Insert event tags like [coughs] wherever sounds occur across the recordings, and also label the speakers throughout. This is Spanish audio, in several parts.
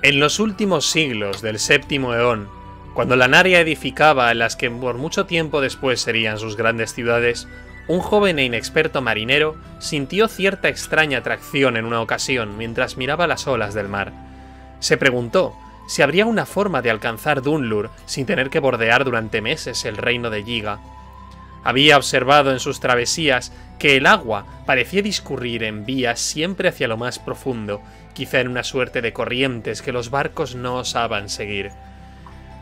Speaker 1: En los últimos siglos del séptimo eón, cuando la Naria edificaba las que por mucho tiempo después serían sus grandes ciudades, un joven e inexperto marinero sintió cierta extraña atracción en una ocasión mientras miraba las olas del mar. Se preguntó si habría una forma de alcanzar Dunlur sin tener que bordear durante meses el reino de Yiga. Había observado en sus travesías que el agua parecía discurrir en vías siempre hacia lo más profundo, quizá en una suerte de corrientes que los barcos no osaban seguir.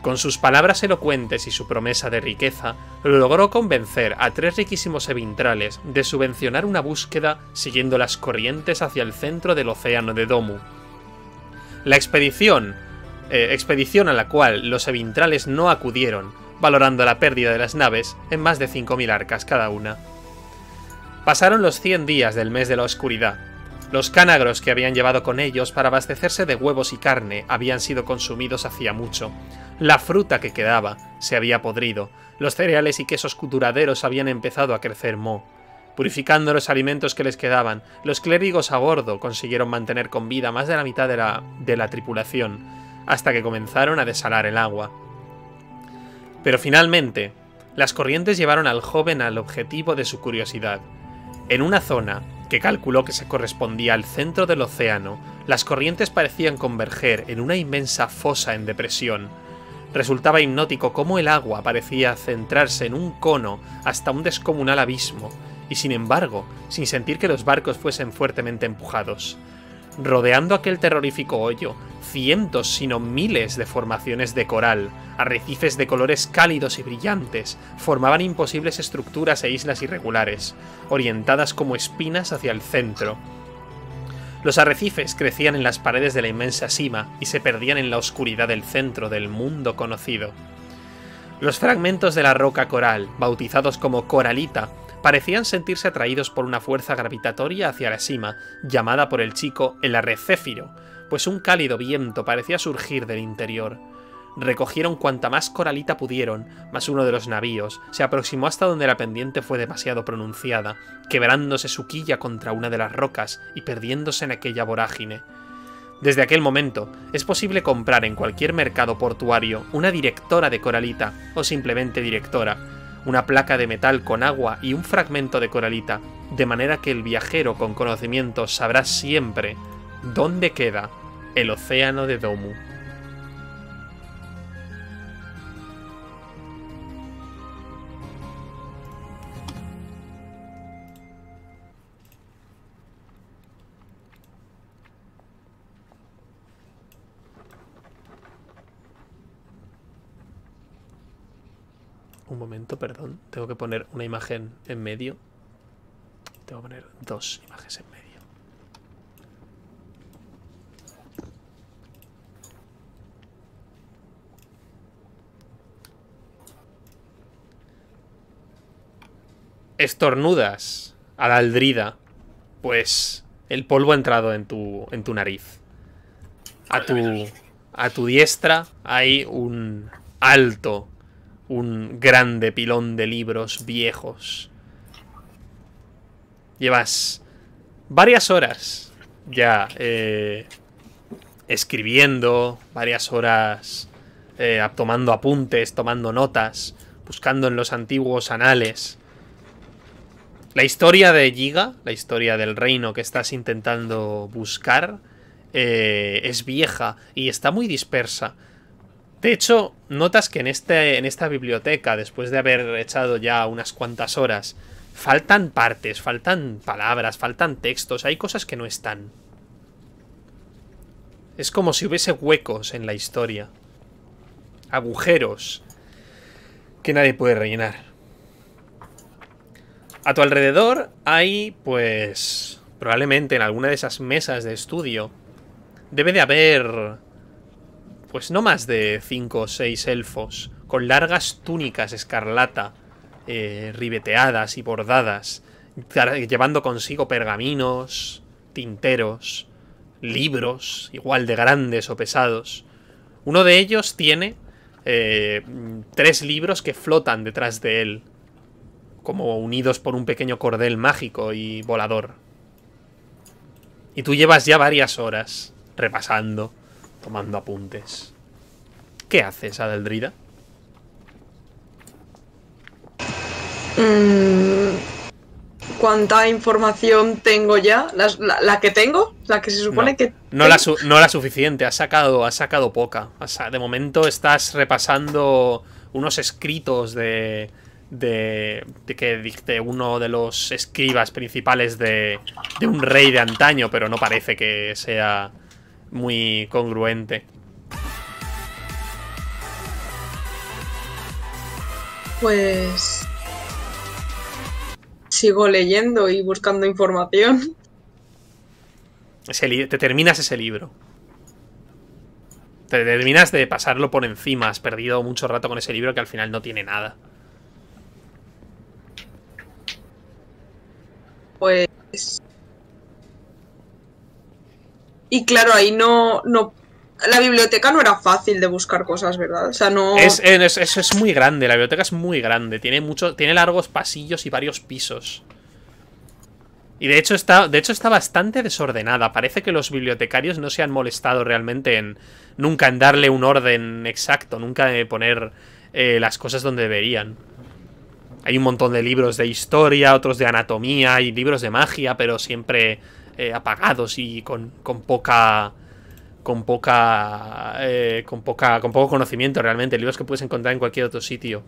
Speaker 1: Con sus palabras elocuentes y su promesa de riqueza, logró convencer a tres riquísimos evintrales de subvencionar una búsqueda siguiendo las corrientes hacia el centro del océano de Domu. La expedición, eh, expedición a la cual los evintrales no acudieron, valorando la pérdida de las naves en más de 5.000 arcas cada una. Pasaron los 100 días del mes de la oscuridad, los cánagros que habían llevado con ellos para abastecerse de huevos y carne habían sido consumidos hacía mucho. La fruta que quedaba se había podrido. Los cereales y quesos duraderos habían empezado a crecer moho. Purificando los alimentos que les quedaban, los clérigos a bordo consiguieron mantener con vida más de la mitad de la, de la tripulación, hasta que comenzaron a desalar el agua. Pero finalmente, las corrientes llevaron al joven al objetivo de su curiosidad. En una zona que calculó que se correspondía al centro del océano, las corrientes parecían converger en una inmensa fosa en depresión. Resultaba hipnótico cómo el agua parecía centrarse en un cono hasta un descomunal abismo, y sin embargo, sin sentir que los barcos fuesen fuertemente empujados. Rodeando aquel terrorífico hoyo, cientos sino miles de formaciones de coral, arrecifes de colores cálidos y brillantes, formaban imposibles estructuras e islas irregulares, orientadas como espinas hacia el centro. Los arrecifes crecían en las paredes de la inmensa cima y se perdían en la oscuridad del centro del mundo conocido. Los fragmentos de la roca coral, bautizados como coralita, parecían sentirse atraídos por una fuerza gravitatoria hacia la cima, llamada por el chico el arrecéfiro, pues un cálido viento parecía surgir del interior. Recogieron cuanta más coralita pudieron, mas uno de los navíos se aproximó hasta donde la pendiente fue demasiado pronunciada, quebrándose su quilla contra una de las rocas y perdiéndose en aquella vorágine. Desde aquel momento, es posible comprar en cualquier mercado portuario una directora de coralita o simplemente directora, una placa de metal con agua y un fragmento de coralita, de manera que el viajero con conocimiento sabrá siempre dónde queda el océano de Domu. Un momento, perdón. Tengo que poner una imagen en medio. Tengo que poner dos imágenes en medio. Estornudas a la aldrida. Pues el polvo ha entrado en tu, en tu nariz. A tu, a tu diestra hay un alto un grande pilón de libros viejos. Llevas varias horas ya eh, escribiendo, varias horas eh, tomando apuntes, tomando notas, buscando en los antiguos anales. La historia de Giga, la historia del reino que estás intentando buscar, eh, es vieja y está muy dispersa. De hecho, notas que en, este, en esta biblioteca, después de haber echado ya unas cuantas horas, faltan partes, faltan palabras, faltan textos, hay cosas que no están. Es como si hubiese huecos en la historia. Agujeros que nadie puede rellenar. A tu alrededor hay, pues, probablemente en alguna de esas mesas de estudio, debe de haber pues no más de cinco o seis elfos, con largas túnicas escarlata, eh, ribeteadas y bordadas, llevando consigo pergaminos, tinteros, libros, igual de grandes o pesados. Uno de ellos tiene eh, tres libros que flotan detrás de él, como unidos por un pequeño cordel mágico y volador. Y tú llevas ya varias horas repasando, tomando apuntes. ¿Qué haces, Adeldrida?
Speaker 2: Mm, ¿Cuánta información tengo ya? La, que tengo? ¿La que se supone que.?
Speaker 1: No la, no la suficiente, has sacado, has sacado poca. de momento estás repasando unos escritos de. de. de que dicte uno de los escribas principales de. de un rey de antaño, pero no parece que sea muy congruente.
Speaker 2: Pues sigo leyendo y buscando información.
Speaker 1: te terminas ese libro. Te terminas de pasarlo por encima. Has perdido mucho rato con ese libro que al final no tiene nada.
Speaker 2: Pues. Y claro, ahí no, no la biblioteca no era fácil de buscar cosas, ¿verdad? O sea, no.
Speaker 1: Es, es, es, muy grande, la biblioteca es muy grande. Tiene mucho. Tiene largos pasillos y varios pisos. Y de hecho está. De hecho está bastante desordenada. Parece que los bibliotecarios no se han molestado realmente en. Nunca en darle un orden exacto. Nunca en poner eh, las cosas donde deberían. Hay un montón de libros de historia, otros de anatomía y libros de magia, pero siempre eh, apagados y con, con poca con poca, eh, con poca, con poco conocimiento realmente, libros que puedes encontrar en cualquier otro sitio.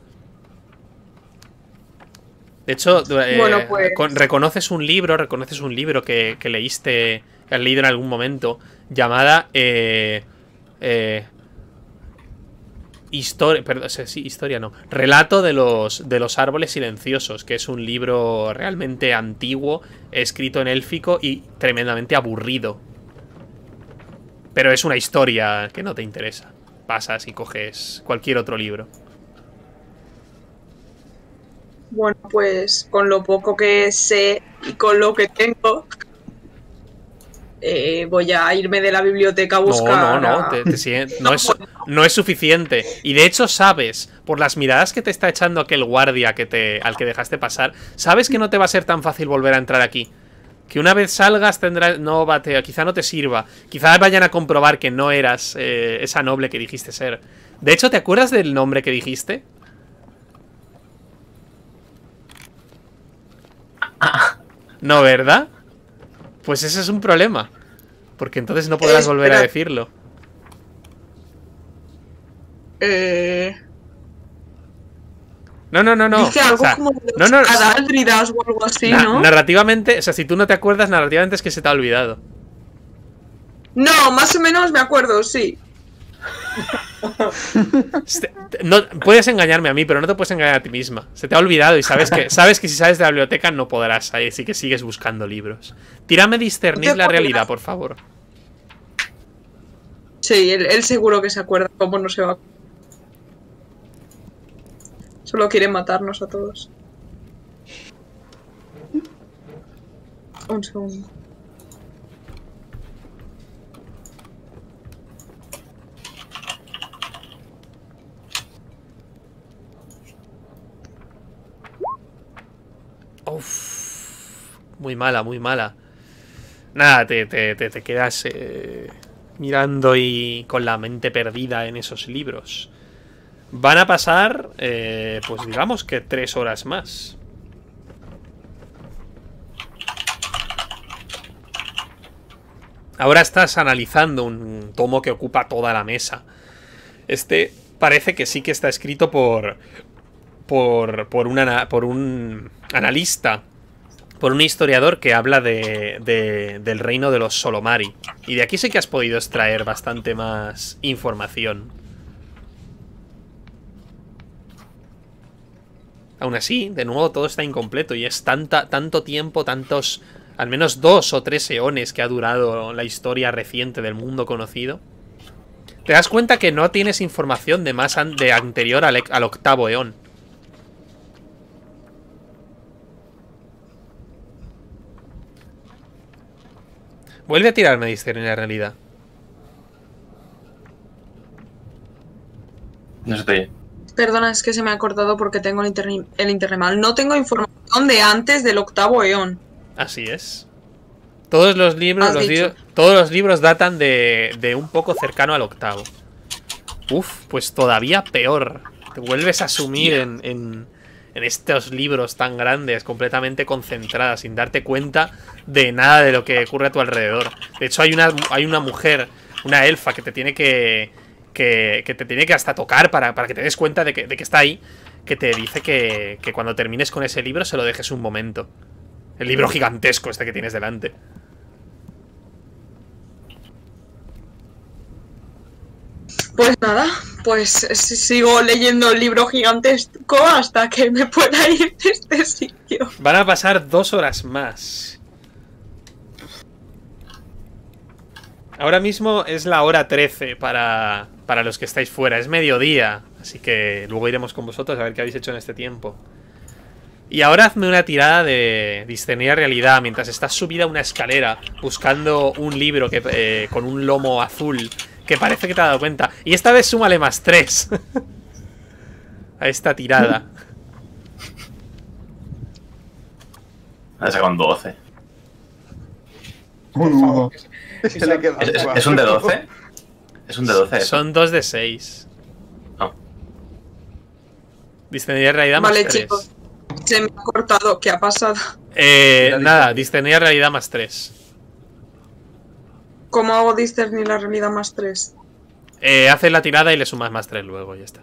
Speaker 1: De hecho, eh, pues- reconoces un libro, reconoces un libro que, leíste, que has leído en algún momento, llamada eh, Historia, perdón, sí, historia no. Relato de los, de los árboles silenciosos, que es un libro realmente antiguo, escrito en élfico y tremendamente aburrido. Pero es una historia que no te interesa. Pasas y coges cualquier otro libro.
Speaker 2: Bueno, pues con lo poco que sé y con lo que tengo, eh, voy a irme de la biblioteca a buscar.
Speaker 1: No, no, no, [laughs] no, es, no es suficiente. Y de hecho, sabes, por las miradas que te está echando aquel guardia que te, al que dejaste pasar, sabes que no te va a ser tan fácil volver a entrar aquí. Que una vez salgas tendrás... No, bate, quizá no te sirva. Quizá vayan a comprobar que no eras eh, esa noble que dijiste ser. De hecho, ¿te acuerdas del nombre que dijiste? No, ¿verdad? Pues ese es un problema. Porque entonces no podrás volver a decirlo.
Speaker 2: Eh...
Speaker 1: No, no, no, no.
Speaker 2: Dice algo como de no, no, o algo así, ¿no?
Speaker 1: Narrativamente, o sea, si tú no te acuerdas, narrativamente es que se te ha olvidado.
Speaker 2: No, más o menos me acuerdo, sí. [laughs] [laughs]
Speaker 1: Este, no, puedes engañarme a mí, pero no te puedes engañar a ti misma. Se te ha olvidado y sabes que, sabes que si sales de la biblioteca no podrás, así que sigues buscando libros. Tírame discernir la realidad, por favor.
Speaker 2: Sí, él, él seguro que se acuerda cómo no se va a Solo quieren matarnos a todos. Un segundo.
Speaker 1: Muy mala, muy mala. Nada, te, te, te, quedas eh, mirando y con la mente perdida en esos libros. Van a pasar, eh, pues digamos que tres horas más. Ahora estás analizando un tomo que ocupa toda la mesa. Este parece que sí que está escrito por. por. por, una, por un analista. Por un historiador que habla de, de, del reino de los Solomari. Y de aquí sí que has podido extraer bastante más información. Aún así, de nuevo todo está incompleto y es tanta, tanto tiempo, tantos, al menos dos o tres eones que ha durado la historia reciente del mundo conocido. Te das cuenta que no tienes información de más de anterior al octavo eón. Vuelve a tirarme discernir la realidad.
Speaker 3: No estoy.
Speaker 2: Perdona, es que se me ha cortado porque tengo el internet, el internet mal. No tengo información de antes del octavo eón.
Speaker 1: Así es. Todos los libros, los li- todos los libros datan de, de un poco cercano al octavo. Uf, pues todavía peor. Te vuelves a sumir en, en- en estos libros tan grandes, completamente concentrada, sin darte cuenta de nada de lo que ocurre a tu alrededor. De hecho, hay una, hay una mujer, una elfa, que te tiene que. que, que te tiene que hasta tocar para, para que te des cuenta de que, de que está ahí. Que te dice que, que cuando termines con ese libro se lo dejes un momento. El libro gigantesco este que tienes delante.
Speaker 2: Pues nada, pues sigo leyendo el libro gigantesco hasta que me pueda ir de este sitio.
Speaker 1: Van a pasar dos horas más. Ahora mismo es la hora 13 para, para los que estáis fuera. Es mediodía. Así que luego iremos con vosotros a ver qué habéis hecho en este tiempo. Y ahora hazme una tirada de discernir realidad mientras estás subida a una escalera buscando un libro que, eh, con un lomo azul que parece que te ha dado cuenta. Y esta vez súmale más 3 [laughs] a esta tirada.
Speaker 3: Ha sacado un 12.
Speaker 4: Un uno. Se le queda
Speaker 3: ¿Es, es- es un de 12? Es un de 12. eso.
Speaker 1: Son dos de 6.
Speaker 3: Ah.
Speaker 1: Discernir realidad más
Speaker 2: Vale,
Speaker 1: 3.
Speaker 2: chicos. Se me ha cortado, ¿qué ha pasado?
Speaker 1: Eh, nada, discernir realidad más 3.
Speaker 2: ¿Cómo hago discernir la realidad más 3?
Speaker 1: Eh, haces la tirada y le sumas más 3 luego, ya está.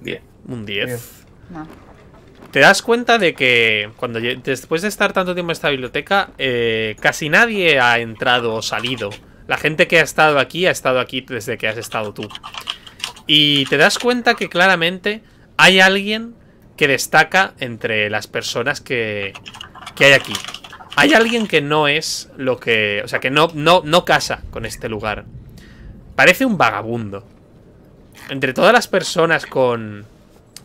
Speaker 3: Bien.
Speaker 1: Un 10.
Speaker 4: Bien.
Speaker 5: No.
Speaker 1: Te das cuenta de que cuando después de estar tanto tiempo en esta biblioteca, eh, casi nadie ha entrado o salido. La gente que ha estado aquí ha estado aquí desde que has estado tú. Y te das cuenta que claramente hay alguien que destaca entre las personas que, que hay aquí. Hay alguien que no es lo que... O sea, que no, no, no casa con este lugar. Parece un vagabundo. Entre todas las personas con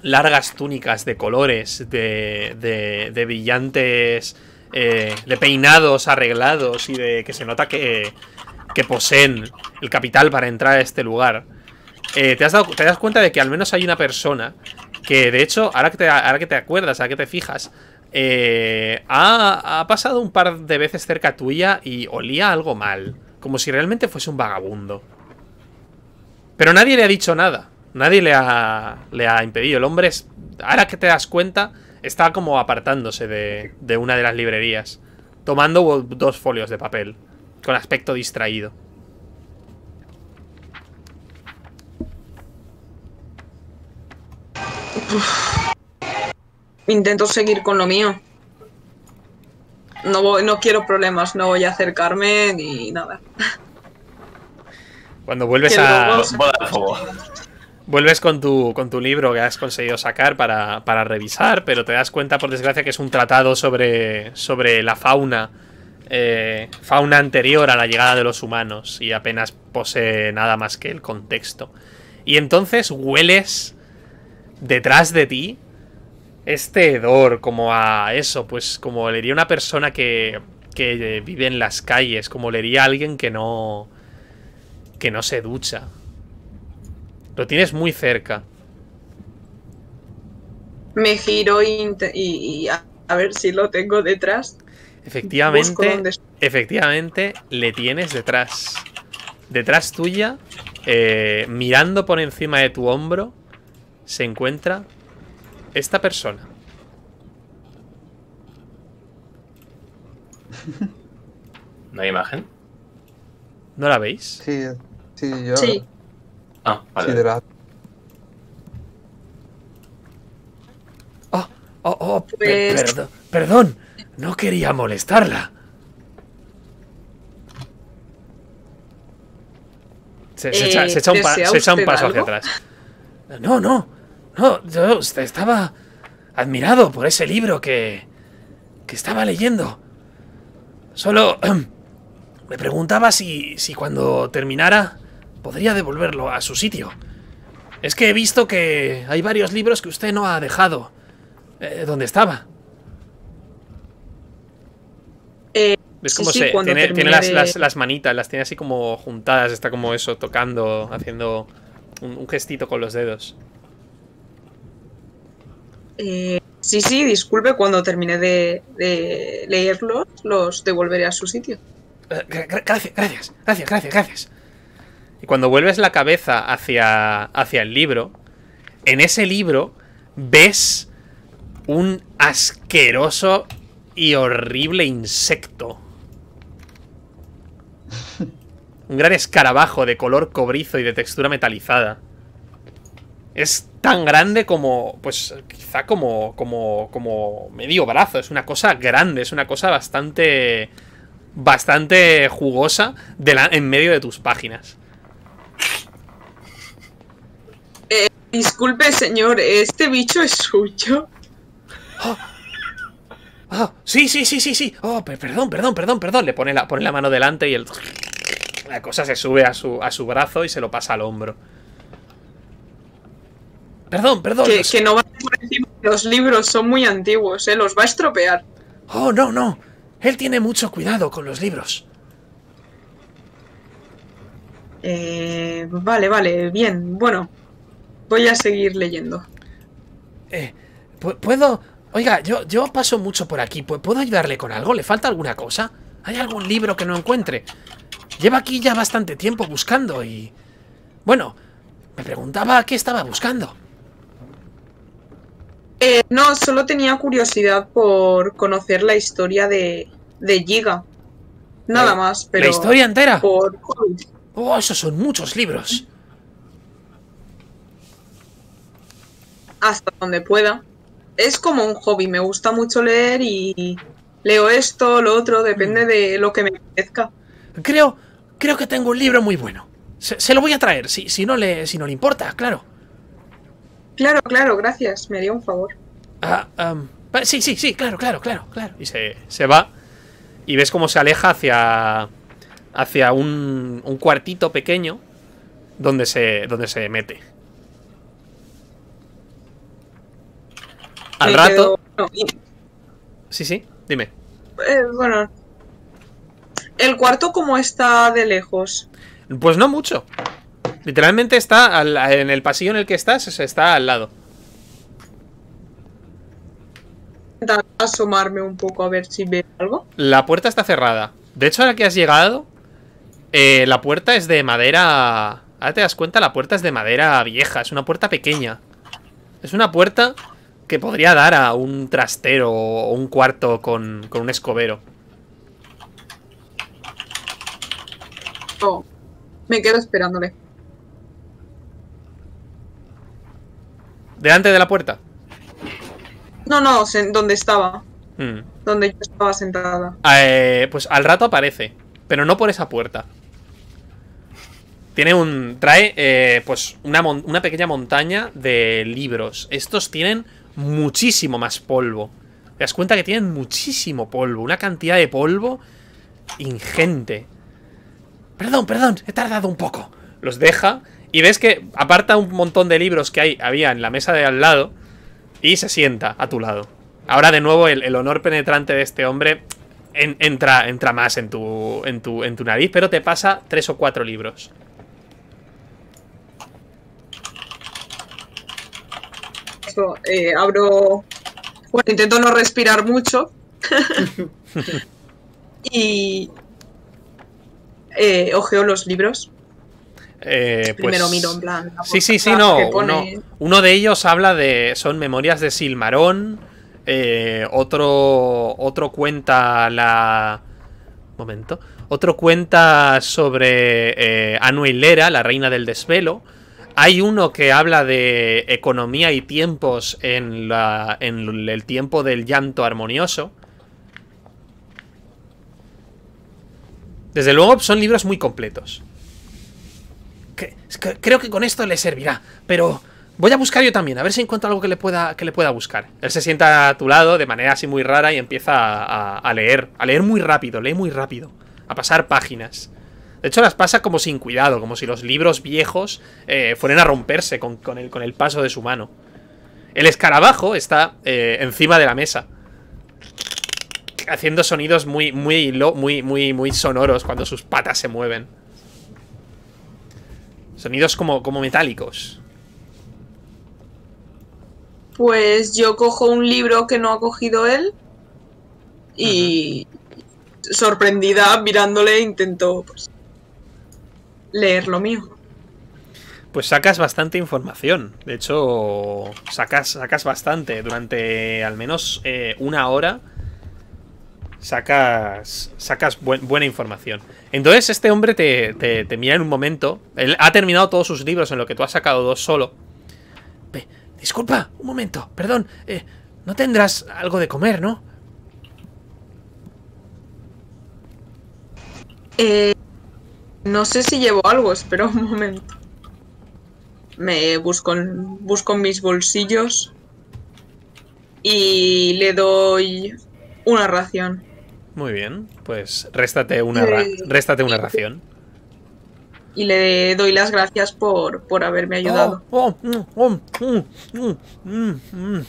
Speaker 1: largas túnicas de colores, de, de, de brillantes, eh, de peinados arreglados y de que se nota que, que poseen el capital para entrar a este lugar. eh, te, has dado- te das cuenta de que al menos hay una persona que, de hecho, ahora que te, ahora que te acuerdas, ahora que te fijas, eh, ha, pasado un par de veces cerca tuya y olía algo mal, como si realmente fuese un vagabundo. Pero nadie le ha dicho nada. Nadie le ha, le ha impedido. El hombre, es, ahora que te das cuenta, está como apartándose de, de una de las librerías. Tomando dos folios de papel. Con aspecto distraído.
Speaker 2: Intento seguir con lo mío. No, voy- no quiero problemas, no voy a acercarme ni nada.
Speaker 1: Cuando vuelves a. Vuelves con tu, con tu libro que has conseguido sacar para, para revisar, pero te das cuenta, por desgracia, que es un tratado sobre, sobre la fauna. eh, fauna anterior a la llegada de los humanos y apenas posee nada más que el contexto. Y entonces hueles detrás de ti este hedor, como a eso, pues como olería una persona que, que vive en las calles, como olería a alguien que no. que no se ducha. Lo tienes muy cerca.
Speaker 2: Me giro y, inte- y- y a, a ver si lo tengo detrás.
Speaker 1: Efectivamente, efectivamente, le tienes detrás. Detrás tuya, eh, mirando por encima de tu hombro, se encuentra esta persona. [laughs]
Speaker 3: ¿No hay imagen?
Speaker 1: ¿No la veis?
Speaker 4: Sí, sí, yo.
Speaker 2: Sí,
Speaker 3: Ah,
Speaker 4: Sí,
Speaker 3: vale.
Speaker 4: de la-
Speaker 1: Oh, oh, oh, per-
Speaker 2: Pues-
Speaker 1: perdón, perdón, no quería molestarla. Se, se
Speaker 2: Eh,
Speaker 1: echa, se echa un, pa-
Speaker 2: ¿desea
Speaker 1: se echa un paso hacia atrás. No, no, no, yo est- estaba admirado por ese libro que, que estaba leyendo. Solo [clears throat] me preguntaba si, si cuando terminara podría devolverlo a su sitio. Es que he visto que hay varios libros que usted no ha dejado eh, donde estaba. ¿Ves
Speaker 2: Sí,
Speaker 1: cómo
Speaker 2: sí,
Speaker 1: se tiene, las, las- las manitas, las tiene así como juntadas, está como eso, tocando, haciendo un, un gestito con los dedos.
Speaker 2: Eh, sí, sí, disculpe, cuando termine de, de leerlos, los devolveré a su sitio.
Speaker 1: Eh, gra- gra- Gracias, gracias, gracias, gracias, gracias. Y cuando vuelves la cabeza hacia, hacia el libro, en ese libro ves un asqueroso y horrible insecto. [laughs] Un gran escarabajo de color cobrizo y de textura metalizada. Es tan grande como, pues, quizá como, como, como medio brazo. Es una cosa grande, es una cosa bastante, bastante jugosa de la- en medio de tus páginas.
Speaker 2: Disculpe, señor, ¿este bicho es suyo?
Speaker 1: Ah, sí, sí, sí, sí, sí. Oh, per- perdón, perdón, perdón, perdón. Le pone la, pone la mano delante y el... La cosa se sube a su, a su brazo y se lo pasa al hombro. Perdón, perdón.
Speaker 2: Que,
Speaker 1: los-
Speaker 2: que no va por encima. Los libros son muy antiguos, ¿eh? Los va a estropear.
Speaker 1: Oh, no, no. Él tiene mucho cuidado con los libros.
Speaker 2: Eh, vale, vale, bien. Bueno, voy a seguir leyendo.
Speaker 1: Eh, pu- ¿puedo...? Oiga, yo, yo paso mucho por aquí. ¿Pu- ¿Puedo ayudarle con algo? ¿Le falta alguna cosa? ¿Hay algún libro que no encuentre? Lleva aquí ya bastante tiempo buscando y... Bueno, me preguntaba qué estaba buscando.
Speaker 2: Eh, no, solo tenía curiosidad por conocer la historia de, de Giga. Nada
Speaker 1: La-
Speaker 2: más, pero.
Speaker 1: ¿La historia entera?
Speaker 2: Por.
Speaker 1: Oh, esos son muchos libros.
Speaker 2: hasta donde pueda. Es como un hobby, me gusta mucho leer y leo esto, lo otro, depende de lo que me apetezca.
Speaker 1: Creo, creo que tengo un libro muy bueno. Se, se lo voy a traer, si, si, no le, si no le importa, claro.
Speaker 2: Claro, claro, gracias, me haría un favor.
Speaker 1: Ah, sí, sí, sí, claro, claro, claro, claro. Y se, se va. Y ves cómo se aleja hacia. hacia un, un cuartito pequeño. Donde se. donde se mete. Al
Speaker 2: Me
Speaker 1: rato.
Speaker 2: quedo-
Speaker 1: Sí, sí, dime.
Speaker 2: eh, bueno. ¿El cuarto cómo está de lejos?
Speaker 1: Pues no mucho. Literalmente está al- en el pasillo en el que estás, está al lado.
Speaker 2: Intentar asomarme un poco a ver si veo algo.
Speaker 1: La puerta está cerrada. De hecho, ahora que has llegado, eh, la puerta es de madera. Ahora te das cuenta, la puerta es de madera vieja. Es una puerta pequeña. Es una puerta que podría dar a un trastero o un cuarto con, con un escobero.
Speaker 2: Oh, me quedo esperándole.
Speaker 1: Delante de la puerta.
Speaker 2: No, no, donde estaba.
Speaker 1: Hmm.
Speaker 2: Donde yo estaba sentada.
Speaker 1: Eh, pues al rato aparece, pero no por esa puerta. Tiene un. Trae, eh, pues, una, una pequeña montaña de libros. Estos tienen muchísimo más polvo. Te das cuenta que tienen muchísimo polvo. Una cantidad de polvo ingente. Perdón, perdón, he tardado un poco. Los deja y ves que aparta un montón de libros que hay, había en la mesa de al lado y se sienta a tu lado. Ahora de nuevo el, el honor penetrante de este hombre en- entra, entra más en tu, en, tu, en tu nariz, pero te pasa tres o cuatro libros.
Speaker 2: Eso, eh, abro. Bueno, intento no respirar mucho. [laughs] [laughs] y. Eh, ojeo los libros.
Speaker 1: Eh, pues-
Speaker 2: Primero miro en plan. la
Speaker 1: Sí, sí, sí, no. Uno, uno de ellos habla de. Son memorias de Silmarón. eh, otro. Otro cuenta la. Momento. Otro cuenta sobre eh, Anu Hilera, la reina del desvelo. Hay uno que habla de economía y tiempos en, la, en el tiempo del llanto armonioso. Desde luego son libros muy completos. Creo que con esto le servirá, pero voy a buscar yo también, a ver si encuentro algo que le pueda, que le pueda buscar. Él se sienta a tu lado de manera así muy rara y empieza a, leer, a leer muy rápido, lee muy rápido, a pasar páginas. De hecho, las pasa como sin cuidado, como si los libros viejos eh, fueran a romperse con, con el, con el paso de su mano. El escarabajo está eh, encima de la mesa. haciendo sonidos muy, muy, muy, muy, muy sonoros cuando sus patas se mueven. Sonidos como, como metálicos.
Speaker 2: Pues yo cojo un libro que no ha cogido él y sorprendida mirándole intento pues, leer lo mío.
Speaker 1: Pues sacas bastante información. De hecho, sacas, sacas bastante. Durante al menos eh, una hora sacas, sacas buen- buena información. Entonces este hombre te, te- mira en un momento. Él ha terminado todos sus libros en lo que tú has sacado dos solo. Ve, disculpa, un momento, perdón. eh, no tendrás algo de comer, ¿no?
Speaker 2: Eh, no sé si llevo algo, espera un momento. Me busco busco en mis bolsillos y le doy una ración.
Speaker 1: Muy bien, pues réstate una, réstate una ración.
Speaker 2: Y le doy las gracias por, por haberme ayudado.
Speaker 1: Oh, oh, mm, oh, mm, mm,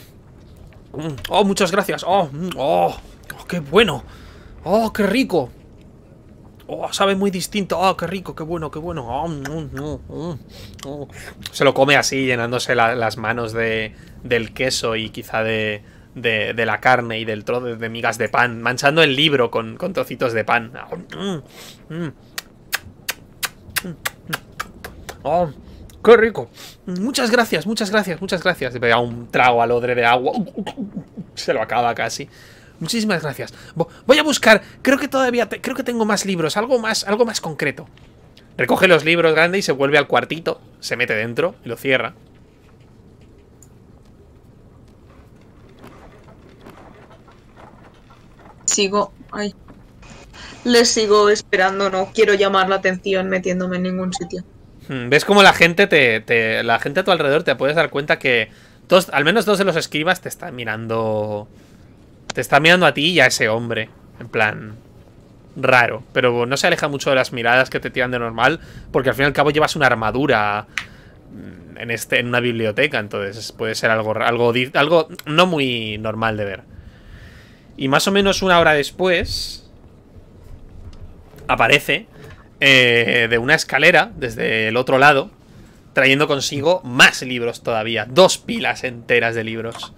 Speaker 1: oh, muchas gracias. Oh, oh, qué bueno. Oh, qué rico. Oh, sabe muy distinto. Oh, qué rico, qué bueno, qué bueno. Oh, oh. Se lo come así, llenándose la- las manos de, del queso y quizá de, de, de la carne y del trozo de, migas de pan, manchando el libro con, con trocitos de pan. Oh, mm, mm. Oh, qué rico. Muchas gracias, muchas gracias, muchas gracias. Pega un trago al odre de agua. Se lo acaba casi. Muchísimas gracias. Vo- Voy a buscar. Creo que todavía. creo que tengo más libros. Algo más, algo más concreto. Recoge los libros grandes y se vuelve al cuartito. Se mete dentro y lo cierra.
Speaker 2: Sigo. Ay. Le sigo esperando, no quiero llamar la atención metiéndome en ningún sitio.
Speaker 1: Hmm, ¿Ves cómo la gente te, te- La gente a tu alrededor te puedes dar cuenta que. Dos, al menos dos de los escribas te están mirando. Te están mirando a ti y a ese hombre. En plan. Raro. Pero no se aleja mucho de las miradas que te tiran de normal. Porque al fin y al cabo llevas una armadura. mm, En, este, en una biblioteca. Entonces puede ser algo, algo, algo no muy normal de ver. Y más o menos una hora después. Aparece eh, de una escalera desde el otro lado, trayendo consigo más libros todavía, dos pilas enteras de libros.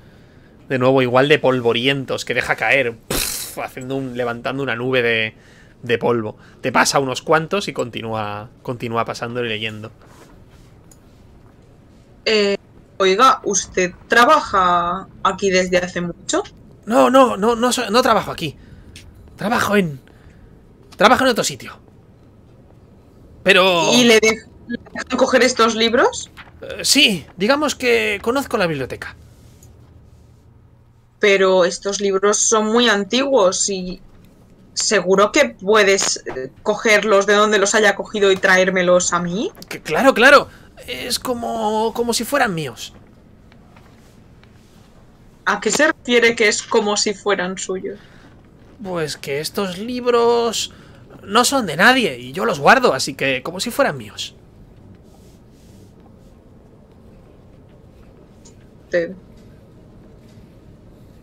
Speaker 1: De nuevo, igual de polvorientos, que deja caer, haciendo un, levantando una nube de, de polvo. Te pasa unos cuantos y continúa, continúa pasando y leyendo.
Speaker 2: Eh, oiga, ¿usted trabaja aquí desde hace mucho?
Speaker 1: No, no, no, no, trabajo aquí. Trabajo en. Trabajo en otro sitio. Pero.
Speaker 2: ¿Y le, de- le dejan coger estos libros?
Speaker 1: eh, sí, digamos que conozco la biblioteca.
Speaker 2: Pero estos libros son muy antiguos y seguro que puedes eh, cogerlos de donde los haya cogido y traérmelos a mí.
Speaker 1: Que, claro, claro. Es como. como si fueran míos.
Speaker 2: ¿A qué se refiere que es como si fueran suyos?
Speaker 1: Pues que estos libros no son de nadie y yo los guardo, así que como si fueran míos.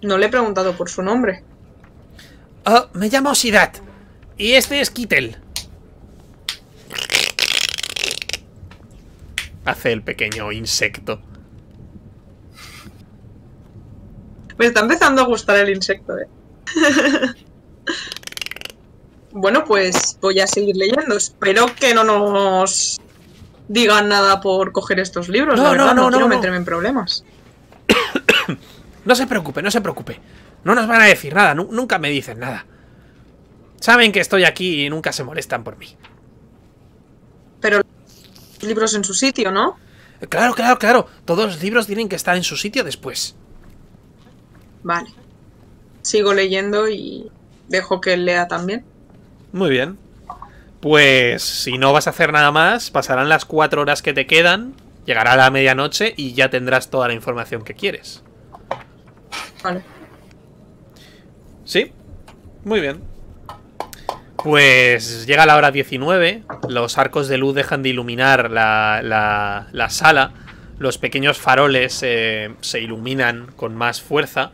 Speaker 2: No le he preguntado por su nombre.
Speaker 1: Ah, me llamo Sidat y este es Kittel. Hace el pequeño insecto.
Speaker 2: Me está empezando a gustar el insecto, eh. [laughs] bueno, pues voy a seguir leyendo. Espero que no nos digan nada por coger estos libros.
Speaker 1: No,
Speaker 2: la verdad,
Speaker 1: no, no,
Speaker 2: no, quiero
Speaker 1: no,
Speaker 2: meterme en problemas. [coughs]
Speaker 1: No se preocupe, no se preocupe. No nos van a decir nada, nu- nunca me dicen nada. Saben que estoy aquí y nunca se molestan por mí.
Speaker 2: Pero los libros en su sitio, ¿no?
Speaker 1: Claro, claro, claro. Todos los libros tienen que estar en su sitio después.
Speaker 2: Vale. Sigo leyendo y dejo que él lea también.
Speaker 1: Muy bien. Pues si no vas a hacer nada más, pasarán las cuatro horas que te quedan, llegará la medianoche y ya tendrás toda la información que quieres.
Speaker 2: Vale.
Speaker 1: ¿Sí? Muy bien. Pues llega la hora 19, los arcos de luz dejan de iluminar la, la- la sala, los pequeños faroles eh, se iluminan con más fuerza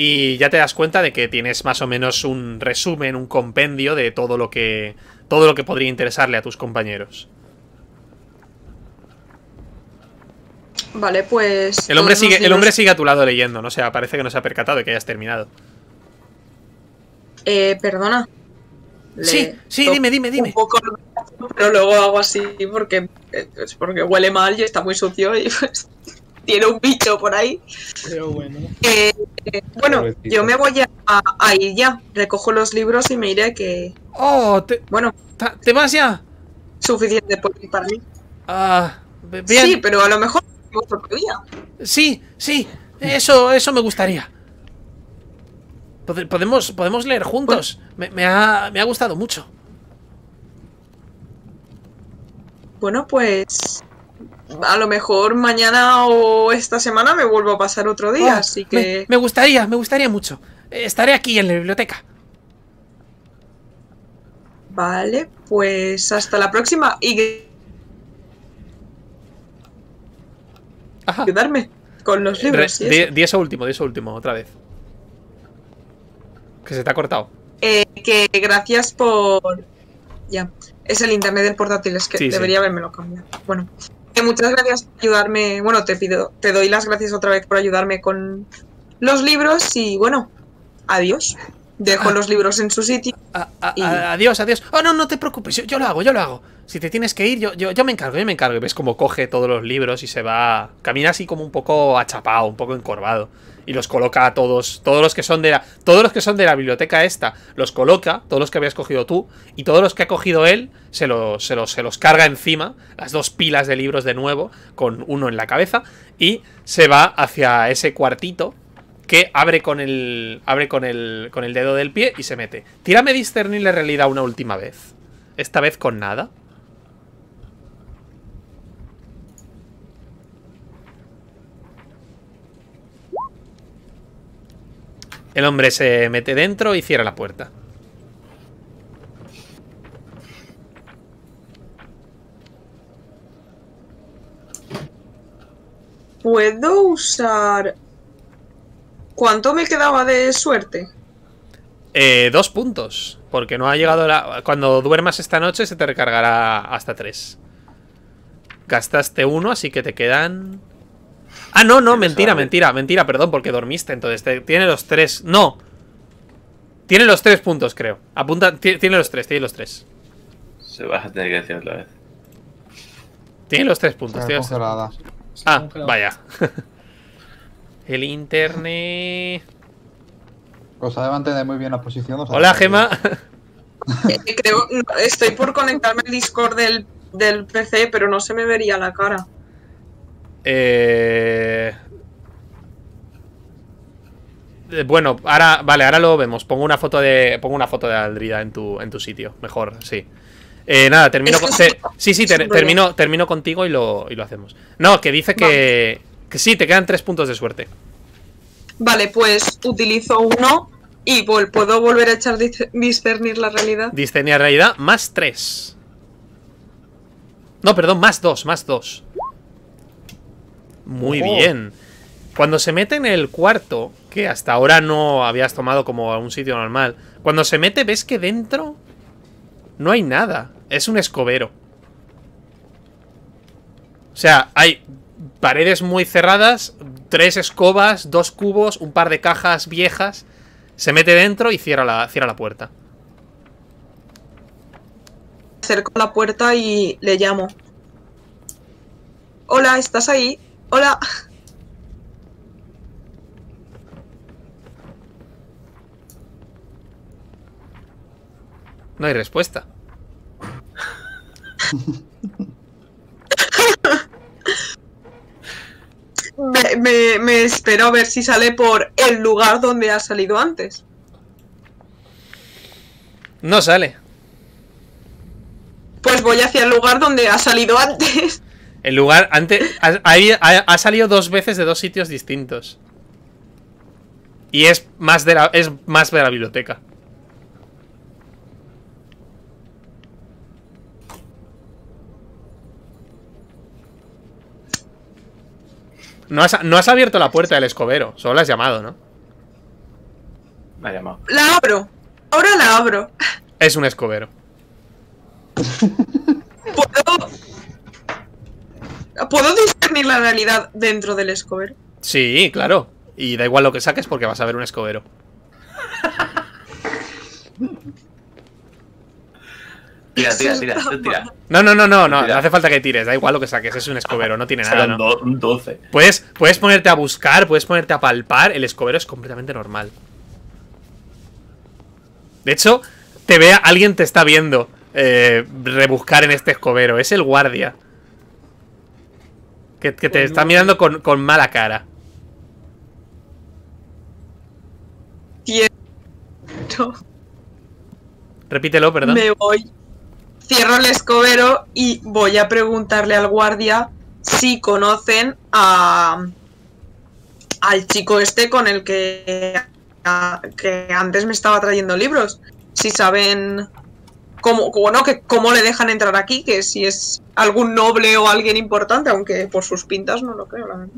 Speaker 1: Y ya te das cuenta de que tienes más o menos un resumen, un compendio de todo lo que. todo lo que podría interesarle a tus compañeros.
Speaker 2: Vale, pues.
Speaker 1: El hombre sigue, el hombre sigue a tu lado leyendo, ¿no? O sea, parece que no se ha percatado de que hayas terminado.
Speaker 2: Eh, perdona. Le
Speaker 1: Sí, sí, dime, dime, dime.
Speaker 2: Un poco, pero luego hago así porque, eh, es porque huele mal y está muy sucio y pues tiene un bicho por ahí.
Speaker 5: Pero bueno.
Speaker 2: Eh, eh, bueno,
Speaker 4: Pobrecito.
Speaker 2: yo me voy a, a ir ya. Recojo los libros y me iré que,
Speaker 1: ¡Oh! ¿Te,
Speaker 2: bueno,
Speaker 1: ¿te vas ya?
Speaker 2: suficiente por- para mí.
Speaker 1: Ah, bien.
Speaker 2: Sí, pero a lo mejor otro día.
Speaker 1: Sí, sí, eso, eso me gustaría. Pode- Podemos, podemos leer juntos. Me, me ha, me ha gustado mucho.
Speaker 2: Bueno, pues a lo mejor mañana o esta semana me vuelvo a pasar otro día,
Speaker 1: Oh,
Speaker 2: así
Speaker 1: me,
Speaker 2: que
Speaker 1: me gustaría, me gustaría mucho. Eh, Estaré aquí en la biblioteca.
Speaker 2: vale, pues hasta la próxima y
Speaker 1: Ajá.
Speaker 2: ayudarme con los
Speaker 1: Re-
Speaker 2: libros. y eso.
Speaker 1: di, di eso último, di eso último, otra vez. Que se te ha cortado.
Speaker 2: Eh, que gracias por. Ya, es el internet del portátil, es que
Speaker 1: Sí, sí.
Speaker 2: debería habérmelo cambiado. Bueno, muchas gracias por ayudarme. Bueno, te pido, te doy las gracias otra vez por ayudarme con los libros y bueno, adiós. Dejo
Speaker 1: Ah.
Speaker 2: los libros en su sitio.
Speaker 1: A- a-
Speaker 2: Y-
Speaker 1: a- adiós, adiós. Oh, no, no te preocupes, yo, yo lo hago, yo lo hago. Si te tienes que ir, yo, yo, yo me encargo, yo me encargo. Y ves como coge todos los libros y se va. Camina así como un poco achapado, un poco encorvado. Y los coloca a todos. Todos los que son de la. Todos los que son de la biblioteca esta. Los coloca. Todos los que habías cogido tú. Y todos los que ha cogido él. Se los, se los, se los carga encima. Las dos pilas de libros de nuevo. Con uno en la cabeza. Y se va hacia ese cuartito que abre con el abre con el con el dedo del pie y se mete. Tírame discernir la realidad una última vez. Esta vez con nada. El hombre se mete dentro y cierra la puerta.
Speaker 2: ¿Puedo usar. ¿Cuánto me quedaba de suerte?
Speaker 1: Eh, dos puntos. Porque no ha llegado la. Cuando duermas esta noche se te recargará hasta tres. Gastaste uno, así que te quedan. Ah, no, no, mentira, mentira, mentira, perdón, porque dormiste. Entonces, te- tiene los tres. No. Tiene los tres puntos, creo. Apunta, ti- tiene los tres, tiene los tres.
Speaker 3: Se vas a tener que decir otra vez.
Speaker 1: Tiene los tres puntos.
Speaker 4: Está
Speaker 1: Ah, vaya. [laughs] El internet.
Speaker 4: Os sabe mantener muy bien la posición. os
Speaker 1: Hola, Gema. [laughs]
Speaker 2: Eh, Creo, estoy por conectarme al Discord del, del PC, pero no se me vería la cara.
Speaker 1: Eh... Bueno, ahora, vale, ahora lo vemos. Pongo una foto de, pongo una foto de Aldrida en tu, en tu sitio, mejor, sí. Eh, nada, termino con,
Speaker 2: sí, [laughs]
Speaker 1: te- sí, sí, ter- termino, termino contigo y lo, y lo hacemos. No, que dice que, que sí, te quedan tres puntos de suerte.
Speaker 2: Vale, pues utilizo uno y vol- puedo volver a echar dis- discernir la realidad.
Speaker 1: Discernir realidad más tres. No, perdón, más dos, más dos. Muy bien. Cuando se mete en el cuarto, que hasta ahora no habías tomado como un sitio normal, cuando se mete ves que dentro no hay nada. Es un escobero. O sea, hay paredes muy cerradas, tres escobas, dos cubos, un par de cajas viejas. Se mete dentro y cierra la, cierra la puerta.
Speaker 2: Acerco la puerta y le llamo. Hola, ¿estás ahí? Hola.
Speaker 1: No hay respuesta.
Speaker 2: Me, me- me espero a ver si sale por el lugar donde ha salido antes.
Speaker 1: No sale.
Speaker 2: Pues voy hacia el lugar donde ha salido antes.
Speaker 1: El lugar antes ha, ahí ha- ha salido dos veces de dos sitios distintos. Y es más de la es más de la biblioteca. No has, no has abierto la puerta del escobero, solo la has llamado, ¿no?
Speaker 3: Me ha llamado.
Speaker 2: La abro. Ahora la abro.
Speaker 1: Es un escobero. [laughs]
Speaker 2: ¿Puedo. ¿Puedo discernir la realidad dentro del escobero?
Speaker 1: Sí, claro. Y da igual lo que saques porque vas a ver un escobero.
Speaker 3: Tira, tira, tira, tira.
Speaker 1: No, no, no, no, no, no hace falta que tires, da igual lo que saques, es un escobero, no tiene nada, ¿no?
Speaker 3: un 12.
Speaker 1: Puedes, puedes ponerte a buscar, puedes ponerte a palpar, el escobero es completamente normal. De hecho, te ve, alguien te está viendo eh, rebuscar en este escobero, es el guardia. Que, que te
Speaker 5: Pues
Speaker 1: está mirando con, con mala cara.
Speaker 2: Cierto.
Speaker 1: Repítelo, perdón.
Speaker 2: Me voy. Cierro el escobero y voy a preguntarle al guardia si conocen a al chico este con el que, a- que antes me estaba trayendo libros. Si saben cómo, bueno, que cómo le dejan entrar aquí, que si es algún noble o alguien importante, aunque por sus pintas no lo creo, la verdad.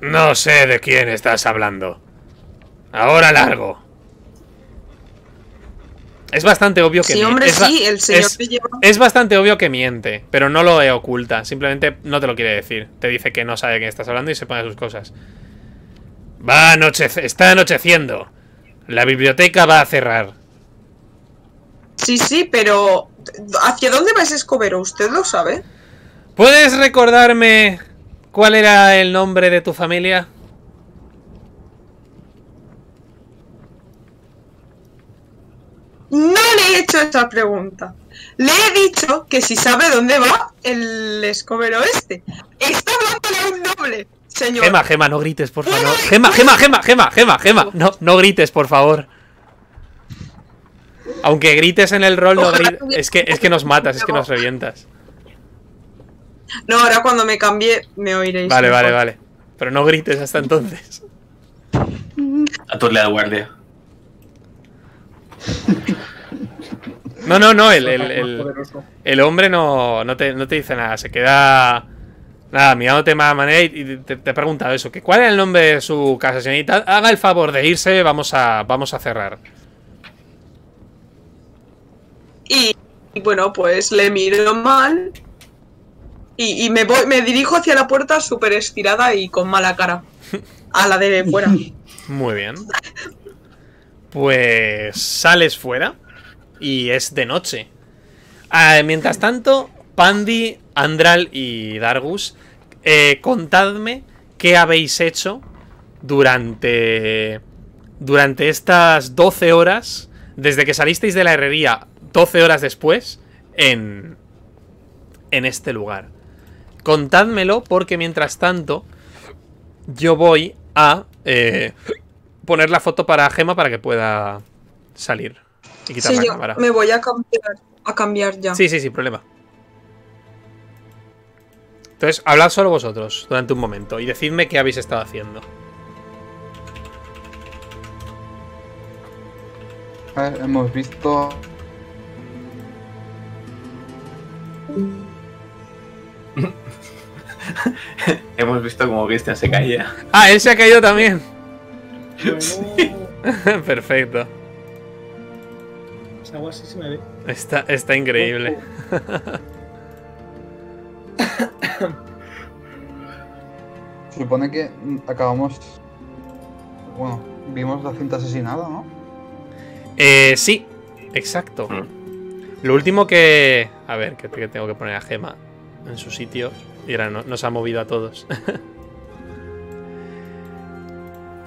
Speaker 1: No sé de quién estás hablando. Ahora largo. Es bastante obvio que
Speaker 2: Sí, hombre,
Speaker 1: es
Speaker 2: sí, el señor
Speaker 1: es-
Speaker 2: que lleva.
Speaker 1: Es bastante obvio que miente, pero no lo oculta. Simplemente no te lo quiere decir. Te dice que no sabe de quién estás hablando y se pone sus cosas. Va a anochece- está anocheciendo. La biblioteca va a cerrar.
Speaker 2: Sí, sí, pero ¿hacia dónde va ese escobero? ¿Usted lo sabe?
Speaker 1: ¿Puedes recordarme cuál era el nombre de tu familia?
Speaker 2: No le he hecho esa pregunta. Le he dicho que si sabe dónde va el escobero este. Está hablándole a un noble, señor.
Speaker 1: Gema, Gema, no grites, por favor. Gema, Gema, Gema, Gema, Gema, Gema. No, no grites, por favor. Aunque grites en el rol, no grites. Es que, es que nos matas, es que nos revientas.
Speaker 2: No, ahora cuando me cambie me oiréis.
Speaker 1: Vale, vale,
Speaker 2: mejor.
Speaker 1: vale. Pero no grites hasta entonces.
Speaker 3: A tu de guardia.
Speaker 1: No, no, no, el, el,
Speaker 5: Más
Speaker 1: el-
Speaker 5: poderoso.
Speaker 1: el hombre no, no, te, no te dice nada, se queda. Nada, mirándote mala manera y y te, te he preguntado eso, que cuál era el nombre de su casa, señorita. Haga el favor de irse, vamos a, vamos a cerrar.
Speaker 2: Y, bueno, pues le miro mal. Y, me, voy, me dirijo hacia la puerta súper estirada y con mala cara. A la de fuera. [laughs]
Speaker 1: Muy bien. Pues sales fuera y es de noche. Ah, mientras tanto, Pandy, Andral y Dargus, eh, contadme qué habéis hecho durante durante estas 12 horas, desde que salisteis de la herrería 12 horas después, en, en este lugar. Contádmelo porque mientras tanto yo voy a eh, poner la foto para Gema para que pueda salir y quitar
Speaker 2: Sí,
Speaker 1: la
Speaker 2: yo
Speaker 1: cámara.
Speaker 2: me voy a cambiar, a cambiar ya.
Speaker 1: Sí, sí, sin problema. Entonces, hablad solo vosotros durante un momento y decidme qué habéis estado haciendo.
Speaker 4: A ver, hemos visto. [laughs]
Speaker 3: Hemos visto como Christian se caía.
Speaker 1: Ah, él se ha caído también.
Speaker 5: Bueno, [laughs] [laughs]
Speaker 1: Perfecto.
Speaker 5: esa agua así se me ve.
Speaker 1: Está, está increíble.
Speaker 4: Se supone que acabamos. Bueno, vimos la cinta asesinada, ¿no?
Speaker 1: Eh, sí, exacto.
Speaker 3: Mm.
Speaker 1: Lo último que... A ver, que, que tengo que poner a Gema en su sitio. Y ahora no- nos ha movido a todos. [laughs]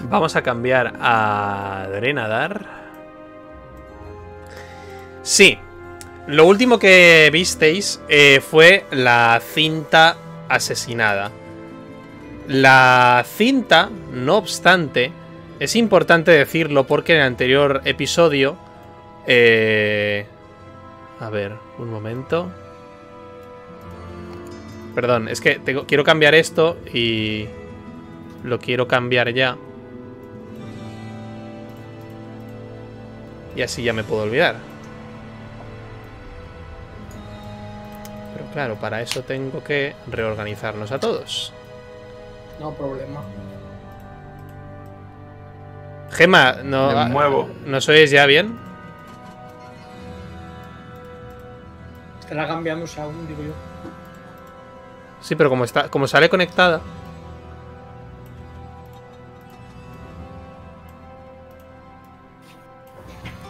Speaker 1: Vamos a cambiar a Drenadar. Sí. Lo último que visteis eh, fue la cinta asesinada. La cinta, no obstante, es importante decirlo porque en el anterior episodio... eh, a ver, un momento. Perdón, es que tengo- quiero cambiar esto y lo quiero cambiar ya. Y así ya me puedo olvidar. Pero claro, para eso tengo que reorganizarnos a todos.
Speaker 5: No problema.
Speaker 1: Gema, ¿no,
Speaker 3: Me muevo.
Speaker 1: ¿nos oyes ya bien?
Speaker 5: Estará cambiándose aún, digo yo.
Speaker 1: Sí, pero como, está, como sale conectada.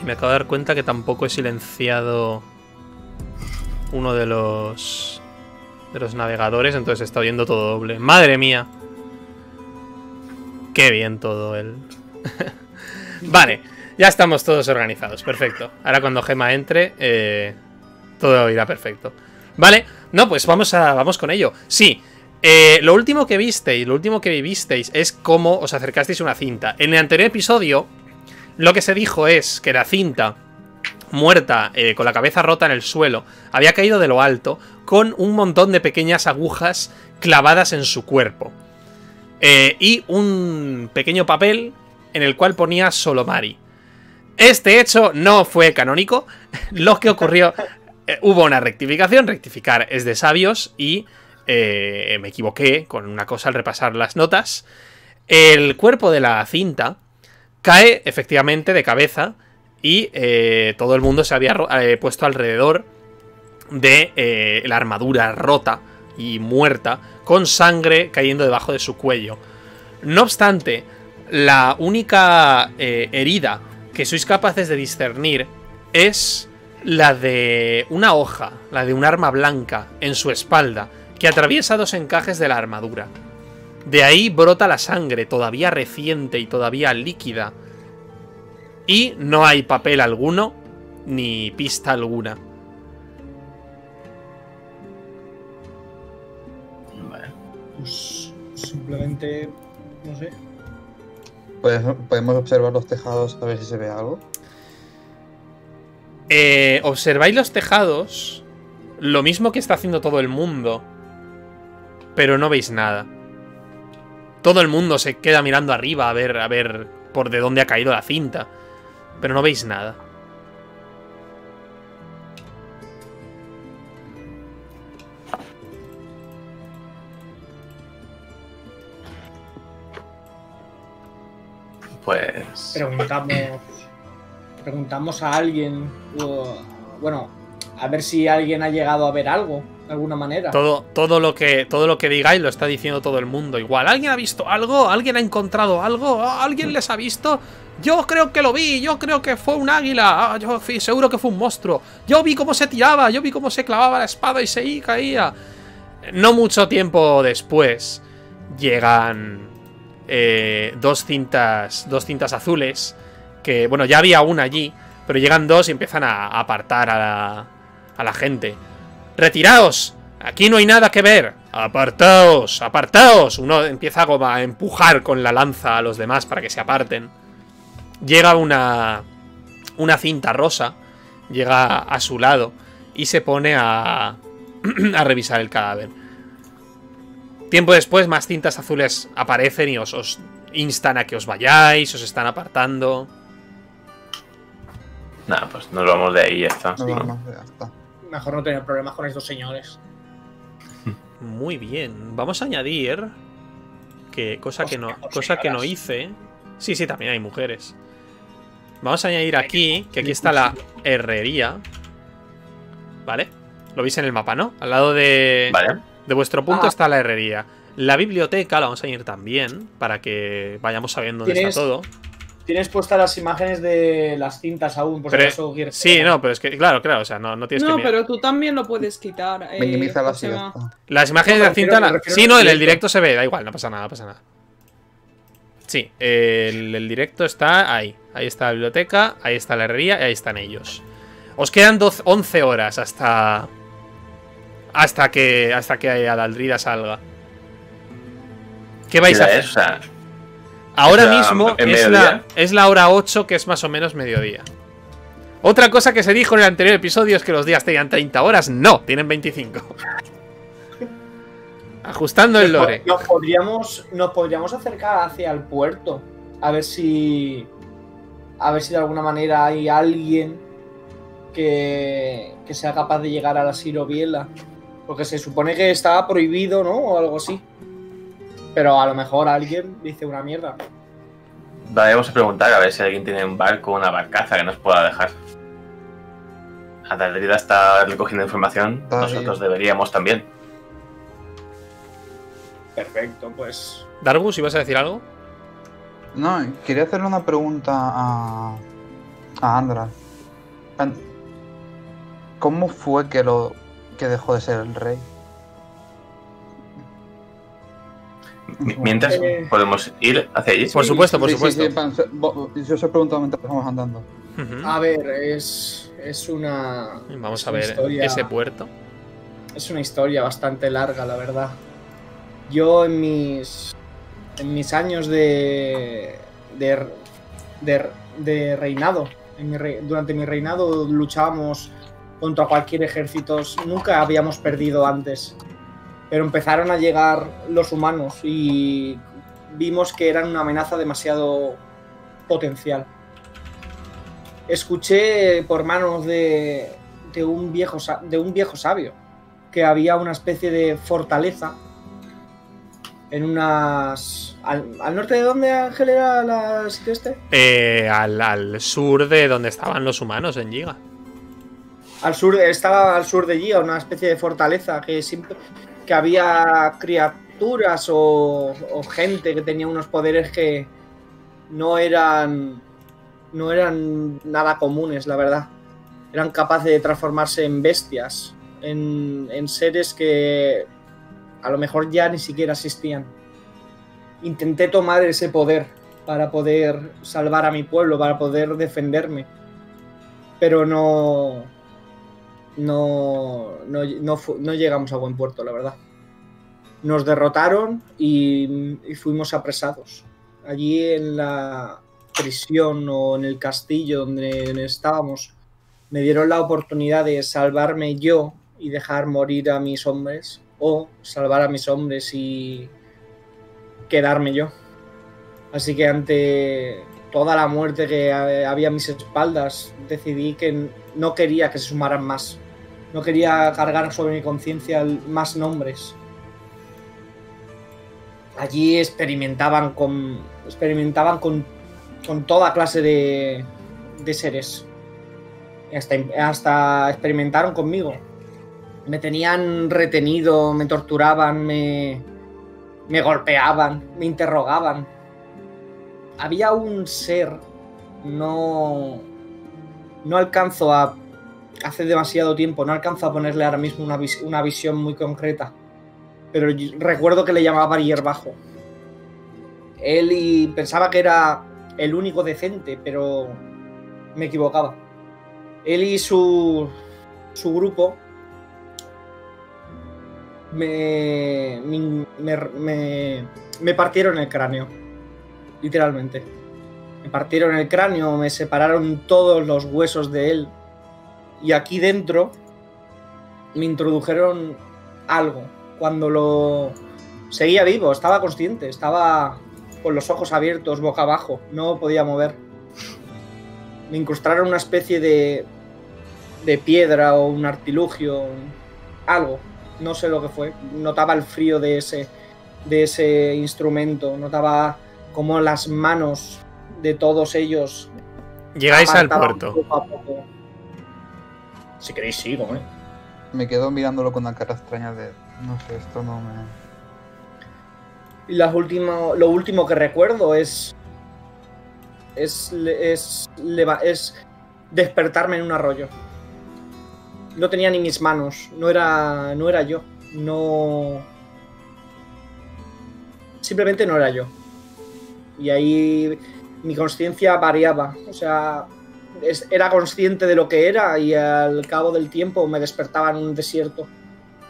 Speaker 1: Y me acabo de dar cuenta que tampoco he silenciado uno de los de los navegadores, entonces está oyendo todo doble. Madre mía. Qué bien todo el. [laughs] vale, ya estamos todos organizados, perfecto. Ahora cuando Gema entre, eh, todo irá perfecto. Vale, no, pues vamos a vamos con ello. Sí, eh, lo último que visteis, lo último que visteis es cómo os acercasteis a una cinta. En el anterior episodio, lo que se dijo es que la cinta, muerta, eh, con la cabeza rota en el suelo, había caído de lo alto con un montón de pequeñas agujas clavadas en su cuerpo. Eh, y un pequeño papel en el cual ponía Solomari. Este hecho no fue canónico. [laughs] Lo que ocurrió, eh, hubo una rectificación. Rectificar es de sabios y eh, me equivoqué con una cosa al repasar las notas. El cuerpo de la cinta cae efectivamente de cabeza y eh, todo el mundo se había puesto alrededor de la armadura rota y muerta con sangre cayendo debajo de su cuello. No obstante, la única herida que sois capaces de discernir es la de una hoja, la de un arma blanca en su espalda, que atraviesa dos encajes de la armadura. De ahí brota la sangre, todavía reciente y todavía líquida. Y no hay papel alguno, ni pista alguna.
Speaker 3: Vale.
Speaker 5: Pues simplemente, no sé.
Speaker 4: Podemos observar los tejados a ver si se ve algo.
Speaker 1: Eh, observáis los tejados, lo mismo que está haciendo todo el mundo, pero no veis nada. Todo el mundo se queda mirando arriba a ver, a ver por de dónde ha caído la cinta, pero no veis nada.
Speaker 3: Pues.
Speaker 5: Preguntamos. Preguntamos a alguien. bueno, a ver si alguien ha llegado a ver algo, de alguna manera.
Speaker 1: Todo, todo, lo que, todo lo que digáis lo está diciendo todo el mundo igual. ¿Alguien ha visto algo? ¿Alguien ha encontrado algo? ¿Alguien les ha visto? Yo creo que lo vi, yo creo que fue un águila, ah, yo fui seguro que fue un monstruo. Yo vi cómo se tiraba, yo vi cómo se clavaba la espada y se caía. No mucho tiempo después llegan eh, dos cintas, dos cintas azules que, bueno, ya había una allí, pero llegan dos y empiezan a apartar a la, gente. ¡Retiraos! Aquí no hay nada que ver. Apartaos, apartaos. Uno empieza como a empujar con la lanza a los demás para que se aparten. Llega una una cinta rosa, llega a su lado y se pone a [clears throat] a revisar el cadáver. Tiempo después más cintas azules aparecen y os instan a que os vayáis, os están apartando.
Speaker 3: Nada, pues nos vamos de ahí y ya está.
Speaker 4: No,
Speaker 3: ¿no?
Speaker 4: ya está.
Speaker 5: Mejor no tener problemas con estos señores.
Speaker 1: Muy bien. Vamos a añadir que cosa que no cosa que no hice. Sí, sí, también hay mujeres. Vamos a añadir aquí que aquí está la herrería. ¿Vale? Lo veis en el mapa, ¿no? Al lado de
Speaker 3: Vale.
Speaker 1: de vuestro punto
Speaker 5: Ah.
Speaker 1: está la herrería. La biblioteca la vamos a añadir también para que vayamos sabiendo dónde está
Speaker 5: ¿Tienes-
Speaker 1: todo.
Speaker 5: Tienes puestas las imágenes de las cintas aún, por si
Speaker 1: Pero-
Speaker 5: acaso quieres-
Speaker 1: Sí, no, pero es que claro, claro, o sea, no, no tienes
Speaker 2: No,
Speaker 1: que mirar.
Speaker 2: pero tú también lo puedes quitar. Eh,
Speaker 4: Minimiza la siesta.
Speaker 1: Las imágenes
Speaker 5: No,
Speaker 1: de la cinta. la- Sí, no, en el
Speaker 5: directo.
Speaker 1: se ve, da igual, no pasa nada, no pasa nada. Sí, el, el directo está ahí. Ahí está la biblioteca, ahí está la herrería y ahí están ellos. Os quedan 12 11 horas hasta. Hasta que. Hasta que Adaldrida salga. ¿Qué vais a
Speaker 3: ¿Qué
Speaker 1: hacer?
Speaker 3: es?
Speaker 1: Ahora mismo
Speaker 3: ¿en
Speaker 1: es la, es la hora 8, que es más o menos mediodía. Otra cosa que se dijo en el anterior episodio es que los días tenían 30 horas. No, tienen 25. [laughs] Ajustando el lore.
Speaker 5: Nos podríamos, nos podríamos acercar hacia el puerto. A ver si. A ver si de alguna manera hay alguien que, que sea capaz de llegar a la Sirobiela. Porque se supone que estaba prohibido, ¿no? O algo así. Pero a lo mejor alguien dice una mierda.
Speaker 3: Vamos a preguntar a ver si alguien tiene un barco o una barcaza que nos pueda dejar. Adalrida está recogiendo información, nosotros deberíamos también.
Speaker 5: Perfecto, pues.
Speaker 1: Dargus, ¿ibas a decir algo?
Speaker 4: No, quería hacerle una pregunta a, a Andra. An- ¿Cómo fue que lo que dejó de ser el rey?
Speaker 3: Mientras
Speaker 5: Eh.
Speaker 3: podemos ir hacia allí.
Speaker 1: Por supuesto, por
Speaker 4: Sí, sí,
Speaker 1: supuesto.
Speaker 4: sí, bo- yo se preguntado mientras vamos andando.
Speaker 5: A ver, es. Es una.
Speaker 1: Vamos
Speaker 5: es
Speaker 1: a ver
Speaker 5: historia-
Speaker 1: ese puerto.
Speaker 5: Es una historia bastante larga, la verdad. Yo en mis. En mis años de. de. de, de reinado. en mi rei- durante mi reinado luchábamos contra cualquier ejército. Nunca habíamos perdido antes. Pero empezaron a llegar los humanos y vimos que eran una amenaza demasiado potencial. Escuché por manos de, de, un, viejo, de un viejo sabio que había una especie de fortaleza en unas... ¿Al, al norte de dónde, Ángel, era la sitio este?
Speaker 1: Eh, al, al sur de donde estaban los humanos en Giga.
Speaker 5: Al sur, estaba al sur de Giga, una especie de fortaleza que siempre que había criaturas o, gente que tenía unos poderes que no eran no eran nada comunes, la verdad. Eran capaces de transformarse en bestias, en seres que a lo mejor ya ni siquiera existían. Intenté tomar ese poder para poder salvar a mi pueblo, para poder defenderme, pero no no, no, no, llegamos a buen puerto, la verdad. Nos derrotaron y, y fuimos apresados. Allí en la prisión o en el castillo donde estábamos, me dieron la oportunidad de salvarme yo y dejar morir a mis hombres, o salvar a mis hombres y quedarme yo. Así que ante toda la muerte que ha- había a mis espaldas, decidí que no quería que se sumaran más. No quería cargar sobre mi conciencia más nombres. Allí experimentaban con. experimentaban con, con toda clase de, de seres. Hasta, hasta experimentaron conmigo. Me tenían retenido, me torturaban, me, me golpeaban, me interrogaban. Había un ser, no, no alcanzo a, hace demasiado tiempo, no alcanzo a ponerle ahora mismo una, una visión muy concreta, pero recuerdo que le llamaba Hierbajo. Él y pensaba que era el único decente, pero me equivocaba. Él y su, su grupo me, me, me- me partieron el cráneo, literalmente. Me partieron el cráneo, me separaron todos los huesos de él. Y aquí dentro me introdujeron algo. Cuando lo seguía vivo, estaba consciente, estaba con los ojos abiertos, boca abajo, no podía mover. Me incrustaron una especie de, de piedra o un artilugio, algo, no sé lo que fue. Notaba el frío de ese, de ese instrumento, notaba como las manos de todos ellos
Speaker 1: Llegáis al puerto.
Speaker 5: poco a poco. Si queréis, sigo, ¿eh?
Speaker 4: Me quedo mirándolo con una cara extraña de. No sé, esto no me.
Speaker 5: Y las último, lo último que recuerdo es. Es, es, es despertarme en un arroyo. No tenía ni mis manos. No era, no era yo. No. Simplemente no era yo. Y ahí mi conciencia variaba. O sea, era consciente de lo que era y al cabo del tiempo me despertaba en un desierto.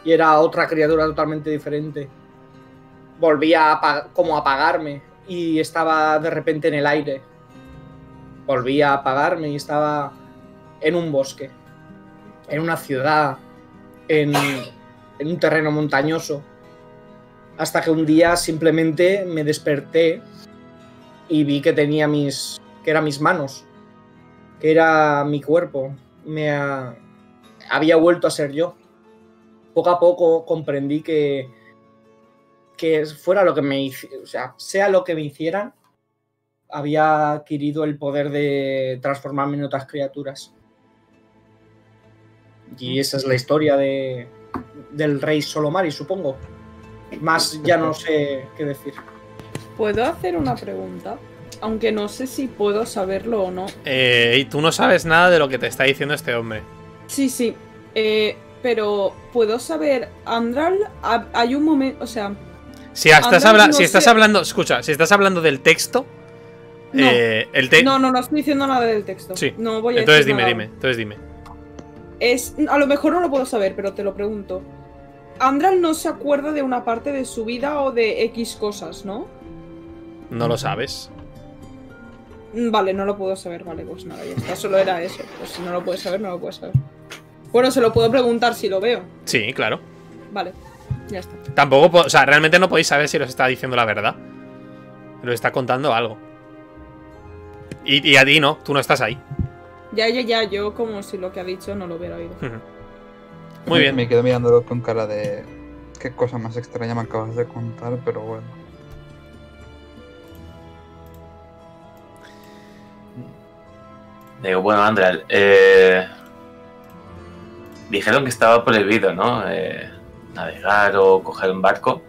Speaker 5: Y era otra criatura totalmente diferente volvía a como a apagarme y estaba de repente en el aire. Volvía a apagarme y estaba en un bosque, en una ciudad, en, en un terreno montañoso. Hasta que un día simplemente me desperté y vi que tenía mis. que eran mis manos, que era mi cuerpo. Me ha- había vuelto a ser yo. Poco a poco comprendí que que fuera lo que me o sea, sea lo que me hicieran, había adquirido el poder de transformarme en otras criaturas. Y esa es la historia de, del rey Solomari, supongo. Más ya no sé qué decir.
Speaker 6: ¿Puedo hacer una pregunta? Aunque no sé si puedo saberlo o no.
Speaker 1: Eh, y tú no sabes nada de lo que te está diciendo este hombre.
Speaker 6: Sí, sí. eh, pero ¿puedo saber, Andral? Ha- Hay un momento, o sea,
Speaker 1: Si estás, habla-
Speaker 6: no
Speaker 1: si estás
Speaker 6: sé.
Speaker 1: hablando, escucha, si estás hablando del texto,
Speaker 6: no,
Speaker 1: eh, el te-
Speaker 6: no, no, no estoy diciendo nada del texto.
Speaker 1: Sí.
Speaker 6: No voy a
Speaker 1: entonces
Speaker 6: decir
Speaker 1: dime,
Speaker 6: nada.
Speaker 1: dime, entonces dime.
Speaker 6: Es, a lo mejor no lo puedo saber, pero te lo pregunto. Andral no se acuerda de una parte de su vida o de X cosas, ¿no?
Speaker 1: No lo sabes.
Speaker 6: Mm, Vale, no lo puedo saber, vale, pues nada, ya está, solo era eso. Pues si no lo puedes saber, no lo puedes saber. Bueno, se lo puedo preguntar si lo veo.
Speaker 1: Sí, claro.
Speaker 6: Vale, ya está.
Speaker 1: Tampoco, po- o sea, realmente no podéis saber si os está diciendo la verdad. Os está contando algo. Y, y a ti no, tú no estás ahí.
Speaker 6: Ya, ya, ya, yo como si lo que ha dicho no lo hubiera oído.
Speaker 1: Muy bien.
Speaker 4: Me quedo mirándolo con cara de. Qué cosa más extraña me acabas de contar, pero bueno.
Speaker 3: Digo, bueno, Andral, eh, dijeron que estaba prohibido, ¿no? Eh, navegar o coger un barco.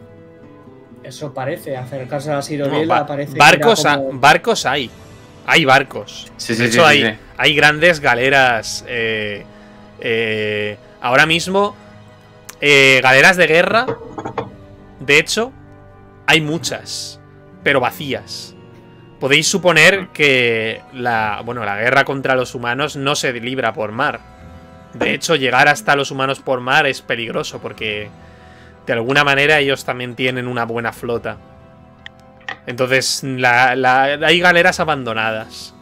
Speaker 5: Eso parece, acercarse a la
Speaker 1: No, ba-
Speaker 5: parece.
Speaker 1: barcos, barcos hay. Hay barcos.
Speaker 3: Sí,
Speaker 1: De
Speaker 3: sí,
Speaker 1: hecho,
Speaker 3: sí,
Speaker 1: hay,
Speaker 3: sí.
Speaker 1: hay grandes galeras. eh, eh, ahora mismo, eh, galeras de guerra. De hecho, hay muchas, pero vacías. Podéis suponer que la, bueno, la guerra contra los humanos no se libra por mar. De hecho, llegar hasta los humanos por mar es peligroso porque de alguna manera ellos también tienen una buena flota. Entonces, la- la- hay galeras abandonadas.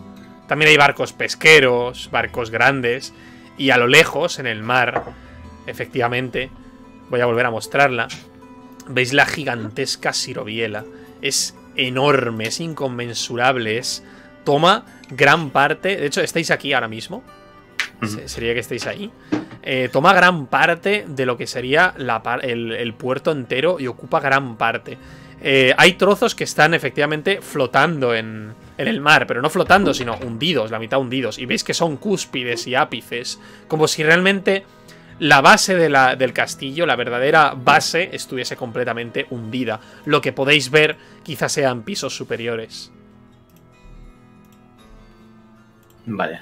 Speaker 1: También hay barcos pesqueros, barcos grandes. Y a lo lejos, en el mar, efectivamente, voy a volver a mostrarla. Veis la gigantesca sirobiela. Es enorme, es inconmensurable. Es, toma gran parte. De hecho, estáis aquí ahora mismo. Sería que estéis ahí. Eh, toma gran parte de lo que sería la par- el, el puerto entero y ocupa gran parte. Eh, hay trozos que están efectivamente flotando en, en el mar, pero no flotando, sino hundidos, la mitad hundidos. Y veis que son cúspides y ápices, como si realmente la base de la- del castillo, la verdadera base, estuviese completamente hundida. Lo que podéis ver quizás sean pisos superiores.
Speaker 3: Vale.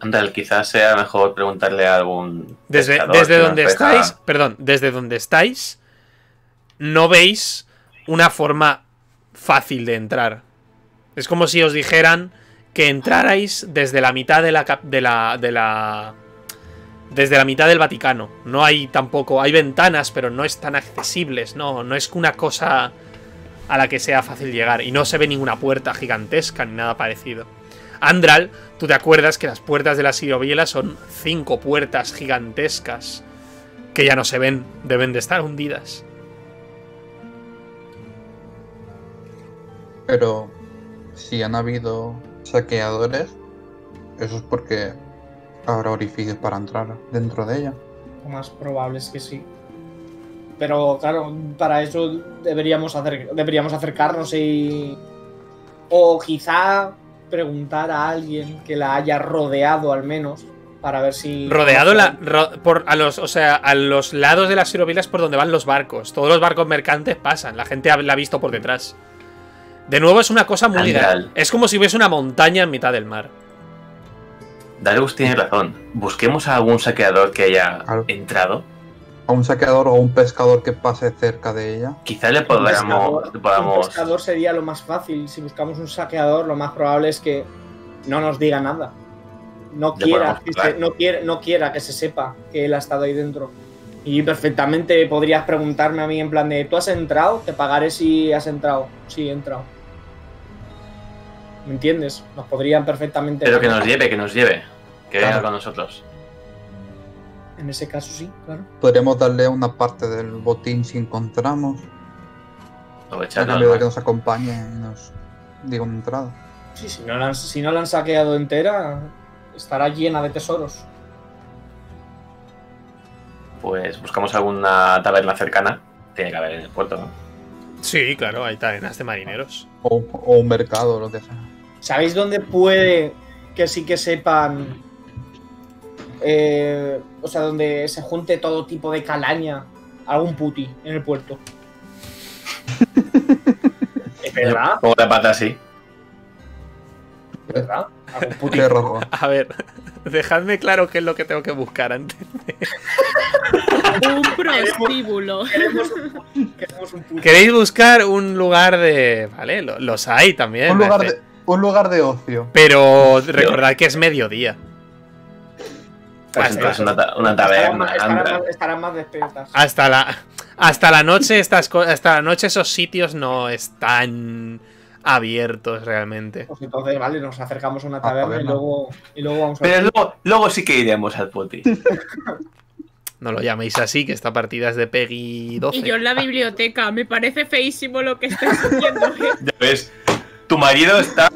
Speaker 3: Andral, quizás sea mejor preguntarle a algún.
Speaker 1: Desde, desde donde estáis, perdón, desde donde estáis, no veis una forma fácil de entrar. Es como si os dijeran que entrarais desde la mitad de la, de la, de la, desde la mitad del Vaticano. No hay tampoco, hay ventanas, pero no están accesibles. No, no es una cosa a la que sea fácil llegar. Y no se ve ninguna puerta gigantesca ni nada parecido. Andral, tú te acuerdas que las puertas de la Sirobiela son cinco puertas gigantescas que ya no se ven, deben de estar hundidas.
Speaker 4: Pero si han habido saqueadores, eso es porque habrá orificios para entrar dentro de ella.
Speaker 5: Lo más probable es que sí. Pero claro, para eso deberíamos, hacer, deberíamos acercarnos y. O quizá preguntar a alguien que la haya rodeado al menos. Para ver si.
Speaker 1: Rodeado la, ro- por, a los, o sea, a los lados de las Sirobiela es por donde van los barcos. Todos los barcos mercantes pasan, la gente ha- la ha visto por detrás. De nuevo es una cosa muy
Speaker 3: Andral.
Speaker 1: Es como si hubiese una montaña en mitad del mar.
Speaker 3: Darius tiene razón. Busquemos a algún saqueador que haya
Speaker 4: Claro.
Speaker 3: entrado.
Speaker 4: A un saqueador o a un pescador que pase cerca de ella.
Speaker 3: Quizá le podamos.
Speaker 5: pescador-
Speaker 3: le podamos-
Speaker 5: Un pescador sería lo más fácil. Si buscamos un saqueador, lo más probable es que no nos diga nada. No quiera, que se, no, quiere, no quiera que se sepa que él ha estado ahí dentro. Y perfectamente podrías preguntarme a mí en plan de, ¿tú has entrado? Te pagaré si has entrado. Sí, he entrado. ¿Me entiendes? Nos podrían perfectamente...
Speaker 3: Pero que nos lleve, que nos lleve. Que venga con nosotros.
Speaker 5: En ese caso sí, claro.
Speaker 4: Podríamos darle una parte del botín si encontramos. A
Speaker 3: Aprovecharlo.
Speaker 4: cambio de
Speaker 3: ¿no?
Speaker 4: que nos acompañe y nos diga una entrada.
Speaker 5: Sí, si no, la han, si no la han saqueado entera, estará llena de tesoros.
Speaker 3: Pues buscamos alguna taberna cercana. Tiene que haber en el puerto, ¿no?
Speaker 1: Sí, claro, hay tabernas de marineros.
Speaker 4: O, o un mercado, lo que sea.
Speaker 5: ¿Sabéis dónde puede que sí que sepan? eh, o sea, donde se junte todo tipo de calaña. Algún puti en el puerto. [laughs] ¿Es verdad?
Speaker 3: Pongo la pata así.
Speaker 5: ¿Es verdad? Algún puti.
Speaker 4: Rojo.
Speaker 1: A ver, [laughs] dejadme claro qué es lo que tengo que buscar antes. [laughs]
Speaker 7: Un prostíbulo.
Speaker 5: Queremos un puti. Queremos un puti.
Speaker 1: ¿Queréis buscar un lugar de... Vale, lo- los hay también.
Speaker 4: Un lugar, de, un lugar de ocio.
Speaker 1: Pero recordad que es mediodía.
Speaker 3: Pues
Speaker 1: Hasta-
Speaker 3: entonces una, ta- una
Speaker 5: Estarán
Speaker 3: taberna,
Speaker 5: más, estarán más- estarán más despiertas.
Speaker 1: Hasta la, hasta la noche estas hasta la noche esos sitios no están abiertos realmente.
Speaker 5: Pues entonces, vale, nos acercamos a una
Speaker 4: Ah,
Speaker 5: taberna y luego, y luego vamos a
Speaker 3: Pero luego, luego sí que iremos al puti. [laughs]
Speaker 1: No lo llaméis así, que esta partida es de Peggy 12.
Speaker 7: Y yo en la biblioteca. Me parece feísimo lo que estáis haciendo. ¿eh?
Speaker 3: Ya ves, tu marido está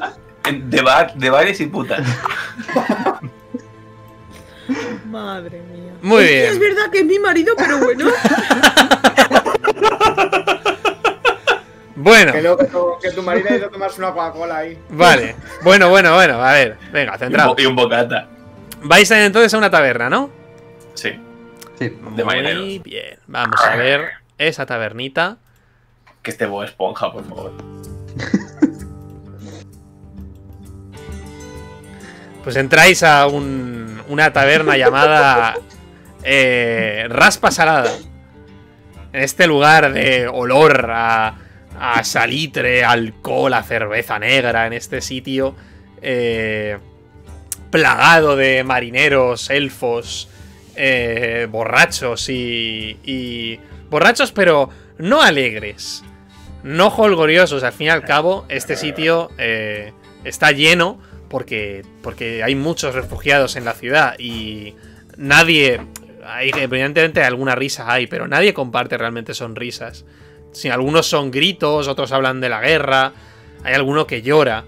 Speaker 3: en- de, bar, de bares y putas.
Speaker 6: Madre mía.
Speaker 1: Muy
Speaker 6: Sí, Es
Speaker 1: bien.
Speaker 6: verdad que es mi marido, pero bueno. [laughs]
Speaker 1: Bueno,
Speaker 5: Que, que, tu, marido ha ido a tomarse una Coca-Cola ahí.
Speaker 1: vale. Bueno, bueno, bueno. A ver, venga, centrado.
Speaker 3: y un bocata.
Speaker 1: Vais a- entonces a una taberna, ¿no?
Speaker 3: Sí.
Speaker 4: Sí.
Speaker 3: De
Speaker 1: Muy
Speaker 3: marineros.
Speaker 1: bien. Vamos a ver esa tabernita.
Speaker 3: Que esté Bob Esponja, por favor. [laughs]
Speaker 1: Pues entráis a un- una taberna llamada eh, Raspa Salada. En este lugar de olor a, a salitre, alcohol, a cerveza negra, en este sitio eh, plagado de marineros, elfos, eh, borrachos y. Borrachos pero no alegres, no holgoriosos. Al fin y al cabo, este sitio eh, está lleno porque, porque hay muchos refugiados en la ciudad y nadie, hay, evidentemente alguna risa hay, pero nadie comparte realmente sonrisas. Si algunos son gritos, otros hablan de la guerra, hay alguno que llora.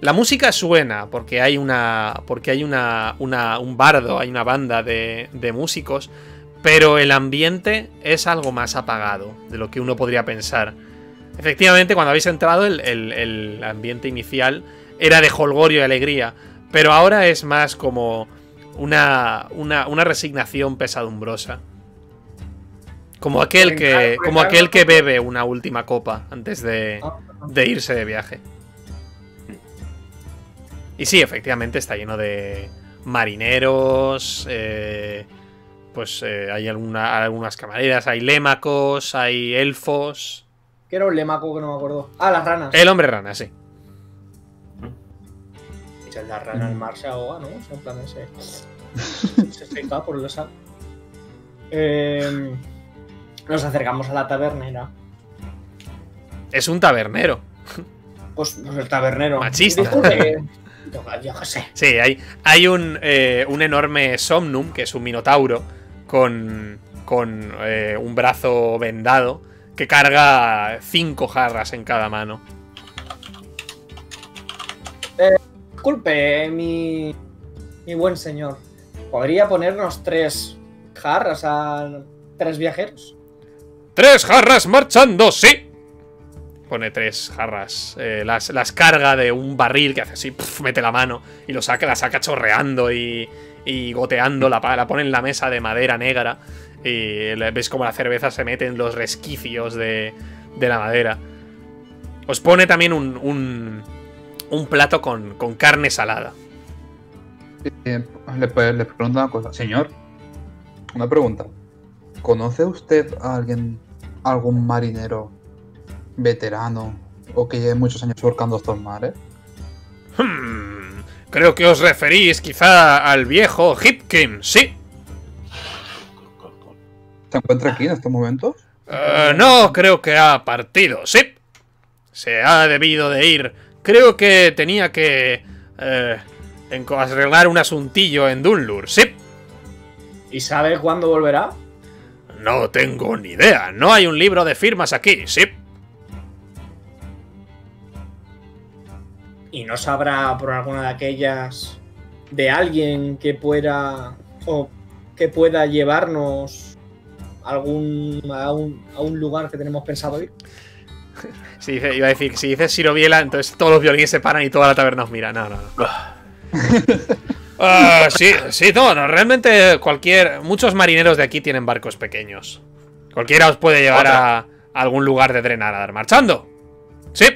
Speaker 1: La música suena porque hay una, porque hay una, una- un bardo, hay una banda de, de músicos, pero el ambiente es algo más apagado de lo que uno podría pensar. Efectivamente, cuando habéis entrado, el, el- el ambiente inicial era de holgorio y alegría, pero ahora es más como una, una, una resignación pesadumbrosa. Como aquel que, como aquel que bebe una última copa antes de, de irse de viaje. Y sí, efectivamente está lleno de marineros, eh, pues eh, hay alguna- algunas camareras, hay lémacos, hay elfos.
Speaker 5: Que era un lemaco que no me acuerdo. Ah, las ranas.
Speaker 1: El hombre rana, sí.
Speaker 5: Si la rana al mar se ahoga, ¿no? O sea, en plan ese. [laughs] se seca por el sal. Eh, nos acercamos a la tabernera.
Speaker 1: Es un tabernero.
Speaker 5: Pues, pues el tabernero.
Speaker 1: Machista.
Speaker 5: Disculpe, yo, yo qué sé.
Speaker 1: Sí, hay, hay un, eh, un enorme Somnum, que es un minotauro, con, con eh, un brazo vendado, que carga cinco jarras en cada mano.
Speaker 5: Disculpe, mi, mi buen señor. ¿Podría ponernos tres jarras a tres viajeros?
Speaker 1: ¡Tres jarras marchando! ¡Sí! Pone tres jarras. eh, las, las carga de un barril que hace así, mete la mano y lo saca, la saca chorreando y, y goteando. La, la pone en la mesa de madera negra. Y ves como la cerveza se mete en los resquicios de, de la madera. Os pone también un, un plato con, con carne salada.
Speaker 4: Eh, le, le pregunto una cosa. Señor, una pregunta. ¿Conoce usted a alguien, algún marinero veterano o que lleve muchos años surcando estos mares?
Speaker 1: Hmm, creo que os referís quizá al viejo Hipkin, sí.
Speaker 4: ¿Se encuentra aquí en estos momentos?
Speaker 1: Eh, no, creo que ha partido, sí. Se ha debido de ir. Creo que tenía que eh, arreglar un asuntillo en Dunlur, sí.
Speaker 5: ¿Y sabe cuándo volverá?
Speaker 1: No tengo ni idea. No hay un libro de firmas aquí, sí.
Speaker 5: ¿Y no sabrá por alguna de aquellas de alguien que pueda o que pueda llevarnos a algún, a un, a un lugar que tenemos pensado ir?
Speaker 1: Si dice, iba a decir, si dices Sirobiela, entonces todos los violines se paran y toda la taberna os mira. No, no, no. [laughs] Ah, sí, sí, no, no, realmente cualquier. Muchos marineros de aquí tienen barcos pequeños. Cualquiera os puede llevar a, a algún lugar de drenar marchando. Sí.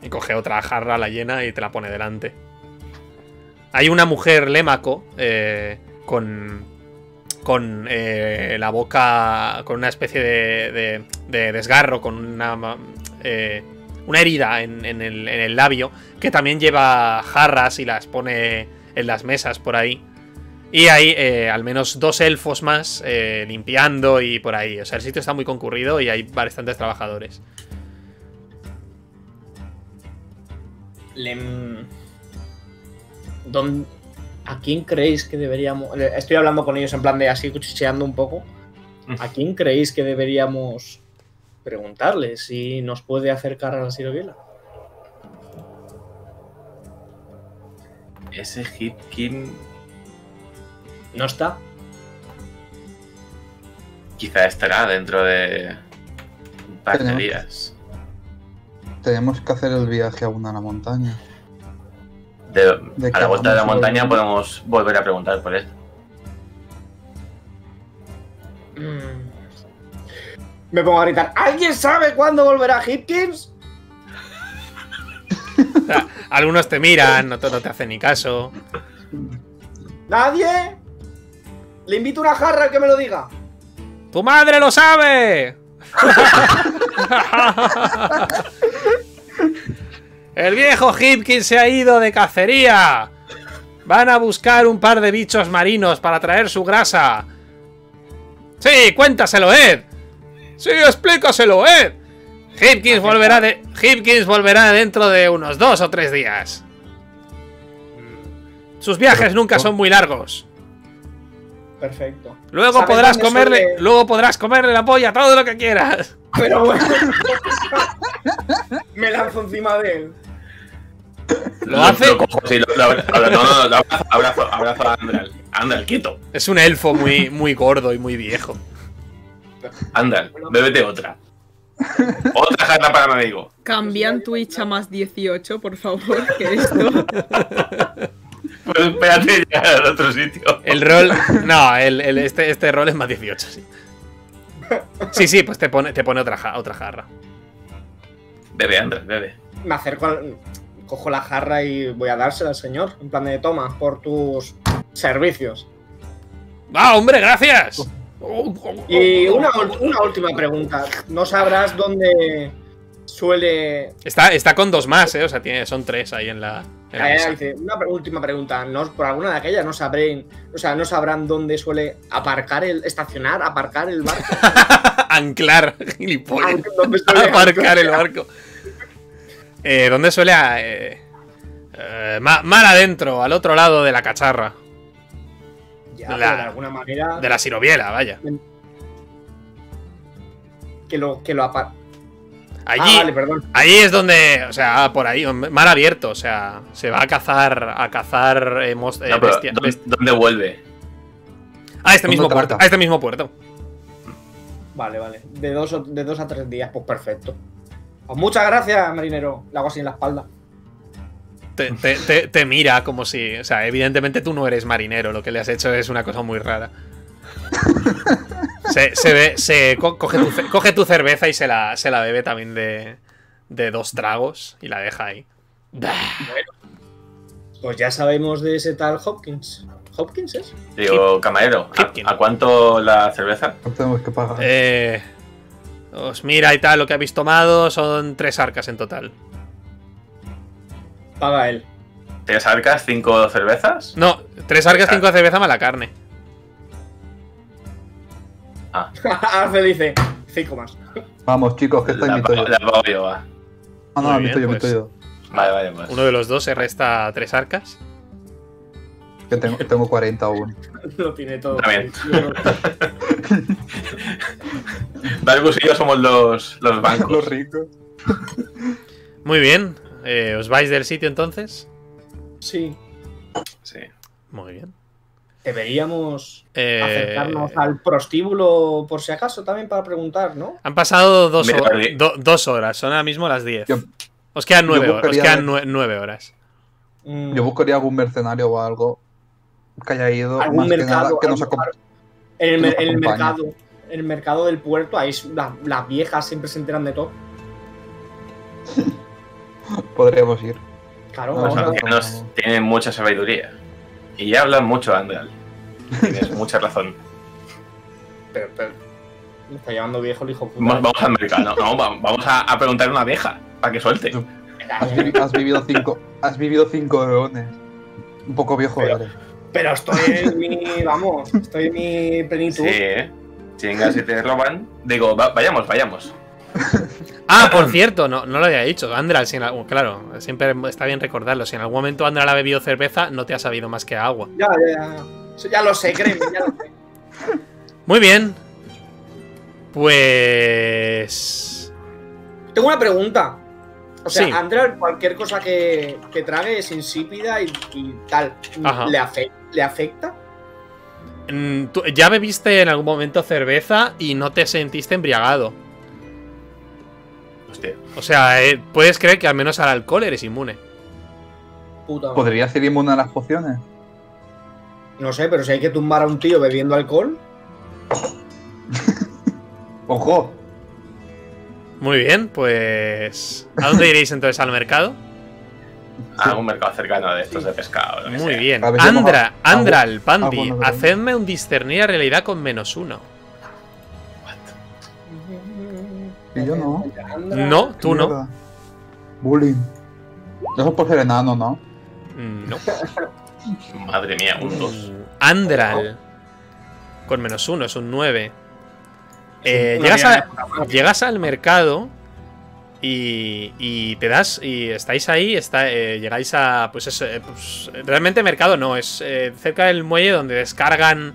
Speaker 1: Y coge otra jarra, la llena y te la pone delante. Hay una mujer lémaco eh, con. Con eh, la boca. con una especie de, de- de desgarro, con una. eh, una herida en, el, labio, que también lleva jarras y las pone en las mesas por ahí. Y hay eh, al menos dos elfos más limpiando y por ahí. O sea, el sitio está muy concurrido y hay bastantes trabajadores.
Speaker 5: Le- ¿Dón- ¿A quién creéis que deberíamos.? Estoy hablando con ellos en plan de así cuchicheando un poco. ¿A quién creéis que deberíamos preguntarle si nos puede acercar a la Siroviela?
Speaker 3: Ese Hitkin
Speaker 5: ¿No está?
Speaker 3: quizá estará dentro de un par de días.
Speaker 4: Tenemos que hacer el viaje a una montaña.
Speaker 3: De-
Speaker 4: ¿De
Speaker 3: a la vuelta de la montaña
Speaker 4: volver?
Speaker 3: podemos volver a preguntar por él.
Speaker 5: Mm. Me pongo a gritar. ¿Alguien sabe cuándo volverá Hipkins? [laughs]
Speaker 1: Algunos te miran, no te, no te hacen ni caso.
Speaker 5: ¿Nadie? Le invito una jarra al que me lo diga.
Speaker 1: ¡Tu madre lo sabe! [laughs] El viejo Hipkins se ha ido de cacería. Van a buscar un par de bichos marinos para traer su grasa. Sí, cuéntaselo, Ed. Sí, explícaselo, Ed. Hipkins volverá de. Hipkins volverá dentro de unos dos o tres días. Sus viajes nunca son muy largos.
Speaker 5: Perfecto.
Speaker 1: Luego
Speaker 5: ¿Sabes
Speaker 1: podrás comerle,
Speaker 5: suele-
Speaker 1: luego podrás comerle la polla todo lo que quieras.
Speaker 5: Pero bueno. [laughs] me lanzo encima de él.
Speaker 1: Lo hace.
Speaker 3: Lo cojo, sí, lo- lo- abra- no, no, lo abrazo, abrazo, abrazo a Andral. Andral, quieto.
Speaker 1: Es un elfo muy, muy gordo y muy viejo.
Speaker 3: Andral, bébete otra. Otra jarra para mi amigo.
Speaker 7: Cambian Twitch a más 18, por favor, que esto.
Speaker 3: Pues espérate ya al otro sitio.
Speaker 1: El rol. No, el, el- este, este rol es más 18, sí. Sí, sí, pues te pone, te pone otra, ja- otra jarra.
Speaker 3: Bebe, Andral, bebe.
Speaker 5: Me acerco al. Cojo la jarra y voy a dársela al señor. En plan de toma, por tus servicios.
Speaker 1: ¡Ah, hombre, gracias!
Speaker 5: Y una, una última pregunta. ¿No sabrás dónde suele.
Speaker 1: Está, está con dos más, ¿eh? O sea, tiene, son tres ahí en la. en la
Speaker 5: Eh,
Speaker 1: mesa.
Speaker 5: dice, una última pregunta. ¿No, por alguna de aquellas no sabrán, o sea, no sabrán dónde suele aparcar el. estacionar, aparcar el barco. [laughs]
Speaker 1: Anclar, gilipollas.
Speaker 5: ¿Dónde suele
Speaker 1: Aparcar el barco. Eh, ¿Dónde suele.? eh, eh, mal adentro, al otro lado de la cacharra.
Speaker 5: Ya,
Speaker 1: La-
Speaker 5: de alguna manera.
Speaker 1: De la sirobiela, vaya.
Speaker 5: Que lo, que lo apa-
Speaker 1: Allí,
Speaker 5: Ah, vale, perdón.
Speaker 1: Ahí es donde, o sea, por ahí, mar abierto, o sea, se va a cazar, a cazar eh, eh,
Speaker 3: No,
Speaker 1: bestia-
Speaker 3: ¿dónde, vuelve?
Speaker 1: a este
Speaker 4: ¿Dónde
Speaker 1: mismo
Speaker 4: trata?
Speaker 1: puerto, a este mismo puerto.
Speaker 5: Vale, vale. De dos, de dos a tres días, pues perfecto. Pues muchas gracias, marinero. Le hago así en la espalda.
Speaker 1: Te, te- te- te mira como si, o sea, evidentemente tú no eres marinero, lo que le has hecho es una cosa muy rara. Se, se ve, se co- coge, tu, ce- coge tu cerveza y se la, se la bebe también de, de dos tragos y la deja ahí.
Speaker 5: Pues ya sabemos de ese tal Hopkins. ¿Hopkins es?
Speaker 3: Digo, camarero. ¿a, a cuánto la cerveza?
Speaker 4: No tenemos que pagar.
Speaker 1: Eh, os mira y tal lo que habéis tomado, son tres arcas en total.
Speaker 5: Paga él.
Speaker 3: ¿Tres arcas, cinco cervezas?
Speaker 1: No, tres arcas, cinco de cerveza, mala carne. [laughs] [laughs]
Speaker 5: Arce dice, cinco más.
Speaker 4: Vamos, chicos, que está
Speaker 3: La,
Speaker 4: invito yo.
Speaker 3: pa- la pago yo, va.
Speaker 4: Ah, no,
Speaker 1: bien,
Speaker 4: yo, invito
Speaker 1: pues.
Speaker 4: yo.
Speaker 3: Vale, vale, pues.
Speaker 1: Uno de los dos se resta tres arcas.
Speaker 4: Que tengo, tengo 40 aún. [laughs]
Speaker 5: Lo tiene todo.
Speaker 3: También. Dalgus y yo somos los, los bancos.
Speaker 4: Los ricos.
Speaker 1: Muy bien. eh, ¿Os vais del sitio entonces?
Speaker 5: Sí.
Speaker 3: Sí.
Speaker 1: Muy bien.
Speaker 5: Deberíamos
Speaker 1: Eh,
Speaker 5: acercarnos al prostíbulo por si acaso también para preguntar, ¿no?
Speaker 1: Han pasado dos,
Speaker 3: Mira,
Speaker 1: ho-
Speaker 3: Oli.
Speaker 1: do- dos horas, son ahora mismo las 10.
Speaker 4: Yo-
Speaker 1: Os quedan nueve, horas, os quedan nue- nueve horas.
Speaker 4: Yo buscaría algún mercenario o algo que haya ido
Speaker 5: algún
Speaker 4: más que
Speaker 5: mercado,
Speaker 4: nada que nos
Speaker 5: en el,
Speaker 4: que
Speaker 5: mer-
Speaker 4: nos
Speaker 5: en el
Speaker 4: acompañe.
Speaker 5: mercado, el mercado del puerto, ahí la- las viejas siempre se enteran de todo. [laughs]
Speaker 4: Podríamos ir.
Speaker 5: Claro,
Speaker 4: No,
Speaker 5: vamos
Speaker 4: o
Speaker 5: a
Speaker 4: sea,
Speaker 5: ver.
Speaker 3: Que nos tienen mucha sabiduría. Y hablan mucho, Andral. Tienes [laughs] mucha razón.
Speaker 5: Pero, pero, me está llamando viejo el hijo puta.
Speaker 3: Vamos, vamos al mercado. No, no, va- vamos a, a preguntar a una vieja para que suelte.
Speaker 4: Has, vivi- has vivido cinco, has vivido cinco eones. Un poco viejo
Speaker 5: Pero-. Pero estoy en mi, vamos, estoy en mi plenitud.
Speaker 3: Sí, ¿eh? Chingas, si te roban. Digo, va- vayamos, vayamos. [laughs]
Speaker 1: Ah, por cierto, no, no lo había dicho. Andral, si en algún- claro, siempre está bien recordarlo. Si en algún momento Andral ha bebido cerveza, no te ha sabido más que agua.
Speaker 5: Ya, ya, ya. Eso ya lo sé, créeme, ya lo sé.
Speaker 1: Muy bien. Pues.
Speaker 5: Tengo una pregunta. O sea,
Speaker 1: Sí.
Speaker 5: Andrea, cualquier cosa que, que trague es insípida y, y tal.
Speaker 1: Ajá.
Speaker 5: ¿Le, afe- ¿Le afecta?
Speaker 1: Mm, tú ya bebiste en algún momento cerveza y no te sentiste embriagado.
Speaker 3: Hostia.
Speaker 1: O sea, eh, puedes creer que al menos al alcohol eres inmune.
Speaker 5: Puta madre.
Speaker 4: ¿Podría ser inmune a las pociones?
Speaker 5: No sé, pero si hay que tumbar a un tío bebiendo alcohol. [laughs]
Speaker 4: ¡Ojo!
Speaker 1: Muy bien, pues. ¿A dónde iréis entonces al mercado?
Speaker 3: A un mercado cercano de estos de pescado.
Speaker 1: Muy
Speaker 3: sea.
Speaker 1: bien. Andra,
Speaker 4: a- a-
Speaker 1: Andral,
Speaker 4: a-
Speaker 1: Pandi, hacedme un discernir a realidad con menos uno.
Speaker 4: Y yo no.
Speaker 1: No, tú no.
Speaker 4: Bullying. Eso es por ser enano, ¿no?
Speaker 1: No. [laughs]
Speaker 3: Madre mía, un 2.
Speaker 1: Mm, Andral. Con menos uno, es un 9. Eh, llegas, a- llegas al mercado y, y te das y estáis ahí, está, eh, llegáis a, pues eso, eh, pues, realmente mercado no, es eh, cerca del muelle donde descargan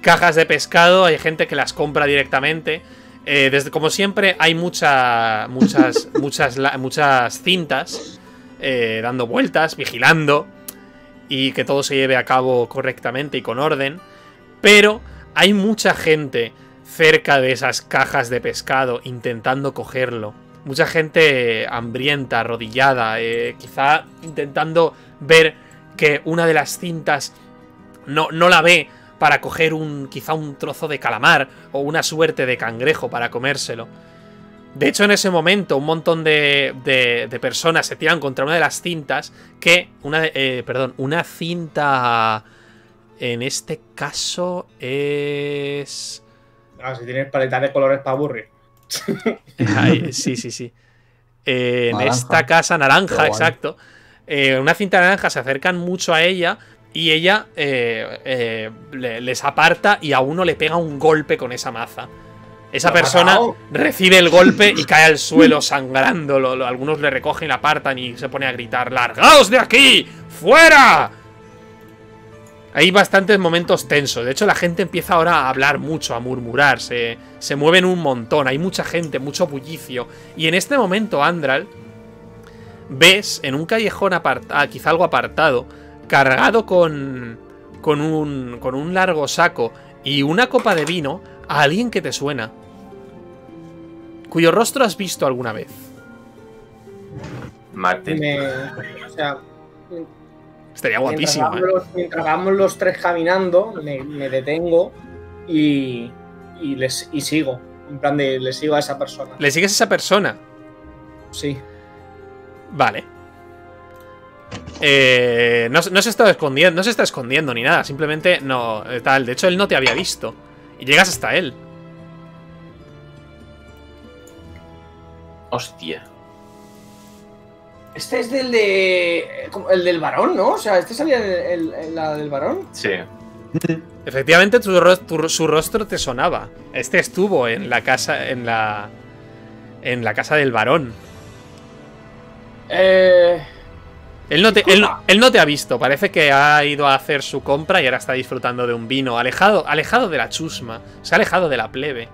Speaker 1: cajas de pescado, hay gente que las compra directamente. Desde, como siempre hay mucha, muchas, [laughs] muchas, la- muchas cintas dando vueltas, vigilando y que todo se lleve a cabo correctamente y con orden. Pero hay mucha gente cerca de esas cajas de pescado intentando cogerlo. Mucha gente hambrienta, arrodillada, eh, quizá intentando ver que una de las cintas no, no la ve para coger un quizá un trozo de calamar o una suerte de cangrejo para comérselo. De hecho, en ese momento, un montón de, de- de personas se tiran contra una de las cintas que. Una eh, perdón, una cinta. En este caso es.
Speaker 5: Ah, si tienes paletas de colores para aburrir.
Speaker 1: Ay, sí, sí, sí. Eh, en esta casa naranja, exacto. eh, una cinta naranja se acercan mucho a ella y ella eh, eh, le- les aparta y a uno le pega un golpe con esa maza. Esa
Speaker 5: ¿Lo ha
Speaker 1: persona recibe el golpe y cae al [laughs] suelo sangrando. Lo- lo- algunos le recogen, la apartan y se pone a gritar: ¡Largaos de aquí! ¡Fuera! Hay bastantes momentos tensos. De hecho, la gente empieza ahora a hablar mucho, a murmurar. Se, se mueven un montón. Hay mucha gente, mucho bullicio. Y en este momento, Andral, ves en un callejón apartado, quizá algo apartado, cargado con, con, un, con un largo saco y una copa de vino, a alguien que te suena. Cuyo rostro has visto alguna vez.
Speaker 3: Martín.
Speaker 5: Me- o sea,
Speaker 1: Estaría
Speaker 5: mientras
Speaker 1: guapísimo,
Speaker 5: vamos,
Speaker 1: ¿eh?
Speaker 5: los, mientras vamos los tres caminando, me, me detengo y, y, les, y sigo. En plan de, le sigo a esa persona.
Speaker 1: ¿Le sigues a esa persona?
Speaker 5: Sí.
Speaker 1: Vale. Eh, no, no se está escondiendo, no se está escondiendo ni nada, simplemente no eh, tal. De hecho, él no te había visto. Y llegas hasta él.
Speaker 3: Hostia.
Speaker 5: Este es del de. El del varón, ¿no? O sea, este salía en, la del varón.
Speaker 3: Sí.
Speaker 1: Efectivamente, tu ro- tu- su rostro te sonaba. Este estuvo en la casa. En la. En la casa del varón.
Speaker 5: Eh.
Speaker 1: Él no, te, él, él no te ha visto. Parece que ha ido a hacer su compra y ahora está disfrutando de un vino. Alejado, alejado de la chusma. Se ha alejado de la plebe.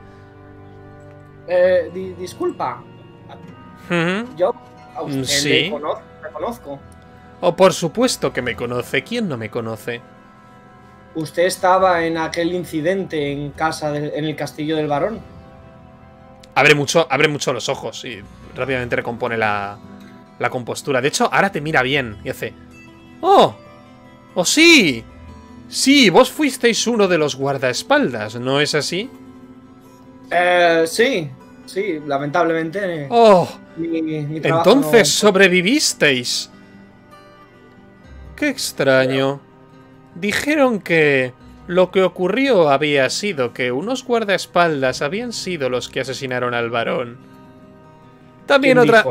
Speaker 5: eh, di- disculpa. Yo a usted
Speaker 1: Sí.
Speaker 5: le, cono- le conozco.
Speaker 1: Oh, por supuesto que me conoce. ¿Quién no me conoce?
Speaker 5: usted estaba en aquel incidente en casa, en el castillo del varón.
Speaker 1: Abre mucho, abre mucho los ojos y rápidamente recompone la, la compostura. De hecho, ahora te mira bien y hace. ¡Oh! ¡Oh, sí! Sí, vos fuisteis uno de los guardaespaldas, ¿no es así?
Speaker 5: Eh, sí, sí, lamentablemente.
Speaker 1: ¡Oh!
Speaker 5: mi- mi trabajo
Speaker 1: Entonces
Speaker 5: no-
Speaker 1: sobrevivisteis. Qué extraño. Dijeron que lo que ocurrió había sido que unos guardaespaldas habían sido los que asesinaron al varón. También
Speaker 5: ¿Quién
Speaker 1: otra...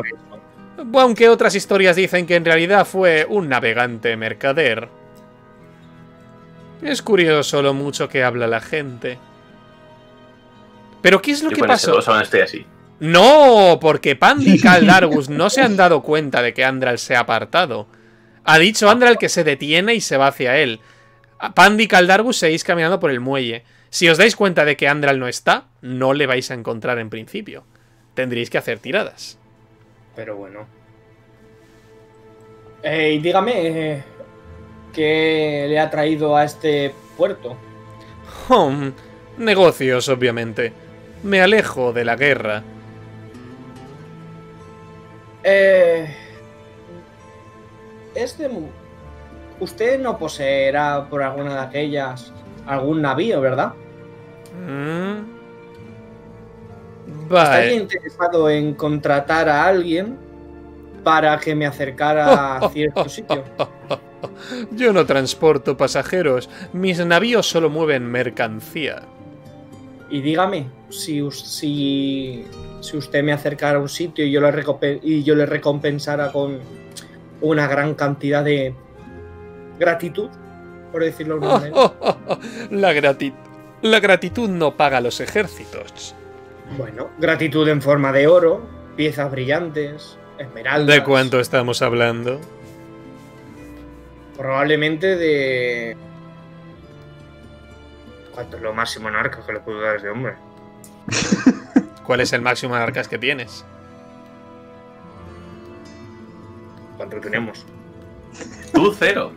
Speaker 1: Aunque otras historias dicen que en realidad fue un navegante mercader. Es curioso lo mucho que habla la gente. Pero ¿qué es lo
Speaker 3: Yo
Speaker 1: que
Speaker 3: con
Speaker 1: pasó?
Speaker 3: dos aún estoy así.
Speaker 1: No, porque Pandy y Caldargus no se han dado cuenta de que Andral se ha apartado. Ha dicho Andral que se detiene y se va hacia él. Pandy y Caldargus seguís caminando por el muelle. Si os dais cuenta de que Andral no está, no le vais a encontrar en principio. Tendréis que hacer tiradas.
Speaker 5: Pero bueno. Eh, y dígame, eh, ¿qué le ha traído a este puerto?
Speaker 1: Hum, negocios, obviamente. Me alejo de la guerra.
Speaker 5: Eh, es de... mu- Usted no poseerá por alguna de aquellas algún navío, ¿verdad?
Speaker 1: Mm.
Speaker 5: Estaría
Speaker 1: Vale.
Speaker 5: interesado en contratar a alguien para que me acercara a [laughs] cierto sitio.
Speaker 1: Yo no transporto pasajeros. Mis navíos solo mueven mercancía.
Speaker 5: Y dígame, si, si, si usted me acercara a un sitio y yo, le y yo le recompensara con una gran cantidad de gratitud, por decirlo de manera. [laughs]
Speaker 1: La gratitud. La gratitud no paga los ejércitos.
Speaker 5: Bueno, gratitud en forma de oro, piezas brillantes, esmeraldas.
Speaker 1: ¿De cuánto estamos hablando?
Speaker 5: Probablemente de. ¿Cuánto es lo máximo en arcos que le puedo dar a ese hombre? [laughs]
Speaker 1: ¿Cuál es el máximo de arcas que tienes?
Speaker 5: ¿Cuánto tenemos?
Speaker 3: Tú cero.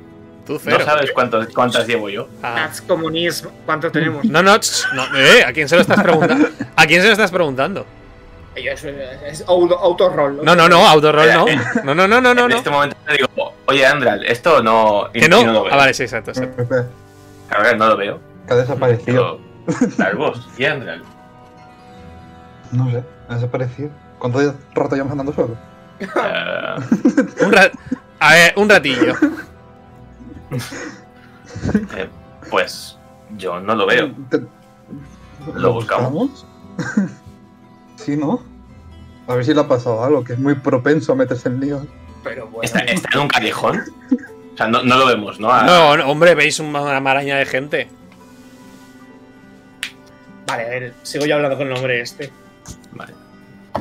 Speaker 1: Tú cero.
Speaker 3: No sabes cuántos, cuántas llevo yo.
Speaker 1: Ah.
Speaker 5: That's comunismo. ¿Cuánto tenemos?
Speaker 1: No, no, no, eh, ¿a quién se lo estás preguntando? ¿A quién se lo estás preguntando?
Speaker 5: Es, es auto, autorroll.
Speaker 1: No, no, no, autorroll no. No, no, no, no, no.
Speaker 3: en
Speaker 1: no.
Speaker 3: este momento te digo, oye Andral, esto no.
Speaker 1: ¿Que no?
Speaker 3: lo veo.
Speaker 1: Ah, vale, sí, exacto.
Speaker 3: A ver, no lo veo.
Speaker 4: Que ha desaparecido.
Speaker 3: Largos y Andral.
Speaker 4: No sé, ha desaparecido. ¿Cuánto rato llevamos andando solo?
Speaker 3: Eh,
Speaker 1: Un, ra- a ver, un ratillo.
Speaker 3: eh, pues. Yo no lo veo.
Speaker 4: Te-
Speaker 3: ¿Lo buscamos? [laughs]
Speaker 4: sí, ¿no? A ver si le ha pasado algo, que es muy propenso a meterse en líos.
Speaker 5: Pero bueno.
Speaker 3: ¿Está, está en un callejón? O sea, no, no lo vemos, ¿no?
Speaker 1: No, no, hombre, veis una maraña de gente.
Speaker 5: Vale, a ver, sigo yo hablando con el nombre este.
Speaker 3: Vale.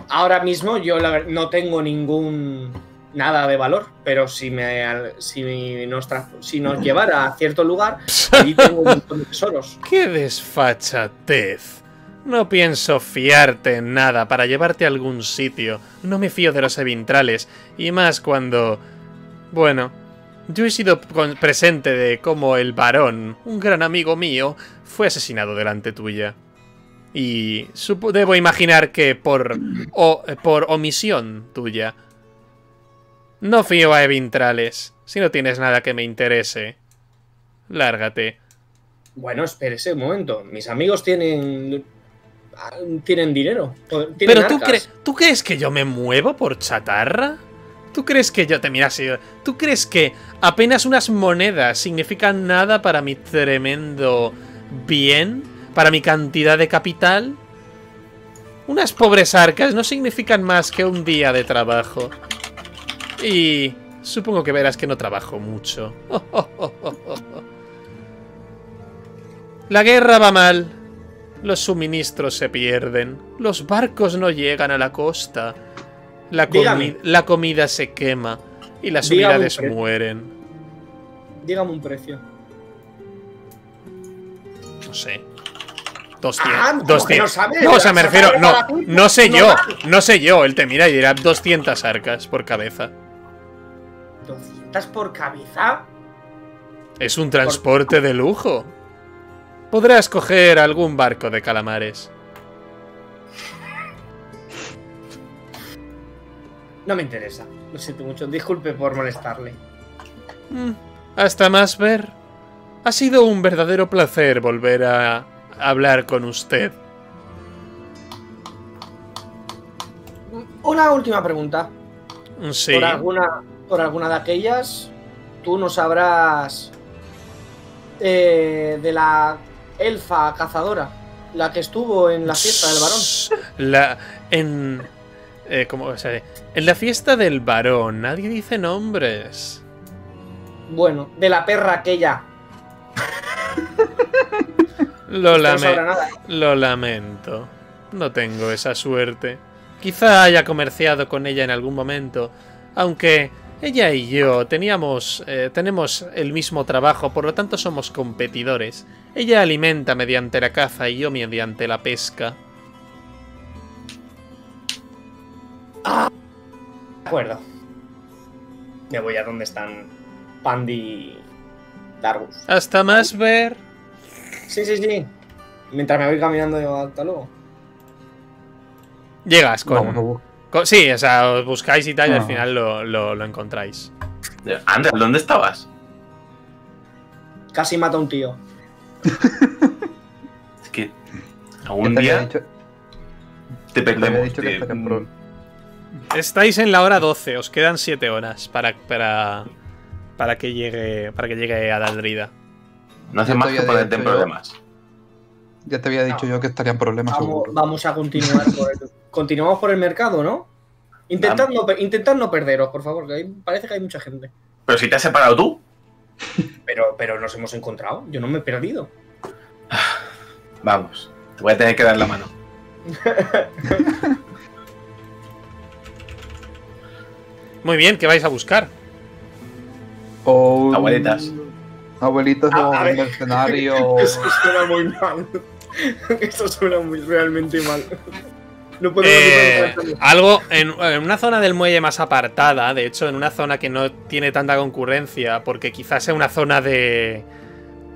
Speaker 5: Ahora mismo yo la no tengo ningún nada de valor, pero si me si nos, si nos [laughs] llevara a cierto lugar, [laughs] allí tengo un montón de tesoros.
Speaker 1: ¡Qué desfachatez! No pienso fiarte en nada para llevarte a algún sitio. No me fío de los evintrales. Y más cuando... Bueno, yo he sido presente de cómo el varón, un gran amigo mío, fue asesinado delante tuya. Y debo imaginar que por, o- por omisión tuya. No fío a evintrales. Si no tienes nada que me interese, lárgate.
Speaker 5: Bueno, espérese un momento. Mis amigos tienen ah, tienen dinero. tienen
Speaker 1: Pero tú, cre- ¿tú crees que yo me muevo por chatarra? ¿Tú crees que yo te mira así? ¿Tú crees que apenas unas monedas significan nada para mi tremendo bien? ¿Para mi cantidad de capital? Unas pobres arcas no significan más que un día de trabajo. Y supongo que verás que no trabajo mucho. [laughs] La guerra va mal. Los suministros se pierden. Los barcos no llegan a la costa. La, comi-
Speaker 5: Dígame.
Speaker 1: la comida se quema. Y las
Speaker 5: Dígame un
Speaker 1: unidades mueren.
Speaker 5: Dígame un precio.
Speaker 1: No sé. 200.
Speaker 5: Ah, ¿cómo que
Speaker 1: 200.
Speaker 5: no sabes?
Speaker 1: No, o sea, me
Speaker 5: ¿La
Speaker 1: refiero. No, no sé yo. No sé yo. Él te mira y dirá 200 arcas por cabeza.
Speaker 5: 200 por cabeza.
Speaker 1: Es un transporte de lujo. podrás coger algún barco de calamares.
Speaker 5: No me interesa. Lo siento mucho. Disculpe por molestarle.
Speaker 1: Mm, Hasta más ver. Ha sido un verdadero placer volver a hablar con usted.
Speaker 5: Una última pregunta.
Speaker 1: Sí.
Speaker 5: Por alguna, por alguna de aquellas, tú no sabrás eh, de la elfa cazadora, la que estuvo en la fiesta del varón.
Speaker 1: La. En. eh, ¿Cómo se? En la fiesta del varón, nadie dice nombres.
Speaker 5: Bueno, de la perra aquella. [laughs]
Speaker 1: Lo,
Speaker 5: no nada.
Speaker 1: lamento. No tengo esa suerte. Quizá haya comerciado con ella en algún momento, aunque ella y yo teníamos eh, tenemos el mismo trabajo, por lo tanto somos competidores. Ella alimenta mediante la caza y yo mediante la pesca.
Speaker 5: De acuerdo. Me voy a donde están Pandy y Dargus.
Speaker 1: Hasta más ver.
Speaker 5: Sí, sí, sí. Mientras me voy caminando yo hasta luego.
Speaker 1: Llegas con,
Speaker 4: Vamos
Speaker 1: Sí, o sea, os buscáis y tal y al
Speaker 4: Ah.
Speaker 1: final lo, lo- lo encontráis.
Speaker 3: Andrés, ¿dónde estabas?
Speaker 5: Casi mata a un tío. [laughs]
Speaker 3: Es que algún
Speaker 4: te
Speaker 3: día te perdemos.
Speaker 4: dicho que
Speaker 3: tío.
Speaker 4: estaría en pro-
Speaker 1: Estáis en la hora 12, os quedan 7 horas para, para, para que llegue para que llegue a Daldrida.
Speaker 3: No hace más que ponerte en
Speaker 4: yo.
Speaker 3: problemas.
Speaker 4: Ya te había dicho yo que estaría en problemas
Speaker 5: Vamos,
Speaker 4: seguro.
Speaker 5: vamos a continuar por el, [laughs] continuamos por el mercado, ¿no? Intentad no, intentad no perderos, por favor, que hay- parece que hay mucha gente.
Speaker 3: Pero si te has separado tú, [laughs]
Speaker 5: Pero, pero nos hemos encontrado, yo no me he perdido. [sighs]
Speaker 3: vamos. Te voy a tener que dar la mano. [laughs]
Speaker 1: Muy bien, ¿qué vais a buscar?
Speaker 4: O
Speaker 3: Abuelitas.
Speaker 4: Abuelitas
Speaker 5: A-
Speaker 4: o
Speaker 5: a ver.
Speaker 4: mercenario. [laughs]
Speaker 5: Eso suena muy mal. [laughs] Eso suena muy realmente mal. No podemos
Speaker 1: Eh, algo en, en una zona del muelle más apartada, de hecho, en una zona que no tiene tanta concurrencia, porque quizás sea una zona de.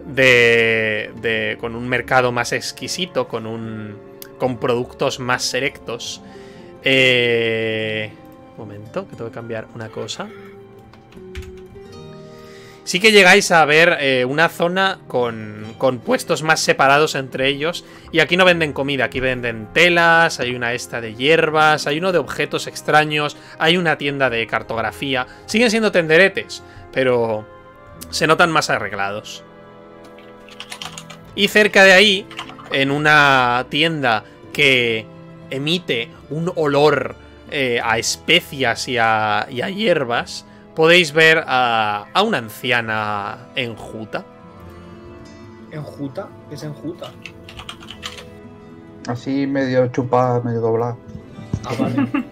Speaker 1: de. de- con un mercado más exquisito, con un. con productos más selectos. Eh. Un momento, que tengo que cambiar una cosa. Sí que llegáis a ver eh, una zona con, con puestos más separados entre ellos. Y aquí no venden comida, aquí venden telas, hay una esta de hierbas, hay uno de objetos extraños, hay una tienda de cartografía. Siguen siendo tenderetes, pero se notan más arreglados. Y cerca de ahí, en una tienda que emite un olor eh, a especias y a, y a hierbas, podéis ver a, a una anciana enjuta.
Speaker 5: ¿Enjuta? ¿Qué es enjuta?
Speaker 4: Así medio chupada, medio doblada.
Speaker 5: Ah, vale. [laughs]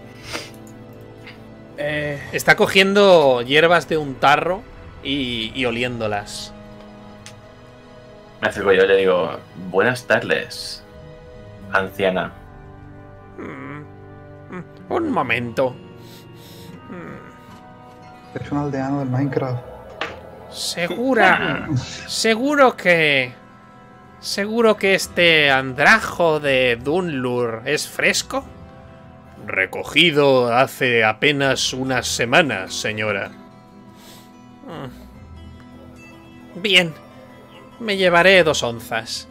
Speaker 5: eh,
Speaker 1: Está cogiendo hierbas de un tarro y, y oliéndolas.
Speaker 3: Me acerco yo y le digo, buenas tardes, anciana.
Speaker 1: Mm, mm, un momento.
Speaker 4: Es un aldeano del Minecraft.
Speaker 1: Segura. [laughs] seguro que. Seguro que este andrajo de Dunlur es fresco. Recogido hace apenas unas semanas, señora. Mm. Bien. Me llevaré dos onzas.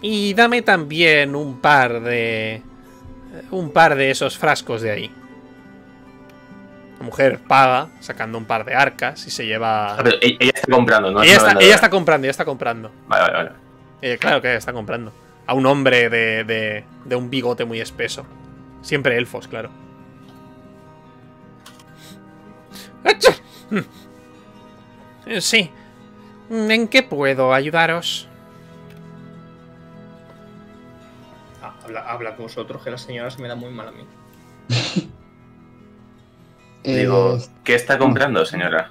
Speaker 1: Y dame también un par de. Un par de esos frascos de ahí. La mujer paga, sacando un par de arcas y se lleva.
Speaker 3: Ah, pero ella, ella está comprando, ¿no?
Speaker 1: ella, está,
Speaker 3: vendedora.
Speaker 1: ella está comprando, ella está comprando.
Speaker 3: Vale, vale, vale.
Speaker 1: Eh, claro que está comprando. A un hombre de, de, de un bigote muy espeso. Siempre elfos, claro. Mm. Sí. ¿En qué puedo ayudaros?
Speaker 5: ah, habla, habla con vosotros, que la señora se me da muy mal a mí. [laughs]
Speaker 3: Digo,
Speaker 4: Eh,
Speaker 3: ¿qué está comprando, señora?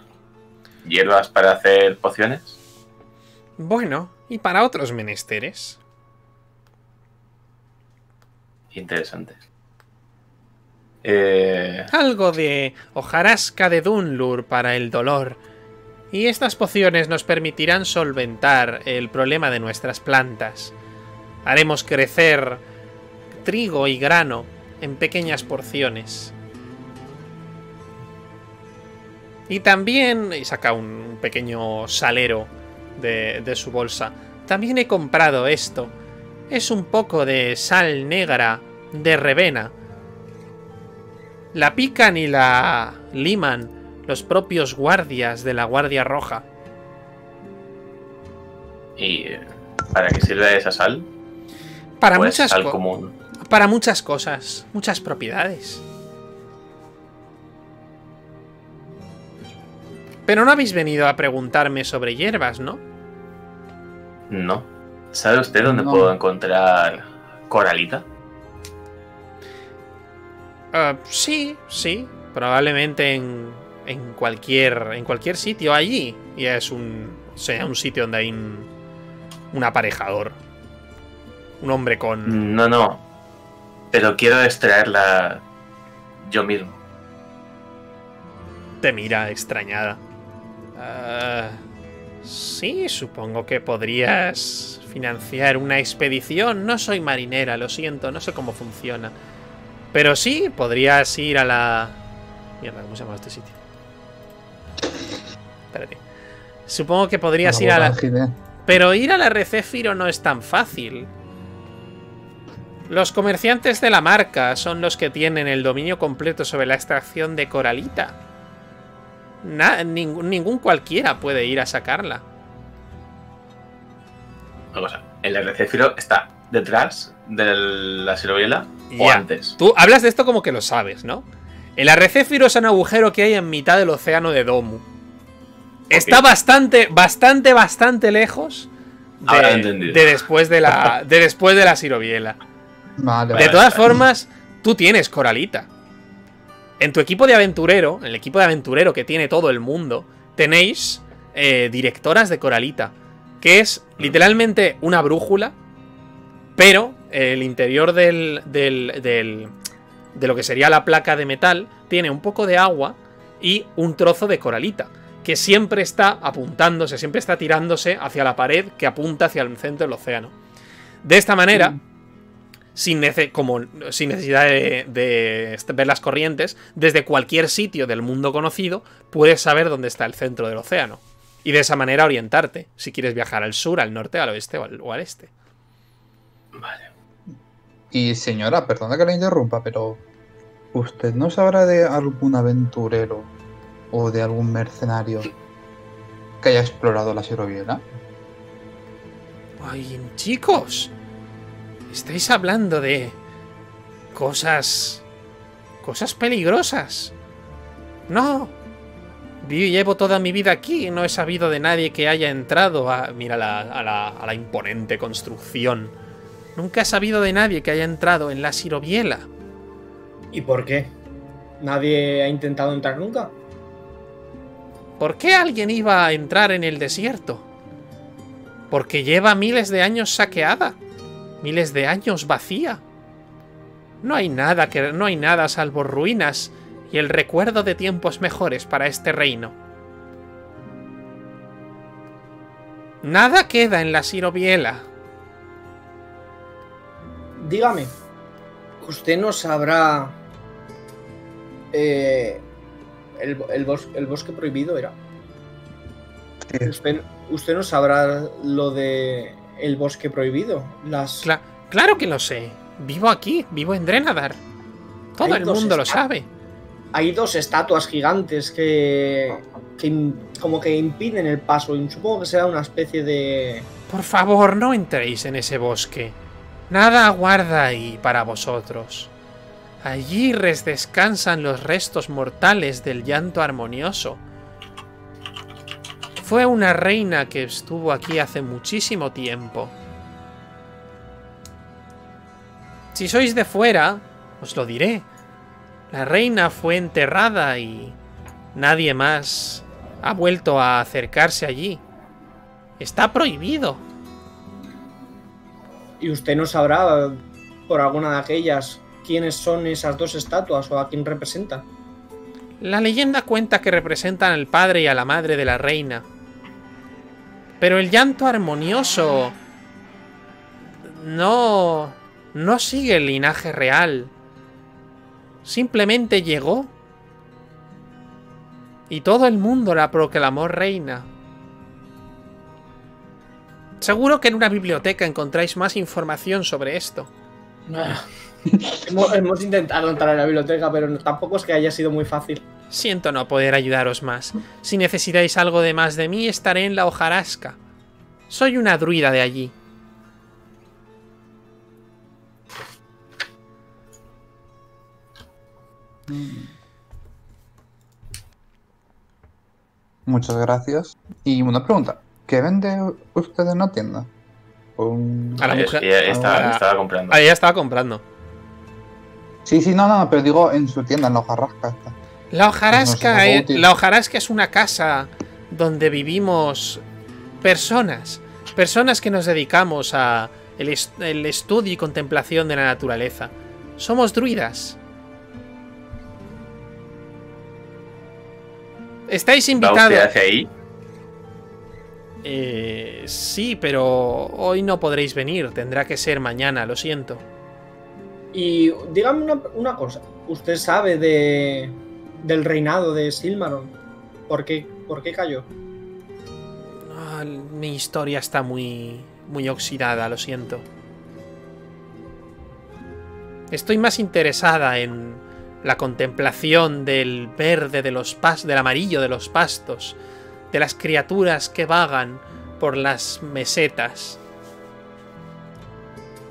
Speaker 3: ¿Hierbas para hacer pociones?
Speaker 1: Bueno, y para otros menesteres.
Speaker 3: Interesante. Eh,
Speaker 1: Algo de hojarasca de Dunlur para el dolor. Y estas pociones nos permitirán solventar el problema de nuestras plantas. Haremos crecer trigo y grano en pequeñas porciones. Y también, y saca un pequeño salero de, de su bolsa, también he comprado esto. Es un poco de sal negra de Revena. La pican y la liman los propios guardias de la Guardia Roja.
Speaker 3: ¿Y para qué sirve esa sal?
Speaker 1: Para
Speaker 3: ¿O es
Speaker 1: muchas,
Speaker 3: sal
Speaker 1: co-
Speaker 3: común.
Speaker 1: para muchas cosas, muchas propiedades. Pero no habéis venido a preguntarme sobre hierbas, ¿no?
Speaker 3: No. ¿Sabe usted dónde
Speaker 4: No.
Speaker 3: puedo encontrar coralita?
Speaker 1: Ah, sí, sí. Probablemente en, en cualquier en cualquier sitio allí. Y es un sea un sitio donde hay un, un aparejador. Un hombre con
Speaker 3: No, no. Pero quiero extraerla yo mismo.
Speaker 1: te mira extrañada. Ah, sí, supongo que podrías financiar una expedición. No soy marinera, lo siento, no sé cómo funciona. Pero sí, podrías ir a la... Mierda, ¿cómo se llama este sitio? Espérate. Supongo que podrías ir a la... Pero ir a la Recéfiro no es tan fácil. Los comerciantes de la marca son los que tienen el dominio completo sobre la extracción de coralita. Na- ningún, ningún cualquiera puede ir a sacarla.
Speaker 3: Una cosa. El RC está detrás de la sirobiela o antes.
Speaker 1: Tú hablas de esto como que lo sabes, ¿no? El Arrecéfiro es un agujero que hay en mitad del océano de Domu. Está bastante, bastante, bastante lejos de,
Speaker 3: entendido.
Speaker 1: de después de la, de después de la Sirobiela.
Speaker 4: Vale,
Speaker 1: De
Speaker 4: vale.
Speaker 1: todas formas, tú tienes Coralita. En tu equipo de aventurero, en el equipo de aventurero que tiene todo el mundo, tenéis eh, directoras de Coralita, que es literalmente una brújula, pero el interior del, del- del- de lo que sería la placa de metal tiene un poco de agua y un trozo de Coralita, que siempre está apuntándose, siempre está tirándose hacia la pared que apunta hacia el centro del océano. De esta manera, sin, nece- como, sin necesidad de, ver las corrientes, desde cualquier sitio del mundo conocido, puedes saber dónde está el centro del océano. Y de esa manera orientarte, si quieres viajar al sur, al norte, al oeste o al, o al este.
Speaker 3: Vale.
Speaker 4: Y señora, perdona que la interrumpa, pero ¿usted no sabrá de algún aventurero o de algún mercenario que haya explorado la Siroviela?
Speaker 1: Ay, chicos, estáis hablando de cosas... cosas peligrosas. No. Vi- Llevo toda mi vida aquí y no he sabido de nadie que haya entrado a... Mira la- a, la, a la imponente construcción. Nunca he sabido de nadie que haya entrado en la Sirobiela.
Speaker 5: ¿Y por qué? ¿Nadie ha intentado entrar nunca?
Speaker 1: ¿Por qué alguien iba a entrar en el desierto? Porque lleva miles de años saqueada, miles de años vacía. No hay nada que no hay nada salvo ruinas y el recuerdo de tiempos mejores para este reino. Nada queda en la Sirobiela.
Speaker 5: Dígame, ¿usted no sabrá eh, el, el bos- el bosque prohibido era?
Speaker 4: Sí.
Speaker 5: ¿Usted, usted no sabrá lo de el bosque prohibido? Las
Speaker 1: Cla- claro que lo sé. Vivo aquí, vivo en Drenadar. Todo
Speaker 5: Hay
Speaker 1: el mundo lo sabe.
Speaker 5: hay dos estatuas gigantes que, que como que impiden el paso. Y supongo que será una especie de
Speaker 1: Por favor, no entréis en ese bosque. Nada aguarda ahí para vosotros. Allí res descansan los restos mortales del llanto armonioso. Fue una reina que estuvo aquí hace muchísimo tiempo. Si sois de fuera, os lo diré. La reina fue enterrada y nadie más ha vuelto a acercarse allí. Está prohibido.
Speaker 5: ¿Y usted no sabrá por alguna de aquellas quiénes son esas dos estatuas o a quién representan?
Speaker 1: La leyenda cuenta que representan al padre y a la madre de la reina. Pero el llanto armonioso no no sigue el linaje real. Simplemente llegó y todo el mundo la proclamó reina. Seguro que en una biblioteca encontráis más información sobre esto. [laughs]
Speaker 5: hemos, hemos intentado entrar en la biblioteca, pero tampoco es que haya sido muy fácil.
Speaker 1: Siento no poder ayudaros más. Si necesitáis algo de más de mí, estaré en la hojarasca. Soy una druida de allí.
Speaker 4: Muchas gracias. Y una pregunta. ¿Qué vende usted en la tienda? Un-
Speaker 1: A la mujer-
Speaker 3: ella estaba, comprando.
Speaker 1: Ah, ella estaba comprando.
Speaker 4: Sí, sí, no, no, pero digo en su tienda, en la hojarrasca. esta.
Speaker 1: La hojarasca,
Speaker 4: no sé, útil.
Speaker 1: la hojarasca es una casa donde vivimos personas, personas que nos dedicamos a el, est- el estudio y contemplación de la naturaleza. Somos druidas. Estáis
Speaker 3: ¿Va usted
Speaker 1: invitados.
Speaker 3: hacia ahí?
Speaker 1: Eh, sí, pero hoy no podréis venir. Tendrá que ser mañana, lo siento.
Speaker 5: Y dígame una, una cosa. ¿Usted sabe de, del reinado de Silmaron? ¿Por qué, por qué cayó?
Speaker 1: Ah, mi historia está muy, muy oxidada, lo siento. Estoy más interesada en la contemplación del verde de los pas del amarillo de los pastos, de las criaturas que vagan por las mesetas.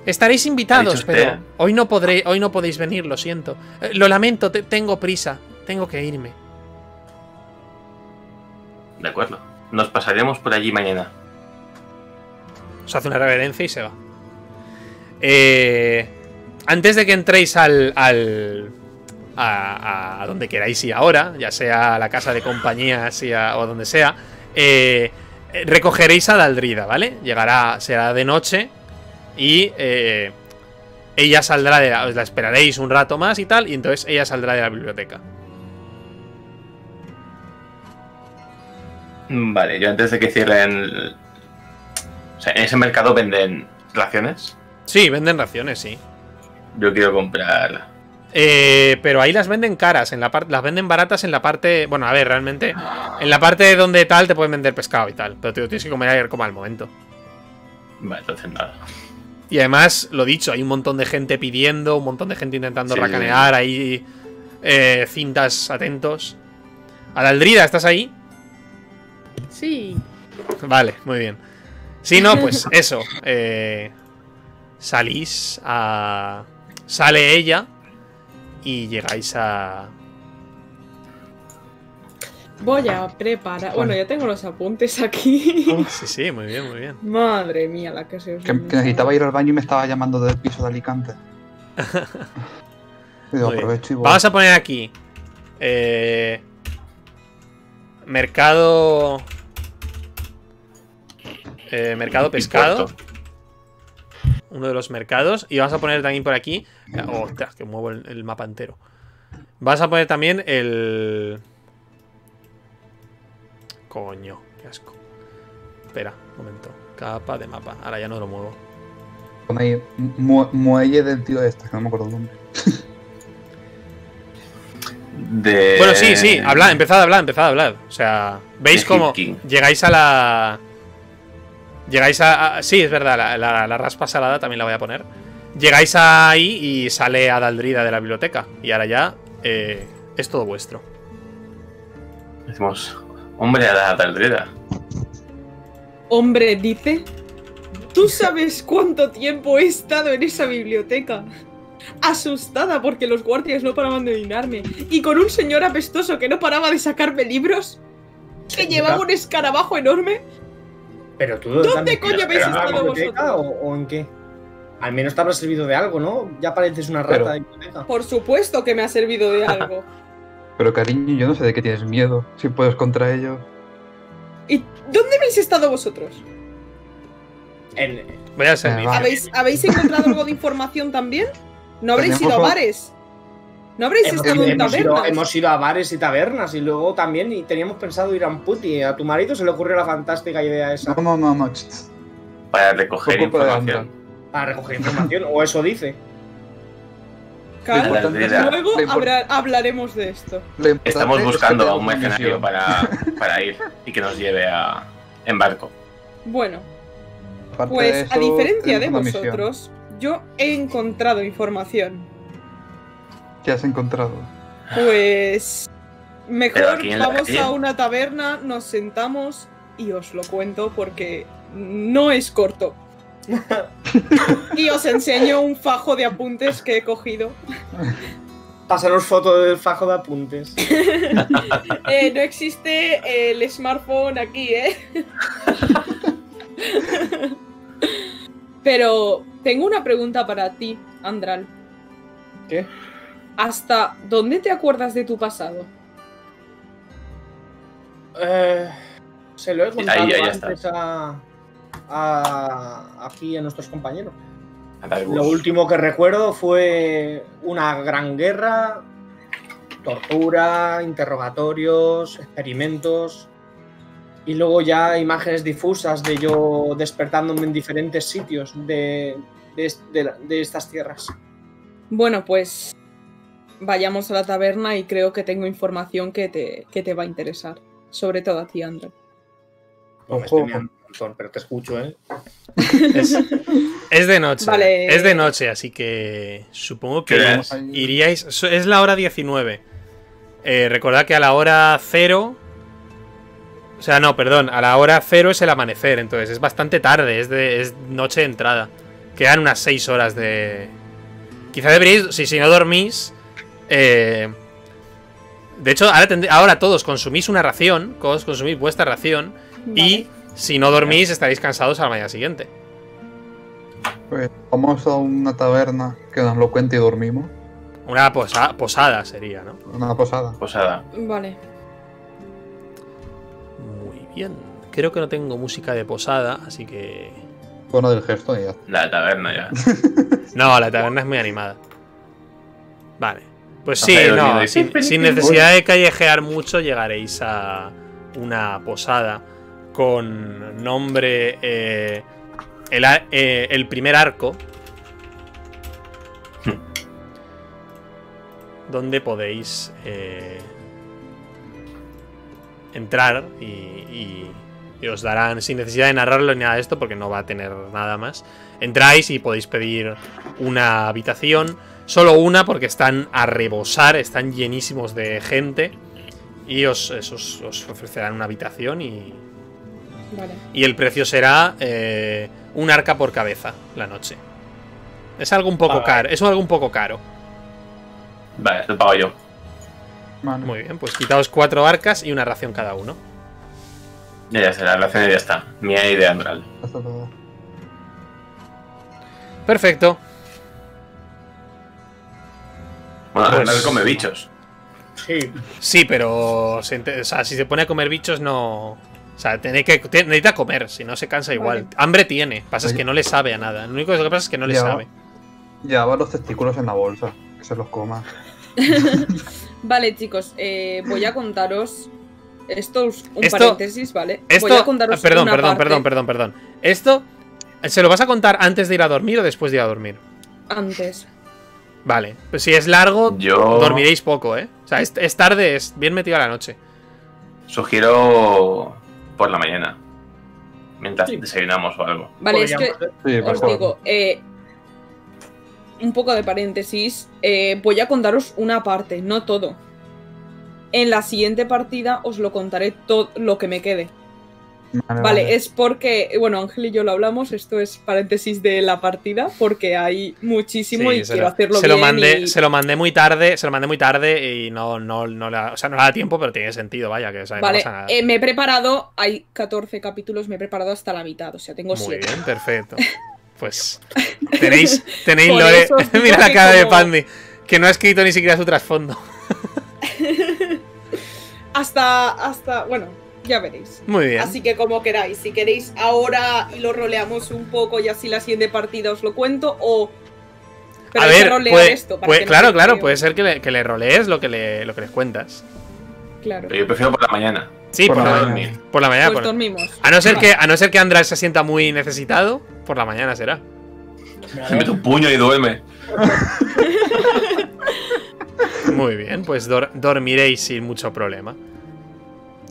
Speaker 1: Estaréis invitados,
Speaker 3: ¿Ha dicho
Speaker 1: pero hoy no podré, hoy no podéis venir, lo siento. Eh, Lo lamento, te- tengo prisa, tengo que irme.
Speaker 3: De acuerdo. Nos pasaremos por allí mañana.
Speaker 1: Os hace una reverencia y se va. Eh, antes de que entréis al. al a, a donde queráis ir ahora, ya sea a la casa de compañía si a- o donde sea, eh, eh, recogeréis a Daldrida, ¿vale? Llegará, será de noche y eh, ella saldrá de la, os la esperaréis un rato más y tal, y entonces ella saldrá de la biblioteca.
Speaker 3: Vale, yo antes de que cierren. O sea, en ese mercado venden raciones.
Speaker 1: Sí, venden raciones, sí.
Speaker 3: Yo quiero comprar.
Speaker 1: Eh, pero ahí las venden caras, en la parte, las venden baratas en la parte. Bueno, a ver, realmente. En la parte donde tal te pueden vender pescado y tal. Pero te lo tienes que comer ayer como al momento.
Speaker 3: Vale, entonces nada.
Speaker 1: Y además, lo dicho, hay un montón de gente pidiendo, un montón de gente intentando
Speaker 3: Sí.
Speaker 1: racanear, ahí eh, cintas atentos. Adaldrida, ¿estás ahí?
Speaker 7: Sí.
Speaker 1: Vale, muy bien. Si no, pues [laughs] eso. eh, salís a. Sale ella. Y llegáis a.
Speaker 6: Voy a preparar. Bueno, ya tengo los apuntes aquí.
Speaker 1: Sí, sí, muy bien, muy bien.
Speaker 6: Madre mía, la que se os
Speaker 4: Que, que necesitaba ir al baño y me estaba llamando del piso de Alicante. [laughs] Digo, aprovecho y voy.
Speaker 1: Vamos a poner aquí. eh, mercado. Eh, mercado pescado. Uno de los mercados. Y vamos a poner también por aquí. oh, ostras, que muevo el, el mapa entero. Vas a poner también el. Coño, qué asco. Espera, un momento. Capa de mapa. Ahora ya no lo muevo.
Speaker 4: Pone ahí, mu- muelle del tío este, que no me acuerdo el nombre. [laughs]
Speaker 3: De...
Speaker 1: Bueno, sí, sí, hablad, empezad a hablar, empezad a hablar. O sea, veis cómo llegáis a la. Llegáis a, a- Sí, es verdad, la, la- la raspa salada también la voy a poner. Llegáis ahí y sale a Daldrida de la biblioteca. Y ahora ya eh, es todo vuestro.
Speaker 3: Decimos, hombre, a la taldrera.
Speaker 6: Hombre, dice. ¿Tú sabes cuánto tiempo he estado en esa biblioteca? Asustada porque los guardias no paraban de mirarme. Y con un señor apestoso que no paraba de sacarme libros. Que llevaba un escarabajo enorme.
Speaker 5: Pero tú
Speaker 6: ¿Dónde coño habéis
Speaker 5: a
Speaker 6: estado vosotros?
Speaker 5: o, o en qué? Al menos te habrá servido de algo, ¿no? Ya pareces una
Speaker 4: Pero-
Speaker 5: rata de biblioteca.
Speaker 6: Por supuesto que me ha servido de [laughs] algo.
Speaker 4: Pero cariño, yo no sé de qué tienes miedo. Si puedes contra ellos.
Speaker 6: ¿Y dónde habéis estado vosotros?
Speaker 5: En-
Speaker 1: Voy al servicio.
Speaker 4: va.
Speaker 6: ¿Habéis, ¿Habéis encontrado algo de información también? ¿No habréis ido a bares?
Speaker 2: ¿No habréis
Speaker 5: Hemos,
Speaker 2: estado en
Speaker 5: hemos ido,
Speaker 2: tabernas?
Speaker 5: hemos ido a bares y tabernas y luego también y teníamos pensado ir a un puti. A tu marido se le ocurrió la fantástica idea esa
Speaker 4: No, no, no.
Speaker 3: Para recoger información.
Speaker 5: Para recoger información, o eso dice.
Speaker 2: Cal,
Speaker 4: Lo importante
Speaker 3: es-
Speaker 2: luego habrá- hablaremos de esto.
Speaker 3: Estamos
Speaker 4: es que
Speaker 3: buscando a un mercenario para, [laughs] para ir y que nos lleve a, en barco.
Speaker 2: Bueno,
Speaker 4: Aparte
Speaker 2: pues a diferencia de
Speaker 4: misión.
Speaker 2: vosotros, yo he encontrado información.
Speaker 4: ¿Qué has encontrado?
Speaker 2: Pues mejor vamos a una taberna, nos sentamos y os lo cuento porque no es corto. [laughs] y os enseño un fajo de apuntes que he cogido.
Speaker 5: Pásanos foto del fajo de apuntes. [laughs]
Speaker 2: Eh, no existe el smartphone aquí, ¿eh? [laughs] Pero tengo una pregunta para ti, Andral.
Speaker 5: ¿Qué?
Speaker 2: ¿Hasta dónde te acuerdas de tu pasado?
Speaker 5: Eh, se lo he contado
Speaker 3: ahí
Speaker 5: antes a, a- aquí a nuestros compañeros. Lo último que recuerdo fue una gran guerra, tortura, interrogatorios, experimentos y luego ya imágenes difusas de yo despertándome en diferentes sitios de, de estas tierras.
Speaker 2: Bueno, pues vayamos a la taberna y creo que tengo información que te, que te va a interesar. Sobre todo a ti, Andral.
Speaker 5: No me
Speaker 4: Ojo.
Speaker 5: estoy mirando un montón, pero te escucho, ¿eh? [laughs]
Speaker 1: Es, es de noche.
Speaker 2: Vale.
Speaker 1: Es de noche, así que supongo que iríais. Es la hora 19. Eh, recordad que a la hora 0. O sea, no, perdón. A la hora 0 es el amanecer, entonces es bastante tarde. Es, de, es noche de entrada. Quedan unas 6 horas de. Quizá deberíais. Si, si no dormís. Eh, de hecho, ahora, tendré- ahora todos consumís una ración. Todos consumís vuestra ración. Y si no dormís, estaréis cansados a la mañana siguiente.
Speaker 4: Pues vamos a una taberna que nos lo cuente y dormimos.
Speaker 1: Una posa- posada sería, ¿no?
Speaker 4: Una posada.
Speaker 3: Posada.
Speaker 2: Vale.
Speaker 1: Muy bien. Creo que no tengo música de posada, así que.
Speaker 4: Bueno, del gesto y ya.
Speaker 3: La taberna ya. [laughs]
Speaker 1: No, la taberna es muy animada. Vale. Pues sí, no, sin, sin necesidad de callejear mucho, llegaréis a una posada con nombre. eh, el, eh, el primer arco. donde podéis eh, entrar y, y- y os darán, sin necesidad de narrarlo ni nada de esto, porque no va a tener nada más. Entráis y podéis pedir una habitación, solo una, porque están a rebosar, están llenísimos de gente. Y os, esos- os ofrecerán una habitación y,
Speaker 2: Vale.
Speaker 1: y el precio será eh, un arca por cabeza la noche. Es algo un poco
Speaker 5: Vale.
Speaker 1: caro. Es algo un poco caro.
Speaker 3: Vale, lo pago yo.
Speaker 4: Vale.
Speaker 1: Muy bien, pues quitaos cuatro arcas y una ración cada uno.
Speaker 3: Ya, ya sé, la relación ya está. Mía y de Andral.
Speaker 1: Perfecto.
Speaker 3: Bueno,
Speaker 1: Pues-
Speaker 3: Andral come bichos.
Speaker 5: Sí,
Speaker 1: Sí, pero se ente- o sea, si se pone a comer bichos no... O sea, tiene que, necesita comer, si no se cansa igual.
Speaker 2: Vale.
Speaker 1: Hambre tiene, pasa es que no le sabe a nada. Lo único que pasa es que no le
Speaker 4: Ya.
Speaker 1: sabe.
Speaker 4: Llevaba los testículos en la bolsa. Que se los coma. [laughs]
Speaker 2: Vale, chicos, eh, voy a contaros. Esto es un
Speaker 1: Esto-
Speaker 2: paréntesis, ¿vale?
Speaker 1: Esto...
Speaker 2: voy a contaros
Speaker 1: perdón,
Speaker 2: una
Speaker 1: perdón,
Speaker 2: parte
Speaker 1: perdón, perdón, perdón. Esto... ¿Se lo vas a contar antes de ir a dormir o después de ir a dormir?
Speaker 2: Antes.
Speaker 1: Vale, pues si es largo,
Speaker 3: Yo
Speaker 1: dormiréis poco, ¿eh? O sea, es, es tarde, es bien metido a la noche.
Speaker 3: sugiero por la mañana. Mientras
Speaker 5: Sí.
Speaker 3: desayunamos o algo.
Speaker 2: Vale, es que
Speaker 4: Sí, por
Speaker 2: os
Speaker 4: favor.
Speaker 2: digo, eh, un poco de paréntesis. eh, voy a contaros una parte, no todo. En la siguiente partida os lo contaré todo lo que me quede.
Speaker 4: Vale,
Speaker 2: Vale, es porque, bueno, Ángel y yo lo hablamos, esto es paréntesis de la partida, porque hay muchísimo
Speaker 1: Sí,
Speaker 2: y quiero
Speaker 1: lo-
Speaker 2: hacerlo
Speaker 1: se lo
Speaker 2: bien
Speaker 1: mandé,
Speaker 2: y-
Speaker 1: se lo mandé muy tarde, se lo mandé muy tarde y no, no, no le o sea, no le da tiempo, pero tiene sentido, vaya, que o sea, no
Speaker 2: Vale,
Speaker 1: pasa nada.
Speaker 2: eh, me he preparado, hay 14 capítulos, me he preparado hasta la mitad, o sea, tengo
Speaker 1: Muy
Speaker 2: 7.
Speaker 1: bien, perfecto. [laughs] Pues tenéis, tenéis lore. [laughs] Mira la cara de Pandy, que no ha escrito ni siquiera su trasfondo. [laughs]
Speaker 2: Hasta, hasta, bueno, ya veréis.
Speaker 1: Muy bien.
Speaker 2: Así que como queráis, si queréis ahora lo roleamos un poco y así la siguiente partida os lo cuento, o Pero
Speaker 1: a ver,
Speaker 2: rolear
Speaker 1: puede-
Speaker 2: esto para
Speaker 1: puede-
Speaker 2: que no
Speaker 1: claro, claro,
Speaker 2: creo.
Speaker 1: puede ser que le, que le rolees lo que, le, lo que les cuentas.
Speaker 2: Claro.
Speaker 3: Pero yo prefiero por la mañana.
Speaker 1: Sí, por,
Speaker 4: Por
Speaker 1: la,
Speaker 4: la
Speaker 1: mañana.
Speaker 3: mañana.
Speaker 1: Por la mañana.
Speaker 2: Pues
Speaker 1: por-
Speaker 2: dormimos.
Speaker 1: A no ser
Speaker 2: Vale.
Speaker 1: que, a no ser que András se sienta muy necesitado, por la mañana será.
Speaker 3: Me mete un puño y duerme. [laughs]
Speaker 1: Muy bien, pues dor- dormiréis sin mucho problema.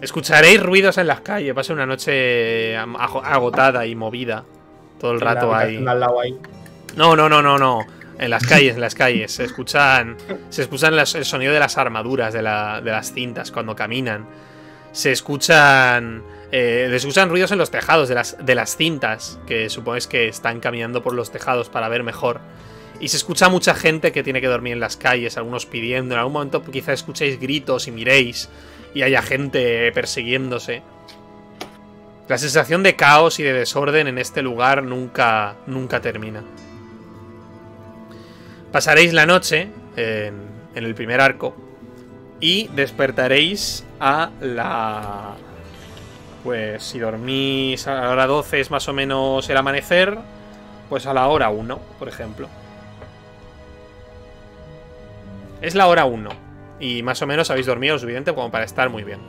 Speaker 1: Escucharéis ruidos en las calles, va a ser una noche agotada y movida. Todo el
Speaker 5: En la
Speaker 1: rato ahí.
Speaker 5: habitación al lado ahí.
Speaker 1: No, no, no, no, no. En las calles, en las calles. Se escuchan. Se escuchan las- el sonido de las armaduras de, la- de las cintas cuando caminan. Se escuchan. eh, se escuchan ruidos en los tejados de las, de las cintas. Que supones que están caminando por los tejados para ver mejor. Y se escucha mucha gente que tiene que dormir en las calles, algunos pidiendo. En algún momento quizá escuchéis gritos y miréis. Y haya gente persiguiéndose. La sensación de caos y de desorden en este lugar nunca, nunca termina. Pasaréis la noche en, en el primer arco y despertaréis a la... Pues si dormís a la hora 12 es más o menos el amanecer, pues a la hora 1, por ejemplo. Es la hora 1 y más o menos habéis dormido lo suficiente como para estar muy bien.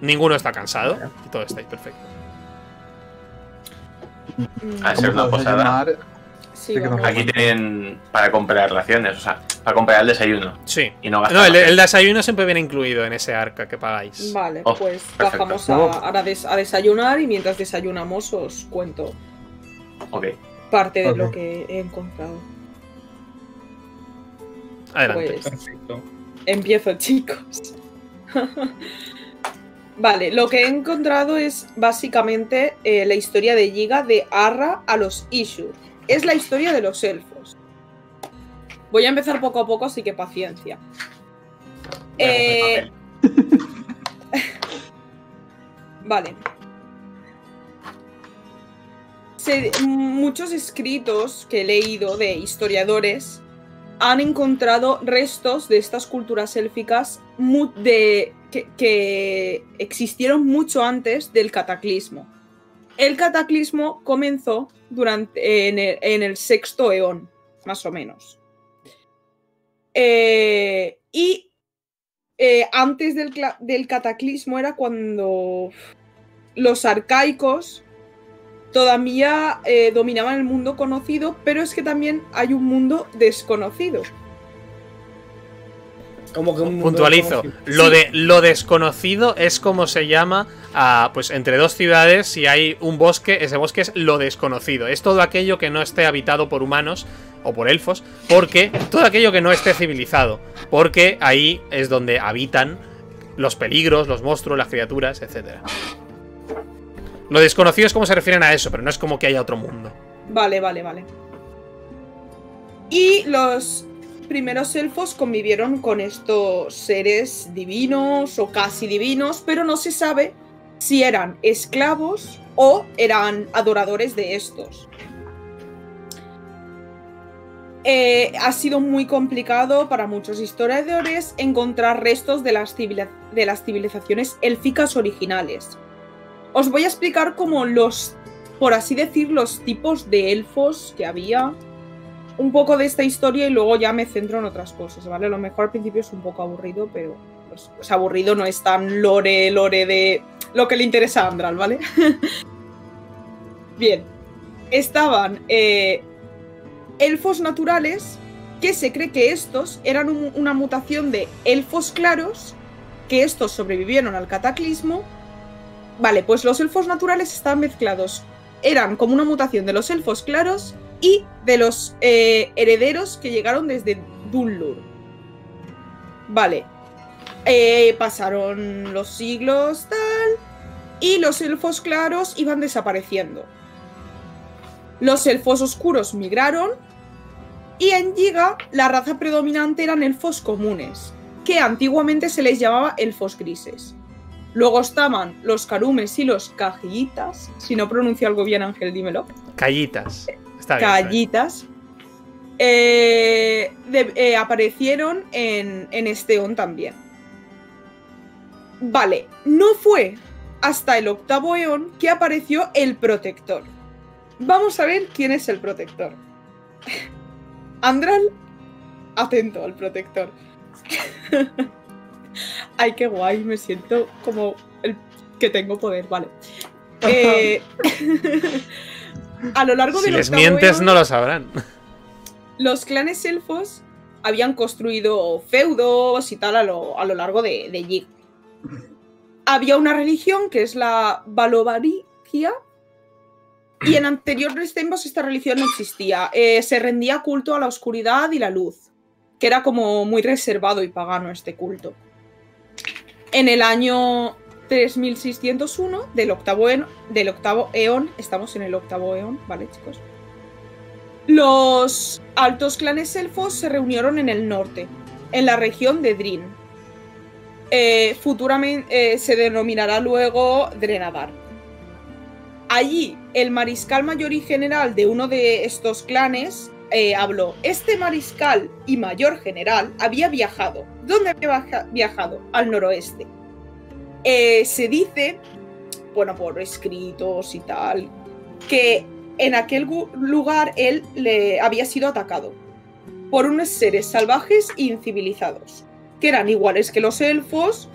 Speaker 1: Ninguno está cansado y todo estáis perfecto.
Speaker 2: Mm,
Speaker 3: A ser una posada.
Speaker 2: Sí.
Speaker 3: Aquí tienen para comprar raciones, o sea, para comprar el desayuno.
Speaker 1: Sí.
Speaker 3: Y no
Speaker 1: el, desayuno siempre viene incluido en ese arca que pagáis.
Speaker 2: Vale,
Speaker 3: Oh,
Speaker 2: pues
Speaker 3: perfecto.
Speaker 2: bajamos a, des- a desayunar y mientras desayunamos os cuento
Speaker 3: Ok.
Speaker 2: parte de lo que he encontrado.
Speaker 1: Adelante.
Speaker 2: Pues
Speaker 5: Perfecto.
Speaker 2: Empiezo, chicos. [laughs] vale, lo que he encontrado es básicamente eh, la historia de Yiga de Arra a los Ishur. Es la historia de los elfos. Voy a empezar poco a poco, así que paciencia. Eh. [laughs] Vale. Se- muchos escritos que he leído de historiadores han encontrado restos de estas culturas élficas de, que, existieron mucho antes del cataclismo. El cataclismo comenzó durante, en, el, sexto eón, más o menos. Eh, y eh, antes del cataclismo era cuando los arcaicos todavía eh, dominaban el mundo conocido, pero es que también hay un mundo desconocido.
Speaker 5: Como que un mundo
Speaker 1: Puntualizo.
Speaker 5: desconocido.
Speaker 1: Lo,
Speaker 2: Sí.
Speaker 1: de, lo desconocido es como se llama a, pues entre dos ciudades, si hay un bosque, ese bosque es lo desconocido. Es todo aquello que no esté habitado por humanos o por elfos, porque todo aquello que no esté civilizado, porque ahí es donde habitan los peligros, los monstruos, las criaturas, etc. Lo desconocido es como se refieren a eso, pero no es como que haya otro mundo.
Speaker 2: Vale, vale, vale. Y los primeros elfos convivieron con estos seres divinos o casi divinos, pero no se sabe si eran esclavos o eran adoradores de estos. Eh, ha sido muy complicado para muchos historiadores encontrar restos de las, de las civilizaciones élficas originales. Os voy a explicar como los por así decir, los tipos de elfos que había. Un poco de esta historia y luego ya me centro en otras cosas, ¿vale? A lo mejor al principio es un poco aburrido, pero pues, pues, aburrido no es tan lore, lore de lo que le interesa a Andral, ¿vale? [laughs] Bien, estaban eh, elfos naturales, que se cree que estos eran un- una mutación de elfos claros, que estos sobrevivieron al cataclismo. Vale, pues los elfos naturales estaban mezclados eran como una mutación de los elfos claros y de los eh, herederos que llegaron desde Dunlur. Vale. Eh, pasaron los siglos, tal. Y los elfos claros iban desapareciendo. Los elfos oscuros migraron. Y en Giga, la raza predominante eran elfos comunes, que antiguamente se les llamaba elfos grises. Luego estaban los carumes y los cajillitas. Si no pronuncio algo bien, Ángel, dímelo.
Speaker 1: Callitas. Está bien.
Speaker 2: Callitas. Eh, de- eh, aparecieron en, en Esteón también. Vale, no fue hasta el octavo eón que apareció el protector. Vamos a ver quién es el protector. [laughs] Andral, atento al protector. [laughs] [laughs] Ay, qué guay, me siento como el que tengo poder, vale. Eh, a lo largo
Speaker 1: Si
Speaker 2: del
Speaker 1: les mientes, no lo sabrán.
Speaker 2: los clanes elfos habían construido feudos y tal a lo, a lo largo de, de Yig. Había una religión que es la Balobaricia. Y en anteriores tiempos esta religión no existía. Eh, se rendía culto a la oscuridad y la luz. Que era como muy reservado y pagano este culto. En el año 3601 del octavo, eón, del octavo eón, estamos en el octavo eón, ¿vale, chicos? Los altos clanes elfos se reunieron en el norte, en la región de Drin. Eh, futuramente eh, se denominará luego Drenadar. Allí, el mariscal mayor y general de uno de estos clanes eh, habló. Este mariscal y mayor general había viajado. ¿Dónde había viajado? Al noroeste. Eh, se dice, bueno, por escritos y tal, que en aquel lugar él le había sido atacado por unos seres salvajes e incivilizados, que eran iguales que los elfos,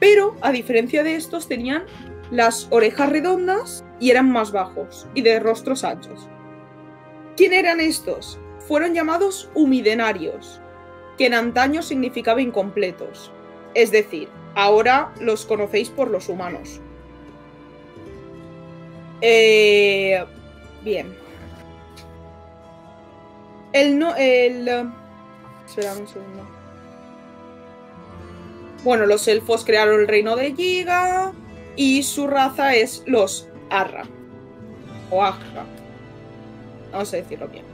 Speaker 2: pero a diferencia de estos tenían las orejas redondas y eran más bajos y de rostros anchos. ¿Quién eran estos? Fueron llamados humidenarios, que en antaño significaba incompletos. Es decir, ahora los conocéis por los humanos. Eh, bien. El no. El. Espera un segundo. Bueno, los elfos crearon el reino de Giga. Y su raza es los Arra. O Ajra. Vamos a decirlo bien.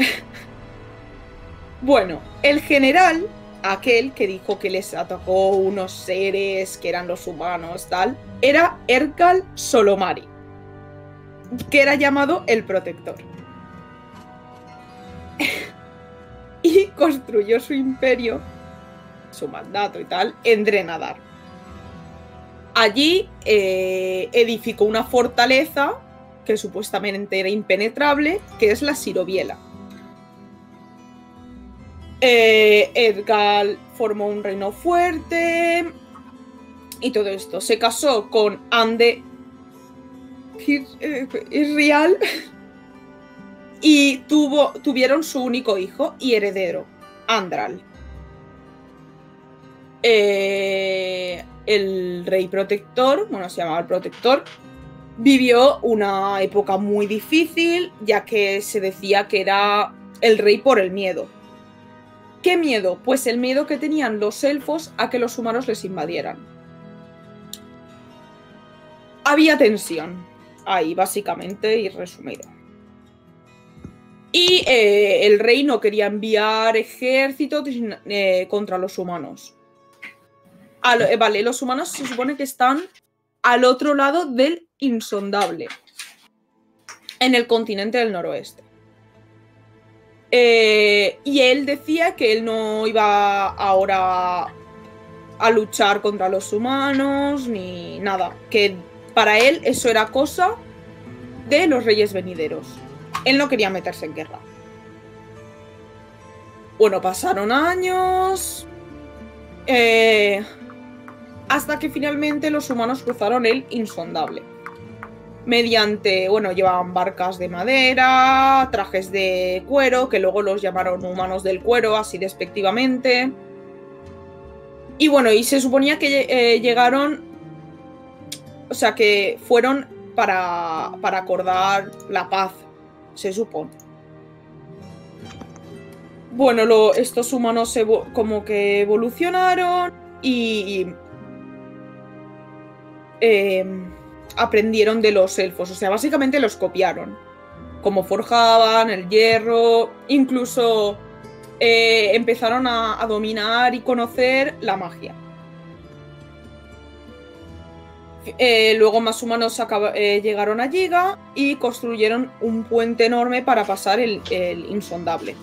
Speaker 2: [laughs] bueno, el general, aquel que dijo que les atacó unos seres que eran los humanos, tal, era Erkal Solomari, que era llamado el Protector. [laughs] y construyó su imperio, su mandato y tal, en Drenadar. Allí eh, edificó una fortaleza que supuestamente era impenetrable, que es la Siroviela. Eh, Edgal formó un reino fuerte y todo esto. Se casó con Ande eh, Irrial [laughs] y tuvo, tuvieron su único hijo y heredero, Andral. Eh, el rey protector, bueno, se llamaba el protector, vivió una época muy difícil, ya que se decía que era el rey por el miedo. ¿Qué miedo? Pues el miedo que tenían los elfos a que los humanos les invadieran. Había tensión, ahí básicamente y resumido. Y eh, el rey no quería enviar ejércitos eh, contra los humanos. Eh, vale, los humanos se supone que están al otro lado del insondable, en el continente del noroeste. Eh, y él decía que él no iba ahora a luchar contra los humanos ni nada, que para él eso era cosa de los reyes venideros. Él no quería meterse en guerra. Bueno, pasaron años. eh, hasta que finalmente los humanos cruzaron el insondable. Mediante, bueno, llevaban barcas de madera, trajes de cuero, que luego los llamaron humanos del cuero, así despectivamente. Y bueno, y se suponía que eh, llegaron, o sea, que fueron para, para acordar la paz, se supone. Bueno, lo- estos humanos como que evolucionaron y eh, aprendieron de los elfos. O sea, básicamente los copiaron. Cómo forjaban, el hierro, incluso eh, empezaron a, dominar y conocer la magia. Eh, luego más humanos eh, llegaron a Giga y construyeron un puente enorme para pasar el, el insondable.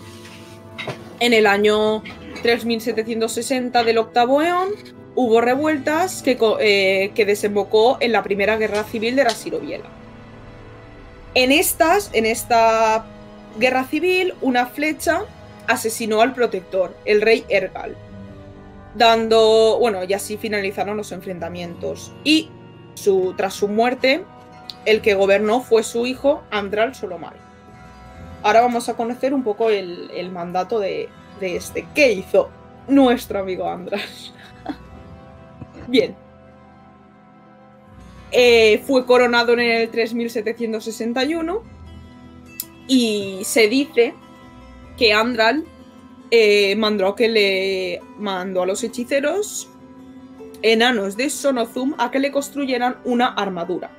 Speaker 2: En el año 3760 del octavo eón hubo revueltas que, eh, que desembocó en la primera guerra civil de la Siroviela. En estas, en esta
Speaker 6: guerra civil, una flecha asesinó al protector, el rey Ergal, dando, bueno, y así finalizaron los enfrentamientos. Y su, tras su muerte, el que gobernó fue su hijo Andral Solomari. Ahora vamos a conocer un poco el, el mandato de, de este. ¿Qué hizo nuestro amigo Andral? Bien. Eh, fue coronado en el 3761 y se dice que Andral eh, mandó, que le, mandó a los hechiceros enanos de Sonozum a que le construyeran una armadura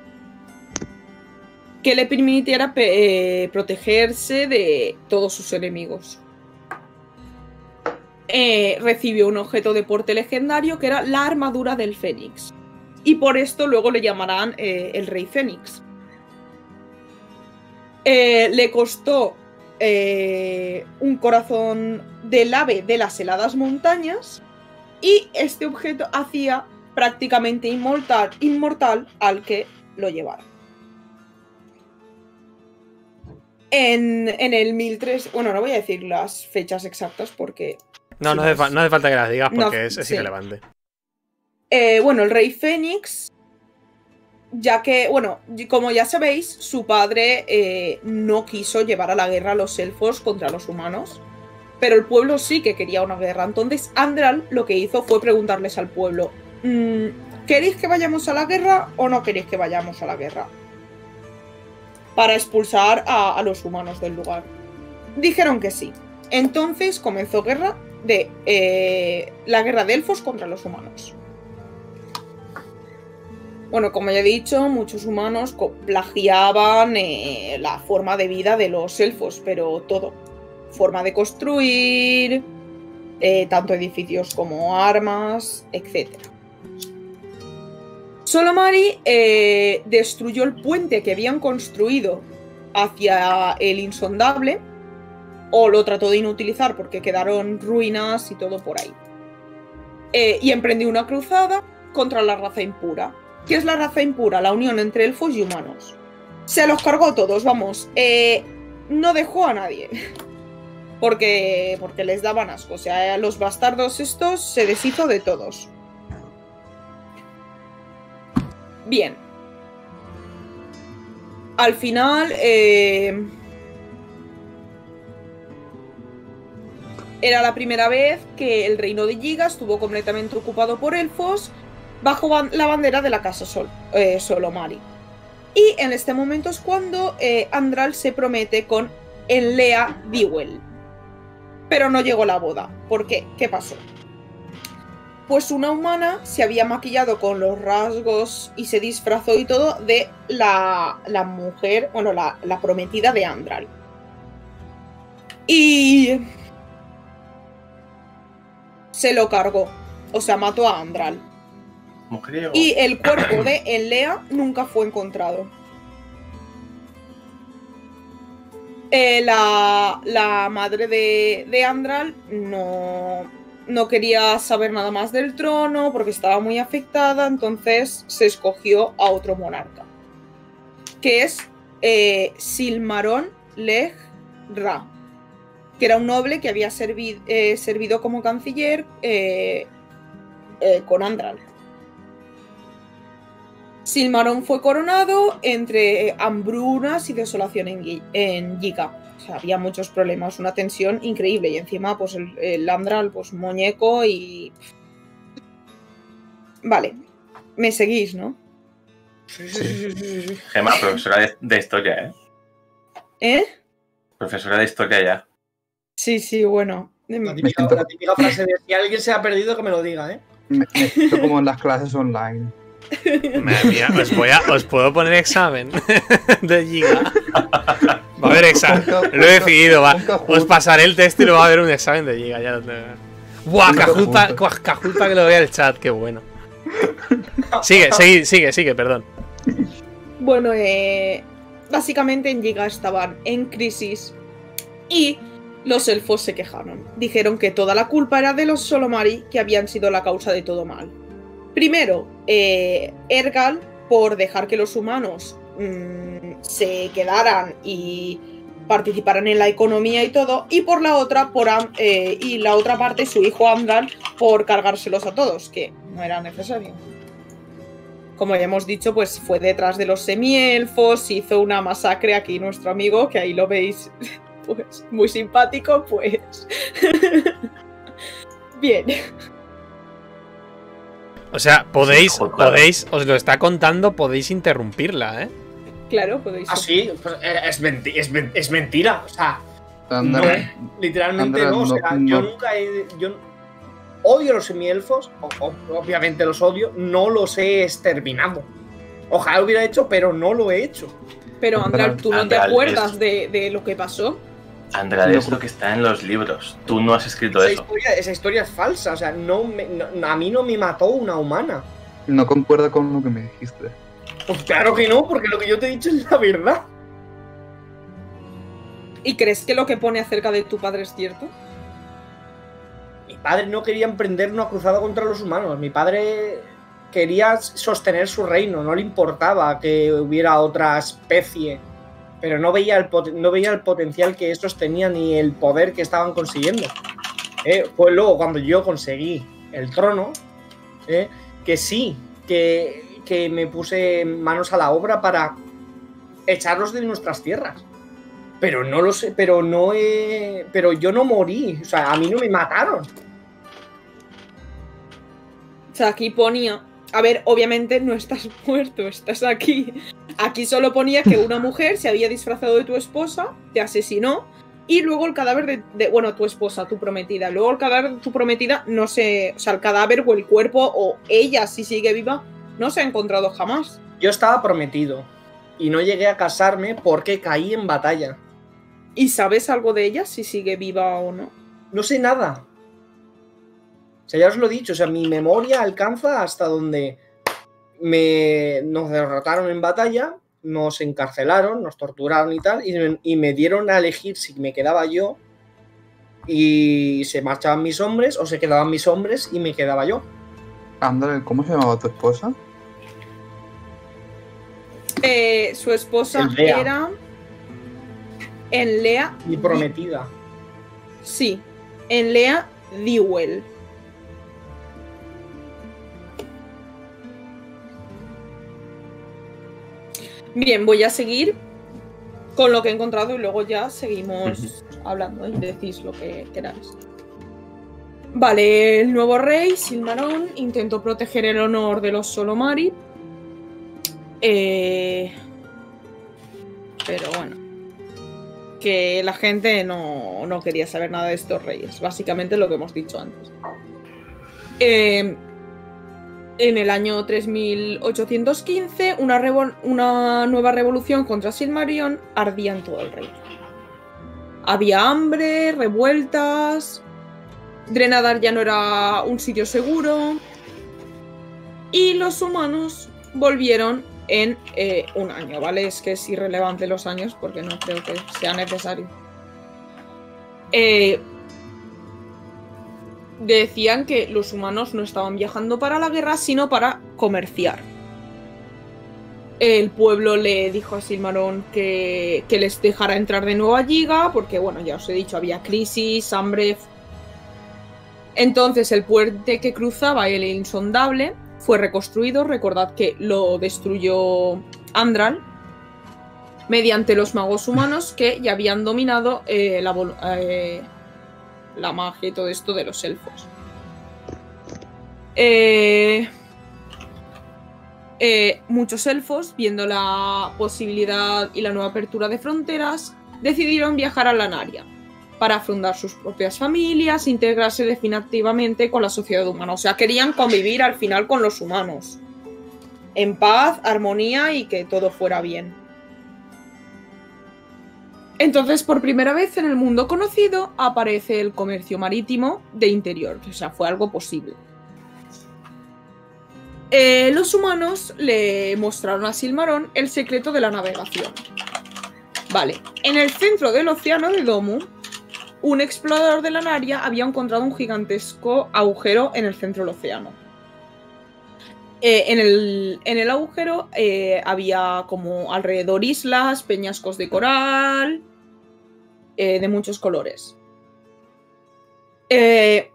Speaker 6: que le permitiera pe- eh, protegerse de todos sus enemigos. Eh, recibió un objeto de porte legendario que era la armadura del Fénix. Y por esto luego le llamarán eh, el Rey Fénix. Eh, le costó un corazón del ave de las heladas montañas y este objeto hacía prácticamente inmortal, inmortal al que lo llevara. En, en el 1003, bueno, no voy a decir las fechas exactas porque
Speaker 1: No, no hace, fa- no hace falta que las digas
Speaker 6: No,
Speaker 1: porque es, es
Speaker 6: sí.
Speaker 1: irrelevante.
Speaker 6: Eh, bueno, el rey Fénix, ya que, bueno, como ya sabéis, su padre eh, no quiso llevar a la guerra a los elfos contra los humanos, pero el pueblo sí que quería una guerra. Entonces, Andral lo que hizo fue preguntarles al pueblo, "Mm, ¿queréis que vayamos a la guerra o no queréis que vayamos a la guerra? Para expulsar a, a los humanos del lugar. Dijeron que sí. Entonces comenzó guerra de eh, la guerra de elfos contra los humanos. Bueno, como ya he dicho, muchos humanos plagiaban eh, la forma de vida de los elfos, pero todo. Forma de construir, eh, tanto edificios como armas, etc. Solomari destruyó el puente que habían construido hacia el insondable, o lo trató de inutilizar porque quedaron ruinas y todo por ahí. Eh, y emprendió una cruzada contra la raza impura. ¿Qué es la raza impura? La unión entre elfos y humanos. Se los cargó todos, vamos. Eh, no dejó a nadie. [laughs] Porque, porque les daban asco. O sea, los bastardos estos se deshizo de todos. Bien. Al final, eh, era la primera vez que el reino de Giga estuvo completamente ocupado por elfos bajo la bandera de la casa Sol, eh, Solomari. Y en este momento es cuando eh, Andral se promete con Enlea Dewell. Pero no llegó la boda. ¿Por qué? ¿Qué pasó? Pues una humana se había maquillado con los rasgos y se disfrazó y todo de la, la mujer, bueno, la, la prometida de Andral. Y se lo cargó. O sea, mató a Andral.
Speaker 3: Mujeriego.
Speaker 6: Y el cuerpo de Enlea nunca fue encontrado. Eh, la, la madre de, de Andral no, no quería saber nada más del trono porque estaba muy afectada, entonces se escogió a otro monarca, que es eh, Silmarón Leg Ra, que era un noble que había servi- eh, servido como canciller eh, eh, con Andral. Silmarón fue coronado entre hambrunas y desolación en, en Giga. O sea, había muchos problemas, una tensión increíble. Y encima, pues el, el Andral, pues muñeco y. Vale. Me seguís, ¿no?
Speaker 3: Gemma, profesora de, de historia, ¿eh?
Speaker 6: ¿Eh?
Speaker 3: Profesora de historia ya.
Speaker 6: Sí, sí, bueno.
Speaker 5: La típica,
Speaker 4: siento-
Speaker 5: la típica frase de si alguien se ha perdido, que me lo diga, ¿eh?
Speaker 4: Me, me siento como en las clases online.
Speaker 1: Madre mía, os, voy a, os puedo poner examen [laughs] de Giga. Va a haber examen. Lo he decidido, va. Os pasaré el test y lo va a haber un examen de Giga. Ya lo tengo. Buah, Kahoot para que lo vea el chat, qué bueno. Sigue, sigue, sigue, sigue, perdón.
Speaker 6: Bueno, eh, básicamente en Giga estaban en crisis y los elfos se quejaron. Dijeron que toda la culpa era de los Solomari, que habían sido la causa de todo mal. Primero, eh, Ergal, por dejar que los humanos mm, se quedaran y participaran en la economía y todo, y por la otra, por eh, y la otra parte, su hijo Amdal, por cargárselos a todos, que no era necesario. Como ya hemos dicho, pues fue detrás de los semielfos, hizo una masacre aquí nuestro amigo, que ahí lo veis, pues muy simpático, pues. [laughs] Bien.
Speaker 1: O sea, podéis, podéis, os lo está contando, podéis interrumpirla, ¿eh?
Speaker 6: Claro, podéis.
Speaker 5: Ah, sí, pues, es, menti- es, men- es mentira. O sea,
Speaker 4: Andar-
Speaker 5: literalmente no. O
Speaker 4: no-
Speaker 5: sea, yo
Speaker 4: no.
Speaker 5: nunca he. Yo odio los semielfos. obviamente los odio. No los he exterminado. Ojalá lo hubiera hecho, pero no lo he hecho.
Speaker 6: Pero Andral, ¿tú no te acuerdas de lo que pasó?
Speaker 3: Andrade es lo que está en los libros. Tú no has escrito
Speaker 5: Esa
Speaker 3: eso.
Speaker 5: historia, esa historia es falsa. O sea, no me- no- a mí no me mató una humana.
Speaker 4: No concuerda con lo que me dijiste.
Speaker 5: Pues claro que no, porque lo que yo te he dicho es la verdad.
Speaker 6: ¿Y crees que lo que pone acerca de tu padre es cierto?
Speaker 5: Mi padre no quería emprender una cruzada contra los humanos. Mi padre quería sostener su reino. No le importaba que hubiera otra especie. Pero no veía el, potencial que estos tenían ni el poder que estaban consiguiendo. Eh, Fue luego cuando yo conseguí el trono, eh, que sí, que, que me puse manos a la obra para echarlos de nuestras tierras. Pero no lo sé, pero no he. Pero yo no morí. O sea, a mí no me mataron.
Speaker 6: O sea, aquí ponía. A ver, obviamente no estás [laughs] muerto, estás aquí. Aquí solo ponía que una mujer se había disfrazado de tu esposa, te asesinó, y luego el cadáver de, de- Bueno, tu esposa, tu prometida. Luego el cadáver de tu prometida no se. O sea, el cadáver o el cuerpo, o ella, si sigue viva, no se ha encontrado jamás.
Speaker 5: Yo estaba prometido. Y no llegué a casarme porque caí en batalla.
Speaker 6: ¿Y sabes algo de ella, si sigue viva o no?
Speaker 5: No sé nada. O sea, ya os lo he dicho. O sea, mi memoria alcanza hasta donde me, nos derrotaron en batalla, nos encarcelaron, nos torturaron y tal, y, me- y me dieron a elegir si me quedaba yo y se marchaban mis hombres o se quedaban mis hombres y me quedaba yo.
Speaker 4: Ándale, ¿cómo se llamaba tu esposa?
Speaker 6: Eh, su esposa
Speaker 5: Enlea.
Speaker 6: era. En Lea.
Speaker 5: Mi prometida.
Speaker 6: Sí, en Lea Dewell. Bien, voy a seguir con lo que he encontrado y luego ya seguimos hablando y decís lo que queráis. Vale, el nuevo rey, Silmarón, intentó proteger el honor de los Solomari. Eh, pero bueno, que la gente no, no quería saber nada de estos reyes, básicamente lo que hemos dicho antes. Eh, en el año 3815, una, una nueva revolución contra Silmarion ardía en todo el reino. Había hambre, revueltas, Drenadar ya no era un sitio seguro, y los humanos volvieron en eh, un año, ¿vale? Es que es irrelevante los años porque no creo que sea necesario. Eh, decían que los humanos no estaban viajando para la guerra, sino para comerciar. El pueblo le dijo a Silmarón que, que les dejara entrar de nuevo a Giga, porque bueno, ya os he dicho, había crisis, hambre. Entonces el puente que cruzaba el insondable fue reconstruido. Recordad que lo destruyó Andral mediante los magos humanos que ya habían dominado eh, la, eh, la magia y todo esto de los elfos. Eh, eh, muchos elfos, viendo la posibilidad y la nueva apertura de fronteras, decidieron viajar a Lanaria para fundar sus propias familias, integrarse definitivamente con la sociedad humana. O sea, querían convivir al final con los humanos. En paz, armonía y que todo fuera bien. Entonces, por primera vez en el mundo conocido, aparece el comercio marítimo de interior. O sea, fue algo posible. Eh, los humanos le mostraron a Silmarón el secreto de la navegación. Vale, en el centro del océano de Domu, un explorador de la Naria había encontrado un gigantesco agujero en el centro del océano. Eh, en, el, en el agujero eh, había como alrededor islas, peñascos de coral eh, de muchos colores. Eh,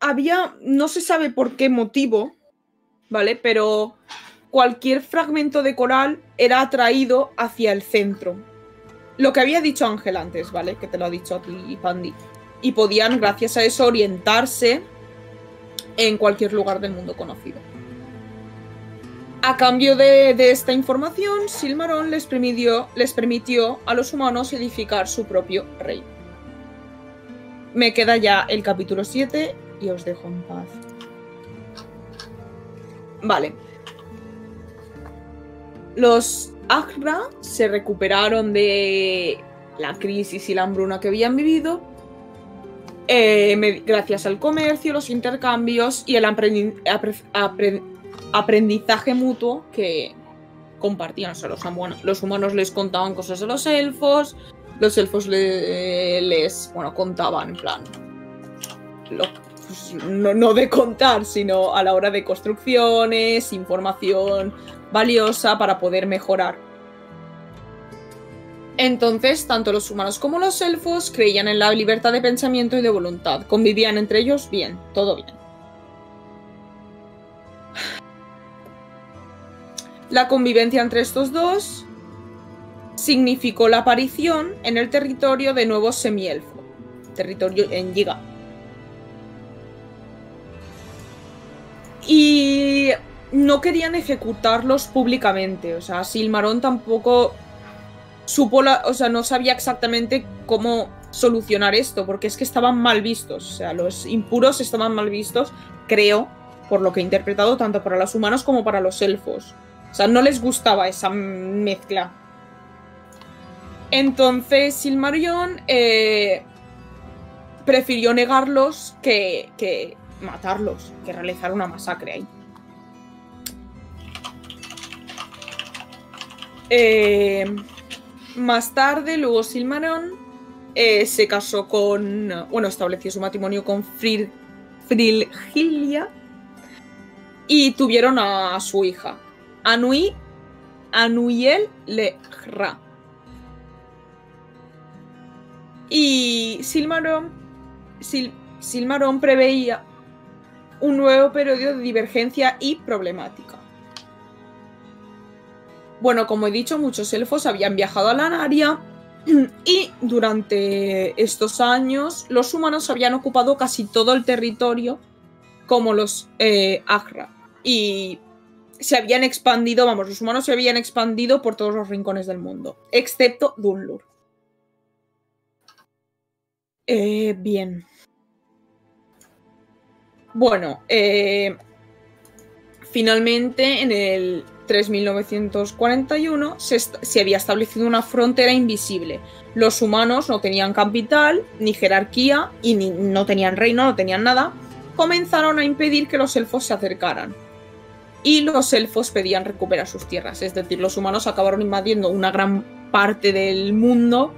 Speaker 6: había, no se sabe por qué motivo, ¿vale? Pero cualquier fragmento de coral era atraído hacia el centro. Lo que había dicho Ángel antes, ¿vale? Que te lo ha dicho a ti, Pandi. Y podían, gracias a eso, orientarse en cualquier lugar del mundo conocido. A cambio de, esta información, Silmarón les permitió, les permitió a los humanos edificar su propio reino. Me queda ya el capítulo 7 y os dejo en paz. Vale. Los Agra se recuperaron de la crisis y la hambruna que habían vivido eh, gracias al comercio, los intercambios y el aprendi- apre- apre- aprendizaje mutuo que compartían. O sea, los, humanos, los humanos les contaban cosas a los elfos, los elfos le- les bueno, contaban en plan. pues, no, no de contar, sino a la hora de construcciones, información valiosa para poder mejorar. Entonces, tanto los humanos como los elfos creían en la libertad de pensamiento y de voluntad. Convivían entre ellos bien, todo bien. La convivencia entre estos dos significó la aparición en el territorio de nuevos semielfos, territorio en Yiga. Y no querían ejecutarlos públicamente, o sea, Silmarón tampoco supo la, o sea, no sabía exactamente cómo solucionar esto, porque es que estaban mal vistos, o sea, los impuros estaban mal vistos, creo, por lo que he interpretado, tanto para los humanos como para los elfos. O sea, no les gustaba esa mezcla. Entonces, Silmarion eh, prefirió negarlos que, que matarlos, que realizar una masacre ahí. Eh, más tarde, luego Silmarón eh, se casó con. Bueno, estableció su matrimonio con Fril, Frilgilia y tuvieron a su hija, Anui, Anuiel Legra. Y Silmarón, Sil- Silmarón preveía un nuevo periodo de divergencia y problemática. Bueno, como he dicho, muchos elfos habían viajado a la Naria [clears throat] y durante estos años los humanos habían ocupado casi todo el territorio como los eh, Agra. Y se habían expandido, vamos, los humanos se habían expandido por todos los rincones del mundo, excepto Dunlur. Eh, bien. Bueno, eh, finalmente en el 3941 se, se había establecido una frontera invisible. Los humanos no tenían capital, ni jerarquía, y ni- no tenían reino, no tenían nada. Comenzaron a impedir que los elfos se acercaran. Y los elfos pedían recuperar sus tierras. Es decir, los humanos acabaron invadiendo una gran parte del mundo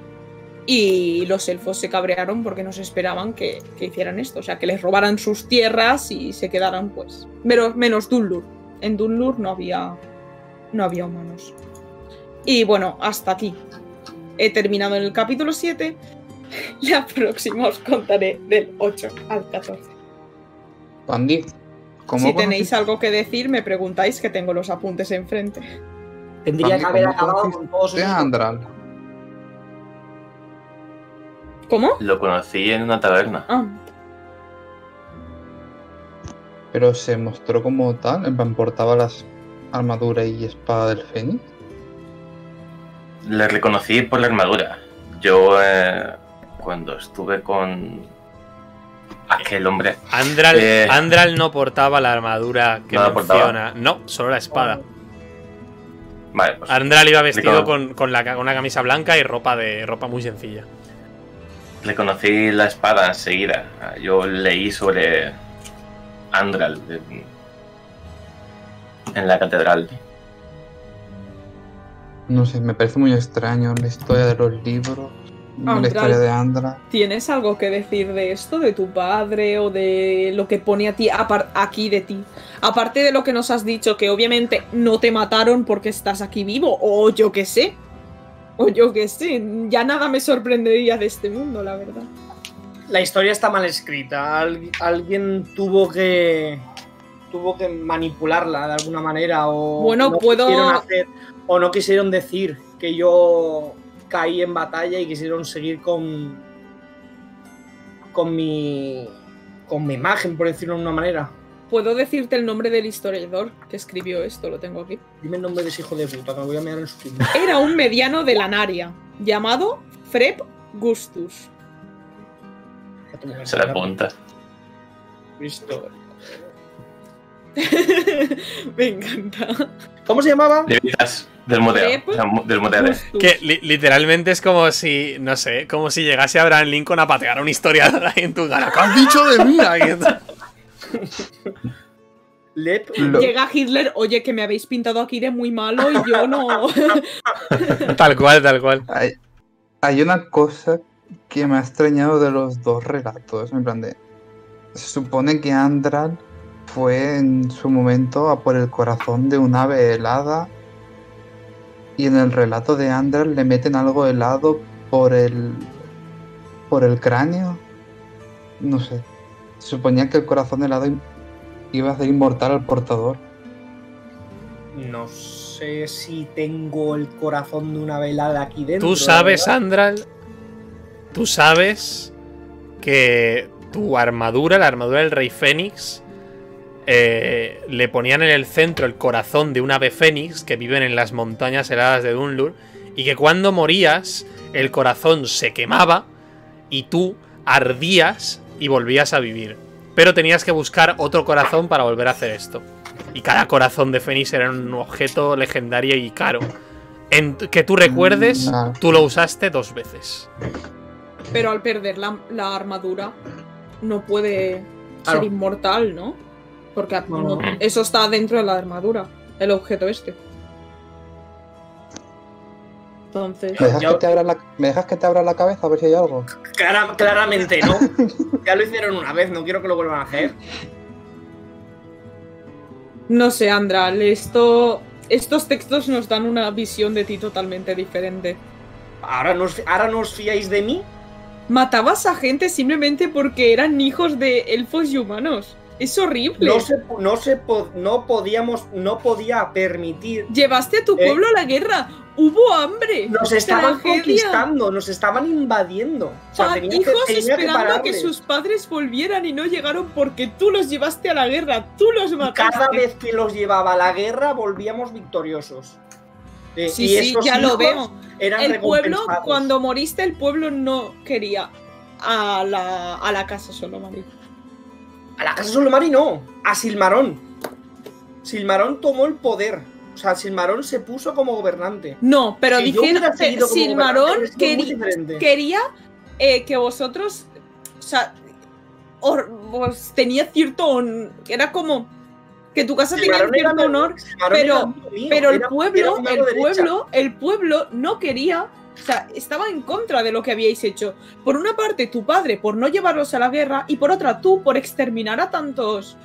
Speaker 6: y los elfos se cabrearon porque no se esperaban que, que hicieran esto. O sea, que les robaran sus tierras y se quedaran, pues. Menos, menos Dunlur. En Dunlur no había, no había humanos. Y bueno, hasta aquí. He terminado en el capítulo 7. [laughs] La próxima os contaré del 8 al 14.
Speaker 4: Pandi, ¿cómo
Speaker 6: Si tenéis algo que decir, me preguntáis que tengo los apuntes enfrente.
Speaker 5: Tendría que haber
Speaker 4: ¿cómo
Speaker 5: acabado con todos esos.
Speaker 4: Andral?
Speaker 6: ¿Cómo?
Speaker 3: Lo conocí en una taberna.
Speaker 6: Ah,
Speaker 4: Pero se mostró como tal, en plan portaba las armaduras y espada del Fénix.
Speaker 3: Le reconocí por la armadura. Yo, eh, cuando estuve con aquel hombre,
Speaker 1: Andral,
Speaker 3: Eh.
Speaker 1: Andral no portaba la armadura que
Speaker 3: No
Speaker 1: menciona. No, solo la espada.
Speaker 3: vale, pues
Speaker 1: Andral iba vestido con, con la, con una camisa blanca y ropa de ropa muy sencilla.
Speaker 3: le conocí la espada enseguida. Yo leí sobre Andral en, en la catedral.
Speaker 4: No sé, me parece muy extraño la historia de los libros, La historia de Andra.
Speaker 6: ¿Tienes algo que decir de esto, de tu padre o de lo que pone a ti aquí de ti? Aparte de lo que nos has dicho, que obviamente no te mataron porque estás aquí vivo, o yo qué sé.
Speaker 2: O yo qué sé, ya nada me sorprendería de este mundo, la verdad.
Speaker 5: La historia está mal escrita. Al- alguien tuvo que tuvo que manipularla de alguna manera o
Speaker 2: Bueno,
Speaker 5: no
Speaker 2: puedo-
Speaker 5: quisieron hacer- o no quisieron decir que yo caí en batalla y quisieron seguir con con mi con mi imagen, por decirlo de una manera.
Speaker 2: Puedo decirte el nombre del historiador que escribió esto, lo tengo aquí.
Speaker 5: Dime el nombre de ese hijo de puta, que me voy a mirar en su tumba. [laughs]
Speaker 2: Era un mediano de Lanaria, llamado Frep Gustus.
Speaker 3: Se la apunta.
Speaker 5: Listo. [laughs]
Speaker 2: Me encanta.
Speaker 5: ¿Cómo se llamaba?
Speaker 3: Levitas del mu- del.
Speaker 2: Gustus.
Speaker 1: Que li- literalmente es como si, no sé, como si llegase Abraham Lincoln a patear a un historiador ahí en tu cara. ¿Qué has dicho de mí?
Speaker 5: Lep.
Speaker 2: Llega Hitler, oye, que me habéis pintado aquí de muy malo y yo no. [laughs]
Speaker 1: Tal cual, tal cual.
Speaker 4: Hay, hay una cosa que me ha extrañado de los dos relatos. En plan de. Se supone que Andral fue en su momento a por el corazón de un ave helada. Y en el relato de Andral le meten algo helado por el. por el cráneo. No sé. Se suponía que el corazón helado iba a hacer inmortal al portador.
Speaker 5: No sé si tengo el corazón de una velada aquí dentro.
Speaker 1: Tú sabes. Andral, tú sabes que tu armadura, la armadura del rey Fénix, eh, le ponían en el centro el corazón de un ave fénix que viven en las montañas heladas de Dunlur y que cuando morías el corazón se quemaba y tú ardías y volvías a vivir. Pero tenías que buscar otro corazón para volver a hacer esto. Y cada corazón de fénix era un objeto legendario y caro. En que tú recuerdes,
Speaker 4: Mm,
Speaker 1: tú lo usaste dos veces.
Speaker 2: Pero al perder la, la armadura, no puede
Speaker 5: Claro.
Speaker 2: ser inmortal, ¿no? Porque
Speaker 5: No,
Speaker 2: no-
Speaker 5: no.
Speaker 2: eso está dentro de la armadura, el objeto este. Entonces,
Speaker 4: ¿Me dejas,
Speaker 5: Yo-
Speaker 4: que te abra la, ¿Me dejas que te abra la cabeza a ver si hay algo?
Speaker 5: Clara- claramente no. [laughs] ya lo hicieron una vez, no quiero que lo vuelvan a hacer.
Speaker 2: no sé, Andral, esto, estos textos nos dan una visión de ti totalmente diferente.
Speaker 5: Ahora no, os, ahora no os fiáis de mí.
Speaker 2: Matabas a gente simplemente porque eran hijos de elfos y humanos. Es horrible.
Speaker 5: No se, no se no podíamos, no podía permitir.
Speaker 2: Llevaste a tu
Speaker 5: Eh.
Speaker 2: pueblo a la guerra. Hubo hambre.
Speaker 5: Nos estaban
Speaker 2: Tragedia.
Speaker 5: conquistando, nos estaban invadiendo. O sea, tenía que-
Speaker 2: hijos
Speaker 5: que
Speaker 2: esperando a que
Speaker 5: pararles.
Speaker 2: sus padres volvieran y no llegaron porque tú los llevaste a la guerra, tú los mataste.
Speaker 5: cada vez que los llevaba a la guerra volvíamos victoriosos. Eh,
Speaker 2: Sí,
Speaker 5: y
Speaker 2: sí, ya lo veo.
Speaker 5: Eran
Speaker 2: El pueblo, cuando moriste, el pueblo no quería a la, a la casa solo, Mari.
Speaker 5: A la casa Solomari no, a Silmarón. Silmarón tomó el poder. O sea, Silmarón se puso como gobernante.
Speaker 2: No, pero
Speaker 5: Si
Speaker 2: dijeron que Silmarón
Speaker 5: diferente.
Speaker 2: quería eh, que vosotros. O sea, or- os tenía cierto honor. Era como que tu casa tenía
Speaker 5: Silmarón
Speaker 2: cierto honor, pero-
Speaker 5: mío,
Speaker 2: Pero el pueblo, el pueblo, el pueblo no quería, o sea, estaba en contra de lo que habíais hecho. Por una parte, tu padre por no llevarlos a la guerra y por otra, tú por exterminar a tantos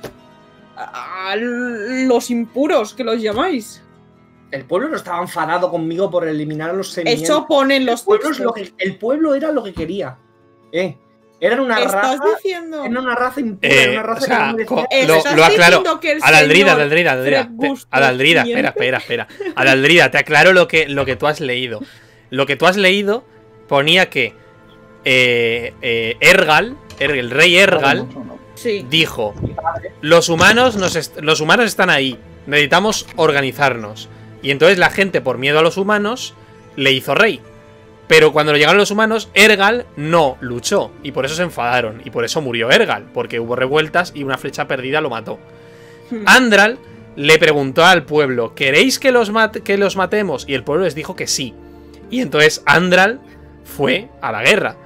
Speaker 2: a, a los impuros que los llamáis.
Speaker 5: El pueblo no estaba enfadado conmigo por eliminar a los semientes.
Speaker 2: Eso ponen
Speaker 5: el
Speaker 2: los
Speaker 5: pueblo, es
Speaker 2: textos.
Speaker 5: lo que, el pueblo era lo que quería. Eh, eran una
Speaker 2: ¿Estás
Speaker 5: raza.
Speaker 2: diciendo?
Speaker 5: Era una raza impura,
Speaker 1: Eh,
Speaker 5: era una raza
Speaker 1: o sea,
Speaker 5: que
Speaker 1: lo,
Speaker 2: ¿estás
Speaker 1: lo aclaro.
Speaker 2: el
Speaker 1: Adaldrida,
Speaker 2: señor
Speaker 1: Adaldrida, Adaldrida.
Speaker 2: Fred
Speaker 1: te-
Speaker 2: Gustus
Speaker 1: Adaldrida, espera, espera, espera. Adaldrida, te aclaro lo que, lo que tú has leído. Lo que tú has leído ponía que eh, eh, Ergal, Er- el rey Ergal,
Speaker 2: Sí.
Speaker 1: dijo: los humanos, nos los humanos están ahí, necesitamos organizarnos. Y entonces la gente, por miedo a los humanos, le hizo rey. Pero cuando le llegaron los humanos, Ergal no luchó. Y por eso se enfadaron. Y por eso murió Ergal. Porque hubo revueltas y una flecha perdida lo mató.
Speaker 2: Hmm.
Speaker 1: Andral le preguntó al pueblo: ¿Queréis que los, mat- que los matemos? Y el pueblo les dijo que sí. Y entonces Andral fue a la guerra.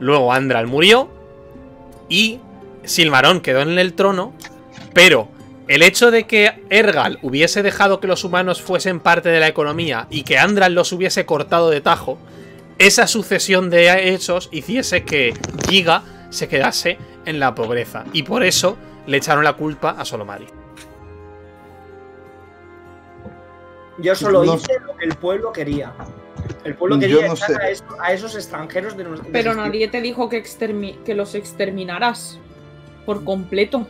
Speaker 1: Luego Andral murió. Y Silmarón quedó en el trono. Pero el hecho de que Ergal hubiese dejado que los humanos fuesen parte de la economía y que Andral los hubiese cortado de tajo, esa sucesión de hechos hiciese que Giga se quedase en la pobreza. Y por eso le echaron la culpa a Solomari.
Speaker 5: Yo solo hice lo que el pueblo quería. El pueblo
Speaker 4: Yo
Speaker 5: quería
Speaker 4: no
Speaker 5: echar
Speaker 4: sé.
Speaker 5: a, eso- a esos extranjeros de nuestro.
Speaker 2: Pero nadie te dijo que, extermi- que los exterminaras por completo.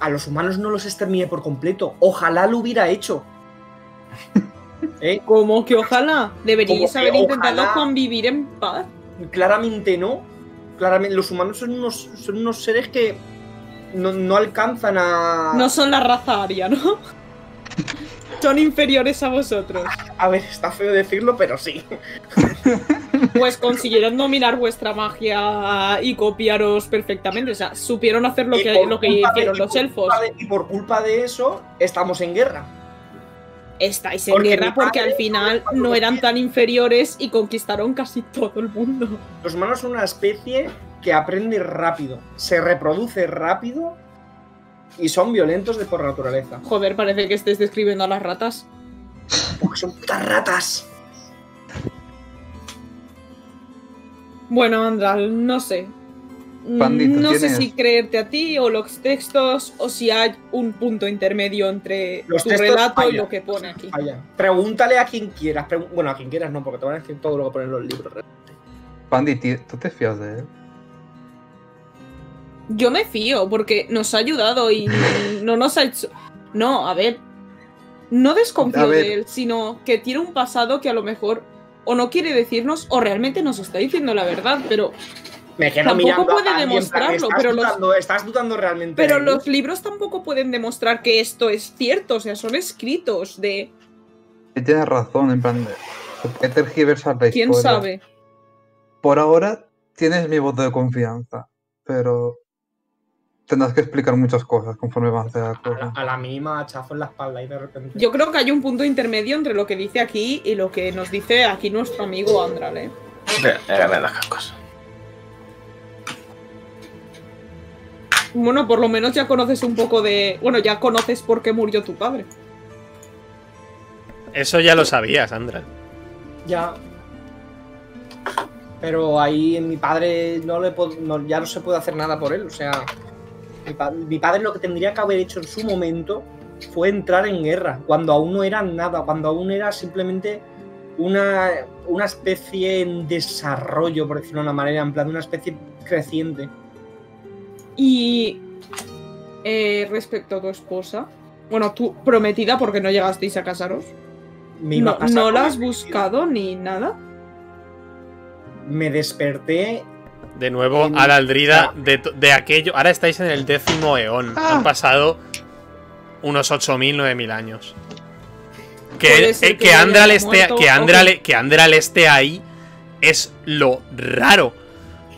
Speaker 5: A los humanos no los exterminé por completo. Ojalá lo hubiera hecho. [laughs] ¿Eh?
Speaker 2: Como que ojalá deberíais haber intentado
Speaker 5: ojalá.
Speaker 2: convivir en paz.
Speaker 5: Claramente no. Claramente, los humanos son unos, son unos seres que no, no alcanzan a.
Speaker 2: No son la raza aria, ¿no? [laughs] Son inferiores a vosotros.
Speaker 5: A ver, está feo decirlo, pero sí. [laughs]
Speaker 2: Pues consiguieron dominar vuestra magia y copiaros perfectamente. O sea, supieron hacer lo
Speaker 5: Y
Speaker 2: que, lo que
Speaker 5: de-
Speaker 2: hicieron
Speaker 5: y
Speaker 2: los elfos.
Speaker 5: de- y por culpa de eso, estamos en guerra.
Speaker 2: Estáis en
Speaker 5: Porque
Speaker 2: guerra porque al final no eran tan inferiores y conquistaron casi todo el mundo.
Speaker 5: Los humanos son una especie que aprende rápido, se reproduce rápido y son violentos de por naturaleza.
Speaker 2: Joder, parece que estés describiendo a las ratas.
Speaker 5: Porque son putas ratas.
Speaker 2: Bueno, Andral, no sé.
Speaker 4: Pandito,
Speaker 2: no sé si creerte a ti o los textos o si hay un punto intermedio entre
Speaker 5: Los
Speaker 2: tu
Speaker 5: textos
Speaker 2: relato y lo que pone aquí.
Speaker 5: Pregúntale a quien quieras. bueno, a quien quieras no, porque te van a decir todo lo que ponen en los libros.
Speaker 4: Pandi, ti- ¿tú te fías de él?
Speaker 2: Yo me fío porque nos ha ayudado y no nos ha hecho. No, a ver. No desconfío
Speaker 4: ver.
Speaker 2: de él, sino que tiene un pasado que a lo mejor o no quiere decirnos o realmente nos está diciendo la verdad, pero
Speaker 5: Me quedo
Speaker 2: Tampoco puede demostrarlo,
Speaker 5: estás
Speaker 2: pero los-
Speaker 5: dudando, estás dudando realmente.
Speaker 2: pero
Speaker 5: de él.
Speaker 2: los libros tampoco pueden demostrar que esto es cierto, o sea, son escritos de
Speaker 4: Tienes razón, en plan de. ¿por qué tergiversar la
Speaker 2: quién
Speaker 4: historia?
Speaker 2: sabe.
Speaker 4: Por ahora tienes mi voto de confianza, pero tendrás que explicar muchas cosas conforme avance la
Speaker 5: a la,
Speaker 4: cosa.
Speaker 5: a la mínima hachazo en la espalda y de repente.
Speaker 2: Yo creo que hay un punto intermedio entre lo que dice aquí y lo que nos dice aquí nuestro amigo Andral, ¿eh?
Speaker 3: Mira, Hágame las cascos.
Speaker 2: Bueno, por lo menos ya conoces un poco de. Bueno, ya conoces por qué murió tu padre.
Speaker 1: Eso ya lo sabías, Andra.
Speaker 5: Ya. Pero ahí en mi padre no le no- ya no se puede hacer nada por él. O sea, mi, pa- mi padre lo que tendría que haber hecho en su momento fue entrar en guerra, cuando aún no era nada, cuando aún era simplemente una, una especie en desarrollo, por decirlo de una manera, en plan, una especie creciente.
Speaker 2: Y. eh, respecto a tu esposa. Bueno, tu prometida, porque no llegasteis a casaros.
Speaker 5: Me iba a
Speaker 2: No, ¿no la has buscado ni nada?
Speaker 5: Me desperté
Speaker 1: De nuevo,
Speaker 5: En-
Speaker 1: a la aldrida de, de aquello. Ahora estáis en el décimo eón.
Speaker 2: Ah.
Speaker 1: Han pasado unos 8.000, 9.000 años. Que, eh,
Speaker 2: que
Speaker 1: Andral esté, que, Andral,
Speaker 2: que-
Speaker 1: que Andral esté ahí es lo raro.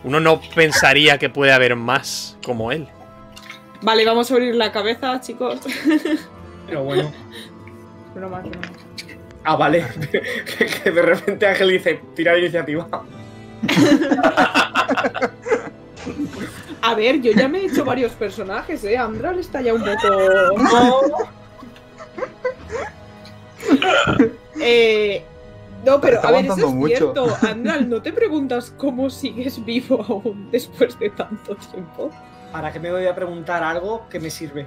Speaker 1: Uno no pensaría que puede haber más como él.
Speaker 2: Vale, vamos a abrir la cabeza, chicos.
Speaker 5: Pero bueno. [laughs]
Speaker 2: Broma, broma.
Speaker 5: Ah, vale. [laughs] que de repente Ángel dice, tira iniciativa.
Speaker 2: A ver, yo ya me he hecho varios personajes, ¿eh? Andral está ya un poco. Eh, no, pero a ver, eso es
Speaker 4: mucho.
Speaker 2: cierto. Andral, ¿no te preguntas cómo sigues vivo aún después de tanto tiempo?
Speaker 5: ¿Para qué me voy a preguntar algo que me sirve?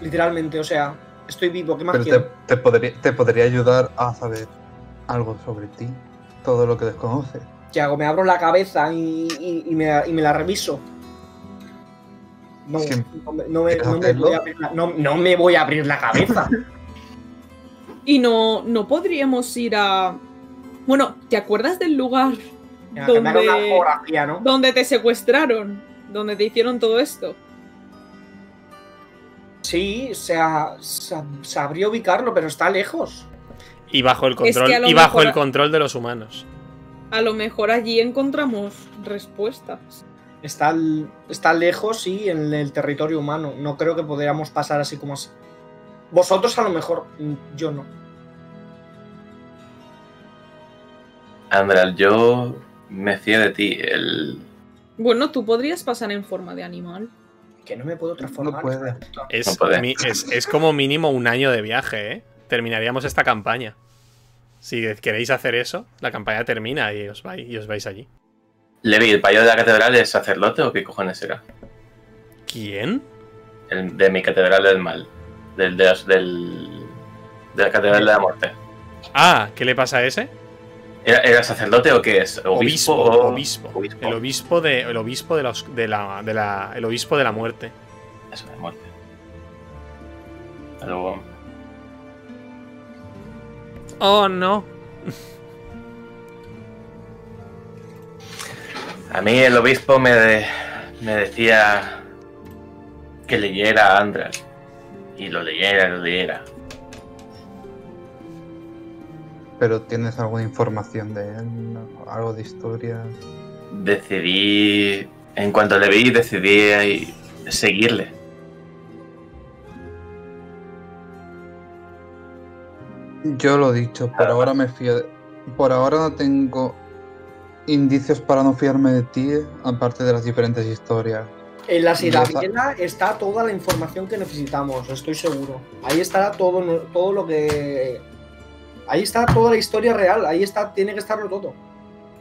Speaker 5: Literalmente, o sea, estoy vivo, ¿qué más
Speaker 4: Pero te,
Speaker 5: quiero?
Speaker 4: te podría, te podría ayudar a saber algo sobre ti, todo lo que desconoces.
Speaker 5: ¿Qué hago? ¿Me abro la cabeza y, y- y me, y me la reviso? No, me- no me,
Speaker 4: ¿Quieres
Speaker 5: no me
Speaker 4: hacerlo?
Speaker 5: voy a abrir la, no- no me voy a abrir la cabeza. [laughs]
Speaker 2: Y no, no podríamos ir a. Bueno, ¿te acuerdas del lugar Donde- donde te secuestraron? Donde te hicieron todo esto.
Speaker 5: Sí, o sea, sab- sabría ubicarlo, pero está lejos.
Speaker 1: Y bajo el
Speaker 2: Es que
Speaker 1: control,
Speaker 2: a
Speaker 1: y bajo
Speaker 2: mejor-
Speaker 1: el control de los humanos.
Speaker 2: A lo mejor allí encontramos respuestas.
Speaker 5: Está, está lejos, sí, en el territorio humano. No creo que podríamos pasar así como así. Vosotros a lo mejor, mm, yo no.
Speaker 3: Andral, yo me fío de ti. El...
Speaker 2: Bueno, tú podrías pasar en forma de animal.
Speaker 5: Que no me puedo transformar.
Speaker 4: No puede.
Speaker 1: Es,
Speaker 3: No puede.
Speaker 1: mi- es, es como mínimo un año de viaje, ¿eh? Terminaríamos esta campaña. Si queréis hacer eso, la campaña termina y os vais, y os vais allí.
Speaker 3: Levi, ¿el payo de la catedral es sacerdote o qué cojones será?
Speaker 1: ¿Quién?
Speaker 3: El de mi catedral del mal. Del, de, del, de la catedral de la muerte.
Speaker 1: Ah, ¿qué le pasa a ese?
Speaker 3: ¿Era, era sacerdote o qué es?
Speaker 1: Obispo,
Speaker 3: ¿Obispo? o-
Speaker 1: obispo.
Speaker 3: obispo.
Speaker 1: El obispo de. El obispo de la, de la, de la- El obispo de la muerte.
Speaker 3: Eso de muerte. Luego,
Speaker 1: Oh, no.
Speaker 3: a mí el obispo me, de- me decía que leyera a Andras. Y lo leyera, lo leyera.
Speaker 4: Pero ¿tienes alguna información de él? ¿Algo de historia?
Speaker 3: Decidí, en cuanto le vi, decidí eh, seguirle.
Speaker 4: Yo lo he dicho, por
Speaker 3: Ah,
Speaker 4: ahora me fío. de- Por ahora no tengo indicios para no fiarme de ti, aparte de las diferentes historias.
Speaker 5: En la Siraviela está toda la información que necesitamos, estoy seguro. Ahí estará todo, no- todo lo que. Ahí está toda la historia real, ahí está, tiene que estarlo todo.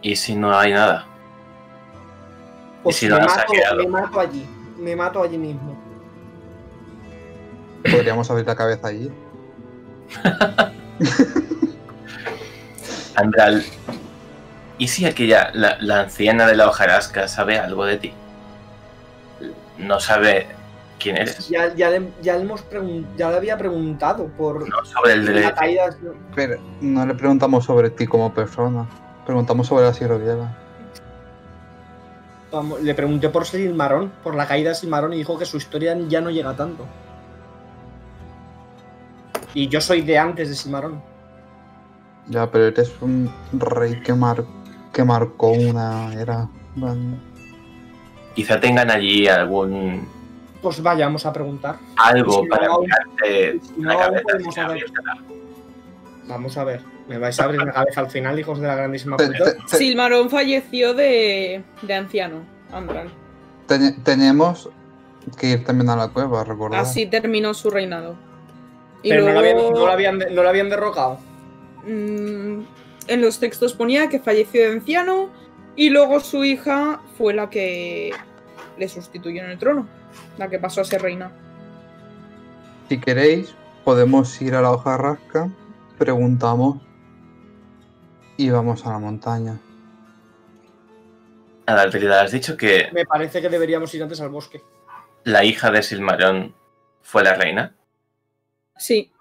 Speaker 3: Y si no hay nada.
Speaker 5: Pues
Speaker 3: si
Speaker 5: me,
Speaker 3: han
Speaker 5: mato, me mato allí, me mato allí mismo.
Speaker 4: Podríamos abrir la cabeza allí. [laughs] [laughs]
Speaker 3: Andral, ¿y si aquella, la, la anciana de la hojarasca, sabe algo de ti? No sabe quién eres.
Speaker 5: Ya, ya, le, ya, le hemos pregun- ya le había preguntado por
Speaker 3: No sobre el de
Speaker 5: la caída.
Speaker 4: Pero no le preguntamos sobre ti como persona. Preguntamos sobre la Siroviela.
Speaker 5: Vamos, le pregunté por Silmarón, por la caída de Silmarón, y dijo que su historia ya no llega tanto. Y yo soy de antes de Silmarón.
Speaker 4: Ya, pero eres un rey que, mar que marcó una era. Bueno,
Speaker 3: Quizá tengan allí algún
Speaker 5: Pues vayamos a preguntar.
Speaker 3: algo
Speaker 5: Si no,
Speaker 3: para
Speaker 5: aún-
Speaker 3: mirarte
Speaker 5: si no,
Speaker 3: la
Speaker 5: aún
Speaker 3: cabeza.
Speaker 5: saber.
Speaker 3: abrirla.
Speaker 5: Vamos a ver. ¿Me vais a abrir la cabeza al final, hijos de la grandísima puta?
Speaker 6: Silmarón falleció de, de anciano, Andran.
Speaker 4: te- tenemos que ir también a la cueva, recordad.
Speaker 6: Así terminó su reinado. Y
Speaker 5: Pero no, lo habían, no, lo habían, no lo habían derrocado.
Speaker 6: mm, en los textos ponía que falleció de anciano y luego su hija fue la que le sustituyó en el trono, la que pasó a ser reina.
Speaker 4: Si queréis, podemos ir a la hoja rasca, preguntamos y vamos a la montaña.
Speaker 3: Adalberida, has dicho que
Speaker 5: Me parece que deberíamos ir antes al bosque.
Speaker 3: la hija de Silmarón fue la reina.
Speaker 6: Sí,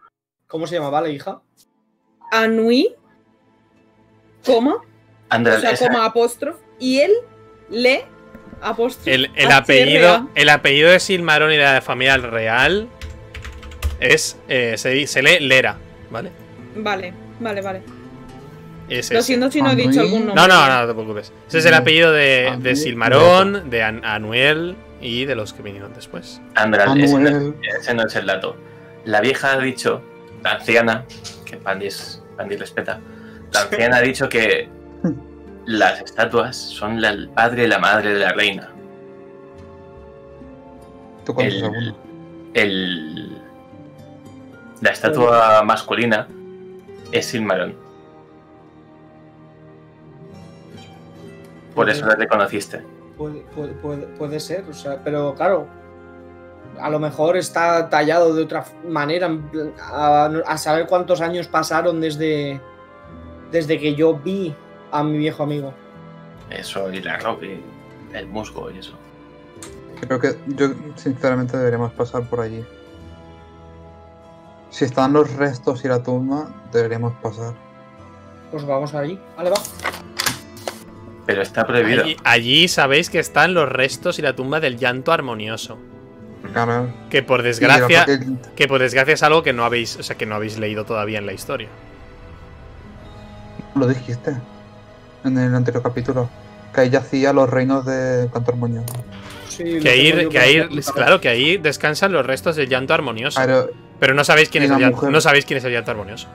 Speaker 5: ¿Cómo se llamaba la hija?
Speaker 6: Anui, coma, o
Speaker 3: Andral,
Speaker 6: sea,
Speaker 3: esa-
Speaker 6: coma apóstrofe, y él le apóstrofe.
Speaker 1: El, el apellido, el apellido de Silmarón y de la familia real es. eh, se, se lee Lera, ¿vale?
Speaker 6: Vale, vale, vale.
Speaker 1: Es
Speaker 6: Lo siento si no he dicho algún nombre.
Speaker 1: No, no, no, no te preocupes. Ese es el apellido de, de Silmarón, de An- Anuel y de los que vinieron después.
Speaker 3: Andral, ese, no, ese no es el dato. La vieja ha dicho, la anciana, que Pandis, Pandis respeta, la anciana ha dicho que las estatuas son la- el padre y la madre de la reina.
Speaker 4: ¿tú
Speaker 3: el-? El, la estatua masculina es Silmarón. Por eso la reconociste.
Speaker 5: Puede, puede, puede- puede ser, o sea, pero claro, a lo mejor está tallado de otra manera, a, a saber cuántos años pasaron desde, desde que yo vi a mi viejo amigo.
Speaker 3: Eso y la ropa y el musgo y eso.
Speaker 4: Creo que yo sinceramente deberíamos pasar por allí. Si están los restos y la tumba, deberíamos pasar.
Speaker 5: Pues vamos allí, vale, va.
Speaker 3: Pero está prohibido.
Speaker 1: Allí, allí sabéis que están los restos y la tumba del llanto armonioso.
Speaker 4: Claro.
Speaker 1: Que por desgracia.
Speaker 4: que-
Speaker 1: Que por desgracia es algo que no habéis. O sea, que no habéis leído todavía en la historia.
Speaker 4: Lo dijiste en el anterior capítulo. Que ahí yacía los reinos de Cantor Muñoz.
Speaker 5: Sí, lo
Speaker 1: Que ahí, que ahí, claro, que ahí descansan los restos del llanto armonioso.
Speaker 4: Pero,
Speaker 1: Pero no sabéis quién es el llanto, no sabéis quién es el llanto armonioso.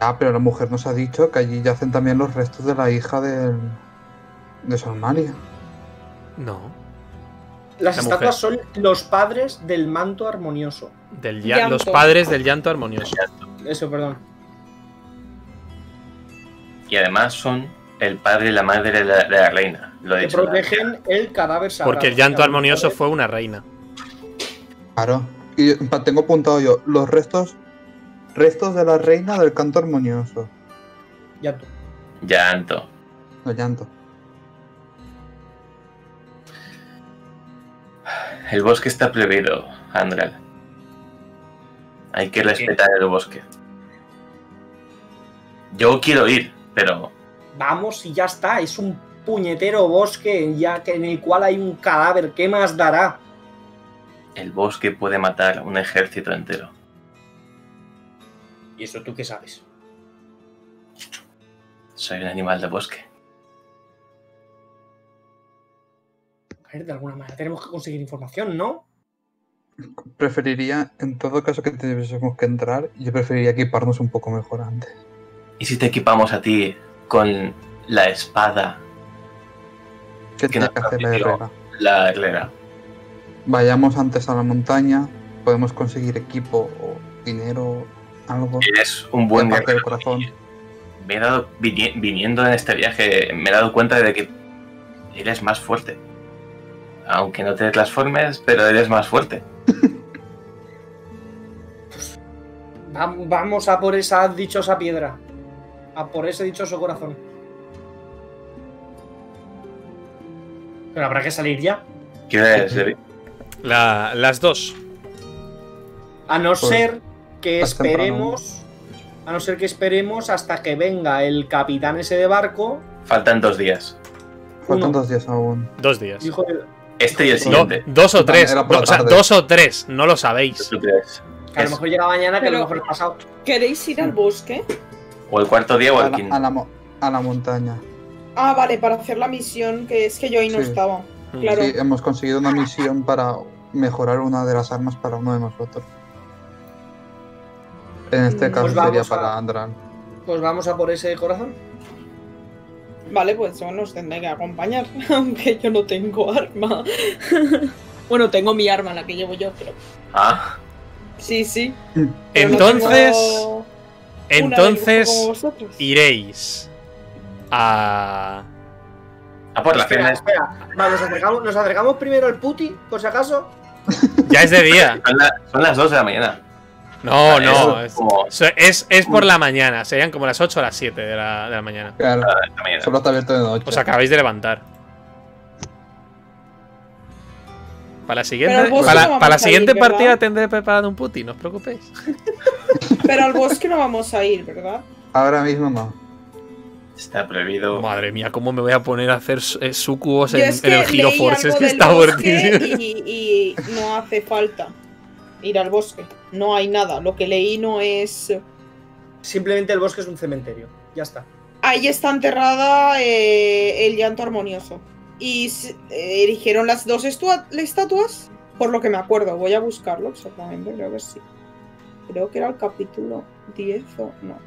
Speaker 4: ya, pero la mujer nos ha dicho que allí yacen también los restos de la hija de, de Solmaria.
Speaker 1: No.
Speaker 5: Las
Speaker 1: La
Speaker 5: estatuas son los padres del manto armonioso.
Speaker 1: Del
Speaker 6: Llanto.
Speaker 1: los padres del llanto armonioso.
Speaker 5: Eso, perdón.
Speaker 3: Y además son el padre y la madre de la, de la reina. Lo he
Speaker 5: Que
Speaker 3: dicho.
Speaker 5: protegen el cadáver sagrado.
Speaker 1: Porque el llanto armonioso fue una reina.
Speaker 4: Claro. Y tengo apuntado yo los restos restos de la reina del canto armonioso.
Speaker 5: Llanto.
Speaker 3: Llanto.
Speaker 4: No llanto.
Speaker 3: El bosque está prohibido, Andral. Hay que respetar el bosque. Yo quiero ir, pero
Speaker 5: Vamos y ya está. Es un puñetero bosque ya que en el cual hay un cadáver. ¿Qué más dará?
Speaker 3: el bosque puede matar un ejército entero.
Speaker 5: ¿Y eso tú qué sabes?
Speaker 3: Soy un animal de bosque.
Speaker 5: Ver, de alguna manera tenemos que conseguir información, ¿no?
Speaker 4: Preferiría, en todo caso que tuviésemos que entrar, yo preferiría equiparnos un poco mejor antes.
Speaker 3: ¿Y si te equipamos a ti con la espada,
Speaker 4: ¿Qué
Speaker 3: Que
Speaker 4: tiene que hacer la herrera?
Speaker 3: la herrera?
Speaker 4: Vayamos antes a la montaña, podemos conseguir equipo o dinero, algo.
Speaker 3: Eres un buen
Speaker 4: Aparte del corazón.
Speaker 3: Me he dado, vini- viniendo en este viaje, me he dado cuenta de que eres más fuerte. Aunque no te transformes, pero eres más fuerte.
Speaker 5: Va- Vamos a por esa dichosa piedra. A por ese dichoso corazón. Pero habrá que salir ya.
Speaker 3: ¿Qué es?
Speaker 1: La- las dos.
Speaker 5: A no
Speaker 4: Pues,
Speaker 5: ser que esperemos. A no ser que esperemos hasta que venga el capitán ese de barco.
Speaker 3: Faltan dos días.
Speaker 4: Faltan
Speaker 5: Uno.
Speaker 4: dos días aún.
Speaker 1: Dos días.
Speaker 5: Dijo el-
Speaker 3: Este y el
Speaker 1: Do-
Speaker 3: siguiente.
Speaker 1: dos o tres. No, o sea, dos o tres. No lo sabéis.
Speaker 5: Que a lo mejor llega mañana, que a lo mejor es pasado.
Speaker 2: ¿Queréis ir al bosque?
Speaker 3: O el cuarto día o
Speaker 4: A
Speaker 3: el
Speaker 4: la,
Speaker 3: quinto.
Speaker 4: a la mo- a la montaña.
Speaker 2: Ah, vale, para hacer la misión, que es que yo ahí no
Speaker 4: Sí.
Speaker 2: estaba.
Speaker 1: Mm.
Speaker 2: Claro.
Speaker 4: Sí, hemos conseguido una misión para mejorar una de las armas para uno de nosotros. En este
Speaker 2: Mm,
Speaker 4: caso
Speaker 5: pues
Speaker 4: sería
Speaker 5: a-
Speaker 4: para Andral.
Speaker 5: Pues vamos a por ese corazón.
Speaker 2: Vale, pues yo nos tendré que acompañar, [laughs] aunque yo no tengo arma. [laughs] bueno, tengo mi arma, la que llevo yo, pero
Speaker 3: Ah,
Speaker 2: sí, sí. pero no
Speaker 1: Entonces, entonces iréis a...
Speaker 3: a por la
Speaker 5: espera,
Speaker 3: cena.
Speaker 5: espera. Nos acercamos, nos acercamos primero al puti, por si acaso.
Speaker 1: Ya es de día.
Speaker 3: Son, la- son las dos de la mañana.
Speaker 1: No,
Speaker 3: Vale,
Speaker 1: no. Es,
Speaker 3: como
Speaker 1: es, es por la mañana. Serían como las 8 o las 7 de la, de la mañana.
Speaker 4: Claro,
Speaker 3: mañana.
Speaker 4: solo está abierto de noche.
Speaker 1: Os acabáis de levantar. Para la siguiente, para,
Speaker 2: no vamos
Speaker 1: para la
Speaker 2: ir,
Speaker 1: siguiente
Speaker 2: ¿verdad?
Speaker 1: partida tendré preparado un puti, no os preocupéis. [laughs]
Speaker 2: Pero al bosque no vamos a ir, ¿verdad?
Speaker 4: Ahora mismo no.
Speaker 3: Está prohibido.
Speaker 1: Madre mía, cómo me voy a poner a hacer eh, sucubos en, en el
Speaker 2: que
Speaker 1: Giro
Speaker 2: leí
Speaker 1: Force. Es que está
Speaker 2: bosque
Speaker 1: fuertísimo.
Speaker 2: y, y no hace falta ir al bosque. No hay nada. Lo que leí no es.
Speaker 5: Simplemente el bosque es un cementerio. Ya está.
Speaker 2: Ahí está enterrada eh, el llanto armonioso. Y eh, erigieron las dos estatuas, por lo que me acuerdo. Voy a buscarlo exactamente, creo que sí. Creo que era el capítulo 10 o no.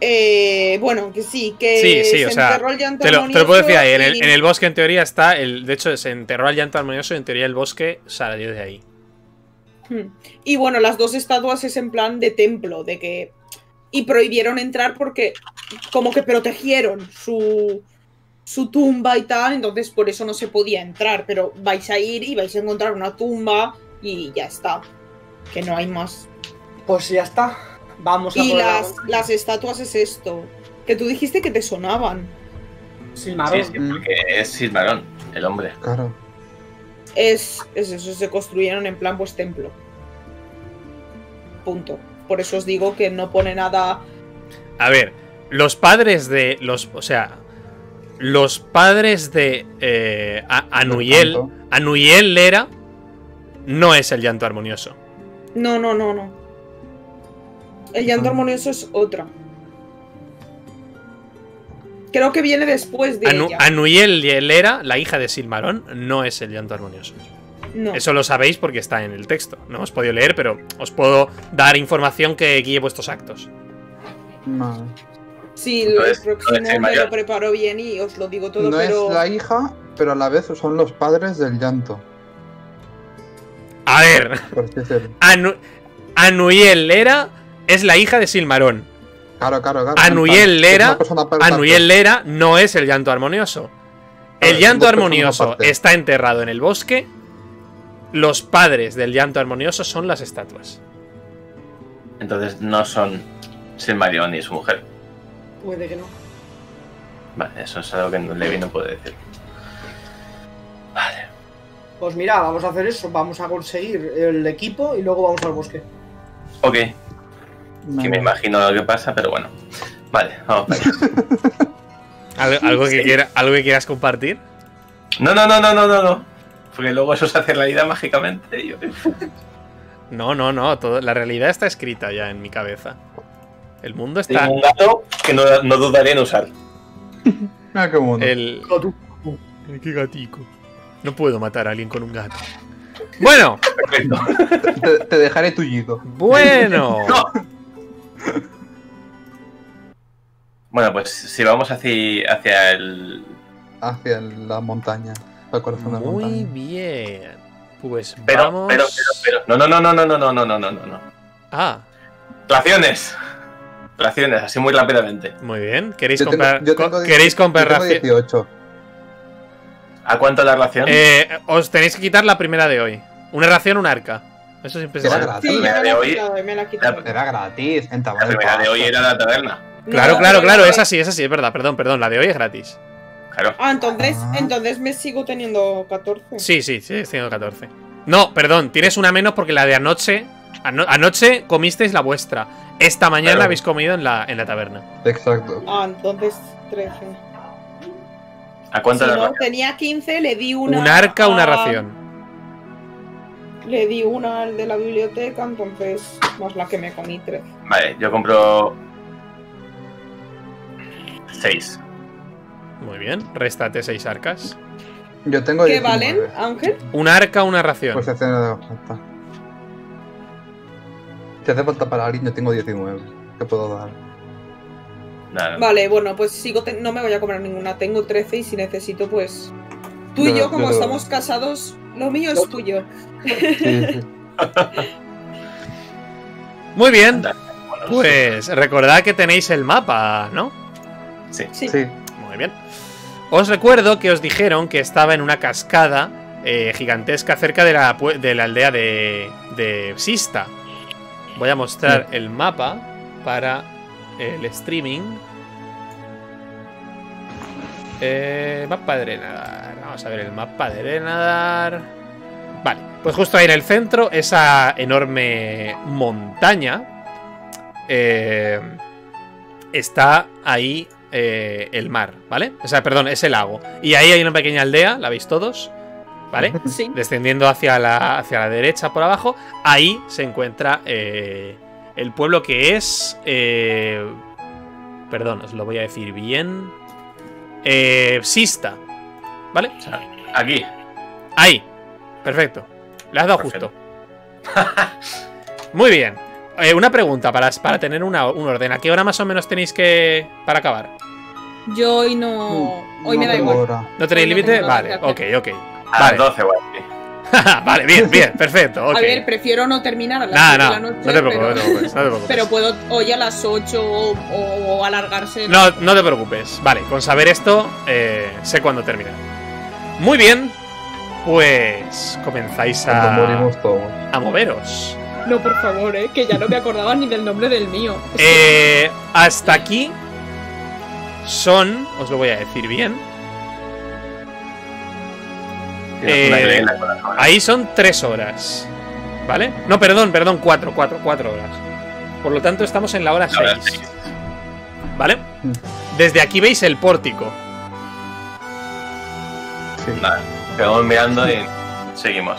Speaker 2: Eh, bueno, que sí, que
Speaker 1: Sí, sí,
Speaker 2: se
Speaker 1: o sea,
Speaker 2: enterró el llanto
Speaker 1: Te lo, te lo puedo decir ahí. En el,
Speaker 2: armonioso
Speaker 1: en el bosque, en teoría, está. El, de hecho, se enterró al llanto armonioso y en teoría el bosque salió de ahí.
Speaker 2: Hmm. Y bueno, las dos estatuas es en plan de templo, de que. Y prohibieron entrar porque como que protegieron su, su tumba y tal, entonces por eso no se podía entrar. Pero vais a ir y vais a encontrar una tumba y ya está. Que no hay más.
Speaker 5: Pues ya está. Vamos a
Speaker 2: Y
Speaker 5: la-
Speaker 2: las, las estatuas es esto. Que tú dijiste que te sonaban.
Speaker 5: Silmarón.
Speaker 3: Sí, sí, porque es Silmarón, el hombre.
Speaker 4: Claro.
Speaker 2: Es, es eso, se construyeron en plan pues templo. Punto. Por eso os digo que no pone nada
Speaker 1: A ver, los padres de. los O sea. Los padres de eh, Anuyel. Anuyel Lera. No es el llanto armonioso.
Speaker 2: No, no, no, no. El llanto armonioso es otra. Creo que viene después de
Speaker 1: Anu-
Speaker 2: ella.
Speaker 1: Anuyel Lera, la hija de Silmarón, no es el llanto armonioso.
Speaker 2: no.
Speaker 1: Eso lo sabéis porque está en el texto. No os podido leer, pero os puedo dar información que guíe vuestros actos.
Speaker 2: Sí,
Speaker 3: No
Speaker 2: el
Speaker 3: es- no
Speaker 2: próximo
Speaker 3: es
Speaker 2: me lo preparo bien y os lo digo todo,
Speaker 4: No
Speaker 2: pero.
Speaker 4: es la hija, pero a la vez son los padres del llanto.
Speaker 1: A ver. Anu- Lera es la hija de Silmarón.
Speaker 4: Claro, claro, claro.
Speaker 1: Anuyel Lera-. Anuyel Lera no es el llanto armonioso. El
Speaker 4: Claro,
Speaker 1: llanto armonioso está enterrado en el bosque. Los padres del llanto armonioso son las estatuas.
Speaker 3: Entonces no son Silmarón y su mujer.
Speaker 5: Puede que no.
Speaker 3: Vale, eso es algo que Levi no puede decir. Vale.
Speaker 5: Pues mira, vamos a hacer eso. Vamos a conseguir el equipo y luego vamos al bosque.
Speaker 3: Ok, que me imagino lo que pasa, pero bueno. Vale, vamos para allá. [laughs]
Speaker 1: ¿Al- ¿Algo, que
Speaker 3: Sí.
Speaker 1: quiera- ¿Algo que quieras compartir?
Speaker 3: No, no, no, no, no, no, no. Porque luego eso se hace realidad mágicamente. y yo- [laughs]
Speaker 1: No, no, no. todo- la realidad está escrita ya en mi cabeza. El mundo está.
Speaker 3: Tengo un gato que no, no dudaré en usar.
Speaker 4: Mira [laughs] qué mono.
Speaker 1: El. Qué gatico. No puedo matar a alguien con un gato. Bueno,
Speaker 3: Perfecto.
Speaker 4: Te, te dejaré tullido.
Speaker 1: bueno.
Speaker 3: No. Bueno, pues si vamos hacia, hacia el.
Speaker 4: Hacia la montaña. Al corazón de la
Speaker 1: Muy
Speaker 4: montaña.
Speaker 1: bien. Pues
Speaker 3: Pero,
Speaker 1: vamos.
Speaker 3: pero, pero, pero. No, no, no, no, no, no, no, no, no, no, no.
Speaker 1: Ah,
Speaker 3: Raciones. Raciones, así muy rápidamente.
Speaker 1: muy bien. ¿Queréis
Speaker 4: Yo tengo-
Speaker 1: comprar,
Speaker 4: yo tengo
Speaker 1: ¿queréis comprar
Speaker 4: yo tengo
Speaker 1: raci-
Speaker 4: 18.
Speaker 3: ¿A cuánto la ración?
Speaker 1: Eh, os tenéis que quitar la primera de hoy. Una ración, un arca. Eso siempre se sabe.
Speaker 4: gratis.
Speaker 6: Sí, ya me la
Speaker 3: hoy-
Speaker 6: quitado, me la he quitado.
Speaker 4: Era gratis. En
Speaker 3: la primera de hoy era la taberna.
Speaker 1: Claro,
Speaker 6: No,
Speaker 1: claro, claro.
Speaker 6: la-
Speaker 1: Es así, es así, es verdad. Perdón, perdón. La de hoy es gratis.
Speaker 3: Claro.
Speaker 6: Ah, entonces,
Speaker 4: Ah.
Speaker 6: entonces me sigo teniendo 14.
Speaker 1: Sí, sí, sí, tengo 14. No, perdón, tienes una menos porque la de anoche. ano- anoche comisteis la vuestra. Esta mañana
Speaker 3: Claro.
Speaker 1: la habéis comido en la, en la taberna.
Speaker 4: Exacto.
Speaker 6: Ah, entonces 13.
Speaker 3: ¿A cuánto
Speaker 6: Si
Speaker 3: la
Speaker 6: no, tenía 15, le di una.
Speaker 1: un arca, una
Speaker 6: a-
Speaker 1: ración.
Speaker 6: Le di una al de la biblioteca, entonces más la que me comí 13.
Speaker 3: Vale, yo compro. 6.
Speaker 1: Muy bien, réstate 6 arcas.
Speaker 4: Yo tengo
Speaker 6: ¿Qué
Speaker 4: 19.
Speaker 6: valen, Ángel?
Speaker 1: Un arca, una ración.
Speaker 4: Pues hace falta. Si hace falta para alguien, yo tengo 19. ¿Qué puedo dar?
Speaker 3: Nada.
Speaker 6: Vale, bueno, pues sigo. ten- No me voy a comprar ninguna. Tengo 13 y si necesito, pues. Tú y
Speaker 4: Yo-
Speaker 6: yo, como estamos casados, lo mío es tuyo.
Speaker 4: Sí. [laughs]
Speaker 1: Muy bien, pues recordad que tenéis el mapa, ¿no?
Speaker 3: Sí.
Speaker 6: Sí.
Speaker 4: sí.
Speaker 1: Muy bien. Os recuerdo que os dijeron que estaba en una cascada eh, gigantesca cerca de la, de la aldea de, de Sista. Voy a mostrar el mapa para el streaming. Eh, mapa de Drenadar. Vamos a ver el mapa de Drenadar. Vale, pues justo ahí en el centro, esa enorme montaña. eh, está ahí eh, el mar, ¿vale? O sea, perdón, es el lago. Y ahí hay una pequeña aldea, ¿la veis todos? ¿Vale? [laughs]
Speaker 6: Sí.
Speaker 1: Descendiendo hacia la, hacia la derecha por abajo, ahí se encuentra eh, el pueblo que es... eh, perdón, os lo voy a decir bien. Eh, Sista, ¿vale?
Speaker 3: O sea, aquí.
Speaker 1: Ahí. Perfecto. Le has dado
Speaker 3: Perfecto.
Speaker 1: justo. Muy bien. Eh, una pregunta para, para tener una- un orden. ¿A qué hora más o menos tenéis que... para acabar?
Speaker 6: Yo hoy no. Hoy
Speaker 4: No
Speaker 6: me da
Speaker 4: tengo
Speaker 6: igual.
Speaker 4: hora.
Speaker 1: ¿No tenéis
Speaker 6: Hoy no
Speaker 1: límite? Vale, ok, ok.
Speaker 3: A
Speaker 1: Vale.
Speaker 3: las 12, guay.
Speaker 1: vale, bien, bien, perfecto.
Speaker 6: A ver, prefiero no terminar a las
Speaker 1: Nada,
Speaker 6: 7 de
Speaker 1: no,
Speaker 6: la
Speaker 1: no,
Speaker 6: noche.
Speaker 1: te preocupes,
Speaker 6: pero,
Speaker 1: no te preocupes, no te preocupes.
Speaker 6: pero puedo hoy a las 8 o, o alargarse.
Speaker 1: No, no te preocupes. Vale, con saber esto, eh, sé cuándo terminar. Muy bien. Pues comenzáis a, a moveros.
Speaker 6: No, por favor, eh, que ya no me acordaba ni del nombre del mío.
Speaker 1: Eh, hasta aquí son, os lo voy a decir bien, Eh, ahí son tres horas. ¿Vale? No, perdón, perdón, cuatro, cuatro, cuatro horas. Por lo tanto, estamos en la hora
Speaker 3: Ahora
Speaker 1: 6.
Speaker 3: sí.
Speaker 1: ¿Vale?
Speaker 4: Mm.
Speaker 1: Desde aquí veis el pórtico.
Speaker 4: Sí.
Speaker 3: Nada, quedamos mirando y seguimos.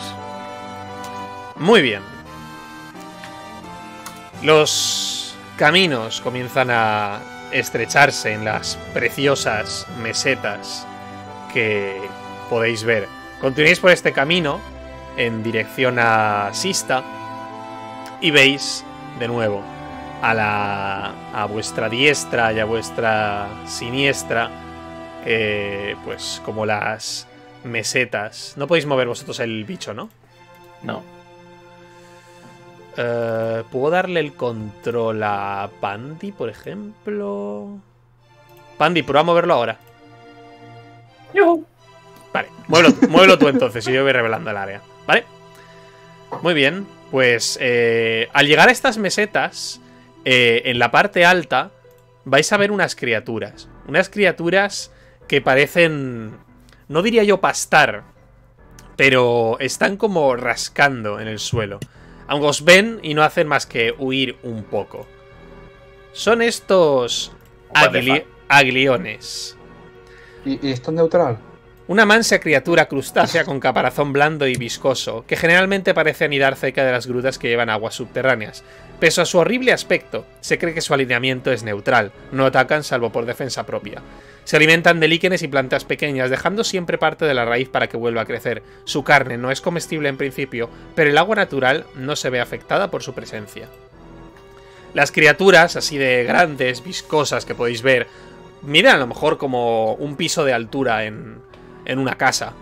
Speaker 1: Muy bien. Los caminos comienzan a estrecharse en las preciosas mesetas que podéis ver. Continuáis por este camino en dirección a Sista y veis de nuevo a la a vuestra diestra y a vuestra siniestra eh, pues como las mesetas. No podéis mover vosotros el bicho, ¿no?
Speaker 3: No.
Speaker 1: Eh, ¿Puedo darle el control a Pandy, por ejemplo? Pandy, prueba a moverlo ahora. Vale, muévelo, muévelo tú entonces y yo voy revelando el área. ¿Vale? Muy bien, pues eh, al llegar a estas mesetas, eh, en la parte alta vais a ver unas criaturas. Unas criaturas que parecen, no diría yo pastar, pero están como rascando en el suelo. Aunque os ven y no hacen más que huir un poco. Son estos agli- agliones.
Speaker 4: ¿Y, y esto es neutral?
Speaker 1: Una mansa criatura crustácea con caparazón blando y viscoso, que generalmente parece anidar cerca de las grutas que llevan aguas subterráneas. Pese a su horrible aspecto, se cree que su alineamiento es neutral, no atacan salvo por defensa propia. Se alimentan de líquenes y plantas pequeñas, dejando siempre parte de la raíz para que vuelva a crecer. Su carne no es comestible en principio, pero el agua natural no se ve afectada por su presencia. Las criaturas, así de grandes, viscosas que podéis ver, miran a lo mejor como un piso de altura en, en una casa.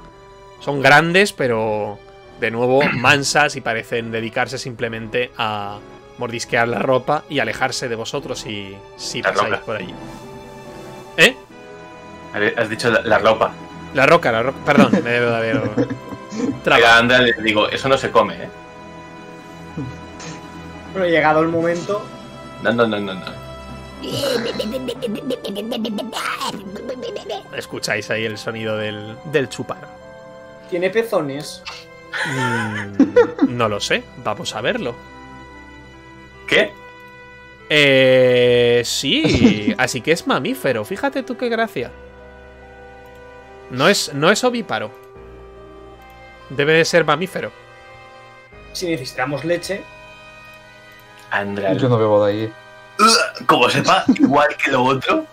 Speaker 1: Son grandes, pero de nuevo mansas y parecen dedicarse simplemente a mordisquear la ropa y alejarse de vosotros si, si
Speaker 3: La
Speaker 1: pasáis
Speaker 3: roca.
Speaker 1: por allí. ¿Eh?
Speaker 3: Has dicho la, la ropa.
Speaker 1: La roca, la roca. Perdón, me debo de haber.
Speaker 3: Mira, [laughs]
Speaker 1: trabado.
Speaker 3: anda, le digo, eso no se come, ¿eh?
Speaker 5: Bueno, llegado el momento,
Speaker 3: No, no, no, no, no.
Speaker 1: Escucháis ahí el sonido del, del chupar.
Speaker 5: tiene pezones.
Speaker 1: Mm, no lo sé, vamos a verlo.
Speaker 3: ¿Qué?
Speaker 1: Eh, sí, [laughs] así que es mamífero. Fíjate tú qué gracia. No es, no es ovíparo. Debe de ser mamífero.
Speaker 5: Si necesitamos leche,
Speaker 3: Andral.
Speaker 4: Yo no bebo de ahí.
Speaker 3: Como sepa, igual que lo otro.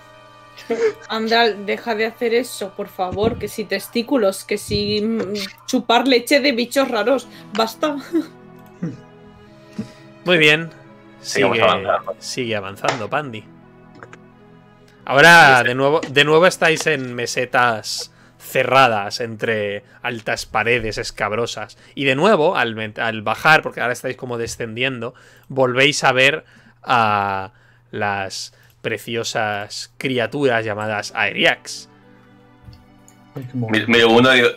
Speaker 6: Andral, deja de hacer eso, por favor. Que si testículos, que si mm, chupar leche de bichos raros. Basta.
Speaker 1: Muy bien. Sigue,
Speaker 3: avanzando.
Speaker 1: sigue avanzando, Pandy. Ahora, de nuevo, de nuevo estáis en mesetas cerradas entre altas paredes escabrosas. Y de nuevo, al, bajar, porque ahora estáis como descendiendo, volvéis a ver a las preciosas criaturas llamadas Aeriax.
Speaker 3: Me, me uno digo,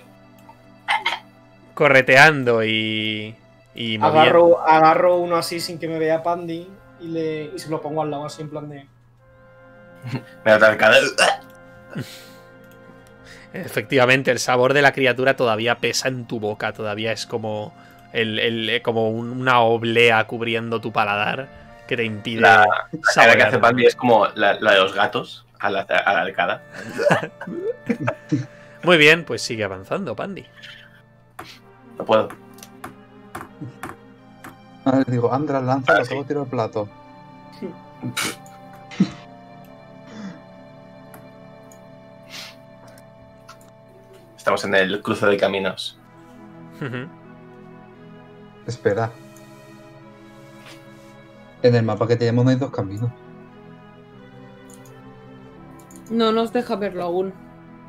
Speaker 1: Correteando y. y
Speaker 5: agarro, agarro uno así sin que me vea Pandy y, le, y se lo pongo al lado así en plan de...
Speaker 3: me.
Speaker 1: Efectivamente, el sabor de la criatura todavía pesa en tu boca, todavía es como, el, el- eh, como un- una oblea cubriendo tu paladar que te impide
Speaker 3: La, la cara que hace Pandy es como la, la de los gatos a la, a la arcada. [laughs]
Speaker 1: Muy bien, pues sigue avanzando, Pandy.
Speaker 3: No puedo.
Speaker 4: Ah, le digo, Andra, lánzalo,
Speaker 3: Ah,
Speaker 4: que
Speaker 3: sí.
Speaker 4: tiro el plato. [laughs]
Speaker 3: Estamos en el cruce de caminos.
Speaker 4: Espera. En el mapa que tenemos no hay dos caminos.
Speaker 6: No nos deja verlo aún.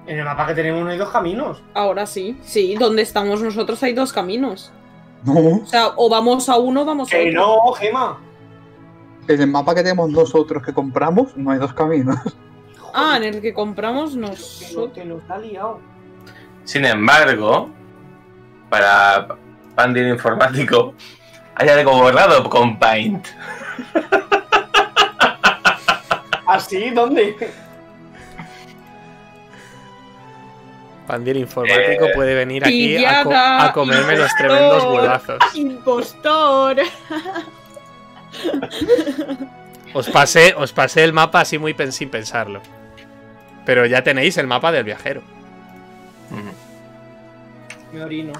Speaker 5: En el mapa que tenemos no hay dos caminos.
Speaker 6: Ahora sí. Sí, donde estamos nosotros hay dos caminos.
Speaker 4: No.
Speaker 6: O sea, o vamos a uno o vamos a
Speaker 5: Que
Speaker 6: otro.
Speaker 5: no, Gema.
Speaker 4: En el mapa que tenemos nosotros que compramos no hay dos caminos.
Speaker 6: Ah, en el que compramos
Speaker 5: Que no,
Speaker 6: nosotros.
Speaker 5: que nos ha liado.
Speaker 3: Sin embargo, para Pandy el informático, hay algo borrado con Paint.
Speaker 5: ¿Así? ¿Dónde?
Speaker 1: Pandy el informático
Speaker 3: Eh,
Speaker 1: puede venir aquí a, co-
Speaker 6: pillada,
Speaker 1: a comerme los tremendos huevazos.
Speaker 6: ¡Impostor! [laughs]
Speaker 1: Os pasé, os pasé el mapa así muy pen- sin pensarlo. Pero ya tenéis el mapa del viajero.
Speaker 5: Me orino.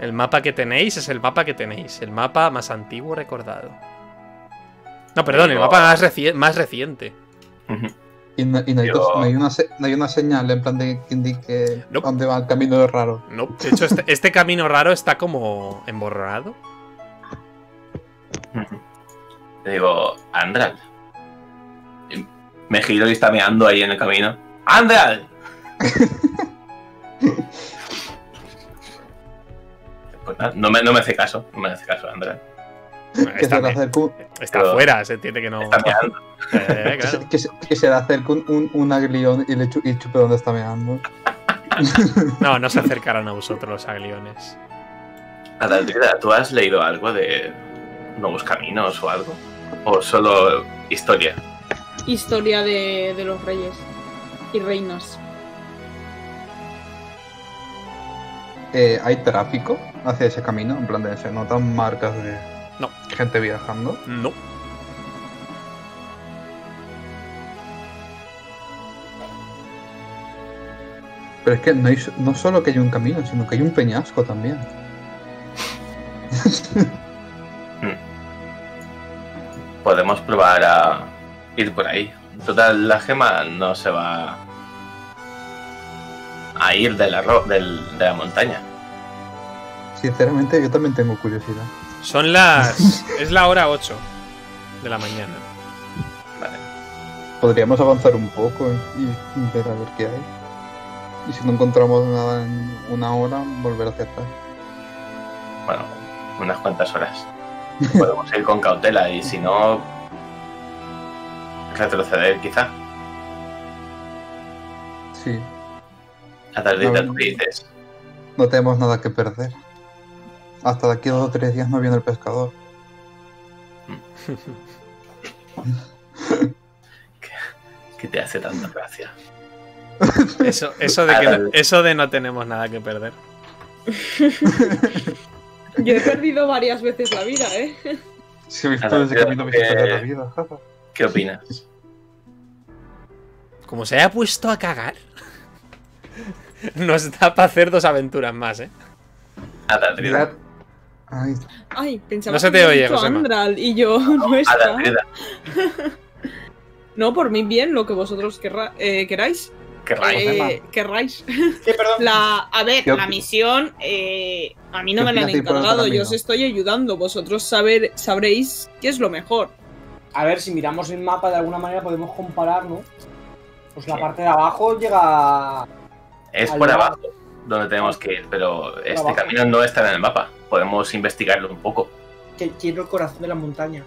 Speaker 1: El mapa que tenéis es el mapa que tenéis. El mapa más antiguo recordado. No, perdón, el mapa más, reci- más reciente.
Speaker 3: Ujú.
Speaker 4: Y no, y no hay,
Speaker 3: Yo-
Speaker 4: dos- no hay una, se- no hay una señal en plan de que indique
Speaker 1: Nope.
Speaker 4: dónde va el camino raro.
Speaker 1: No, de hecho, este, este camino raro está como emborronado.
Speaker 3: Ujú. Le digo, Andral. Me giro y está meando ahí en el camino. ¡Andral! [laughs] Pues nada, no me, no me hace caso, no me hace caso, Andral.
Speaker 4: Que
Speaker 1: Está,
Speaker 4: se le acerca un,
Speaker 1: está
Speaker 3: Pero-
Speaker 1: afuera, se entiende que no.
Speaker 3: Está meando.
Speaker 1: Eh,
Speaker 4: que se-
Speaker 1: claro. [laughs]
Speaker 4: que se, que se le acerca un, un, un aglión y le chu- y chupe donde está meando.
Speaker 1: No, no se acercarán a vosotros los agliones.
Speaker 3: Adaltrida, ¿tú has leído algo de nuevos caminos o algo? ¿O solo historia?
Speaker 6: historia de, de los reyes y reinas.
Speaker 4: Eh, ¿Hay tráfico hacia ese camino? En plan de se notan marcas de
Speaker 1: No.
Speaker 4: gente viajando.
Speaker 1: No.
Speaker 4: Pero es que no, hay, no solo que hay un camino, sino que hay un peñasco también. [laughs]
Speaker 3: Podemos probar a ir por ahí. Total, la gema no se va a ir de la, ro- del- de la montaña.
Speaker 4: Sinceramente, yo también tengo curiosidad.
Speaker 1: Son las. es la hora 8 de la mañana.
Speaker 3: Vale.
Speaker 4: Podríamos avanzar un poco y ver a ver qué hay. Y si no encontramos nada en una hora, volver hacia atrás.
Speaker 3: Bueno, unas cuantas horas. [laughs] Podemos ir con cautela y si no, retroceder quizá.
Speaker 4: Sí,
Speaker 3: A tardita
Speaker 4: No.
Speaker 3: tú dices.
Speaker 4: no tenemos nada que perder. Hasta de aquí a dos o tres días no viene el pescador. [laughs]
Speaker 3: ¿Qué te hace tanta gracia? [laughs]
Speaker 1: Eso, eso, de que no, eso de no tenemos nada que perder. [laughs]
Speaker 6: Yo he perdido varias veces la vida, ¿eh?
Speaker 4: Si he visto
Speaker 3: Nada,
Speaker 4: ese
Speaker 3: creo
Speaker 4: camino me
Speaker 3: que-
Speaker 4: perder la vida.
Speaker 3: ¿Qué opinas?
Speaker 1: Como se haya puesto a cagar. Nos da para hacer dos aventuras más, ¿eh?
Speaker 3: Adalrida.
Speaker 4: Ay,
Speaker 6: Ay, pensaba
Speaker 1: No se
Speaker 6: que
Speaker 1: te oye.
Speaker 6: Andral y yo [laughs] no está.
Speaker 3: Adalrida. [laughs]
Speaker 6: No, por mí bien, lo que vosotros querrá- eh, queráis.
Speaker 3: Qué rayos.
Speaker 6: Eh, querráis.
Speaker 5: Sí, perdón.
Speaker 6: La, a ver,
Speaker 4: ¿Qué
Speaker 6: la misión eh, a mí no
Speaker 4: ¿Qué
Speaker 6: me la han encargado, yo os estoy ayudando. Vosotros saber, sabréis qué es lo mejor.
Speaker 5: A ver, si miramos el mapa de alguna manera podemos comparar, ¿no? Pues la
Speaker 3: Sí.
Speaker 5: parte de abajo llega.
Speaker 3: Es por abajo donde tenemos que ir, pero este
Speaker 5: abajo.
Speaker 3: camino no está en el mapa. Podemos investigarlo un poco.
Speaker 5: Que quiero el corazón de la montaña.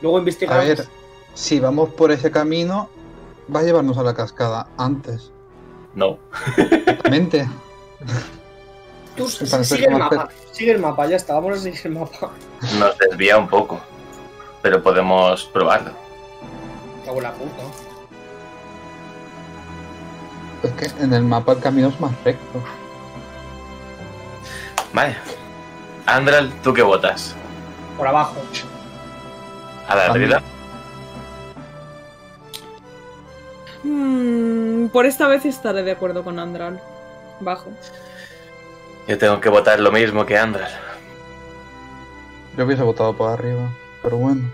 Speaker 5: Luego
Speaker 4: a
Speaker 5: investigamos.
Speaker 4: ver, si vamos por ese camino, va a llevarnos a la cascada antes.
Speaker 3: No.
Speaker 4: Exactamente.
Speaker 5: Tú sigue el mapa. Sigue el mapa, ya está. Vamos a seguir el mapa.
Speaker 3: Nos desvía un poco. Pero podemos probarlo.
Speaker 5: Cago la puta.
Speaker 4: Es que en el mapa el camino es más recto.
Speaker 3: Vale. Andral, ¿tú qué votas?
Speaker 5: Por abajo.
Speaker 3: Adalrida.
Speaker 6: Mm, por esta vez estaré de acuerdo con Andral. Bajo.
Speaker 3: Yo tengo que votar lo mismo que Andral.
Speaker 4: Yo hubiese votado por arriba, pero bueno.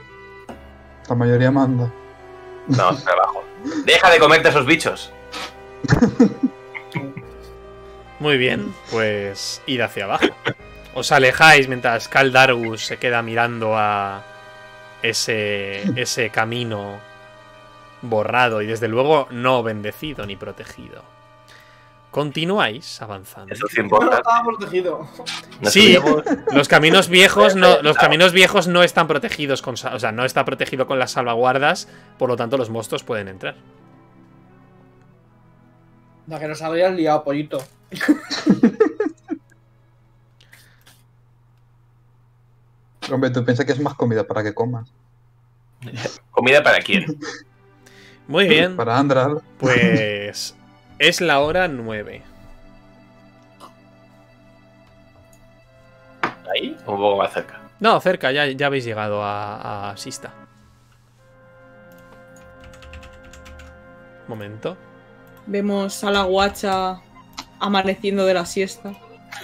Speaker 4: La mayoría manda.
Speaker 3: No, [laughs] por abajo. Deja de comerte esos bichos. [laughs]
Speaker 1: Muy bien, pues id hacia abajo. Os alejáis mientras Cal Dargus se queda mirando a ese, ese camino borrado y desde luego no bendecido ni protegido. Continuáis avanzando.
Speaker 3: Eso sí
Speaker 5: No
Speaker 3: importa.
Speaker 5: estaba protegido.
Speaker 1: Sí. Los caminos viejos no, los caminos viejos no están protegidos con, o sea, no está protegido con las salvaguardas, por lo tanto los monstruos pueden entrar.
Speaker 5: La que nos habrías liado, pollito. [laughs]
Speaker 4: Hombre, tú piensas que es más comida para que comas. [laughs]
Speaker 3: ¿Comida para quién?
Speaker 1: Muy bien, [laughs]
Speaker 4: Para Andral.
Speaker 1: pues es la hora 9.
Speaker 3: ¿Ahí? Un poco más cerca.
Speaker 1: No, cerca, ya, ya habéis llegado a, a Sista. Momento.
Speaker 6: Vemos a la guacha amaneciendo de la siesta.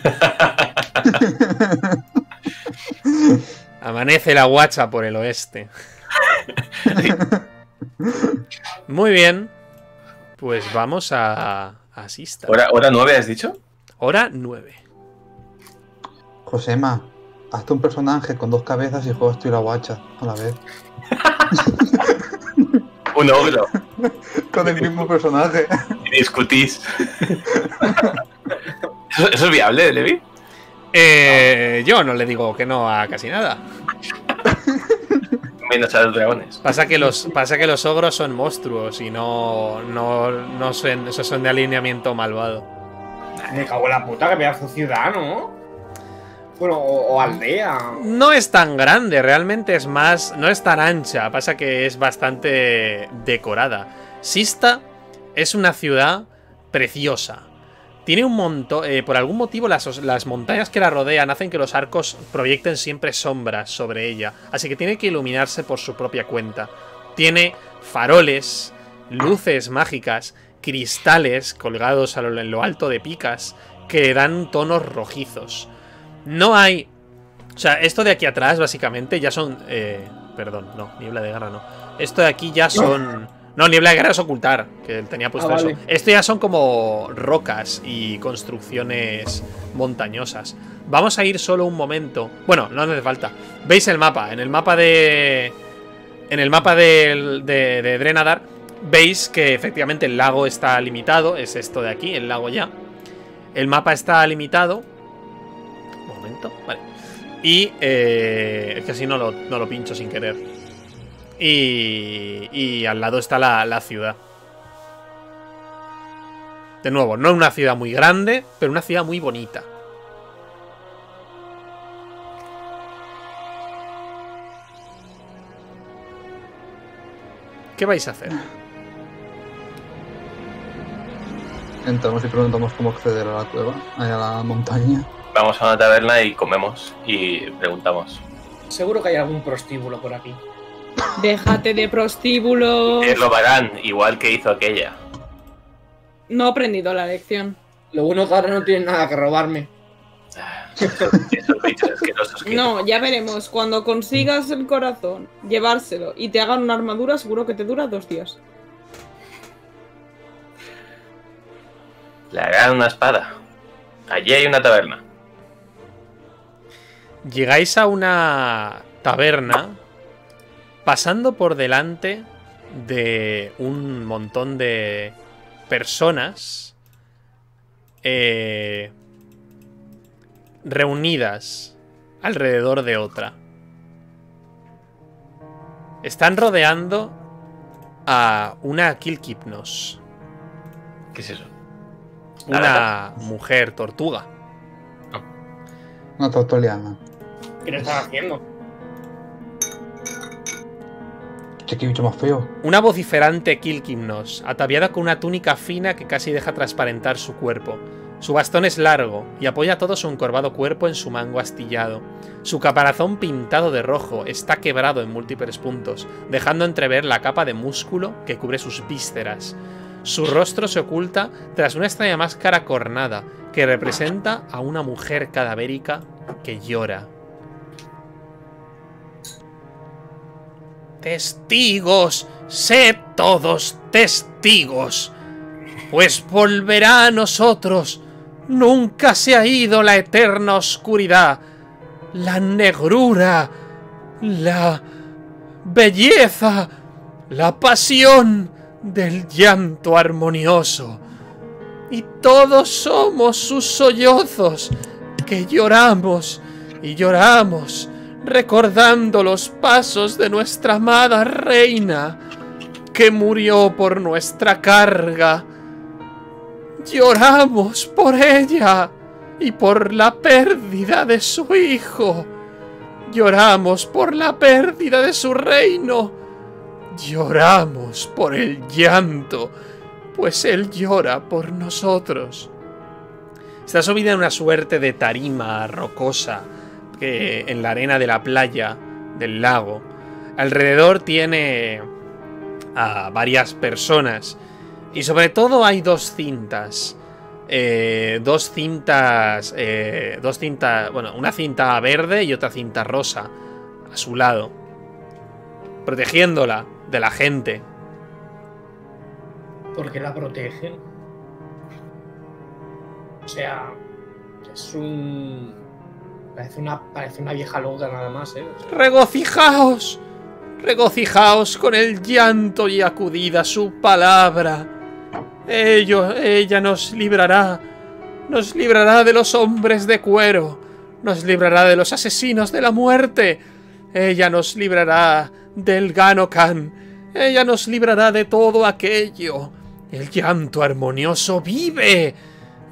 Speaker 6: [laughs]
Speaker 1: Amanece la guacha por el oeste. [laughs] Muy bien. Pues vamos a, a Sista.
Speaker 3: ¿Hora, ¿Hora nueve has dicho?
Speaker 1: Hora 9.
Speaker 4: Josema, hazte un personaje con dos cabezas y juegas tú y la guacha a la vez. [laughs]
Speaker 3: Un ogro.
Speaker 4: Con el mismo personaje.
Speaker 3: Y discutís. [laughs] ¿Eso, eso es viable, Levi?
Speaker 1: Eh, yo no le digo que no a casi nada. [laughs]
Speaker 3: Menos a los dragones.
Speaker 1: Pasa que los, pasa que los ogros son monstruos y no, no, no son, esos son de alineamiento malvado.
Speaker 5: Me cago en la puta, que pedazo ciudad, ¿no? Bueno, o, o aldea.
Speaker 1: No es tan grande, realmente es más. No es tan ancha, pasa que es bastante decorada. Sista es una ciudad preciosa. Tiene un montón. por algún motivo, las, las montañas que la rodean hacen que los arcos proyecten siempre sombras sobre ella. Así que tiene que iluminarse por su propia cuenta. Tiene faroles, luces mágicas, cristales colgados a lo- en lo alto de picas que dan tonos rojizos. No hay. O sea, esto de aquí atrás, básicamente, ya son. eh, perdón, no, niebla de guerra no. Esto de aquí ya son. No, niebla de guerra es ocultar, que tenía puesto
Speaker 5: Ah,
Speaker 1: eso.
Speaker 5: vale.
Speaker 1: Esto ya son como rocas y construcciones montañosas. Vamos a ir solo un momento. Bueno, no hace falta. ¿Veis el mapa? En el mapa de. En el mapa de, de Drenadar, veis que efectivamente el lago está limitado. Es esto de aquí, el lago ya. El mapa está limitado. Un momento, vale. Y eh, es que así no lo, no lo pincho sin querer. Y, y al lado está la, la ciudad. De nuevo, no una ciudad muy grande, pero una ciudad muy bonita. ¿Qué vais a hacer?
Speaker 4: Entramos y preguntamos cómo acceder a la cueva, a la montaña.
Speaker 3: Vamos a una taberna y comemos y preguntamos.
Speaker 5: Seguro que hay algún prostíbulo por aquí.
Speaker 6: Déjate de prostíbulos.
Speaker 3: Te robarán, igual que hizo aquella.
Speaker 6: No he aprendido la lección.
Speaker 5: Lo bueno que ahora no tienen nada que robarme.
Speaker 3: Esos bichos asquerosos que...
Speaker 6: No, ya veremos. Cuando consigas el corazón, llevárselo y te hagan una armadura, seguro que te dura dos días.
Speaker 3: Le harán una espada. Allí hay una taberna.
Speaker 1: Llegáis a una taberna pasando por delante de un montón de personas eh, reunidas alrededor de otra. Están rodeando a una Kilkipnos,
Speaker 3: ¿Qué es eso?
Speaker 1: una mujer tortuga.
Speaker 4: Una tortoliana.
Speaker 5: ¿Qué le están haciendo?
Speaker 4: Feo.
Speaker 1: Una vociferante Kilkimnos, ataviada con una túnica fina que casi deja transparentar su cuerpo. Su bastón es largo y apoya todo su encorvado cuerpo en su mango astillado. Su caparazón pintado de rojo está quebrado en múltiples puntos, dejando entrever la capa de músculo que cubre sus vísceras. Su rostro se oculta tras una extraña máscara cornada que representa a una mujer cadavérica que llora. Testigos, sed todos testigos, pues volverá a nosotros. Nunca se ha ido la eterna oscuridad, la negrura, la belleza, la pasión del llanto armonioso. Y todos somos sus sollozos, que lloramos y lloramos recordando los pasos de nuestra amada reina, que murió por nuestra carga. Lloramos por ella y por la pérdida de su hijo. Lloramos por la pérdida de su reino. Lloramos por el llanto, pues él llora por nosotros. Está subida en una suerte de tarima rocosa que en la arena de la playa del lago. Alrededor tiene a varias personas y sobre todo hay dos cintas. Eh, dos cintas, eh, dos cintas, bueno, una cinta verde y otra cinta rosa a su lado, protegiéndola de la gente.
Speaker 5: ¿Por qué la protegen? O sea, es un. Parece una, vieja loca nada más, ¿eh?
Speaker 1: Regocijaos, regocijaos con el llanto y acudid a su palabra. Ello, ella nos librará, nos librará de los hombres de cuero, nos librará de los asesinos de la muerte, ella nos librará del Ganokan, ella nos librará de todo aquello. El llanto armonioso vive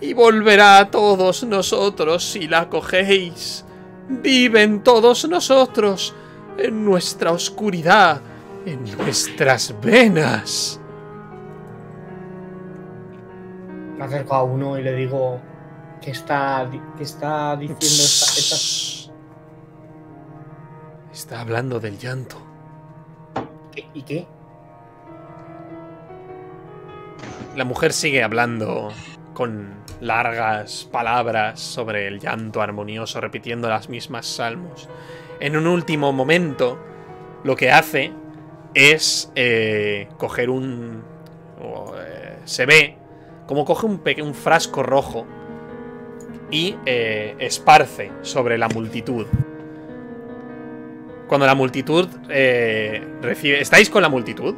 Speaker 1: y volverá a todos nosotros si la cogéis. viven todos nosotros, en nuestra oscuridad, en nuestras venas.
Speaker 5: Me acerco a uno y le digo que está, que está diciendo esta.
Speaker 1: Está hablando del llanto.
Speaker 5: ¿qué- ¿Y qué?
Speaker 1: La mujer sigue hablando con largas palabras sobre el llanto armonioso, repitiendo las mismas salmos. En un último momento, lo que hace es eh, coger un... eh, se ve como coge un, un frasco rojo y eh, esparce sobre la multitud. Cuando la multitud recibe... ¿Estáis con la multitud?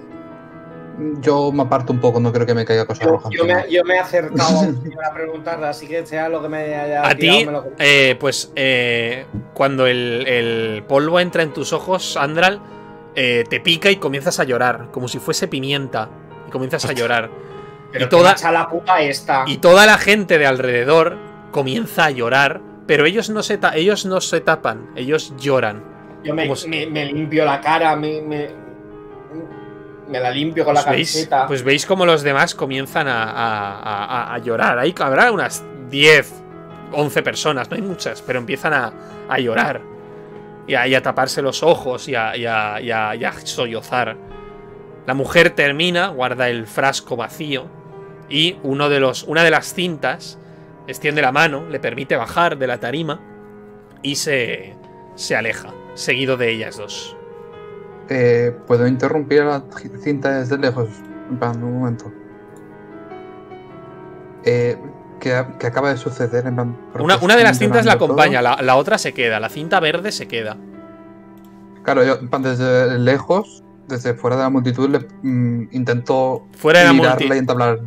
Speaker 4: Yo me aparto un poco, no creo que me caiga cosa
Speaker 5: Yo,
Speaker 4: roja.
Speaker 5: yo me, yo me he acercado [laughs] para preguntarle, así que sea lo que me haya
Speaker 1: A ti,
Speaker 5: me lo-
Speaker 1: eh, pues eh, cuando el, el polvo entra en tus ojos, Andral, eh, te pica y comienzas a llorar, como si fuese pimienta. Y comienzas a llorar.
Speaker 5: Pero
Speaker 1: y toda-
Speaker 5: la puta esta.
Speaker 1: Y toda la gente de alrededor comienza a llorar, pero ellos no se, ta- ellos no se tapan, ellos lloran.
Speaker 5: Yo me,
Speaker 1: como si-
Speaker 5: me- me limpio la cara, me, me, la limpio con la
Speaker 1: Pues veis,
Speaker 5: camiseta.
Speaker 1: pues veis como los demás comienzan a, a- a- a- a llorar. Ahí habrá unas 10, 11 personas, no hay muchas, pero empiezan a, llorar. Y a, y a taparse los ojos y y a sollozar. La mujer termina, guarda el frasco vacío y uno de los, una de las cintas extiende la mano, le permite bajar de la tarima y se, se aleja, seguido de ellas dos.
Speaker 4: Eh, ¿Puedo interrumpir a la cinta desde lejos? En un momento. Eh, ¿qué, qué acaba de suceder? En plan, ¿por qué
Speaker 1: Una, una de las cintas la acompaña, la, la otra se queda, la cinta verde se queda.
Speaker 4: Claro, yo en plan, desde lejos, desde fuera de la multitud, le mm, intento
Speaker 1: Fuera de, la
Speaker 4: mirarla
Speaker 1: multi-
Speaker 4: y entablar.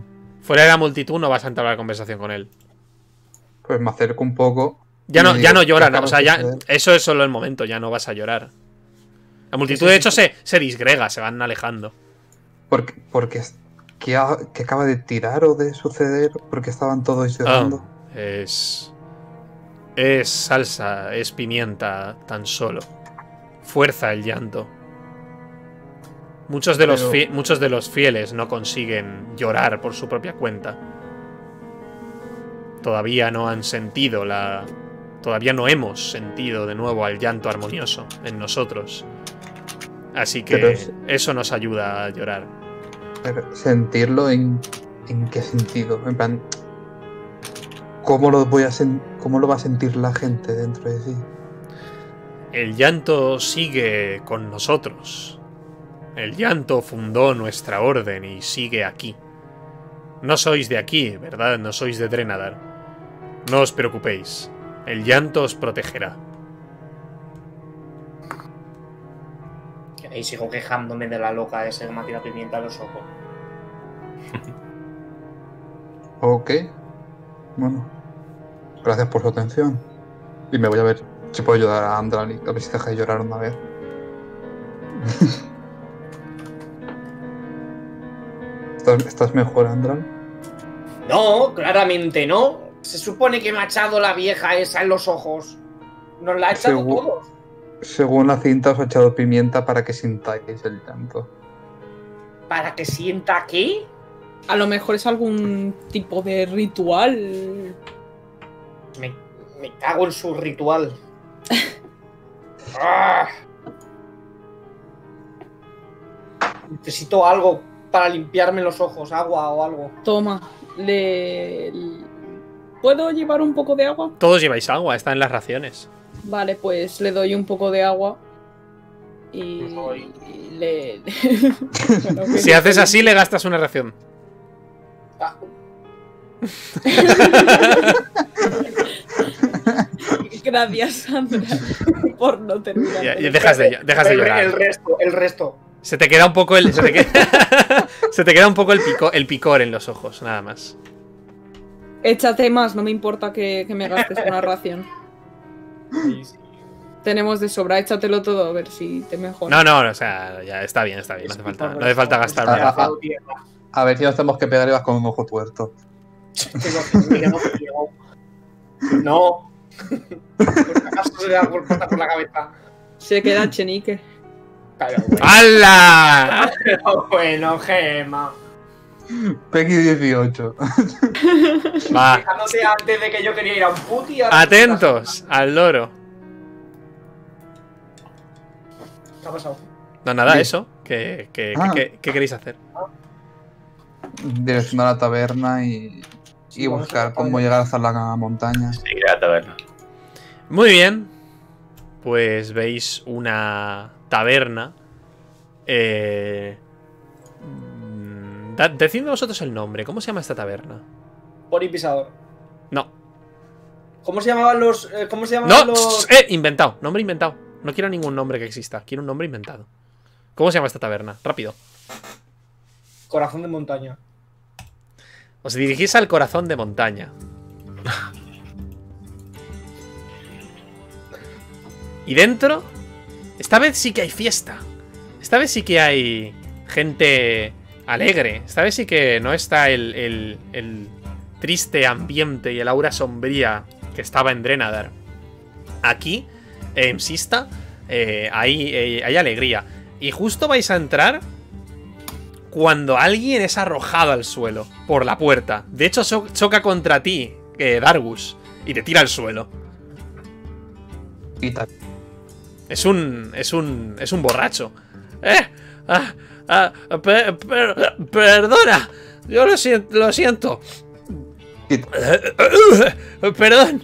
Speaker 1: fuera de la multitud no vas a entablar conversación con él.
Speaker 4: Pues me acerco un poco.
Speaker 1: Ya no,
Speaker 4: le
Speaker 1: ya
Speaker 4: digo,
Speaker 1: no lloran,
Speaker 4: "¿Qué acaba
Speaker 1: o sea, ya,
Speaker 4: suceder?".
Speaker 1: eso es solo el momento, ya no vas a llorar. La multitud, de hecho, se, se disgrega, se van alejando.
Speaker 4: Porque, porque es- ¿qué, ha- qué acaba de tirar o de suceder? Porque estaban todos llorando.
Speaker 1: Es. Es salsa, es pimienta tan solo. Fuerza el llanto. Muchos de, los fie- muchos de los fieles no consiguen llorar por su propia cuenta. Todavía no han sentido la. Todavía no hemos sentido de nuevo al llanto armonioso en nosotros. Así que
Speaker 4: es-
Speaker 1: eso nos ayuda a llorar.
Speaker 4: Pero sentirlo en, en qué sentido? En plan, ¿cómo lo voy a sen- cómo lo va a sentir la gente dentro de sí?
Speaker 1: El llanto sigue con nosotros. El llanto fundó nuestra orden y sigue aquí. No sois de aquí, ¿verdad? No sois de Drenadar. No os preocupéis. El llanto os protegerá.
Speaker 5: Y sigo quejándome de la loca esa que me ha tirado pimienta a los ojos. [laughs]
Speaker 4: Ok. Bueno. Gracias por su atención. Y me voy a ver si puedo ayudar a Andral y a ver si deja de llorar una vez. [laughs] ¿Estás, estás mejor, Andral?
Speaker 5: No, claramente no. Se supone que me ha echado la vieja esa en los ojos. Nos la ha echado
Speaker 4: Seguro.
Speaker 5: todos.
Speaker 4: Según la cinta os ha echado pimienta para que sintáis el llanto.
Speaker 5: ¿Para que sienta aquí?
Speaker 6: A lo mejor es algún tipo de ritual.
Speaker 5: Me, me cago en su ritual. [laughs] Ah. Necesito algo para limpiarme los ojos, agua o algo.
Speaker 6: Toma, le... ¿Puedo llevar un poco de agua?
Speaker 1: Todos lleváis agua, está en las raciones.
Speaker 6: Vale, pues le doy un poco de agua. Y, y le... Bueno, [laughs] [laughs]
Speaker 1: Si
Speaker 6: no
Speaker 1: haces así, le gastas una ración.
Speaker 5: Ah, [laughs]
Speaker 6: Gracias, Sandra, por no terminar.
Speaker 1: Ya- dejas de, dejas de
Speaker 5: el,
Speaker 1: llorar.
Speaker 5: el resto, el resto.
Speaker 1: Se te queda un poco el. Se te queda, se te queda un poco el, pico- el picor en los ojos, nada más.
Speaker 6: Échate más, no me importa que, que me gastes una [laughs] ración. Tenemos de sobra, échatelo todo a ver si te mejora.
Speaker 1: No, no, o sea, ya está bien, está bien. No hace falta, no hace falta gastar una ración.
Speaker 4: A ver si nos tenemos que pegar y vas con un ojo tuerto. [laughs]
Speaker 5: No, Por acaso se le da por por la cabeza.
Speaker 6: Se queda Chenique.
Speaker 5: Pero bueno,
Speaker 1: ¡Hala! [laughs]
Speaker 5: pero bueno, Gema.
Speaker 4: Peggy 18. [laughs]
Speaker 1: Va,
Speaker 5: antes de que yo quería ir a un puti.
Speaker 1: atentos al loro.
Speaker 5: ¿Qué ha pasado?
Speaker 1: No, nada, eso. ¿Qué, qué-
Speaker 4: Ah.
Speaker 1: qué- qué queréis hacer?
Speaker 4: Dirección a la taberna y, buscar cómo llegar hasta la montaña.
Speaker 3: Sí, a la taberna.
Speaker 1: Muy bien. Pues veis una taberna. Eh, da- decidme vosotros el nombre. ¿Cómo se llama esta taberna?
Speaker 5: Bori pisador.
Speaker 1: No.
Speaker 5: ¿Cómo se llamaban los. eh, ¿Cómo se llamaban
Speaker 1: No,
Speaker 5: los.
Speaker 1: eh, inventado. Nombre inventado. No quiero ningún nombre que exista. Quiero un nombre inventado. ¿Cómo se llama esta taberna? Rápido.
Speaker 5: Corazón de montaña.
Speaker 1: Os dirigís al corazón de montaña. Y dentro, esta vez sí que hay fiesta. Esta vez sí que hay gente alegre. Esta vez sí que no está el, el- el triste ambiente y el aura sombría que estaba en Drenadar. Aquí, en Sista, eh, hay, eh, hay alegría. Y justo vais a entrar cuando alguien es arrojado al suelo por la puerta. De hecho, cho- choca contra ti, eh, Dargus, y te tira al suelo.
Speaker 4: Y tal.
Speaker 1: Es un. Es un. Es un borracho. ¡Eh! ah, ah, per- per- perdona. Yo lo siento. Lo siento.
Speaker 4: Quita.
Speaker 1: Perdón.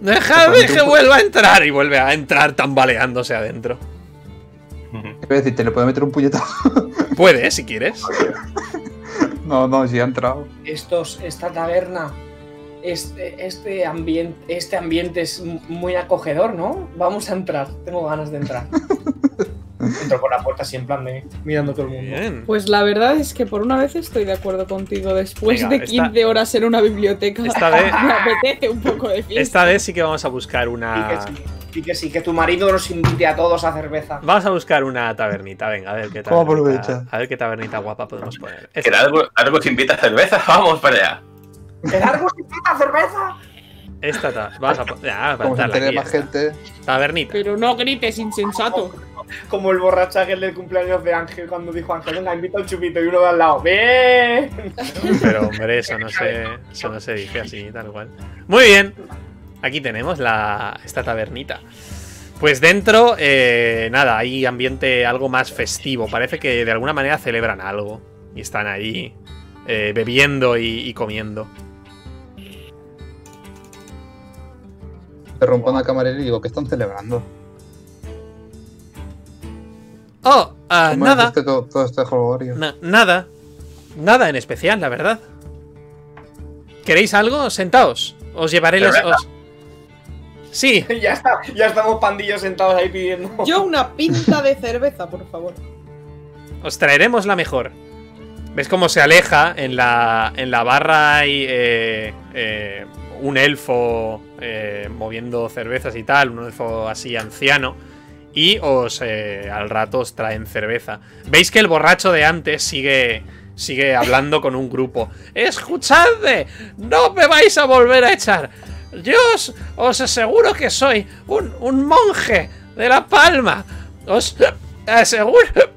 Speaker 1: Déjame que vuelva a entrar. Y vuelve a entrar tambaleándose adentro.
Speaker 4: ¿Qué voy a decir? ¿Te le puedo meter un puñetazo? [laughs]
Speaker 1: Puede, si quieres. [laughs]
Speaker 4: no, no, si ha entrado.
Speaker 5: Estos, esta taberna. Este, este ambiente, este ambiente es muy acogedor, ¿no? Vamos a entrar. Tengo ganas de entrar. [laughs] Entro por la puerta así en plan de mirando a todo el mundo.
Speaker 1: Bien.
Speaker 6: Pues la verdad es que por una vez estoy de acuerdo contigo. Después
Speaker 1: Venga,
Speaker 6: de
Speaker 1: esta-
Speaker 6: 15 horas en una biblioteca,
Speaker 1: Esta [laughs] vez-
Speaker 6: me apetece un poco de fiesta.
Speaker 1: Esta vez sí que vamos a buscar
Speaker 5: Y
Speaker 1: una.
Speaker 5: que sí, y que sí, que tu marido nos invite a todos a cerveza.
Speaker 1: Vamos a buscar una tabernita, venga, a ver qué
Speaker 4: ¿Cómo
Speaker 1: tabernita,
Speaker 4: aprovecha?
Speaker 1: a ver qué tabernita guapa podemos poner.
Speaker 3: Que
Speaker 1: Esta,
Speaker 3: algo, algo te invita a cerveza, [laughs] vamos para allá.
Speaker 5: ¿Que Dargus invita a cerveza?
Speaker 1: Esta ta- vamos a. [laughs] Ah,
Speaker 4: se
Speaker 1: plantarla
Speaker 4: entere
Speaker 1: aquí,
Speaker 4: más
Speaker 1: esta.
Speaker 4: gente.
Speaker 1: Tabernita.
Speaker 6: Pero no grites, insensato.
Speaker 5: Como el borrachaje del cumpleaños de Ángel cuando dijo Ángel, venga, invita un chupito y uno de al lado. ¡Bien! [laughs]
Speaker 1: Pero hombre, eso no se, eso no se dice así, tal cual. Muy bien. Aquí tenemos la, esta tabernita. Pues dentro, eh, nada, hay ambiente algo más festivo. Parece que de alguna manera celebran algo. Y están ahí eh, bebiendo y, y comiendo.
Speaker 4: Te rompo una camarera y digo, ¿qué están celebrando?
Speaker 1: Oh, ah,
Speaker 4: ¿Cómo
Speaker 1: nada.
Speaker 4: es este todo, todo este jolgorio?
Speaker 1: Na- nada. Nada en especial, la verdad. ¿Queréis algo? Sentaos. Os llevaré los. Os- Sí, [laughs]
Speaker 5: ya, está, ya estamos pandillos sentados ahí pidiendo.
Speaker 6: Yo una pinta de cerveza, por favor.
Speaker 1: os traeremos la mejor. ¿Ves cómo se aleja? En la, en la barra hay eh, eh, un elfo eh, moviendo cervezas y tal, un elfo así anciano. Y os eh, al rato os traen cerveza. Veis que el borracho de antes sigue, sigue hablando con un grupo. ¡Escuchadme! ¡No me vais a volver a echar! Yo os, os aseguro que soy un, un monje de la palma. Os aseguro...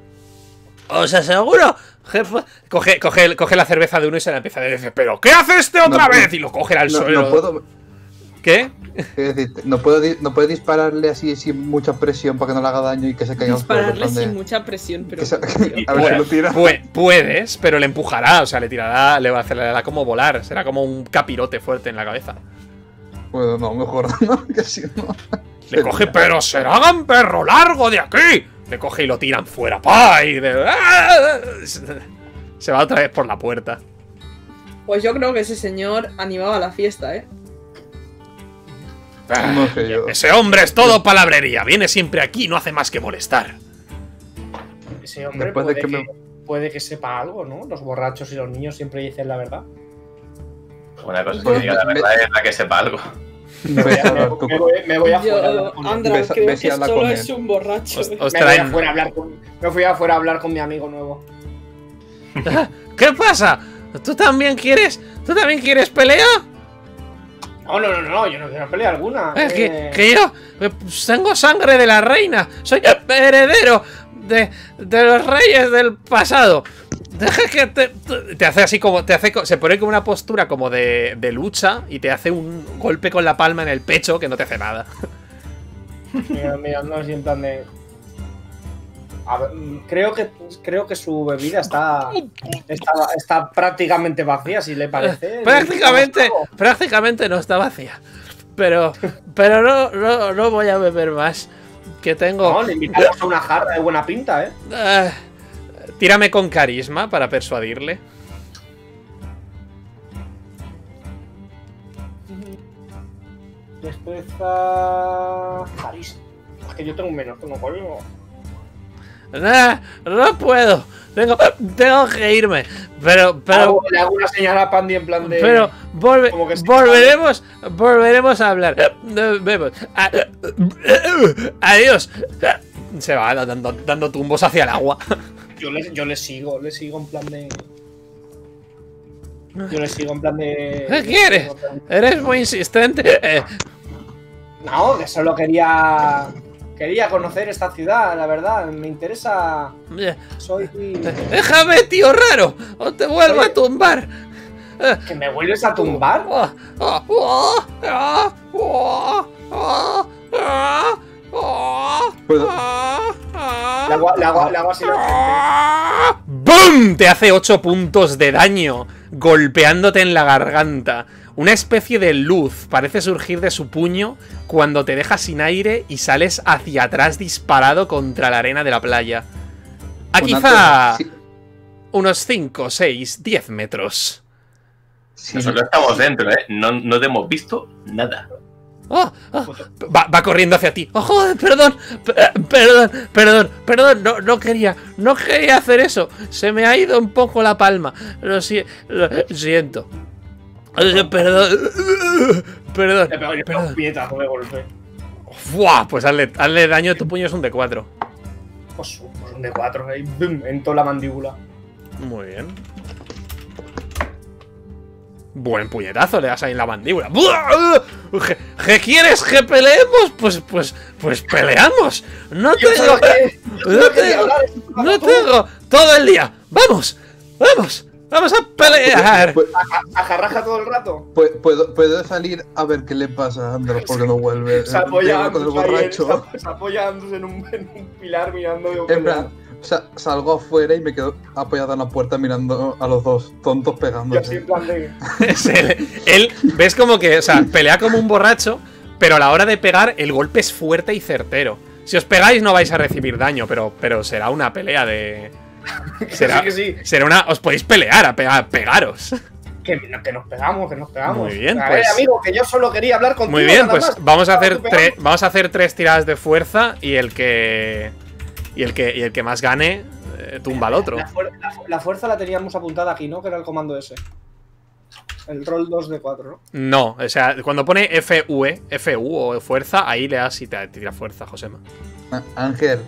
Speaker 1: Os aseguro. Jefe- Coge, coge, coge la cerveza de uno y se la empieza a decir, ¿pero qué hace este otra
Speaker 4: No,
Speaker 1: vez? Y lo coge al
Speaker 4: No,
Speaker 1: suelo.
Speaker 4: no puedo,
Speaker 1: ¿Qué?
Speaker 4: quiero decirte, no puedo, no puedo dispararle así sin mucha presión para que no le haga daño y que se caiga
Speaker 6: Dispararle sin mucha presión, pero.
Speaker 4: se-. [laughs] A ver si lo tira.
Speaker 1: Pu- puedes, pero le empujará, o sea, le tirará, le va a hacer le como volar, será como un capirote fuerte en la cabeza.
Speaker 4: Bueno, no, mejor [laughs] no, que si no.
Speaker 1: Le coge, pero será perro largo de aquí. Le coge y lo tiran fuera, ¡pa! Y de- ¡Ah! Se va otra vez por la puerta.
Speaker 6: Pues yo creo que ese señor animaba la fiesta, ¿eh?
Speaker 4: No sé yo.
Speaker 1: Ese hombre es todo palabrería, viene siempre aquí, no hace más que molestar.
Speaker 5: Ese hombre puede,
Speaker 4: que
Speaker 5: que,
Speaker 4: me-
Speaker 5: puede que sepa algo, ¿no? Los borrachos y los niños siempre dicen la verdad.
Speaker 3: Una cosa es
Speaker 4: Pues
Speaker 3: que diga la verdad y otra que sepa algo.
Speaker 4: Me a
Speaker 5: voy, me voy afuera. a hablar
Speaker 6: Yo,
Speaker 5: con él.
Speaker 6: Andra, creo que solo es un borracho.
Speaker 1: Os- os
Speaker 5: me, voy afuera a hablar con, me fui afuera a hablar con mi amigo nuevo. [laughs]
Speaker 1: ¿Qué pasa? ¿Tú también quieres? ¿Tú también quieres pelea?
Speaker 5: No, no, no, no, yo no quiero pelea alguna.
Speaker 1: Es que,
Speaker 5: Eh,
Speaker 1: que yo eh, tengo sangre de la reina. Soy heredero de, de los reyes del pasado. Deja [laughs] que te, te hace así como. Te hace, se pone como una postura como de, de lucha y te hace un golpe con la palma en el pecho que no te hace nada.
Speaker 5: Mira, mirando así en plan de. A ver, creo que creo que su bebida está, está está prácticamente vacía, si le parece.
Speaker 1: Prácticamente, prácticamente no está vacía. Pero, pero no, no, no voy a beber más. Que tengo.
Speaker 5: No, le invitamos a una jarra de buena pinta, ¿eh?
Speaker 1: Ah, tírame con carisma para persuadirle.
Speaker 5: Destreza. Carisma. Es que yo tengo un menos, tengo código.
Speaker 1: Nah, no puedo. Tengo, tengo que irme. Pero, pero,
Speaker 5: le hago una señal a Pandy en plan de.
Speaker 1: pero volve- volveremos, volveremos a hablar. Vemos. Adiós. Se va dando, dando tumbos hacia el agua.
Speaker 5: Yo le, yo le sigo, le sigo en plan de. Yo le sigo en plan de.
Speaker 1: ¿Qué quieres? Eres muy insistente. Eh,
Speaker 5: No, que solo quería. Quería conocer esta ciudad, la verdad. Me interesa.
Speaker 1: eh,
Speaker 5: Soy.
Speaker 1: Déjame, tío raro. O te vuelvo a tumbar.
Speaker 5: ¿Que me vuelves a tumbar?
Speaker 4: Puedo-.
Speaker 5: Le hago, le hago- le hago así la gente. [laughs]
Speaker 1: ¡Bum! Te hace 8 puntos de daño, golpeándote en la garganta. Una especie de luz parece surgir de su puño cuando te deja sin aire y sales hacia atrás disparado contra la arena de la playa. A quizá unos 5, 6, 10 metros.
Speaker 3: Nosotros estamos dentro, ¿eh? No, no te hemos visto nada.
Speaker 1: Oh, oh, va, va corriendo hacia ti. Oh, joder, perdón, pe- perdón, perdón, perdón, no, no quería, no quería hacer eso. Se me ha ido un poco la palma. Lo, si- lo siento. Perdón, perdón, perdón.
Speaker 5: puñetazo de golpe.
Speaker 1: Buah, pues hazle, hazle daño, tu puño es un D4.
Speaker 5: Pues, pues un de 4 ahí, en toda la mandíbula.
Speaker 1: Muy bien. Buen puñetazo, le das ahí en la mandíbula. ¿Qué, quieres que peleemos? Pues, pues, pues peleamos. No tengo No tengo, no tengo todo el día. Vamos, vamos, vamos a pelear.
Speaker 4: Pu-
Speaker 5: Ajarraja todo el rato.
Speaker 4: pu- ¿Puedo, puedo salir a ver qué le pasa a Andros porque no vuelve.
Speaker 5: Se apoya
Speaker 4: Llego con el
Speaker 5: Andrus ahí,
Speaker 4: borracho.
Speaker 5: se- se apoya Andrus en un, en un pilar mirando de
Speaker 4: En plan, sa- salgo afuera y me quedo apoyado en la puerta mirando a los dos tontos
Speaker 5: Yo así
Speaker 4: pegándose.
Speaker 5: en plan de. [laughs]
Speaker 1: Es él, él, ves como que, o sea, pelea como un borracho, pero a la hora de pegar, el golpe es fuerte y certero. Si os pegáis no vais a recibir daño, pero, pero será una pelea de... [laughs] Será,
Speaker 5: que sí,
Speaker 1: será una... Os podéis pelear a pegar, pegaros.
Speaker 5: que, que nos pegamos, que nos pegamos.
Speaker 1: Muy bien,
Speaker 5: A ver,
Speaker 1: pues-
Speaker 5: amigo, que yo solo quería hablar contigo.
Speaker 1: Muy bien,
Speaker 5: nada
Speaker 1: pues
Speaker 5: más.
Speaker 1: vamos a hacer vamos a hacer tres tiradas de fuerza y el que y el que y el que más gane eh, tumba al otro.
Speaker 5: La, fuer- la fu- la fuerza la teníamos apuntada aquí, ¿no? Que era el comando ese. El rol 2 de 4, ¿no?
Speaker 1: No, o sea, cuando pone FUE, FU o fuerza, ahí le das y te te tira fuerza, Josema.
Speaker 4: Ah, Ángel,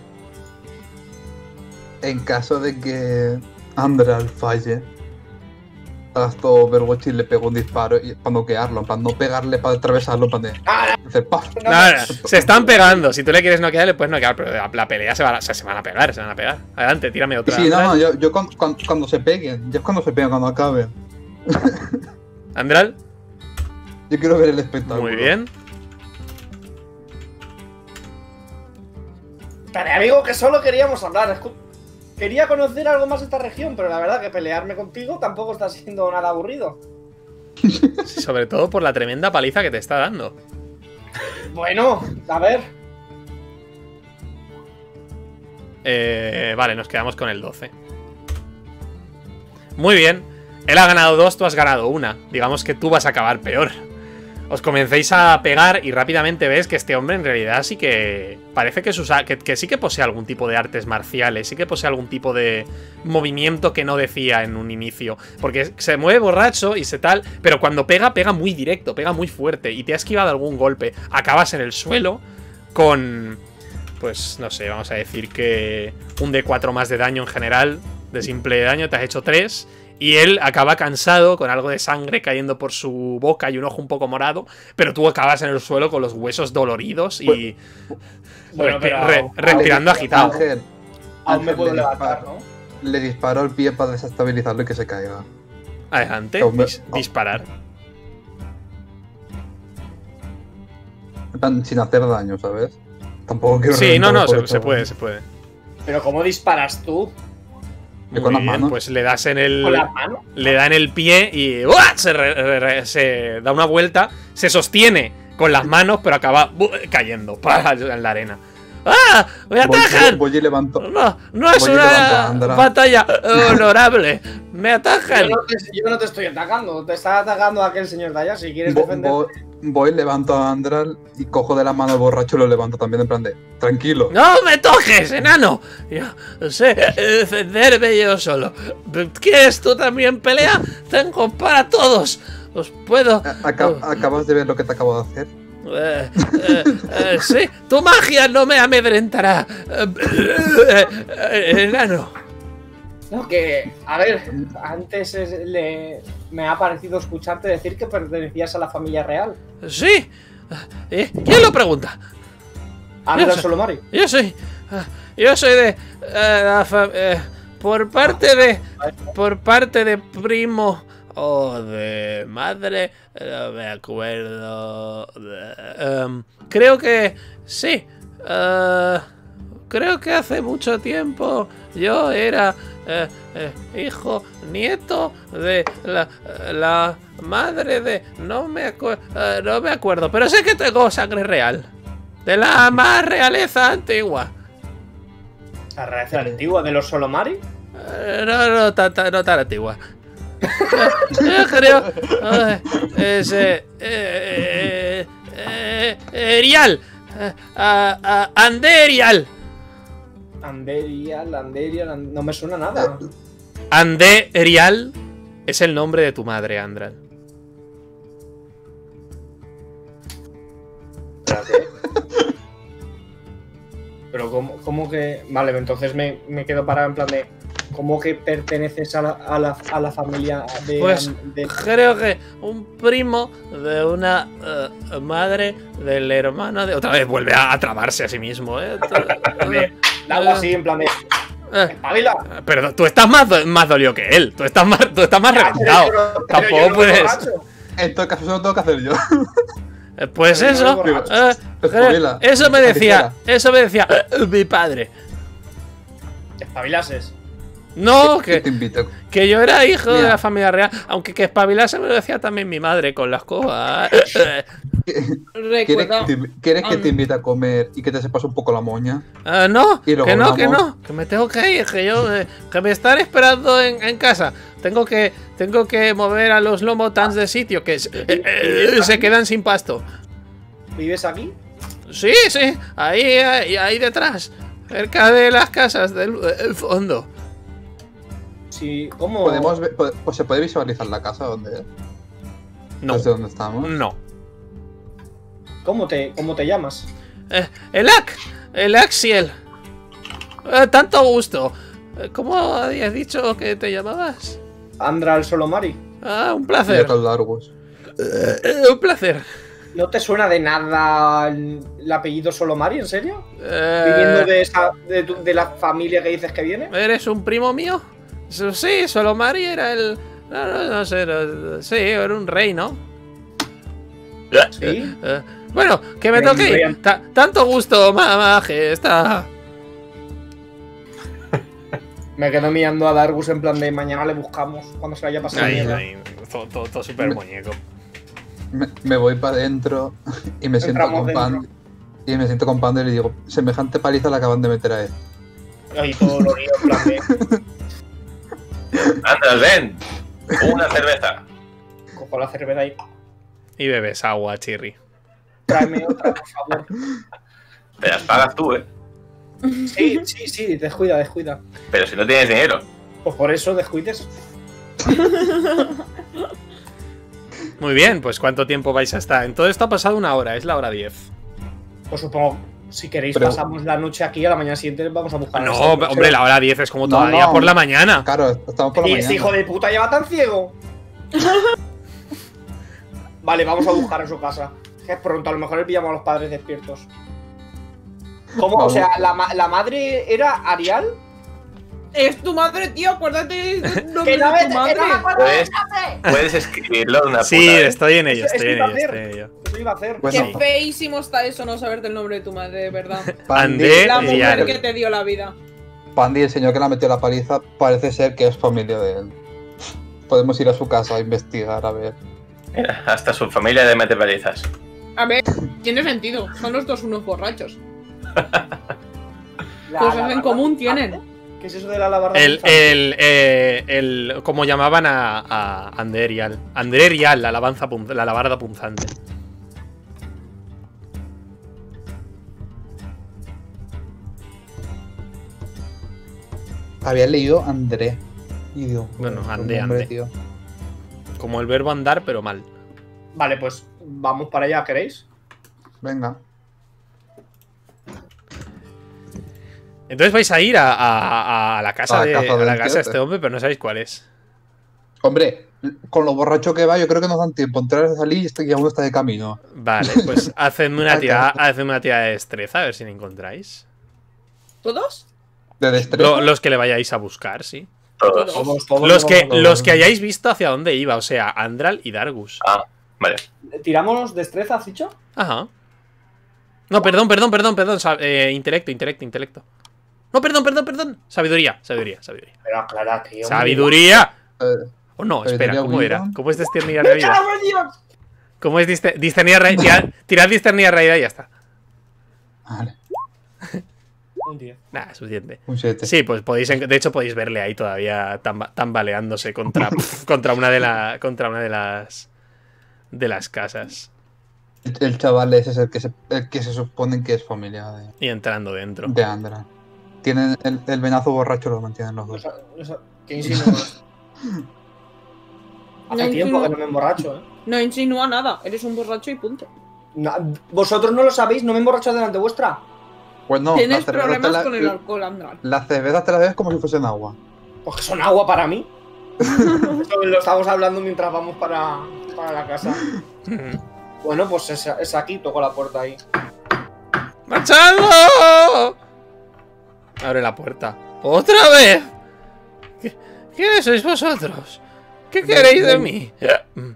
Speaker 4: en caso de que Andral falle, todo Overwatch y le pego un disparo y para noquearlo, para no pegarle, para atravesarlo, para de-
Speaker 5: ¡Ah!
Speaker 4: hacer ¡paf!
Speaker 5: no,
Speaker 1: se están pegando. Si tú le quieres noquear, le puedes noquear, pero la, la pelea se, va, o sea, se van a pegar, se van a pegar. Adelante, tírame otra.
Speaker 4: Sí, no, no, yo, yo cuando, cuando, cuando se peguen, ya es cuando se pegan, cuando acaben. [laughs]
Speaker 1: Andral,
Speaker 4: Yo quiero ver el espectáculo.
Speaker 1: muy bien.
Speaker 5: Amigo, que solo queríamos hablar. Quería conocer algo más de esta región, pero la verdad que pelearme contigo tampoco está siendo nada aburrido.
Speaker 1: Sí, [laughs] sobre todo por la tremenda paliza que te está dando.
Speaker 5: Bueno, a ver.
Speaker 1: Eh, vale, nos quedamos con el 12. Muy bien. Él ha ganado dos, tú has ganado una. Digamos que tú vas a acabar peor. Os comencéis a pegar y rápidamente ves que este hombre en realidad sí que parece que, sí que posee algún tipo de artes marciales, sí que posee algún tipo de movimiento que no decía en un inicio. Porque se mueve borracho y se tal, pero cuando pega, pega muy directo, pega muy fuerte y te ha esquivado algún golpe. Acabas en el suelo con pues no sé, vamos a decir que un D4 más de daño en general, de simple daño, te has hecho 3 Y él acaba cansado, con algo de sangre cayendo por su boca y un ojo un poco morado, pero tú acabas en el suelo con los huesos doloridos y
Speaker 5: Bueno,
Speaker 1: respi-
Speaker 5: pero-
Speaker 1: re- respirando agitado.
Speaker 4: Ángel,
Speaker 5: Aún me puedo
Speaker 4: le
Speaker 5: levantar,
Speaker 4: disparo-
Speaker 5: ¿no?
Speaker 4: Le disparo el pie para desestabilizarlo y que se caiga.
Speaker 1: Adelante, dis-
Speaker 4: oh.
Speaker 1: disparar.
Speaker 4: Sin hacer daño, ¿sabes? Tampoco quiero
Speaker 1: Sí, no, no, se, se puede, se puede.
Speaker 5: Pero ¿cómo disparas tú?
Speaker 1: Muy
Speaker 4: con las
Speaker 1: bien,
Speaker 4: manos.
Speaker 1: pues le das en el.
Speaker 5: ¿Con las manos?
Speaker 1: Le da en el pie y. ¡uah! Se, re- re- re- se da una vuelta, se sostiene con las manos, pero acaba cayendo en la arena. ¡Ah! ¡Me atajan!
Speaker 4: Voy y levanto.
Speaker 1: No, no es una batalla honorable. [laughs] Me atajan.
Speaker 5: Yo no, te, yo no te estoy atacando, te está atacando aquel señor de allá. Si quieres defender.
Speaker 4: Voy, levanto a Andral y cojo de la mano al borracho y lo levanto también en plan de. Tranquilo.
Speaker 1: ¡No me toques, enano! Yo sé defenderme yo solo. ¿Quieres tú también pelea? Tengo para todos. Os puedo.
Speaker 4: Aca- Acabas de ver lo que te acabo de hacer.
Speaker 1: Eh, eh, eh, sí, tu magia no me amedrentará. Eh, eh, eh, enano.
Speaker 5: No, que, a ver, antes es- le, me ha parecido escucharte decir que pertenecías a la familia real.
Speaker 1: Sí. Eh, ¿Quién lo pregunta?
Speaker 5: Andrés
Speaker 1: sé.
Speaker 5: Solomari.
Speaker 1: Yo soy. Yo soy de. eh, por parte de. Por parte de primo. O de madre. No me acuerdo. em, creo que. Sí. eh, creo que hace mucho tiempo yo era. eh, eh, hijo, nieto de la, la madre de. No me, acu- eh, no me acuerdo, pero sé que tengo sangre real. De la más realeza antigua.
Speaker 5: La realeza antigua de los Solomari.
Speaker 1: Eh, No, no, tan, tan- no tan antigua. Yo creo. eh, Es. Eh, eh, Erial. Anderial.
Speaker 5: Anderial, Anderial, And- no me suena nada.
Speaker 1: Anderial es el nombre de tu madre, Andral.
Speaker 5: Pero ¿cómo, cómo que...? Vale, entonces me, me quedo parado en plan de... ¿Cómo que perteneces a la, a la, a la familia de...
Speaker 1: Pues,
Speaker 5: de-
Speaker 1: Creo que un primo de una eh, madre del hermano de. Otra vez vuelve a, a trabarse a sí mismo, ¿eh? [laughs]
Speaker 5: de- algo así, en plan de...
Speaker 1: Eh,
Speaker 5: ¡Espabila!
Speaker 1: Pero tú estás más, do- más dolido que él. Tú estás más, tú estás más reventado.
Speaker 5: Pero- pero
Speaker 1: Tampoco
Speaker 5: no
Speaker 1: puedes-.
Speaker 4: En todo caso, eso lo tengo que hacer yo.
Speaker 1: Eh, Pues
Speaker 5: Pero
Speaker 1: eso,
Speaker 5: no borracho.
Speaker 1: eh,
Speaker 4: Espabila.
Speaker 1: eso me decía, eso me decía eh, mi padre.
Speaker 5: Espabilases.
Speaker 1: No,
Speaker 4: ¿Qué
Speaker 1: que,
Speaker 4: te invito?
Speaker 1: que yo era hijo de la familia real, aunque que espabilase me lo decía también mi madre con la escoba. [laughs] Eh,
Speaker 4: ¿Quieres
Speaker 6: Recuerda.
Speaker 4: que, te, quieres que te invite a comer y que te sepas un poco la moña?
Speaker 1: eh, no, que no, que no, que me tengo que ir, que yo, eh, que me están esperando en, en casa. Tengo que, tengo que mover a los lomotans de sitio que se- eh, eh, se quedan sin pasto.
Speaker 5: ¿Vives aquí?
Speaker 1: Sí, sí, ahí, ahí, ahí detrás, cerca de las casas del del fondo.
Speaker 5: ¿Cómo?
Speaker 4: ¿Podemos ver- pod- pues se puede visualizar la casa donde,
Speaker 1: No,
Speaker 4: desde donde estamos.
Speaker 1: no.
Speaker 5: ¿Cómo te, cómo te llamas?
Speaker 1: Eh, el AC, el Axiel. Eh, tanto gusto. Eh, ¿Cómo habías dicho que te llamabas?
Speaker 5: Andral Solomari.
Speaker 1: Ah, un placer.
Speaker 4: acá Largus.
Speaker 1: Eh, un placer.
Speaker 5: ¿No te suena de nada el, el apellido Solomari, en serio?
Speaker 1: Eh,
Speaker 5: Viviendo de, esa, de, tu- de la familia que dices que viene.
Speaker 1: ¿Eres un primo mío? So- Sí, solo Mari era el. No, no, no sé. no- sí, era un rey, ¿no?
Speaker 5: Sí.
Speaker 1: Eh, bueno, que me toque. tanto gusto, está. [laughs]
Speaker 5: Me quedo mirando a Dargus en plan de mañana le buscamos cuando se vaya a pasar.
Speaker 1: Ahí, todo, todo, todo súper muñeco.
Speaker 4: Me, me voy para adentro y me siento
Speaker 5: Entramos
Speaker 4: con Pando. Y me siento con Pando y le digo, semejante paliza la acaban de meter a él.
Speaker 5: Ahí todo lo lío en plan de. [laughs]
Speaker 3: Andras, ven. Una cerveza.
Speaker 5: Cojo la cerveza y
Speaker 1: Y bebes agua, chirri.
Speaker 5: tráeme otra, por favor.
Speaker 3: Te las pagas tú, ¿eh?
Speaker 5: Sí, sí, sí, descuida, descuida.
Speaker 3: Pero si no tienes dinero.
Speaker 5: Pues por eso descuides.
Speaker 1: Muy bien, pues ¿cuánto tiempo vais a estar? En todo esto ha pasado una hora, es la hora 10.
Speaker 5: Pues supongo. Si queréis,
Speaker 4: Pero-
Speaker 5: pasamos la noche aquí, a la mañana siguiente vamos a buscar. a
Speaker 1: No,
Speaker 5: este hombre.
Speaker 1: hombre, la hora 10 es como
Speaker 4: No,
Speaker 1: todavía
Speaker 4: no.
Speaker 1: por la mañana.
Speaker 4: Claro, estamos por la
Speaker 5: ¿Y
Speaker 4: mañana.
Speaker 5: este hijo de puta lleva tan ciego? [laughs] vale, vamos a buscar en su casa. Que es pronto, a lo mejor pillamos a los padres despiertos. ¿Cómo? O sea, la madre era Arial.
Speaker 6: Es tu madre, tío, acuérdate del [laughs] nombre
Speaker 5: Que no
Speaker 6: de
Speaker 5: me-
Speaker 6: tu madre.
Speaker 5: no
Speaker 3: Puedes, escribirlo de una
Speaker 1: Sí,
Speaker 3: puta
Speaker 1: estoy en ello,
Speaker 5: Es- es
Speaker 1: estoy en ello, estoy en ello.
Speaker 5: Eso iba a hacer.
Speaker 4: Bueno,
Speaker 6: Qué feísimo está eso no saber del nombre de tu madre, de verdad. [laughs]
Speaker 1: Andé
Speaker 6: La mujer que te dio la vida.
Speaker 4: Pandy, el señor que la metió la paliza, parece ser que es familia de él. Podemos ir a su casa a investigar, a ver.
Speaker 3: Mira, hasta su familia le mete palizas.
Speaker 6: A ver, tiene sentido. Son los dos unos borrachos. [laughs] Cosas en común tienen.
Speaker 5: ¿Qué es eso de la alabarda?
Speaker 1: El,
Speaker 5: punzante?
Speaker 1: el, eh, el, como llamaban a, a Anderial. Anderial, la alabanza la alabarda punzante.
Speaker 4: Había leído André. Y digo, nombre,
Speaker 1: Andé.
Speaker 4: tío.
Speaker 1: Como el verbo andar, pero mal.
Speaker 5: Vale, pues vamos para allá, ¿queréis?
Speaker 4: Venga.
Speaker 1: Entonces vais a ir a, a- a la casa,
Speaker 4: A la
Speaker 1: de,
Speaker 4: casa
Speaker 1: a
Speaker 4: del
Speaker 1: la casa de este
Speaker 4: pero-
Speaker 1: hombre, pero no sabéis cuál es.
Speaker 4: Hombre, con lo borracho que va, yo creo que nos dan tiempo. Entrar, salir y este- aún está de camino.
Speaker 1: Vale, pues [laughs] hacedme una tirada, hacedme una tirada de destreza, a ver si la encontráis.
Speaker 6: ¿Todos?
Speaker 4: De destreza.
Speaker 1: Lo- los que le vayáis a buscar, sí.
Speaker 3: Todos.
Speaker 5: Todos, todos
Speaker 1: Los que, los que hayáis visto hacia dónde iba, o sea, Andral y Dargus.
Speaker 3: Ah, vale.
Speaker 5: ¿Tiramos destreza, has dicho?
Speaker 1: Ajá. No, perdón, perdón, perdón, perdón. eh, intelecto, intelecto, intelecto. No, perdón, perdón, perdón. Sabiduría, sabiduría, sabiduría.
Speaker 5: Pero aclara, tío.
Speaker 1: ¡Sabiduría!
Speaker 4: Eh,
Speaker 1: O no, espera, ¿cómo era? ¿Cómo es discernir realidad?
Speaker 5: ¡Caramba, Dios!
Speaker 1: ¿Cómo es discernir realidad? Tirad, discernir realidad y ya está.
Speaker 4: vale, [laughs]
Speaker 5: Un 10.
Speaker 1: Nada, suficiente.
Speaker 4: un 7.
Speaker 1: Sí, pues podéis, en- de hecho podéis verle ahí todavía tamba- tambaleándose contra, [laughs] contra una de la, contra una de las de las casas
Speaker 4: El, el chaval ese es el que se, el que se supone que es familia de,
Speaker 1: y entrando dentro.
Speaker 4: de Andra. Tienen el, el venazo borracho lo mantienen los dos.
Speaker 5: no sa- ¿Qué insinúas? [laughs] Hace
Speaker 6: No
Speaker 5: tiempo
Speaker 6: insinúo-
Speaker 5: que no me emborracho, ¿eh?
Speaker 6: No insinúa nada. Eres un borracho y punto.
Speaker 5: No, vosotros no lo sabéis, no me emborracho delante vuestra.
Speaker 4: Pues no,
Speaker 6: Tienes problemas
Speaker 4: la-
Speaker 6: con el alcohol, Andral.
Speaker 4: Las cervezas te las bebes como si fuesen agua.
Speaker 5: Pues que son agua para mí. [laughs] Lo estamos hablando mientras vamos para, para la casa. [laughs] Bueno, pues es, es aquí, toco la puerta ahí.
Speaker 1: ¡Machado! Abre la puerta. ¡Otra vez! ¿Qué- ¿Quiénes sois vosotros? ¿Qué queréis de mí?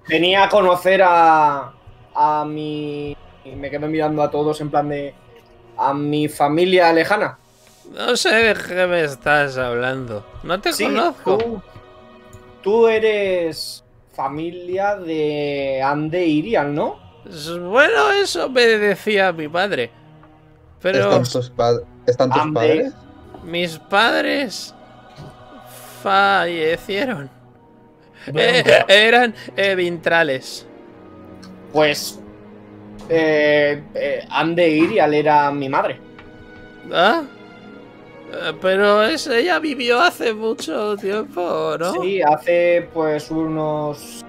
Speaker 5: Venía a conocer a. a mi. y me quedo mirando a todos en plan de. a mi familia lejana.
Speaker 1: No sé de qué me estás hablando. No te
Speaker 5: Sí,
Speaker 1: conozco.
Speaker 5: Tú, tú eres familia de Ande Irian, ¿no?
Speaker 1: Bueno, eso me decía mi padre. Pero
Speaker 4: ¿Están tus, pa- ¿están tus
Speaker 5: Ande.
Speaker 4: padres?
Speaker 1: Mis padres fallecieron. Eh, eran eh, vintrales.
Speaker 5: Pues. Eh, eh, Ande Irial era mi madre.
Speaker 1: ¿Ah? Eh, Pero es, ella vivió hace mucho tiempo, ¿no?
Speaker 5: Sí, hace pues unos.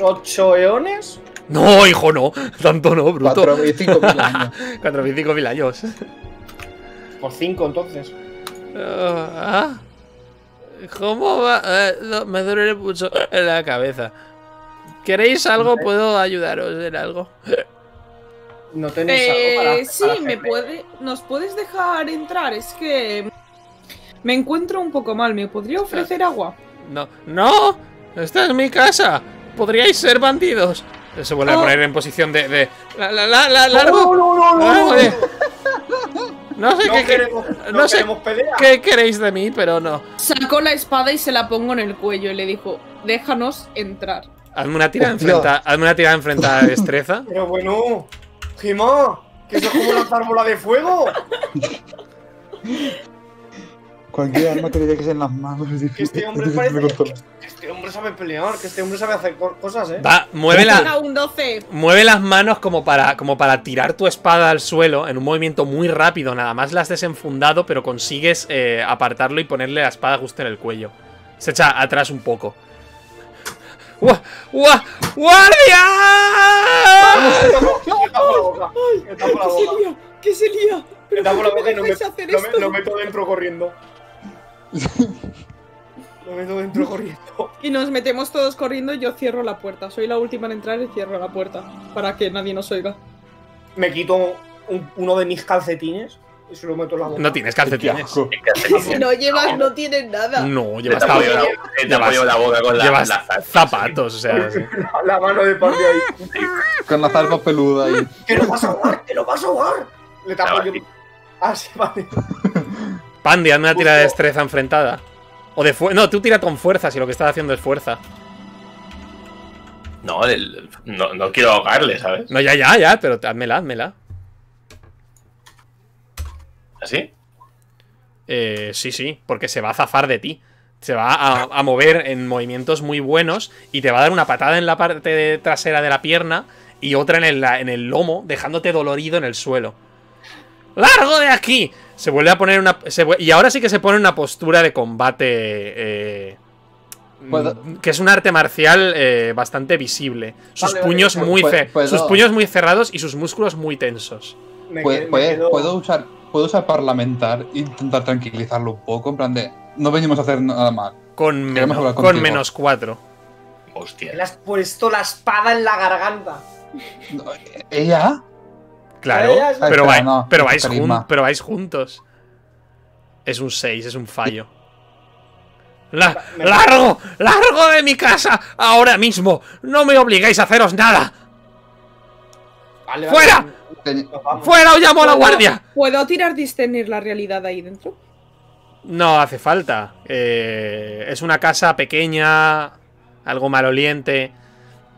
Speaker 5: ocho eones.
Speaker 1: No, hijo, no. Tanto no, bruto.
Speaker 4: Cuatro y cinco mil años. [laughs]
Speaker 1: 4.000, años.
Speaker 5: Por cinco entonces.
Speaker 1: Ah, ¿Cómo va? Eh, no, me duele mucho en la cabeza. ¿Queréis algo? ¿Puedo ayudaros en algo?
Speaker 5: ¿No tenéis algo para,
Speaker 6: Eh, sí,
Speaker 5: para
Speaker 6: me puede, ¿nos puedes dejar entrar? Es que me encuentro un poco mal. ¿Me podría ofrecer agua?
Speaker 1: No, no, esta es mi casa. Podríais ser bandidos. Se vuelve a
Speaker 6: Oh.
Speaker 1: poner en posición de, de la, la, la, la- largo.
Speaker 5: No, no, no, no,
Speaker 1: Largo
Speaker 5: no,
Speaker 1: de-
Speaker 5: no.
Speaker 1: Sé
Speaker 5: No
Speaker 1: qué,
Speaker 5: queremos,
Speaker 1: no
Speaker 5: no
Speaker 1: sé
Speaker 5: queremos pelea.
Speaker 1: qué queréis de mí, pero no.
Speaker 6: Sacó la espada y se la pongo en el cuello y le dijo, déjanos entrar.
Speaker 1: Hazme una tirada enfrentada, hazme una tirada enfrentada de destreza. [laughs]
Speaker 5: Pero bueno, Jimá, que eso es como lanzar bola de fuego. [laughs]
Speaker 4: Cualquier arma que le en las manos es
Speaker 5: Que
Speaker 4: difícil.
Speaker 5: este hombre
Speaker 4: es difícil de
Speaker 5: parece.
Speaker 4: controlar.
Speaker 5: Que este hombre sabe pelear, que este hombre sabe hacer co- cosas, eh.
Speaker 1: Va, mueve la,
Speaker 6: Venga, un 12.
Speaker 1: Mueve las manos como para, como para tirar tu espada al suelo en un movimiento muy rápido. Nada más la has desenfundado, pero consigues eh, apartarlo y ponerle la espada justo en el cuello. Se echa atrás un poco. ¡Gua- gua- ¡Guardia!
Speaker 5: Tapo la boca.
Speaker 6: ¿Qué se lía? ¿Pero por
Speaker 5: la
Speaker 6: qué
Speaker 5: boca y
Speaker 6: me
Speaker 5: lo meto dentro corriendo. [laughs] Lo meto dentro corriendo.
Speaker 6: Y nos metemos todos corriendo y yo cierro la puerta. Soy la última en entrar y cierro la puerta. Para que nadie nos oiga.
Speaker 5: Me quito un- uno de mis calcetines y se lo meto en la boca.
Speaker 1: No tienes calcetines.
Speaker 4: asco.
Speaker 6: Si no llevas, no tienes nada.
Speaker 1: No,
Speaker 3: Te
Speaker 1: llevas,
Speaker 3: tapo yo la, te tapo yo la boca con la,
Speaker 1: llevas
Speaker 3: la zarpa,
Speaker 1: zapatos, o sea. sí.
Speaker 5: La, la mano de Pandi ahí.
Speaker 4: Con la zarpa peluda ahí.
Speaker 5: ¡Que lo vas a ahogar! ¡Que lo vas a ahogar! Le tapo
Speaker 3: Ah,
Speaker 5: yo. Ah, sí, vale. [laughs]
Speaker 1: Pandi, hazme una tira de destreza enfrentada. O de fuerza. No, tú tira con fuerza si lo que estás haciendo es fuerza.
Speaker 3: No, el- no, no quiero ahogarle, ¿sabes?
Speaker 1: No, ya, ya, ya, pero házmela, házmela.
Speaker 3: ¿Así?
Speaker 1: Eh, sí, sí, porque se va a zafar de ti. Se va a, a mover en movimientos muy buenos y te va a dar una patada en la parte trasera de la pierna y otra en el, en el lomo, dejándote dolorido en el suelo. ¡Largo de aquí! Se vuelve a poner una. se y ahora sí que se pone en una postura de combate. eh,
Speaker 4: Puedo-
Speaker 1: mm, que es un arte marcial eh, bastante visible. Sus
Speaker 5: Vale,
Speaker 1: puños
Speaker 4: pues,
Speaker 1: muy
Speaker 4: pues, puedo-
Speaker 1: sus puños muy cerrados y sus músculos muy tensos.
Speaker 5: Me, quedo-
Speaker 4: ¿Puedo usar puedo usar parlamentar e intentar tranquilizarlo un poco? En plan de. No venimos a hacer nada mal.
Speaker 1: Con, menos, con cuatro.
Speaker 5: Le
Speaker 3: Hostia.
Speaker 5: has puesto la espada en la garganta.
Speaker 4: ¿Ella?
Speaker 1: Claro, pero, vais,
Speaker 4: no, mucho
Speaker 1: vais jun-
Speaker 4: carisma.
Speaker 1: pero vais juntos. Es un 6, es un fallo. La- ¡Largo! ¡Largo de mi casa! ¡Ahora mismo! ¡No me obligáis a haceros nada!
Speaker 5: Vale, vale.
Speaker 1: ¡Fuera! ¡Fuera o llamo a la
Speaker 6: ¿Puedo-
Speaker 1: guardia!
Speaker 6: ¿Puedo tirar discernir la realidad ahí dentro?
Speaker 1: No hace falta. Eh, es una casa pequeña, algo maloliente.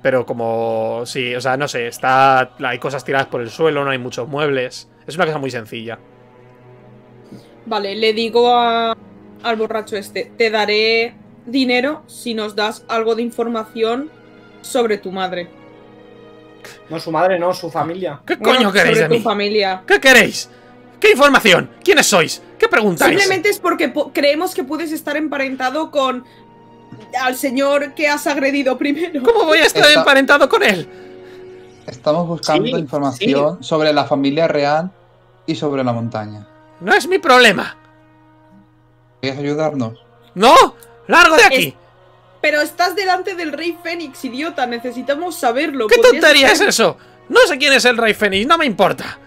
Speaker 1: Pero como. Sí, o sea, no sé, está. Hay cosas tiradas por el suelo, no hay muchos muebles. Es una casa muy sencilla.
Speaker 6: Vale, le digo a- al borracho este, te daré dinero si nos das algo de información sobre tu madre.
Speaker 5: No su madre, no, su familia.
Speaker 1: ¿Qué
Speaker 6: Bueno,
Speaker 1: coño queréis
Speaker 6: sobre
Speaker 1: de
Speaker 6: tu
Speaker 1: mí?
Speaker 6: familia.
Speaker 1: ¿Qué queréis? ¿Qué información? ¿Quiénes sois? ¿Qué preguntáis?
Speaker 6: Simplemente es porque po- creemos que puedes estar emparentado con al señor que has agredido primero.
Speaker 1: ¿Cómo voy a estar
Speaker 4: Está-
Speaker 1: emparentado con él?
Speaker 4: Estamos buscando
Speaker 5: Sí,
Speaker 4: información sobre la familia real y sobre la montaña.
Speaker 1: No es mi problema.
Speaker 4: ¿Quieres ayudarnos?
Speaker 1: ¡No! ¡Largo de aquí!
Speaker 6: Pero estás delante del rey Fénix, idiota. Necesitamos saberlo.
Speaker 1: ¿Qué tontería es eso? No sé quién es el rey Fénix, no me importa.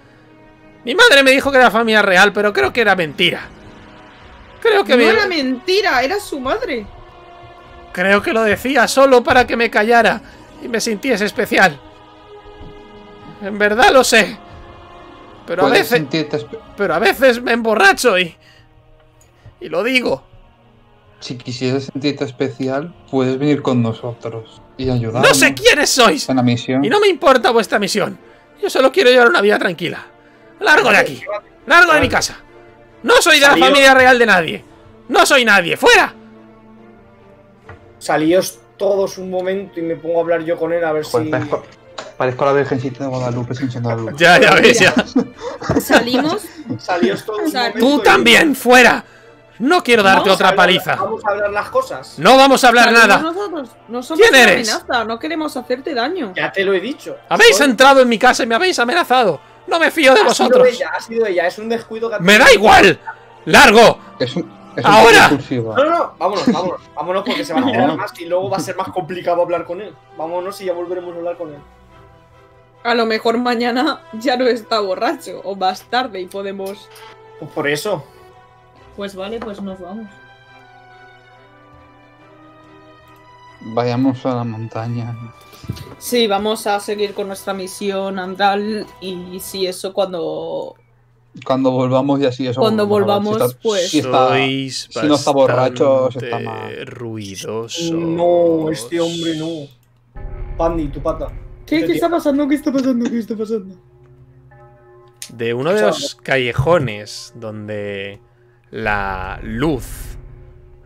Speaker 1: Mi madre me dijo que era familia real, pero creo que era mentira. Creo que
Speaker 6: No
Speaker 1: me...
Speaker 6: era mentira, era su madre.
Speaker 1: Creo que lo decía solo para que me callara y me sintiese especial. En verdad lo sé. Pero a veces... Pero a veces me emborracho y... Y lo digo.
Speaker 4: Si quisieras sentirte especial, puedes venir con nosotros y ayudarnos
Speaker 1: No sé quiénes sois.
Speaker 4: en la misión.
Speaker 1: Y no me importa vuestra misión. Yo solo quiero llevar una vida tranquila. Largo de aquí. Largo de mi casa. No soy de la familia real de nadie. No soy nadie. ¡Fuera!
Speaker 5: Salíos todos un momento y me pongo a hablar yo con él a ver
Speaker 4: Joder,
Speaker 5: si.
Speaker 4: parezco, parezco la Virgencita de Guadalupe sin la luz.
Speaker 1: Ya, ya ves, ya. [laughs]
Speaker 6: Salimos.
Speaker 5: Salíos todos un
Speaker 1: Tú
Speaker 5: y-
Speaker 1: también, fuera. No quiero darte otra
Speaker 5: hablar-
Speaker 1: paliza.
Speaker 5: Vamos a hablar las cosas.
Speaker 1: No vamos a hablar
Speaker 6: Salimos
Speaker 1: nada.
Speaker 6: nosotros. No somos
Speaker 1: ¿Quién eres?
Speaker 6: amenaza, no queremos hacerte daño.
Speaker 5: Ya te lo he dicho.
Speaker 1: Habéis
Speaker 5: Soy-
Speaker 1: entrado en mi casa y me habéis amenazado. No me fío de
Speaker 5: Ha sido
Speaker 1: vosotros.
Speaker 5: ella, ha sido ella. Es un descuido que ha
Speaker 1: Me da igual. Largo.
Speaker 4: Es un, es
Speaker 1: Ahora.
Speaker 5: No, no, no, vámonos, vámonos. Vámonos porque se va a
Speaker 4: No.
Speaker 5: enterar más y luego va a ser más complicado hablar con él. Vámonos y ya volveremos a hablar con él.
Speaker 6: A lo mejor mañana ya no está borracho o más tarde y podemos.
Speaker 5: Pues por eso.
Speaker 6: Pues vale, pues nos vamos.
Speaker 4: Vayamos a la montaña.
Speaker 6: Sí, vamos a seguir con nuestra misión, Andral. Y si eso cuando.
Speaker 4: Cuando volvamos y así eso.
Speaker 6: Cuando
Speaker 4: bueno,
Speaker 6: volvamos,
Speaker 4: si está-
Speaker 6: pues-
Speaker 4: Si, está,
Speaker 1: Sois
Speaker 4: si no está borracho, está mal.
Speaker 1: ruidosos.
Speaker 5: No, este hombre no. Pandi, tu pata.
Speaker 6: ¿Qué, ¿Qué está pasando? ¿Qué está pasando? ¿Qué está pasando?
Speaker 1: De uno de los callejones donde la luz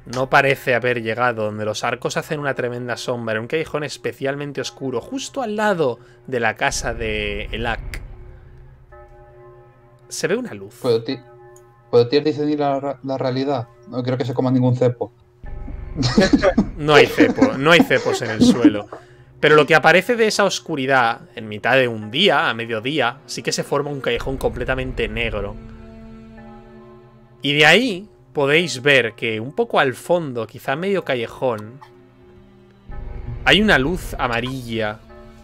Speaker 1: no parece haber llegado, donde los arcos hacen una tremenda sombra, en un callejón especialmente oscuro, justo al lado de la casa de Elak, se ve una luz.
Speaker 4: ¿Puedo, ti- ¿Puedo tirar discernir la, la realidad? No creo que se coma ningún cepo.
Speaker 1: No hay cepo, no hay cepos en el suelo. Pero lo que aparece de esa oscuridad, en mitad de un día, a mediodía, sí que se forma un callejón completamente negro. Y de ahí podéis ver que un poco al fondo, quizá medio callejón, hay una luz amarilla,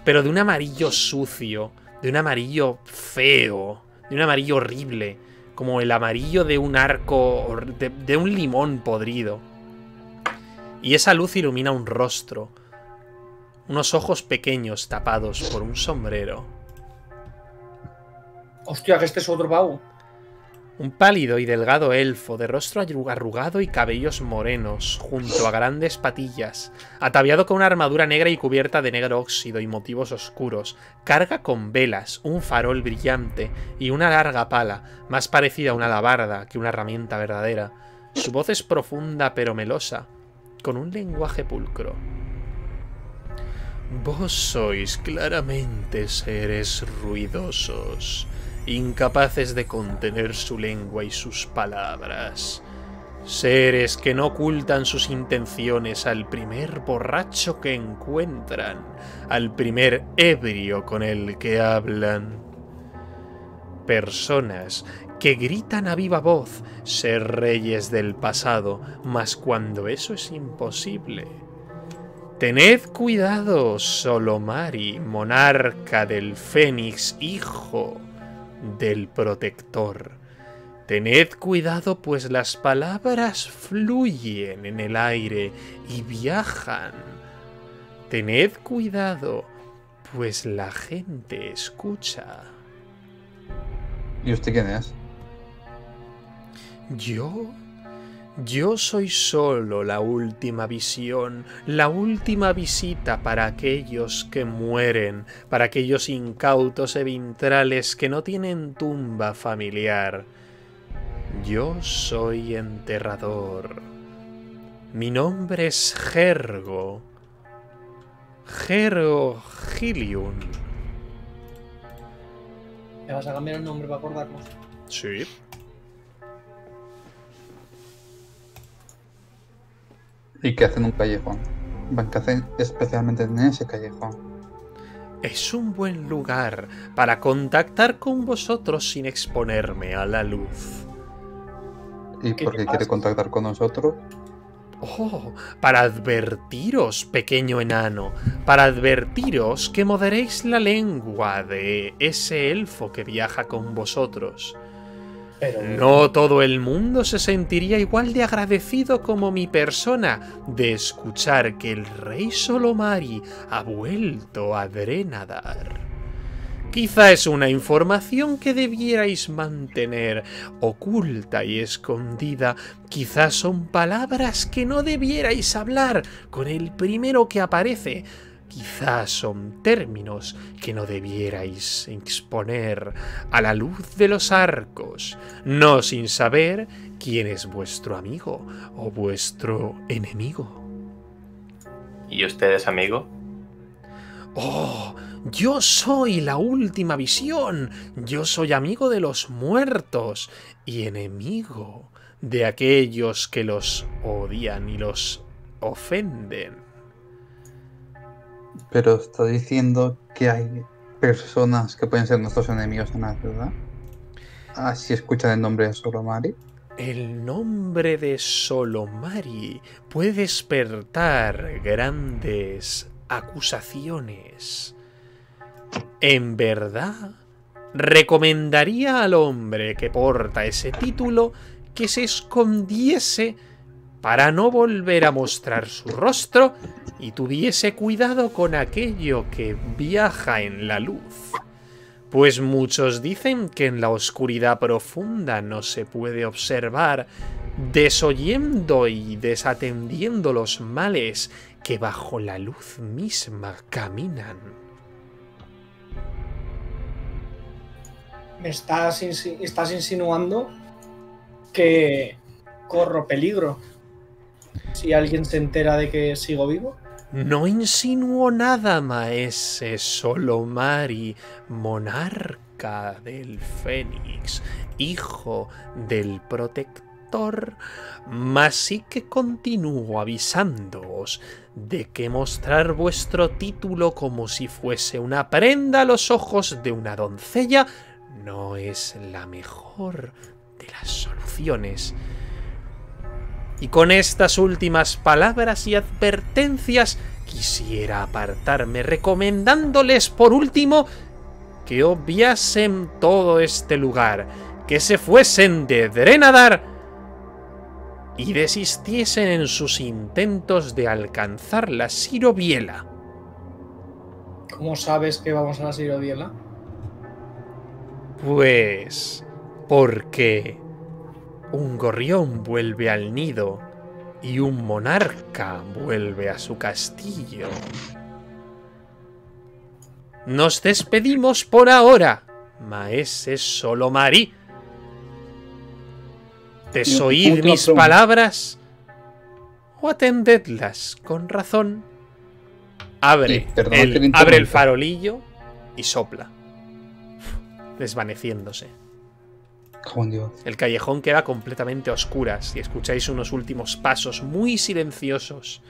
Speaker 1: pero de un amarillo sucio, de un amarillo feo, de un amarillo horrible, como el amarillo de un arco, de, un limón podrido. Y esa luz ilumina un rostro, unos ojos pequeños tapados por un sombrero.
Speaker 5: Hostia, que este es otro pavo.
Speaker 1: Un pálido y delgado elfo de rostro arru- arrugado y cabellos morenos, junto a grandes patillas, ataviado con una armadura negra y cubierta de negro óxido y motivos oscuros, carga con velas, un farol brillante y una larga pala, más parecida a una alabarda que una herramienta verdadera. Su voz es profunda pero melosa, con un lenguaje pulcro. Vos sois claramente seres ruidosos incapaces de contener su lengua y sus palabras. Seres que no ocultan sus intenciones al primer borracho que encuentran, al primer ebrio con el que hablan. Personas que gritan a viva voz ser reyes del pasado, mas cuando eso es imposible. Tened cuidado, Solomari, monarca del Fénix, hijo del protector. Tened cuidado, pues las palabras fluyen en el aire y viajan. Tened cuidado, pues la gente escucha.
Speaker 4: ¿Y usted quién es?
Speaker 1: Yo... Yo soy solo la última visión, la última visita para aquellos que mueren, para aquellos incautos evintrales que no tienen tumba familiar. Yo soy enterrador. Mi nombre es Gergo. Gergo Giliun.
Speaker 5: ¿Me vas a cambiar el nombre para acordarnos?
Speaker 1: Sí.
Speaker 4: ¿Y qué hace en un callejón? Van que hacen especialmente en ese callejón.
Speaker 1: Es un buen lugar para contactar con vosotros sin exponerme a la luz.
Speaker 4: ¿Y
Speaker 5: ¿Qué
Speaker 4: por qué quiere contactar con nosotros?
Speaker 1: Oh, para advertiros, pequeño enano, para advertiros que moderéis la lengua de ese elfo que viaja con vosotros.
Speaker 5: Pero
Speaker 1: No todo el mundo se sentiría igual de agradecido como mi persona de escuchar que el rey Solomari ha vuelto a Drenadar. Quizá es una información que debierais mantener oculta y escondida. Quizás son palabras que no debierais hablar con el primero que aparece. Quizás son términos que no debierais exponer a la luz de los arcos, no sin saber quién es vuestro amigo o vuestro enemigo.
Speaker 3: ¿Y usted es amigo?
Speaker 1: Oh, yo soy la última visión. Yo soy amigo de los muertos y enemigo de aquellos que los odian y los ofenden.
Speaker 4: Pero está diciendo que hay personas que pueden ser nuestros enemigos en la ciudad. Así escuchan el nombre de Solomari.
Speaker 1: El nombre de Solomari puede despertar grandes acusaciones. En verdad, recomendaría al hombre que porta ese título que se escondiese para no volver a mostrar su rostro y tuviese cuidado con aquello que viaja en la luz. Pues muchos dicen que en la oscuridad profunda no se puede observar, desoyendo y desatendiendo los males que bajo la luz misma caminan.
Speaker 5: me estás, estás insinuando que corro peligro si alguien se entera de que sigo vivo.
Speaker 1: No insinuó nada, maese Solomari, monarca del Fénix, hijo del protector. mas sí que continúo avisándoos de que mostrar vuestro título como si fuese una prenda a los ojos de una doncella no es la mejor de las soluciones. Y con estas últimas palabras y advertencias quisiera apartarme recomendándoles por último que obviasen todo este lugar, que se fuesen de Drenadar y desistiesen en sus intentos de alcanzar la Sirobiela.
Speaker 5: ¿Cómo sabes que vamos a la Sirobiela?
Speaker 1: Pues... porque un gorrión vuelve al nido y un monarca vuelve a su castillo. Nos despedimos por ahora, maese Solomari. ¿Desoíd mis palabras? ¿O atendedlas con razón? Abre, el, abre el farolillo y sopla, desvaneciéndose. El callejón queda completamente a oscuras y escucháis unos últimos pasos muy silenciosos.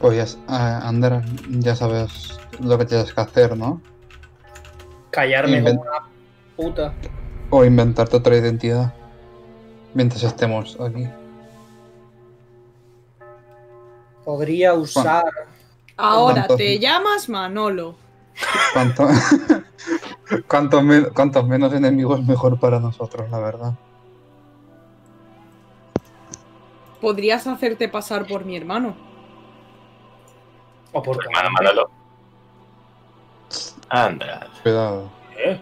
Speaker 4: Pues ya, eh, Ander, ya sabes lo que tienes que hacer, ¿no?
Speaker 5: Callarme
Speaker 4: Inven-
Speaker 5: como una puta.
Speaker 4: O inventarte otra identidad. Mientras estemos aquí.
Speaker 5: Podría usar.
Speaker 6: Ahora
Speaker 4: ¿Cuántos?
Speaker 6: te llamas Manolo. [laughs]
Speaker 4: Me- cuantos menos enemigos, mejor para nosotros, la verdad.
Speaker 6: Podrías hacerte pasar por mi hermano.
Speaker 5: O por tu
Speaker 3: Hermano. Manolo. Anda.
Speaker 4: Cuidado.
Speaker 5: ¿Eh?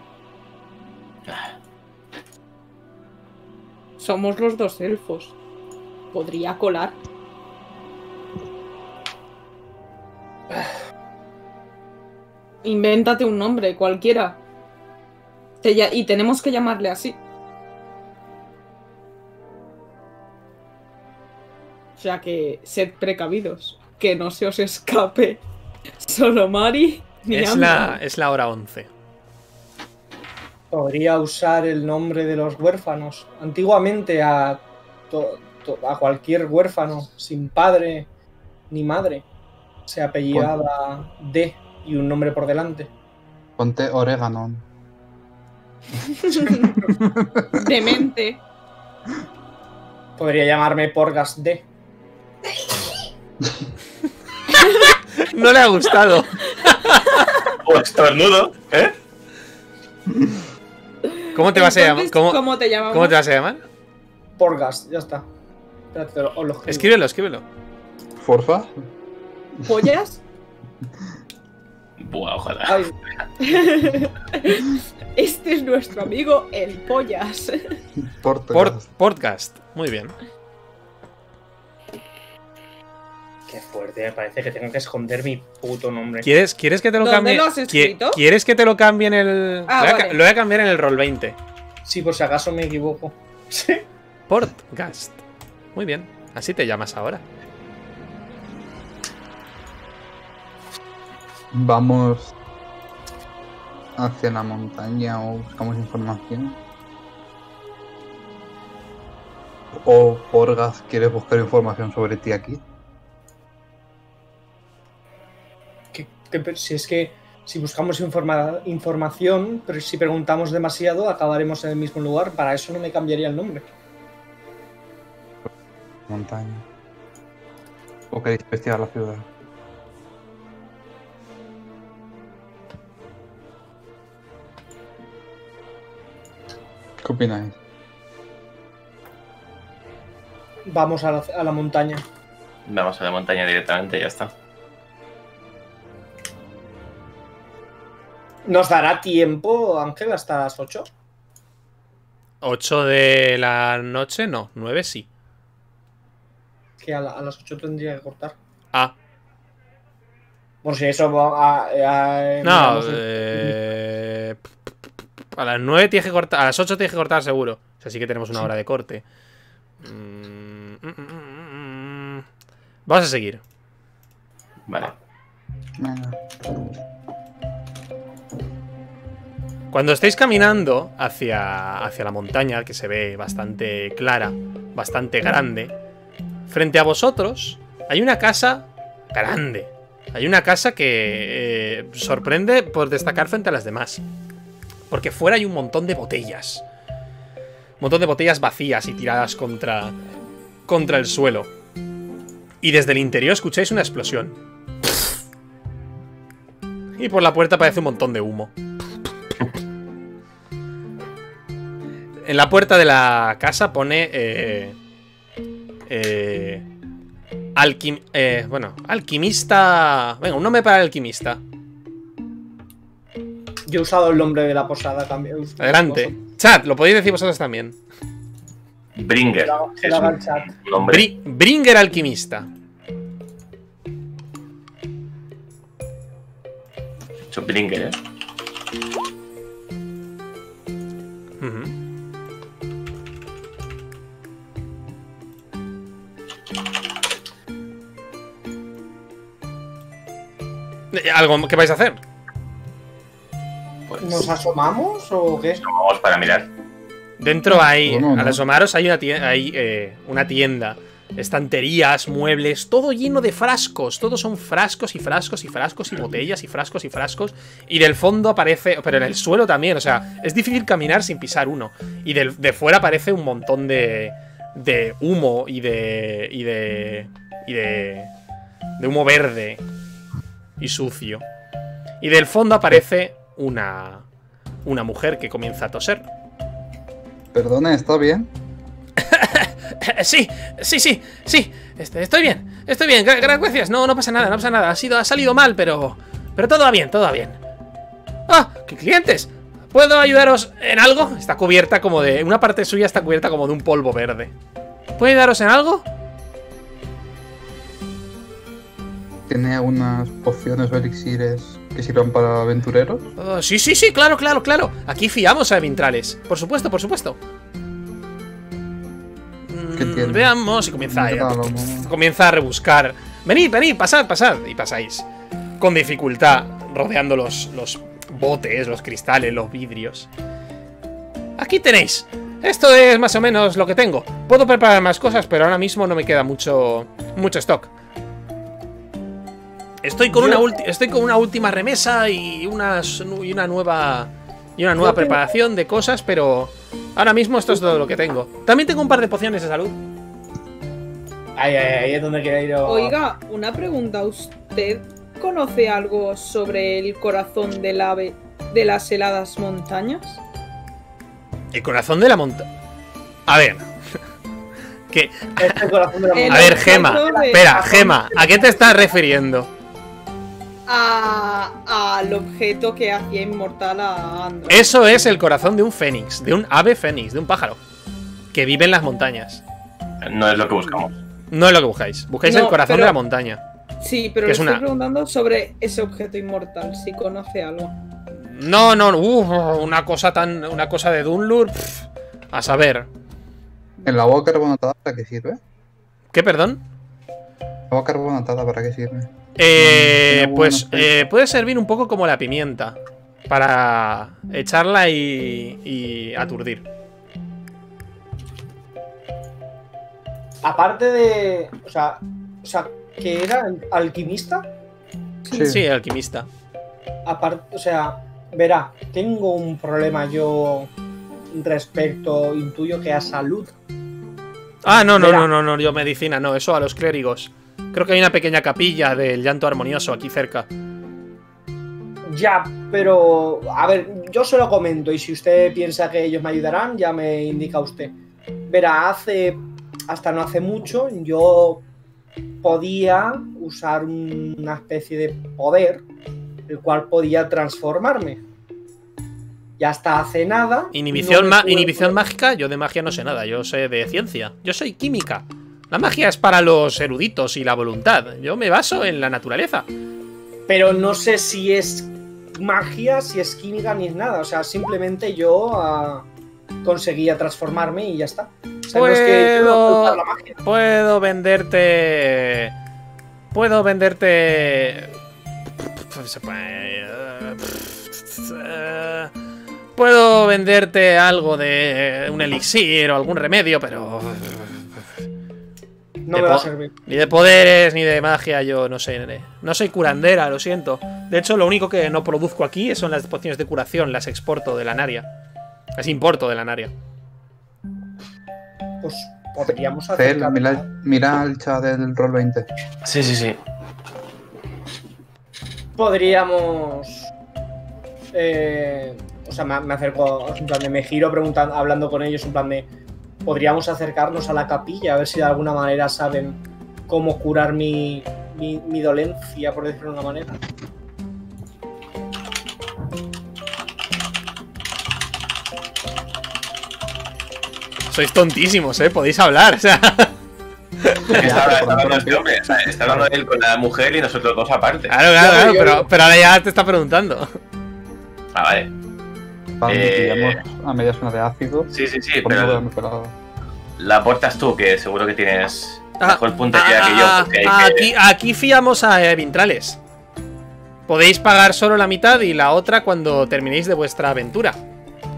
Speaker 6: Somos los dos elfos. Podría colar. Invéntate un nombre, cualquiera. Y tenemos que llamarle así. O sea que sed precavidos. Que no se os escape. [laughs] Solo Mari ni
Speaker 1: Es la, es la hora 11.
Speaker 5: Podría usar el nombre de los huérfanos. Antiguamente a, to- to- a cualquier huérfano sin padre ni madre se apellidaba D y un nombre por delante.
Speaker 4: Ponte orégano. [laughs]
Speaker 6: Demente.
Speaker 5: Podría llamarme Porgas D.
Speaker 1: No le ha gustado.
Speaker 3: O estornudo, ¿eh?
Speaker 1: ¿Cómo te vas a llamar? ¿Cómo,
Speaker 6: ¿Cómo te llamamos?
Speaker 1: cómo te vas a llamar?
Speaker 5: Porgas, ya está. Espérate, te lo- lo.
Speaker 1: Escríbelo, escríbelo.
Speaker 4: ¿Forfa?
Speaker 6: ¿Pollas? [laughs]
Speaker 3: Buah, ojalá.
Speaker 5: Ay, [laughs]
Speaker 6: Este es nuestro amigo el Pollas.
Speaker 1: Port- podcast. Muy bien.
Speaker 5: qué fuerte, me parece que tengo que esconder mi puto nombre.
Speaker 1: ¿Quieres, ¿Quieres que te lo
Speaker 6: ¿Dónde
Speaker 1: cambie?
Speaker 6: lo has
Speaker 1: qui-
Speaker 6: escrito?
Speaker 1: ¿Quieres que te lo cambie en el.
Speaker 6: Ah,
Speaker 1: lo, voy a, ca-
Speaker 6: vale.
Speaker 1: lo voy a cambiar en el roll 20.
Speaker 5: Sí, por si acaso me equivoco. [laughs] Sí.
Speaker 1: Podcast. Muy bien. Así te llamas ahora.
Speaker 4: Vamos hacia la montaña o buscamos información. O Porgas, ¿quieres buscar información sobre ti aquí?
Speaker 5: Que- que- si es que si buscamos informa- información, pero si preguntamos demasiado, acabaremos en el mismo lugar. Para eso no me cambiaría el nombre.
Speaker 4: Montaña. ¿O queréis investigar la ciudad? ¿Qué opináis?
Speaker 5: Vamos a la, a la montaña.
Speaker 3: Vamos a la montaña directamente y ya está.
Speaker 5: ¿Nos dará tiempo, Ángel, hasta las 8?
Speaker 1: 8 de la noche, no. 9 sí.
Speaker 5: Que a, la- a las 8 tendría que cortar.
Speaker 1: Ah,
Speaker 5: Por si eso va a. a-
Speaker 1: no.
Speaker 5: miramos el-
Speaker 1: eh, a las 9 tienes que cortar. A las 8 tienes que cortar seguro. O sea, sí que tenemos una
Speaker 5: Sí.
Speaker 1: hora de corte. Mm, mm, mm, mm, mm. Vamos a seguir.
Speaker 3: Vale.
Speaker 1: Cuando estáis caminando hacia, hacia la montaña, que se ve bastante clara, bastante grande, frente a vosotros hay una casa grande. Hay una casa que eh, sorprende por destacar frente a las demás. Porque fuera hay un montón de botellas. Un montón de botellas vacías y tiradas contra, contra el suelo. Y desde el interior escucháis una explosión. Y por la puerta aparece un montón de humo. En la puerta de la casa pone. Eh, eh, alquim- eh, bueno, alquimista. Venga, un nombre para el alquimista.
Speaker 5: Yo he usado el nombre de la posada también.
Speaker 1: Adelante. Chat, lo podéis decir vosotros también.
Speaker 3: Bringer.
Speaker 5: Se lo al chat.
Speaker 3: nombre.
Speaker 1: Bri- Bringer alquimista.
Speaker 3: Es un Bringer, ¿eh?
Speaker 1: Ujú. Eh, ¿Algo que vais a hacer?
Speaker 5: ¿Nos asomamos o qué?
Speaker 3: vamos para mirar.
Speaker 1: Dentro hay,
Speaker 4: no.
Speaker 1: al asomaros, hay una tienda, hay, eh, una tienda, estanterías, muebles, todo lleno de frascos. Todos son frascos y frascos y frascos y botellas y frascos y frascos. Y del fondo aparece, pero en el suelo también, o sea, es difícil caminar sin pisar uno. Y del- de fuera aparece un montón de, de humo y de, y de, y de, de humo verde y sucio. Y del fondo aparece una, una mujer que comienza a toser.
Speaker 4: Perdone, ¿está bien? [laughs]
Speaker 1: Sí, sí, sí, sí. Este, estoy bien, estoy bien. gra- gra- Gracias. No, no pasa nada, no pasa nada. Ha, sido, ha salido mal, pero. Pero todo va bien, todo va bien. ¡Ah! ¡Qué clientes! ¿Puedo ayudaros en algo? Está cubierta como de. Una parte suya está cubierta como de un polvo verde. ¿Puedo ayudaros en algo?
Speaker 4: ¿Tiene algunas pociones o elixires que sirvan para aventureros?
Speaker 1: Oh, sí, sí, sí, claro, claro, claro. Aquí fiamos a Vintrales. Por supuesto, por supuesto.
Speaker 4: ¿Qué
Speaker 1: Mm, veamos y comienza a, comienza a rebuscar. Venid, venid, pasad, pasad. Y pasáis. Con dificultad, rodeando los, los botes, los cristales, los vidrios. Aquí tenéis. Esto es más o menos lo que tengo. Puedo preparar más cosas, pero ahora mismo no me queda mucho, mucho stock. Estoy con,
Speaker 5: Yo-
Speaker 1: una ulti- estoy con una última remesa y, unas, y una nueva y una nueva preparación de cosas, pero ahora mismo esto es todo lo que tengo. También tengo un par de pociones de salud.
Speaker 5: Ay, ay, ay, es donde quiera ir. o-
Speaker 6: Oiga, una pregunta. ¿Usted conoce algo sobre el corazón del ave de las heladas montañas?
Speaker 1: El corazón de la montaña. A ver. [laughs] que,
Speaker 5: Este corazón de la
Speaker 6: El
Speaker 1: a
Speaker 5: montaña.
Speaker 1: ver, Gema. Espera, Gema, ¿a qué te estás refiriendo?
Speaker 6: A- al objeto que hacía inmortal a Andra.
Speaker 1: Eso es el corazón de un fénix, de un ave fénix, de un pájaro. Que vive en las montañas.
Speaker 3: No es lo que buscamos.
Speaker 1: No es lo que buscáis. Buscáis
Speaker 6: No,
Speaker 1: el corazón
Speaker 6: pero-
Speaker 1: de la montaña.
Speaker 6: Sí, pero le
Speaker 1: es
Speaker 6: estoy
Speaker 1: una-
Speaker 6: preguntando sobre ese objeto inmortal, si conoce algo.
Speaker 1: No, no, uf, una cosa tan. Una cosa de Dunlur. a saber.
Speaker 4: ¿El agua carbonatada para qué sirve?
Speaker 1: ¿Qué, perdón?
Speaker 4: ¿El agua carbonatada para qué sirve?
Speaker 1: Eh, pues eh, puede servir un poco como la pimienta. Para echarla y, y aturdir.
Speaker 5: Aparte de. O sea, o sea, que era alquimista.
Speaker 4: Sí.
Speaker 1: Sí, alquimista.
Speaker 5: Aparte, o sea, verá, tengo un problema yo respecto, intuyo que a salud.
Speaker 1: Ah, no, no, no, no, no, yo medicina, no, eso a los clérigos. Creo que hay una pequeña capilla del llanto armonioso aquí cerca.
Speaker 5: Ya, pero. A ver, yo se lo comento y si usted piensa que ellos me ayudarán, ya me indica usted. Verá, hace. Hasta no hace mucho, yo podía usar un- una especie de poder, el cual podía transformarme. Y hasta hace nada.
Speaker 1: Inhibición,
Speaker 5: no
Speaker 1: inhibición mágica, yo de magia no sé nada, yo sé de ciencia. Yo soy química. La magia es para los eruditos y la voluntad. Yo me baso en la naturaleza.
Speaker 5: Pero no sé si es magia, si es química ni es nada. O sea, simplemente yo ah, conseguía transformarme y ya está. O sea, no es que yo no puedo
Speaker 1: Puedo-
Speaker 5: usar la magia.
Speaker 1: Puedo venderte. Puedo venderte. puedo venderte algo de un elixir o algún remedio, pero
Speaker 5: No
Speaker 1: De
Speaker 5: me va a servir.
Speaker 1: ni de poderes ni de magia yo no sé. No soy curandera, lo siento. De hecho, lo único que no produzco aquí son las pociones de curación, las exporto de la Naria. Las importo de la Naria.
Speaker 5: Pues podríamos
Speaker 4: Cel,
Speaker 5: acercarnos.
Speaker 4: mira, mira el chat del Roll 20.
Speaker 3: Sí, sí, sí.
Speaker 5: Podríamos. eh, o sea, me, me acerco, en plan de me giro preguntando, hablando con ellos, en plan de. Podríamos acercarnos a la capilla, a ver si de alguna manera saben cómo curar mi, mi, mi dolencia, por decirlo de una manera.
Speaker 1: Sois tontísimos, ¿eh? Podéis hablar, o sea.
Speaker 3: Está, hablando este hombre, está, hablando él con la mujer y nosotros dos aparte.
Speaker 1: Claro, claro, claro, pero, pero ahora ya te está preguntando.
Speaker 3: Ah, vale. Eh.
Speaker 4: a medias una de ácido.
Speaker 3: Sí, sí, sí, pero la aportas tú, que seguro que tienes
Speaker 1: Ah,
Speaker 3: mejor puntería que yo.
Speaker 1: Ah,
Speaker 3: Porque hay
Speaker 1: ah,
Speaker 3: que-
Speaker 1: aquí, aquí fiamos a eh, Vintrales. Podéis pagar solo la mitad y la otra cuando terminéis de vuestra aventura.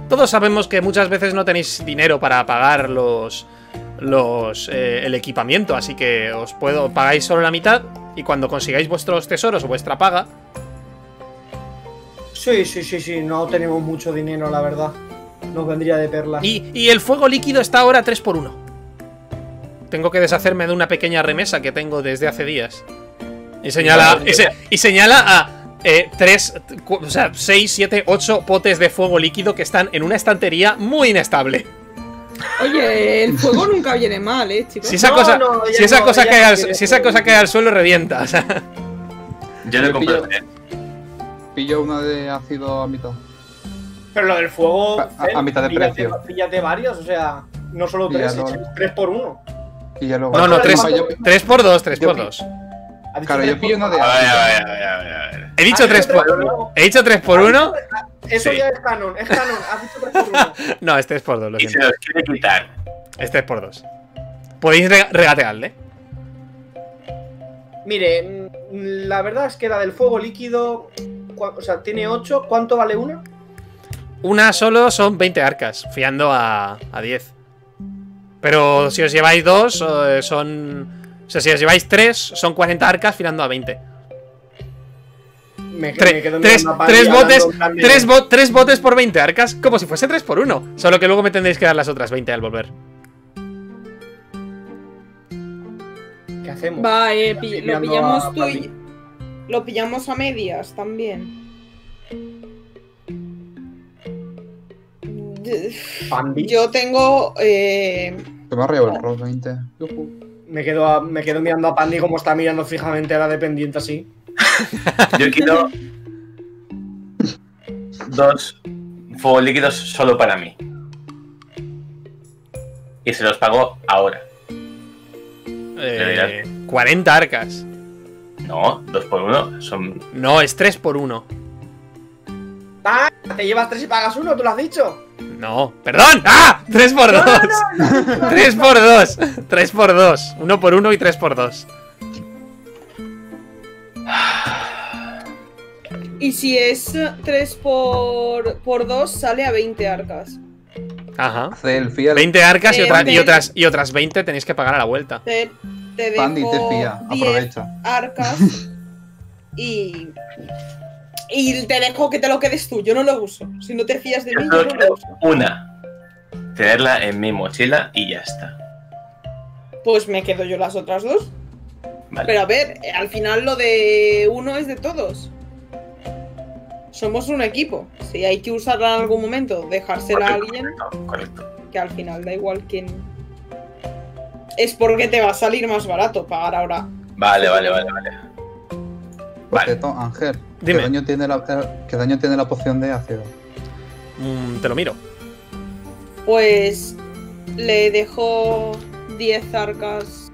Speaker 1: Todos sabemos que muchas veces no tenéis dinero para pagar los, los eh, el equipamiento, así que os puedo pagáis solo la mitad y cuando consigáis vuestros tesoros o vuestra paga,
Speaker 5: Sí, sí, sí, sí, no tenemos mucho dinero, la verdad. Nos vendría de perlas.
Speaker 1: y, y el fuego líquido está ahora 3 por 1 Tengo que deshacerme de una pequeña remesa que tengo desde hace días. Y señala, y, se- y señala a eh, tres, o sea, 6, 7, 8 potes de fuego líquido que están en una estantería muy inestable.
Speaker 6: Oye, el fuego nunca viene mal, eh, chicos.
Speaker 1: Si esa
Speaker 5: No,
Speaker 1: cosa,
Speaker 5: no,
Speaker 1: si esa
Speaker 5: no,
Speaker 1: cosa cae
Speaker 5: no
Speaker 1: al, si esa cosa cae al suelo revienta. [laughs] o sea.
Speaker 3: Yo le
Speaker 4: Yo
Speaker 3: compro
Speaker 4: pillo-
Speaker 3: tres.
Speaker 4: Una de ácido a mitad.
Speaker 5: Pero lo del fuego.
Speaker 4: A- a- a mitad de
Speaker 5: píllate-
Speaker 4: precio.
Speaker 5: Píllate varios, o sea, no solo tres, eches tres por uno.
Speaker 4: Y ya luego.
Speaker 1: No, no, 3,
Speaker 5: vale.
Speaker 1: tres por 2, 3
Speaker 4: yo
Speaker 1: por
Speaker 4: pi-
Speaker 1: 2.
Speaker 5: Ha dicho
Speaker 4: Claro,
Speaker 5: tres
Speaker 4: yo pillo una de ácido.
Speaker 3: a ver, a ver, a ver, a ver.
Speaker 1: He dicho
Speaker 5: Ah,
Speaker 1: 3
Speaker 5: tres
Speaker 1: por
Speaker 5: uno.
Speaker 1: He dicho 3 por 1.
Speaker 5: Eso
Speaker 3: Sí.
Speaker 5: ya es canon, es canon. Has dicho tres por uno. [laughs]
Speaker 1: No, este es por 2, lo
Speaker 3: Y se
Speaker 1: siento.
Speaker 3: los quiere quitar.
Speaker 1: Este es por 2. Podéis rega- regatearle.
Speaker 5: Mire, mm, la verdad es que la del fuego líquido. O sea, tiene 8. ¿Cuánto vale una?
Speaker 1: Una solo son 20 arcas, fiando a, a 10. Pero si os lleváis dos, eh, son. O sea, si os lleváis tres, son 40 arcas fiando a 20.
Speaker 5: Me,
Speaker 1: Tre-
Speaker 5: me quedo
Speaker 1: tres, tres botes, tres, bo- tres botes por 20 arcas, como si fuese 3 por 1. Solo que luego me tendréis que dar las otras 20 al volver.
Speaker 5: ¿Qué hacemos?
Speaker 6: Va, eh, pi- lo pillamos
Speaker 5: a
Speaker 6: tú y... Lo pillamos a medias también.
Speaker 5: Pandi.
Speaker 6: Yo tengo... Eh...
Speaker 4: Se me ha el Roll 20. Yujú.
Speaker 5: Me quedo, a- me quedo mirando a Pandy como está mirando fijamente a la dependiente así. [laughs]
Speaker 3: Yo quiero dos fuegos líquidos solo para mí. Y se los pago ahora.
Speaker 1: Eh, 40 arcas.
Speaker 3: No, dos por uno. Son.
Speaker 1: No, es 3 por 1.
Speaker 5: ¡Ah! Te llevas tres y pagas uno, tú lo has dicho.
Speaker 1: No, perdón. ¡Ah! 3 por 2. 3 por 2. 3 por 2. 1 por 1 y 3 por 2.
Speaker 6: Y si es 3 por, por 2, sale a 20 arcas.
Speaker 1: Ajá.
Speaker 4: Hace el fiel.
Speaker 1: 20 arcas y,
Speaker 6: Eh,
Speaker 1: otra- y
Speaker 6: veinte.
Speaker 1: otras, y otras 20 tenéis que pagar a la vuelta.
Speaker 6: Te, te dejo
Speaker 4: Pandy te fía.
Speaker 6: 10
Speaker 4: Aprovecha.
Speaker 6: arcas [laughs] y... Y te dejo que te lo quedes tú, yo no lo uso. Si no te fías de
Speaker 3: Yo
Speaker 6: mí, yo no lo uso.
Speaker 3: una. Tenerla en mi mochila y ya está.
Speaker 6: Pues me quedo yo las otras dos.
Speaker 3: Vale.
Speaker 6: Pero a ver, al final lo de uno es de todos. Somos un equipo. Si hay que usarla en algún momento, dejársela a alguien,
Speaker 3: Correcto, correcto.
Speaker 6: que al final da igual quién. Es porque te va a salir más barato pagar ahora.
Speaker 3: Vale, vale, vale, vale.
Speaker 4: Por
Speaker 3: Vale.
Speaker 4: cierto, Ángel,
Speaker 1: Dime.
Speaker 4: ¿qué daño, tiene la, ¿qué daño tiene la poción de ácido?
Speaker 1: Mm, te lo miro.
Speaker 6: Pues le dejo 10 arcas.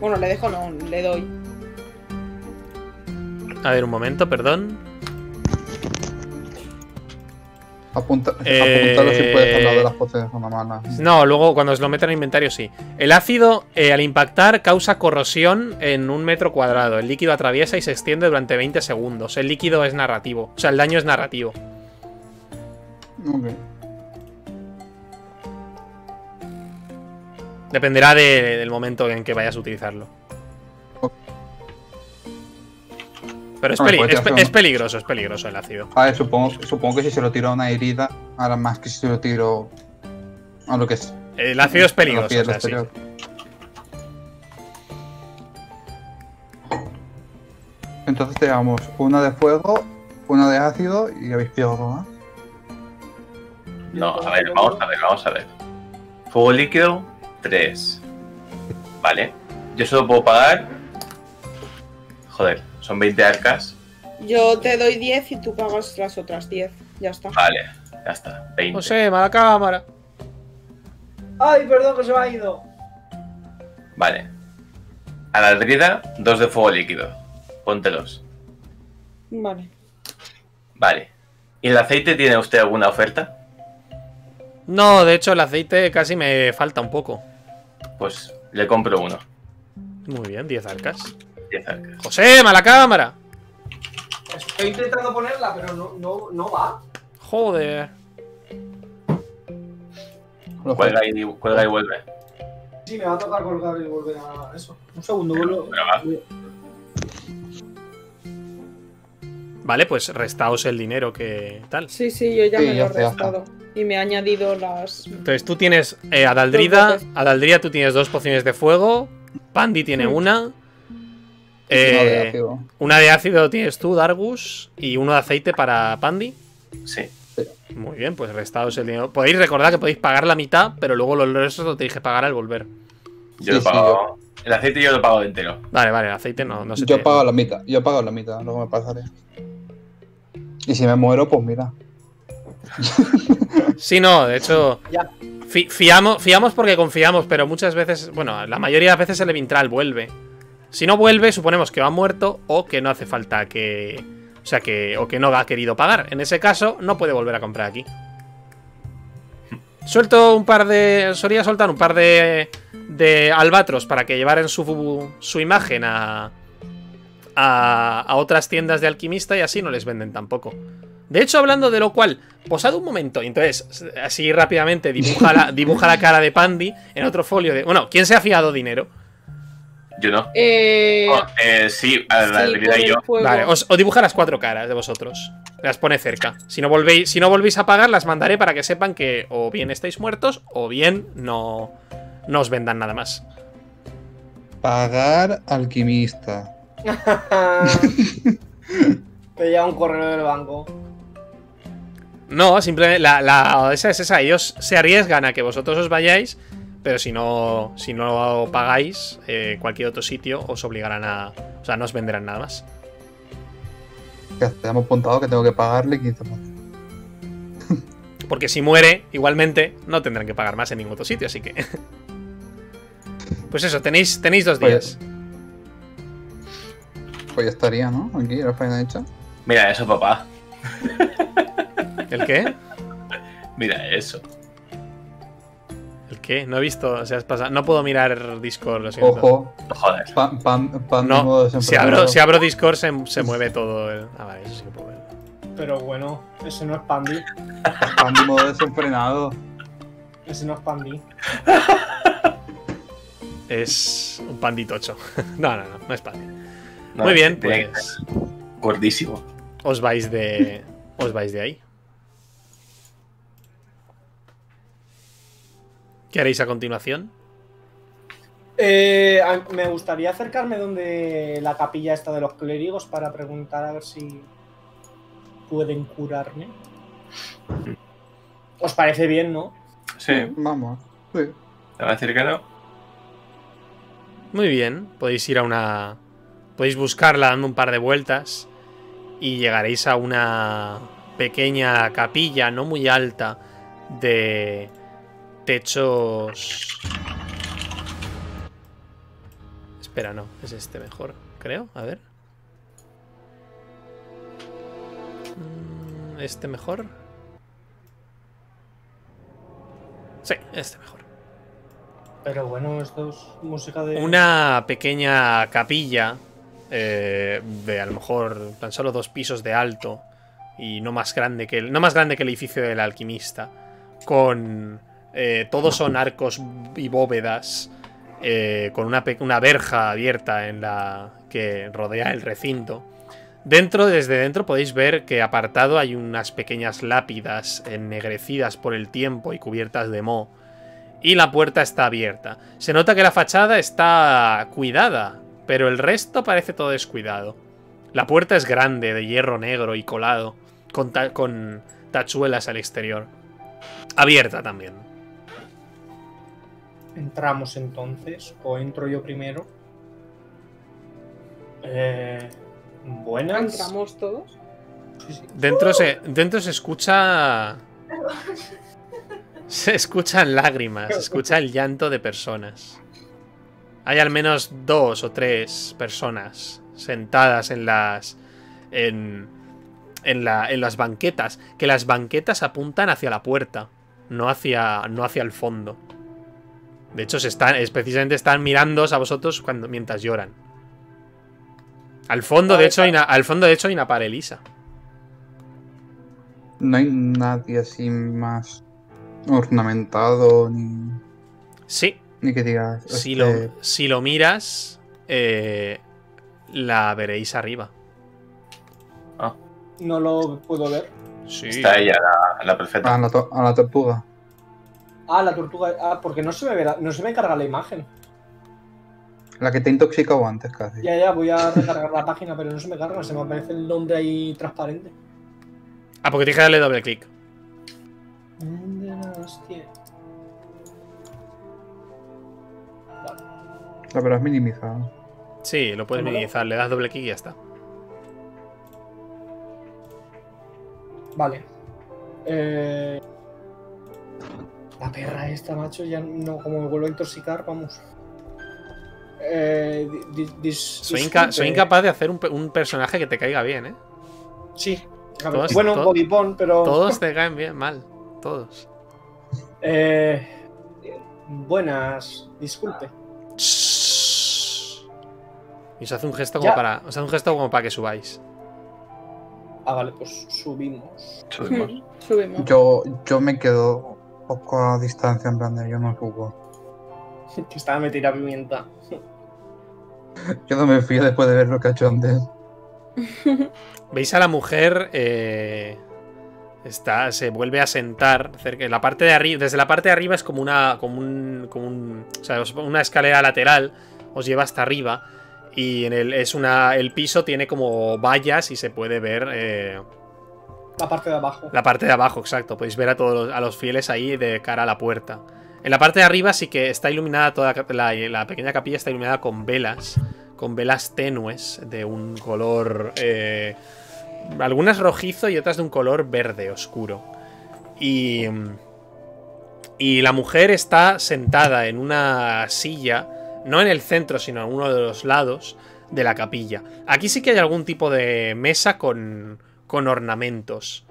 Speaker 6: Bueno, le dejo no, le doy.
Speaker 1: A ver, un momento, perdón.
Speaker 4: Apunta,
Speaker 1: Eh,
Speaker 4: si puedes hablar de las pociones con la mano.
Speaker 1: No, luego cuando os lo metan en inventario sí. El ácido, eh, al impactar, causa corrosión en un metro cuadrado. El líquido atraviesa y se extiende durante 20 segundos. El líquido es narrativo. O sea, el daño es narrativo.
Speaker 4: Ok.
Speaker 1: Dependerá de- del momento en que vayas a utilizarlo. Pero es,
Speaker 4: Hombre,
Speaker 1: peli-
Speaker 4: puede
Speaker 1: es, peligroso, es peligroso el ácido.
Speaker 4: A ver, supongo, supongo que si se lo tiro a una herida, ahora más que si se lo tiro a lo que es.
Speaker 1: El ácido es peligroso,
Speaker 4: piel
Speaker 1: o sea, sí.
Speaker 4: Entonces tenemos una de fuego, una de ácido y habéis pillado más.
Speaker 3: No, a ver, vamos a ver, vamos a ver. Fuego líquido, 3. Vale. Yo solo puedo pagar. Joder, son 20 arcas.
Speaker 6: Yo te doy 10 y tú pagas las otras 10. Ya está.
Speaker 3: Vale, ya está. 20.
Speaker 1: José, mala cámara.
Speaker 5: Ay, perdón, que se me ha ido.
Speaker 3: Vale. A la drida, 2 de fuego líquido. Póntelos.
Speaker 6: Vale.
Speaker 3: Vale. ¿Y el aceite tiene usted alguna oferta?
Speaker 1: No, de hecho el aceite casi me falta un poco.
Speaker 3: Pues le compro uno.
Speaker 1: Muy bien, 10 arcas.
Speaker 3: 10 arcas.
Speaker 1: José, mala cámara.
Speaker 5: Estoy intentando ponerla, pero no, no, no va.
Speaker 1: Joder.
Speaker 3: Cuelga y, cuelga y vuelve.
Speaker 5: Sí, me va a tocar colgar y volver a eso. Un segundo, vuelvo.
Speaker 1: Vale, pues restaos el dinero que tal.
Speaker 6: Sí, sí, yo ya
Speaker 4: Sí,
Speaker 6: me
Speaker 4: ya
Speaker 6: lo he restado. Y me ha añadido las.
Speaker 1: Entonces tú tienes eh. Adaldrida tú tienes dos pociones de fuego. Pandi tiene una.
Speaker 4: Una
Speaker 1: Eh,
Speaker 4: de ácido.
Speaker 1: una de ácido tienes tú, Dargus. Y uno de aceite para Pandi.
Speaker 3: Sí.
Speaker 1: Muy bien, pues restaos el dinero. Podéis recordar que podéis pagar la mitad, pero luego los restos lo tenéis que pagar al volver.
Speaker 3: Yo
Speaker 4: Sí,
Speaker 3: lo
Speaker 4: sí,
Speaker 3: pago. El aceite yo lo pago entero.
Speaker 1: Vale, vale, el aceite no, no se
Speaker 4: Yo
Speaker 1: te-
Speaker 4: pago la mitad, yo pago la mitad, luego me pasaré. Y si me muero, pues mira. [laughs]
Speaker 1: Sí, no, de hecho.
Speaker 5: Ya.
Speaker 1: fi- fiamos, fiamos porque confiamos, pero muchas veces. Bueno, la mayoría de las veces el Evintral vuelve. Si no vuelve, suponemos que va muerto o que no hace falta que. O sea, que. O que no ha querido pagar. En ese caso, no puede volver a comprar aquí. Suelto un par de. Solía soltar un par de. De albatros para que llevaran su, su imagen a, a. a otras tiendas de alquimista y así no les venden tampoco. De hecho, hablando de lo cual, posad un momento. Entonces, así rápidamente dibuja la, dibuja la cara de Pandy en otro folio de. Bueno, ¿quién se ha fiado dinero?
Speaker 3: Yo no.
Speaker 6: Eh.
Speaker 3: Oh, eh, sí, a la
Speaker 6: sí,
Speaker 3: habilidad
Speaker 6: por
Speaker 3: y yo.
Speaker 1: Vale, os, os dibuja las cuatro caras de vosotros. Las pone cerca. Si no, volvéis, si no volvéis a pagar, las mandaré para que sepan que o bien estáis muertos o bien no, no os vendan nada más.
Speaker 4: Pagar alquimista. [laughs] [laughs]
Speaker 5: Te un correo del banco.
Speaker 1: No, simplemente la, la- esa es esa. Ellos se arriesgan a que vosotros os vayáis, pero si no, si no pagáis, eh, cualquier otro sitio os obligarán a. O sea, no os venderán nada más.
Speaker 4: Ya ya hemos apuntado que tengo que pagarle 15 más. [laughs]
Speaker 1: Porque si muere, igualmente, no tendrán que pagar más en ningún otro sitio, así que. [laughs] Pues eso, tenéis, tenéis dos días.
Speaker 4: Pues ya estaría, ¿no? Aquí, la faena hecha.
Speaker 3: Mira eso, papá.
Speaker 1: ¿El qué?
Speaker 3: Mira eso.
Speaker 1: ¿El qué? No he visto. O sea, has pasado- No puedo mirar Discord, lo siento.
Speaker 4: Ojo,
Speaker 3: Joder.
Speaker 4: pan, pan, pan
Speaker 1: No, si
Speaker 4: desenfrenado.
Speaker 1: abro, si abro Discord se, se mueve todo. el- Ah, vale, eso sí que puedo ver.
Speaker 5: Pero bueno, ese no es Pandy.
Speaker 4: Pan de modo desenfrenado.
Speaker 5: Ese no es Pandy.
Speaker 1: Es un pandito 8. [laughs] No, no, no, no es pandi.
Speaker 3: No,
Speaker 1: Muy bien, pues
Speaker 3: Gordísimo.
Speaker 1: os vais de. Os vais de ahí. ¿Qué haréis a continuación?
Speaker 5: Eh, me gustaría acercarme donde la capilla está de los clérigos para preguntar a ver si pueden curarme. ¿Os parece bien, no?
Speaker 3: Sí.
Speaker 4: Vamos. Sí.
Speaker 3: ¿Te va a decir que no?
Speaker 1: Muy bien, podéis ir a una. Podéis buscarla dando un par de vueltas y llegaréis a una pequeña capilla, no muy alta, de techos. Espera, no, es este mejor, creo. A ver. Mm, ¿Este mejor? Sí, este mejor.
Speaker 5: Pero bueno, esto es música de.
Speaker 1: Una pequeña capilla eh, de a lo mejor tan solo dos pisos de alto, y no más grande que el, no más grande que el edificio del alquimista, con eh, todos son arcos y bóvedas, eh, con una, una verja abierta en la que rodea el recinto. Dentro, desde dentro podéis ver que apartado hay unas pequeñas lápidas ennegrecidas por el tiempo y cubiertas de moho. Y la puerta está abierta. Se nota que la fachada está cuidada, pero el resto parece todo descuidado. La puerta es grande, de hierro negro y colado, con, con tachuelas al exterior. Abierta también.
Speaker 5: Entramos entonces, o entro yo primero. Eh, buenas.
Speaker 6: ¿Entramos todos?
Speaker 5: Sí, sí.
Speaker 1: Dentro se, dentro se escucha. Se escuchan lágrimas, se escucha el llanto de personas. Hay al menos dos o tres personas sentadas en las. en. en, la- en las banquetas. Que las banquetas apuntan hacia la puerta, no hacia. no hacia el fondo. De hecho, se están, es, precisamente están mirándoos a vosotros cuando, mientras lloran. Al fondo, de hecho, hay una, al fondo, de hecho, hay una parelisa.
Speaker 4: No hay nadie así más ornamentado ni,
Speaker 1: Sí,
Speaker 4: ni que digas.
Speaker 1: Si
Speaker 4: este,
Speaker 1: lo, si lo miras, eh, la veréis arriba.
Speaker 5: No lo puedo ver.
Speaker 1: Sí.
Speaker 3: Está ella, la, la perfecta.
Speaker 4: a, la to- a la tortuga.
Speaker 5: Ah, la tortuga. Ah, porque no se me ve la- no se me carga la imagen.
Speaker 4: La que te intoxicó antes casi.
Speaker 5: Ya, ya, voy a recargar la página, pero no se me carga, se me aparece el nombre ahí transparente.
Speaker 1: Ah, porque tienes que darle doble clic.
Speaker 5: Hostia.
Speaker 4: La verdad es minimizada.
Speaker 1: Sí, lo puedes
Speaker 5: ¿Cómo no?
Speaker 1: minimizar, le das doble clic y ya está.
Speaker 5: Vale. Eh... La perra esta, macho, ya no, como me vuelvo a intoxicar, vamos. Eh, dis-
Speaker 1: Soy, inca-
Speaker 5: disculpe.
Speaker 1: soy incapaz de hacer un, pe- un personaje que te caiga bien, ¿eh?
Speaker 5: Sí.
Speaker 1: Todos-
Speaker 5: bueno,
Speaker 1: to-
Speaker 5: bodypon, pero.
Speaker 1: Todos te caen bien, mal. Todos.
Speaker 5: Eh, buenas, disculpe.
Speaker 1: Y os hace un gesto como
Speaker 5: Ya.
Speaker 1: para. Os hace un gesto como para que subáis.
Speaker 5: Ah, vale, pues subimos.
Speaker 3: Subimos. [laughs]
Speaker 6: Subimos.
Speaker 4: Yo, yo me quedo poco a distancia, en plan de yo no subo. [laughs]
Speaker 5: Que estaba metida pimienta. [laughs]
Speaker 4: Yo no me fío después de ver lo que ha hecho antes. [laughs]
Speaker 1: Veis a la mujer. eh, está, se vuelve a sentar. Cerca, en la parte de arriba. Desde la parte de arriba es como una. como un. como un. O sea, una escalera lateral. Os lleva hasta arriba. Y en el. es una. El piso tiene como vallas y se puede ver. eh,
Speaker 5: La parte de abajo.
Speaker 1: La parte de abajo, exacto. Podéis ver a todos los, a los fieles ahí de cara a la puerta. En la parte de arriba sí que está iluminada toda la, la pequeña capilla está iluminada con velas, con velas tenues de un color, eh, algunas rojizo y otras de un color verde oscuro. Y y la mujer está sentada en una silla, no en el centro, sino en uno de los lados de la capilla. Aquí sí que hay algún tipo de mesa con, con ornamentos.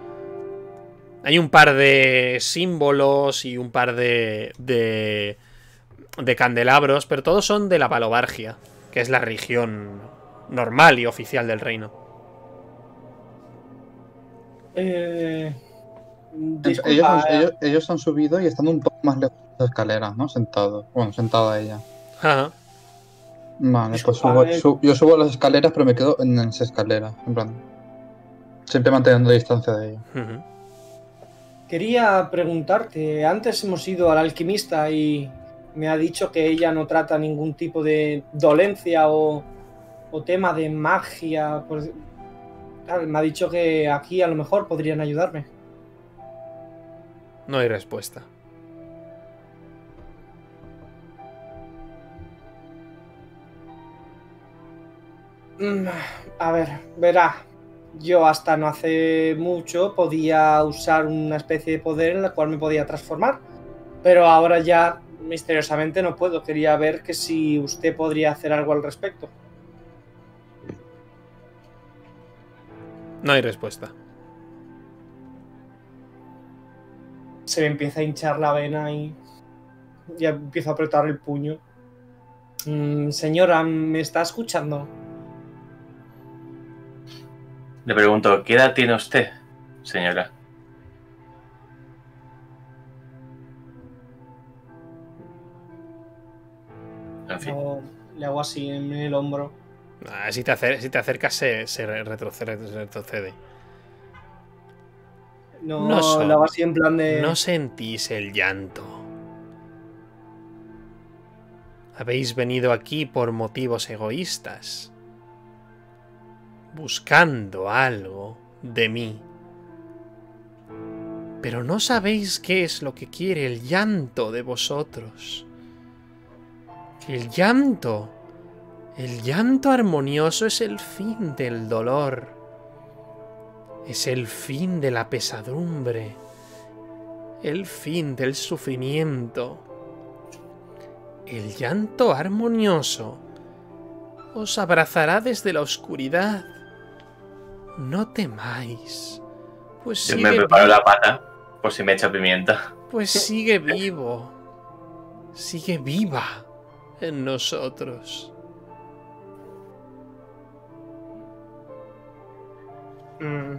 Speaker 1: Hay un par de símbolos y un par de, de, de candelabros, pero todos son de la Palobargia, que es la religión normal y oficial del reino.
Speaker 5: Eh,
Speaker 4: Ellos,
Speaker 5: eh,
Speaker 4: ellos, ellos han subido y están un poco más lejos de las escaleras, ¿no? Sentados. Bueno, sentada ella.
Speaker 1: Ajá.
Speaker 4: Vale, pues subo, su- yo subo las escaleras, pero me quedo en esa escalera. En plan. Siempre manteniendo distancia de ella.
Speaker 5: Quería preguntarte. Antes hemos ido al alquimista y me ha dicho que ella no trata ningún tipo de dolencia o, o tema de magia. Claro, me ha dicho que aquí a lo mejor podrían ayudarme.
Speaker 1: No hay respuesta.
Speaker 5: Mm, A ver, verá. Yo hasta no hace mucho podía usar una especie de poder en la cual me podía transformar. Pero ahora ya misteriosamente no puedo. Quería ver que si usted podría hacer algo al respecto.
Speaker 1: No hay respuesta.
Speaker 5: Se me empieza a hinchar la vena y ya empiezo a apretar el puño. Mm, señora, ¿me está escuchando?
Speaker 3: Le pregunto, ¿qué edad tiene usted? señora. En fin.
Speaker 5: No, le hago así en el hombro.
Speaker 1: Ah, si, te acer- si te acercas se, se retrocede. retrocede.
Speaker 5: No,
Speaker 1: No
Speaker 5: hago así en plan de.
Speaker 1: No sentís el llanto. Habéis venido aquí por motivos egoístas, buscando algo de mí. Pero no sabéis qué es lo que quiere el llanto de vosotros. El llanto, el llanto armonioso es el fin del dolor. Es el fin de la pesadumbre el fin del sufrimiento. El llanto armonioso os abrazará desde la oscuridad. No temáis, pues
Speaker 3: Yo
Speaker 1: sigue,
Speaker 3: me preparo la pata por si me echa pimienta.
Speaker 1: pues sigue vivo, sigue viva en nosotros.
Speaker 5: Mm,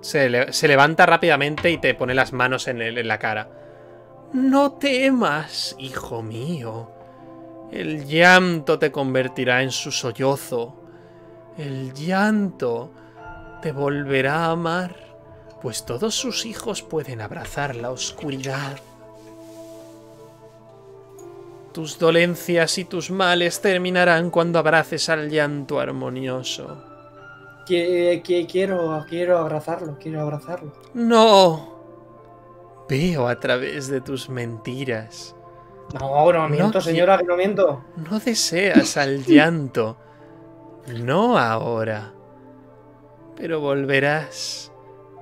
Speaker 1: Se, le- se levanta rápidamente y te pone las manos en, el- en la cara. No temas, hijo mío. El llanto te convertirá en su sollozo. El llanto te volverá a amar, pues todos sus hijos pueden abrazar la oscuridad. Tus dolencias y tus males terminarán cuando abraces al llanto armonioso.
Speaker 5: que- que- quiero, quiero abrazarlo, quiero abrazarlo.
Speaker 1: No. Veo a través de tus mentiras.
Speaker 5: No, no miento, señora, que no miento.
Speaker 1: No deseas al llanto. No ahora. Pero volverás.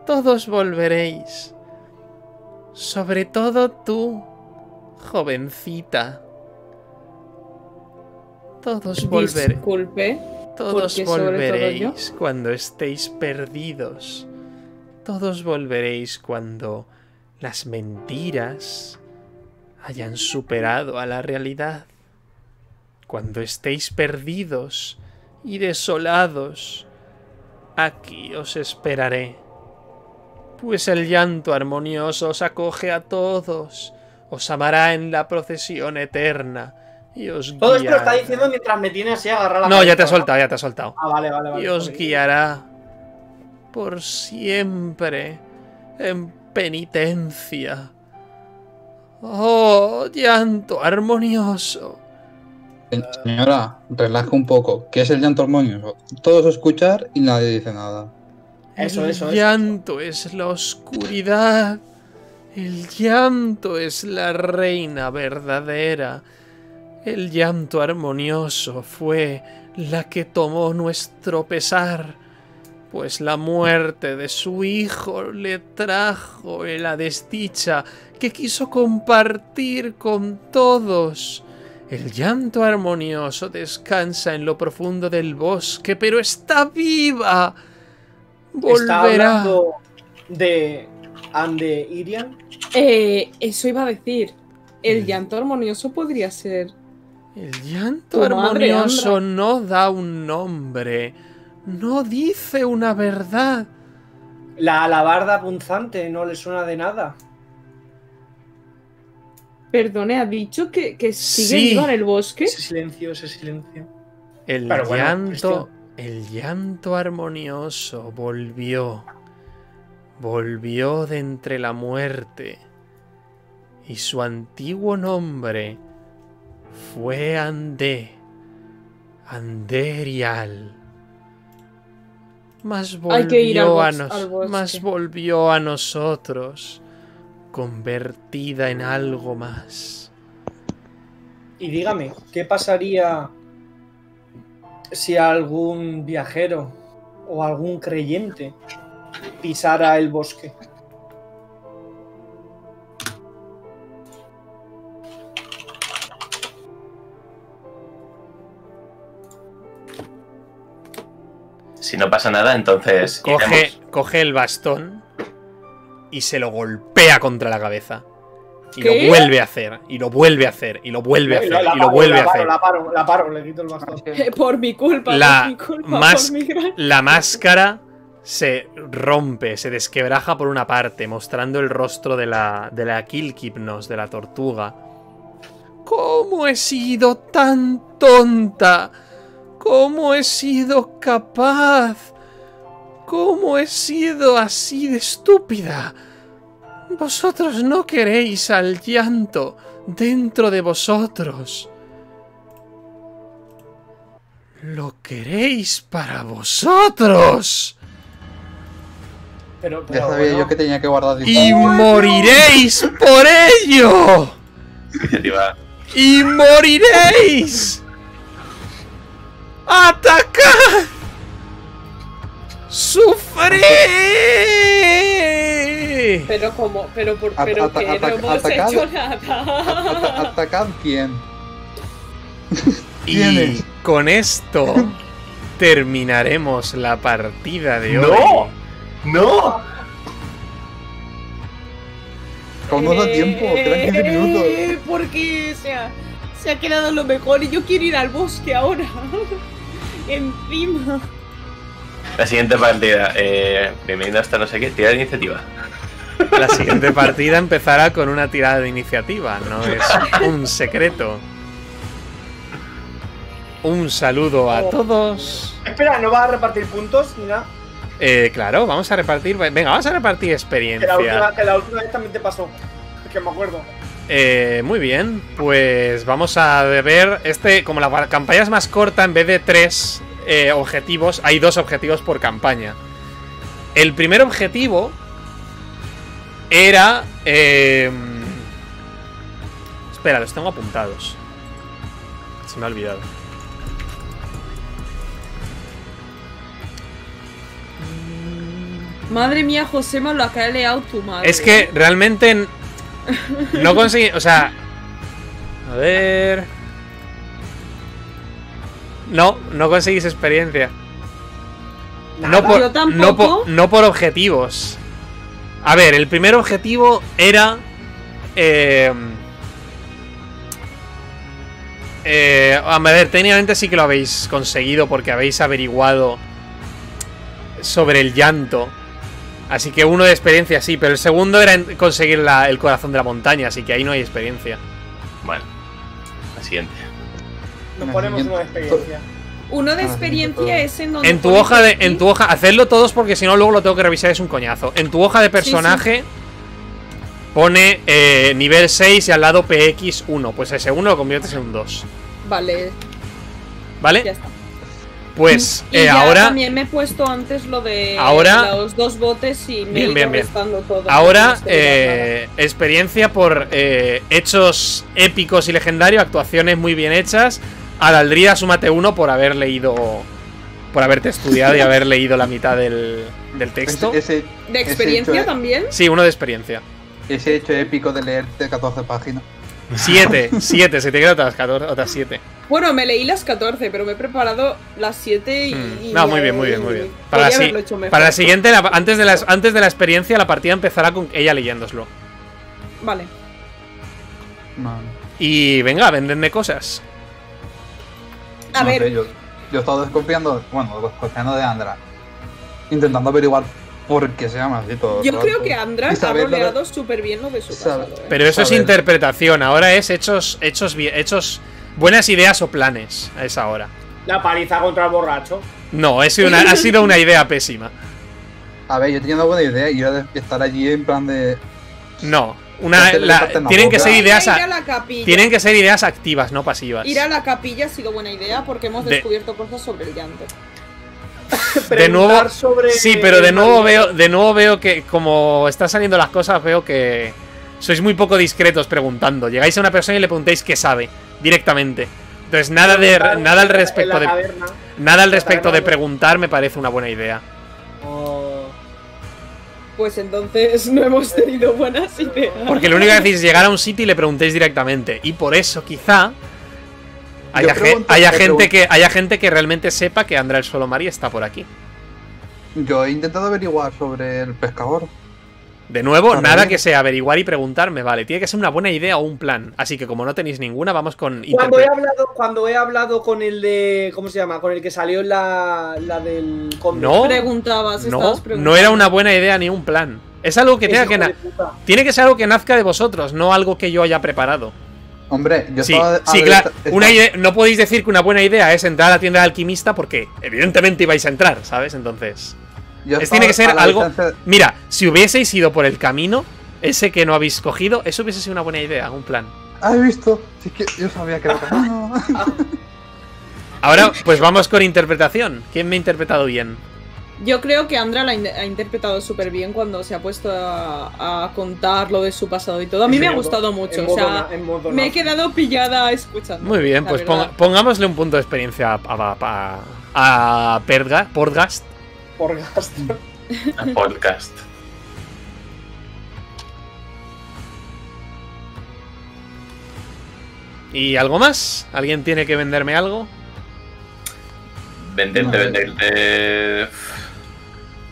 Speaker 1: Todos volveréis. Sobre todo tú, jovencita. Todos volveréis.
Speaker 6: Disculpe.
Speaker 1: Todos
Speaker 6: todo
Speaker 1: volveréis cuando estéis perdidos. Todos volveréis cuando las mentiras hayan superado a la realidad. Cuando estéis perdidos y desolados, aquí os esperaré. Pues el llanto armonioso os acoge a todos, os amará en la procesión eterna y os
Speaker 5: Todo esto lo está
Speaker 1: guiará.
Speaker 5: diciendo mientras me tiene así agarrada la
Speaker 1: No, ya te ha soltado, ya te ha soltado.
Speaker 5: Ah, vale, vale, vale.
Speaker 1: y os guiará por siempre en penitencia. Oh, llanto armonioso.
Speaker 4: Se- Señora, relaja un poco. ¿Qué es el llanto armonioso? Todos escuchar y nadie dice nada.
Speaker 5: Eso,
Speaker 1: El
Speaker 5: eso, eso.
Speaker 1: llanto es la oscuridad. El llanto es la reina verdadera. El llanto armonioso fue la que tomó nuestro pesar, pues la muerte de su hijo le trajo la desdicha que quiso compartir con todos. El llanto armonioso descansa en lo profundo del bosque, pero está viva.
Speaker 5: Está
Speaker 1: Volverá.
Speaker 5: hablando de Ande Irian.
Speaker 6: Eh, eso iba a decir. El
Speaker 1: El-
Speaker 6: llanto armonioso podría ser.
Speaker 1: El llanto
Speaker 6: madre,
Speaker 1: armonioso no da un nombre, no dice una verdad.
Speaker 5: La alabarda punzante no le suena de nada.
Speaker 6: Perdone, ha dicho que, que sigue
Speaker 1: Sí.
Speaker 6: en el bosque.
Speaker 5: Ese silencio, ese silencio.
Speaker 1: El
Speaker 5: Pero
Speaker 1: llanto, el llanto armonioso volvió, volvió de entre la muerte, y su antiguo nombre fue Andé, Anderial. Mas
Speaker 6: Hay que ir al
Speaker 1: volvió, a nos-
Speaker 6: al bosque.
Speaker 1: mas volvió a nosotros, convertida en algo más.
Speaker 5: Y dígame, ¿qué pasaría si algún viajero o algún creyente pisara el bosque?
Speaker 3: Si no pasa nada, entonces.
Speaker 1: Coge, el bastón y se lo golpea contra la cabeza. Y
Speaker 6: ¿Qué?
Speaker 1: lo vuelve a hacer, y lo vuelve a hacer, y lo vuelve a hacer,
Speaker 5: La- la
Speaker 1: y lo
Speaker 5: paro,
Speaker 1: vuelve
Speaker 5: la
Speaker 1: a
Speaker 5: paro,
Speaker 1: hacer.
Speaker 5: La paro, la paro, le quito el bastón. [laughs]
Speaker 6: Eh, por mi culpa,
Speaker 1: La
Speaker 6: por mi culpa,
Speaker 1: más-
Speaker 6: por mi gran-
Speaker 1: La máscara se rompe, se desquebraja por una parte, mostrando el rostro de la, de la Kilkipnos, de la tortuga. ¿Cómo he sido tan tonta? ¿Cómo he sido capaz? ¿Cómo he sido así de estúpida? Vosotros no queréis al llanto dentro de vosotros. Lo queréis para vosotros.
Speaker 5: Pero,
Speaker 4: Ya sabía
Speaker 5: bueno,
Speaker 4: yo que tenía que guardar
Speaker 1: Y moriréis por ello. [laughs] Y moriréis. ¡Atacad! ¡Sufrid!
Speaker 6: Pero como, pero por, pero
Speaker 4: ata-
Speaker 6: que no hemos
Speaker 4: atacado.
Speaker 6: hecho nada.
Speaker 4: ¿Atacad quién? [laughs]
Speaker 1: Y
Speaker 4: ¿Quiénes?
Speaker 1: con esto terminaremos la partida de
Speaker 3: ¡No!
Speaker 1: hoy.
Speaker 3: ¡No!
Speaker 4: No da tiempo, quedan 15 minutos.
Speaker 6: Eh, Porque se ha, se ha quedado lo mejor y yo quiero ir al bosque ahora. [laughs] Encima.
Speaker 3: La siguiente partida. Eh, bienvenido hasta no sé qué. Tira de iniciativa.
Speaker 1: La siguiente partida empezará con una tirada de iniciativa, no es un secreto. Un saludo a todos.
Speaker 5: Espera, ¿no vas a repartir puntos ni nada?
Speaker 1: Eh, claro, vamos a repartir. Venga, vamos a repartir
Speaker 5: Que la,
Speaker 1: experiencia.
Speaker 5: última, que la última vez también te pasó. Que me acuerdo.
Speaker 1: Eh, muy bien, pues vamos a ver. Este, como la campaña es más corta, en vez de tres eh, objetivos, hay dos objetivos por campaña. El primer objetivo era. eh, espera, los tengo apuntados. Se me ha olvidado.
Speaker 6: Madre mía, Josema, lo que ha leado tu madre.
Speaker 1: Es que realmente no conseguí. O sea. A ver. No, no conseguís experiencia. No por,
Speaker 6: Yo tampoco.
Speaker 1: no, por, no por objetivos. A ver, el primer objetivo era. Eh, eh, a ver, técnicamente sí que lo habéis conseguido porque habéis averiguado sobre el llanto. Así que uno de experiencia sí, pero el segundo era conseguir la- el corazón de la montaña, así que ahí no hay experiencia.
Speaker 3: Bueno. La siguiente.
Speaker 5: Nos ponemos una experiencia.
Speaker 6: Uno de
Speaker 4: Ah,
Speaker 6: experiencia es en donde.
Speaker 1: En tu hoja de. En tu hoja. Hacedlo todos porque si no luego lo tengo que revisar, es un coñazo. En tu hoja de personaje. Pone eh, nivel 6 y al lado PX1. Pues ese 1 lo conviertes en un 2.
Speaker 6: Vale, ya
Speaker 1: ¿Vale?
Speaker 6: está.
Speaker 1: Pues
Speaker 6: Y
Speaker 1: eh,
Speaker 6: ya
Speaker 1: ahora.
Speaker 6: También me he puesto antes lo de
Speaker 1: Ahora-
Speaker 6: los dos botes y me
Speaker 1: Bien,
Speaker 6: he ido
Speaker 1: bien, bien.
Speaker 6: todo.
Speaker 1: Ahora, eh, experiencia por eh, hechos épicos y legendarios, actuaciones muy bien hechas. A la Aldrida súmate uno por haber leído. Por haberte estudiado y haber leído la mitad del, del texto.
Speaker 4: Ese, ese,
Speaker 6: nada. ¿De
Speaker 4: ese
Speaker 6: experiencia
Speaker 4: hecho,
Speaker 6: también?
Speaker 1: Sí, uno de experiencia.
Speaker 4: ese hecho épico de leerte 14 páginas.
Speaker 1: Siete, [laughs] siete, se te quedan otras 14, otras siete.
Speaker 6: Bueno, me leí las 14, pero me he preparado las 7 y.
Speaker 1: Mm.
Speaker 6: y
Speaker 1: No, muy bien, muy bien, muy bien. Para la, si- para la siguiente, la- antes, de las, antes de la experiencia, la partida empezará con ella leyéndoslo.
Speaker 6: Vale.
Speaker 4: No,
Speaker 1: Y venga, vendedme cosas.
Speaker 6: A
Speaker 4: no
Speaker 6: ver,
Speaker 4: sé, yo, yo he estado desconfiando, bueno, desconfiando de Andra. Intentando averiguar por qué se llama así todo.
Speaker 6: yo
Speaker 4: rato.
Speaker 6: creo que Andra ha roleado súper bien lo de su pasado. ¿eh?
Speaker 1: Pero eso es interpretación, ahora es hechos, hechos, bien- hechos, buenas ideas o planes a esa hora.
Speaker 5: La paliza contra el borracho.
Speaker 1: No, ha sido una, ha [laughs] sido una idea pésima.
Speaker 4: A ver, yo tenía una buena idea y era de estar allí en plan de.
Speaker 1: No, una, la- tienen que ser ideas,
Speaker 6: ir a
Speaker 1: a-
Speaker 6: la capilla.
Speaker 1: tienen que ser ideas activas, no pasivas.
Speaker 6: Ir a la capilla ha sido buena idea porque hemos
Speaker 1: De-
Speaker 6: descubierto cosas sobre el llanto. [laughs]
Speaker 1: De nuevo,
Speaker 5: sobre
Speaker 1: sí, pero de nuevo veo, de nuevo veo que como están saliendo las cosas, veo que sois muy poco discretos preguntando. Llegáis a una persona y le preguntáis qué sabe directamente. Entonces nada de nada al respecto de nada al respecto de preguntar me parece una buena idea.
Speaker 5: Oh,
Speaker 6: Pues entonces no hemos tenido buenas ideas.
Speaker 1: Porque lo único que hacéis es llegar a un sitio y le preguntéis directamente. Y por eso quizá haya,
Speaker 4: pregunto-
Speaker 1: haya gente que haya gente que realmente sepa que Andra el Solomari está por aquí.
Speaker 4: Yo he intentado averiguar sobre el pescador.
Speaker 1: De nuevo, nada que sea averiguar y preguntarme, vale. Tiene que ser una buena idea o un plan. Así que como no tenéis ninguna, vamos con
Speaker 5: Cuando he hablado, cuando he hablado con el de. ¿Cómo se llama? Con el que salió en la, la del.
Speaker 1: No,
Speaker 6: Preguntabas,
Speaker 1: no,
Speaker 6: estabas preguntando.
Speaker 1: no era una buena idea ni un plan. Es algo que tenga que tiene que ser algo que nazca de vosotros, no algo que yo haya preparado.
Speaker 4: Hombre, yo
Speaker 1: Sí,
Speaker 4: estaba.
Speaker 1: sí, claro.
Speaker 4: esta-
Speaker 1: Una idea- no podéis decir que una buena idea es entrar a la tienda de alquimista porque evidentemente ibais a entrar, ¿sabes? Entonces, es- tiene que ser algo-
Speaker 4: distancia-
Speaker 1: mira, si hubieseis ido por el camino ese que no habéis cogido, eso hubiese sido una buena idea, un plan.
Speaker 4: Ah, he visto. Que yo sabía que era camino. [laughs]
Speaker 1: Ahora, pues vamos con interpretación. ¿Quién me ha interpretado bien?
Speaker 6: Yo creo que Andra la in- ha interpretado súper bien cuando se ha puesto a, a contar lo de su pasado y todo. A mí
Speaker 5: Sí,
Speaker 6: me ha gustado mucho. O sea,
Speaker 5: na-
Speaker 6: me he quedado pillada escuchando.
Speaker 1: Muy bien, pues ponga- pongámosle un punto de experiencia a, a, a, a Perga- Pordgast.
Speaker 5: Por gasto.
Speaker 3: A podcast.
Speaker 1: ¿Y algo más? ¿Alguien tiene que venderme algo?
Speaker 3: Venderte,
Speaker 4: No.
Speaker 3: venderte.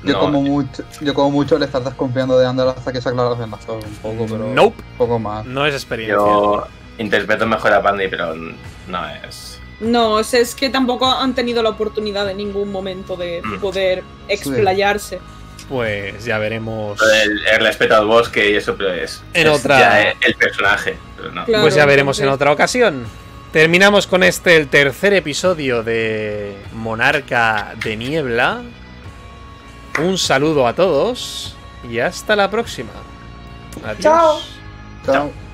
Speaker 4: Yo
Speaker 3: No,
Speaker 4: como mucho, yo como mucho le estás desconfiando de Andar hasta que se aclara las cosas un poco, pero
Speaker 1: Nope,
Speaker 4: un poco más.
Speaker 1: no es experiencia.
Speaker 3: Yo interpreto mejor a Pandy, pero no es.
Speaker 6: No, es que tampoco han tenido la oportunidad en ningún momento de
Speaker 3: Mm.
Speaker 6: poder explayarse.
Speaker 1: Pues ya veremos.
Speaker 3: El, el respeto al bosque y eso, pero es.
Speaker 1: En
Speaker 3: es
Speaker 1: otra-
Speaker 3: ya el personaje. Pero no.
Speaker 6: Claro,
Speaker 1: pues ya veremos en otra ocasión. Terminamos con este, el tercer episodio de Monarca de Niebla. Un saludo a todos y hasta la próxima. Adiós.
Speaker 5: Chao.
Speaker 4: Chao.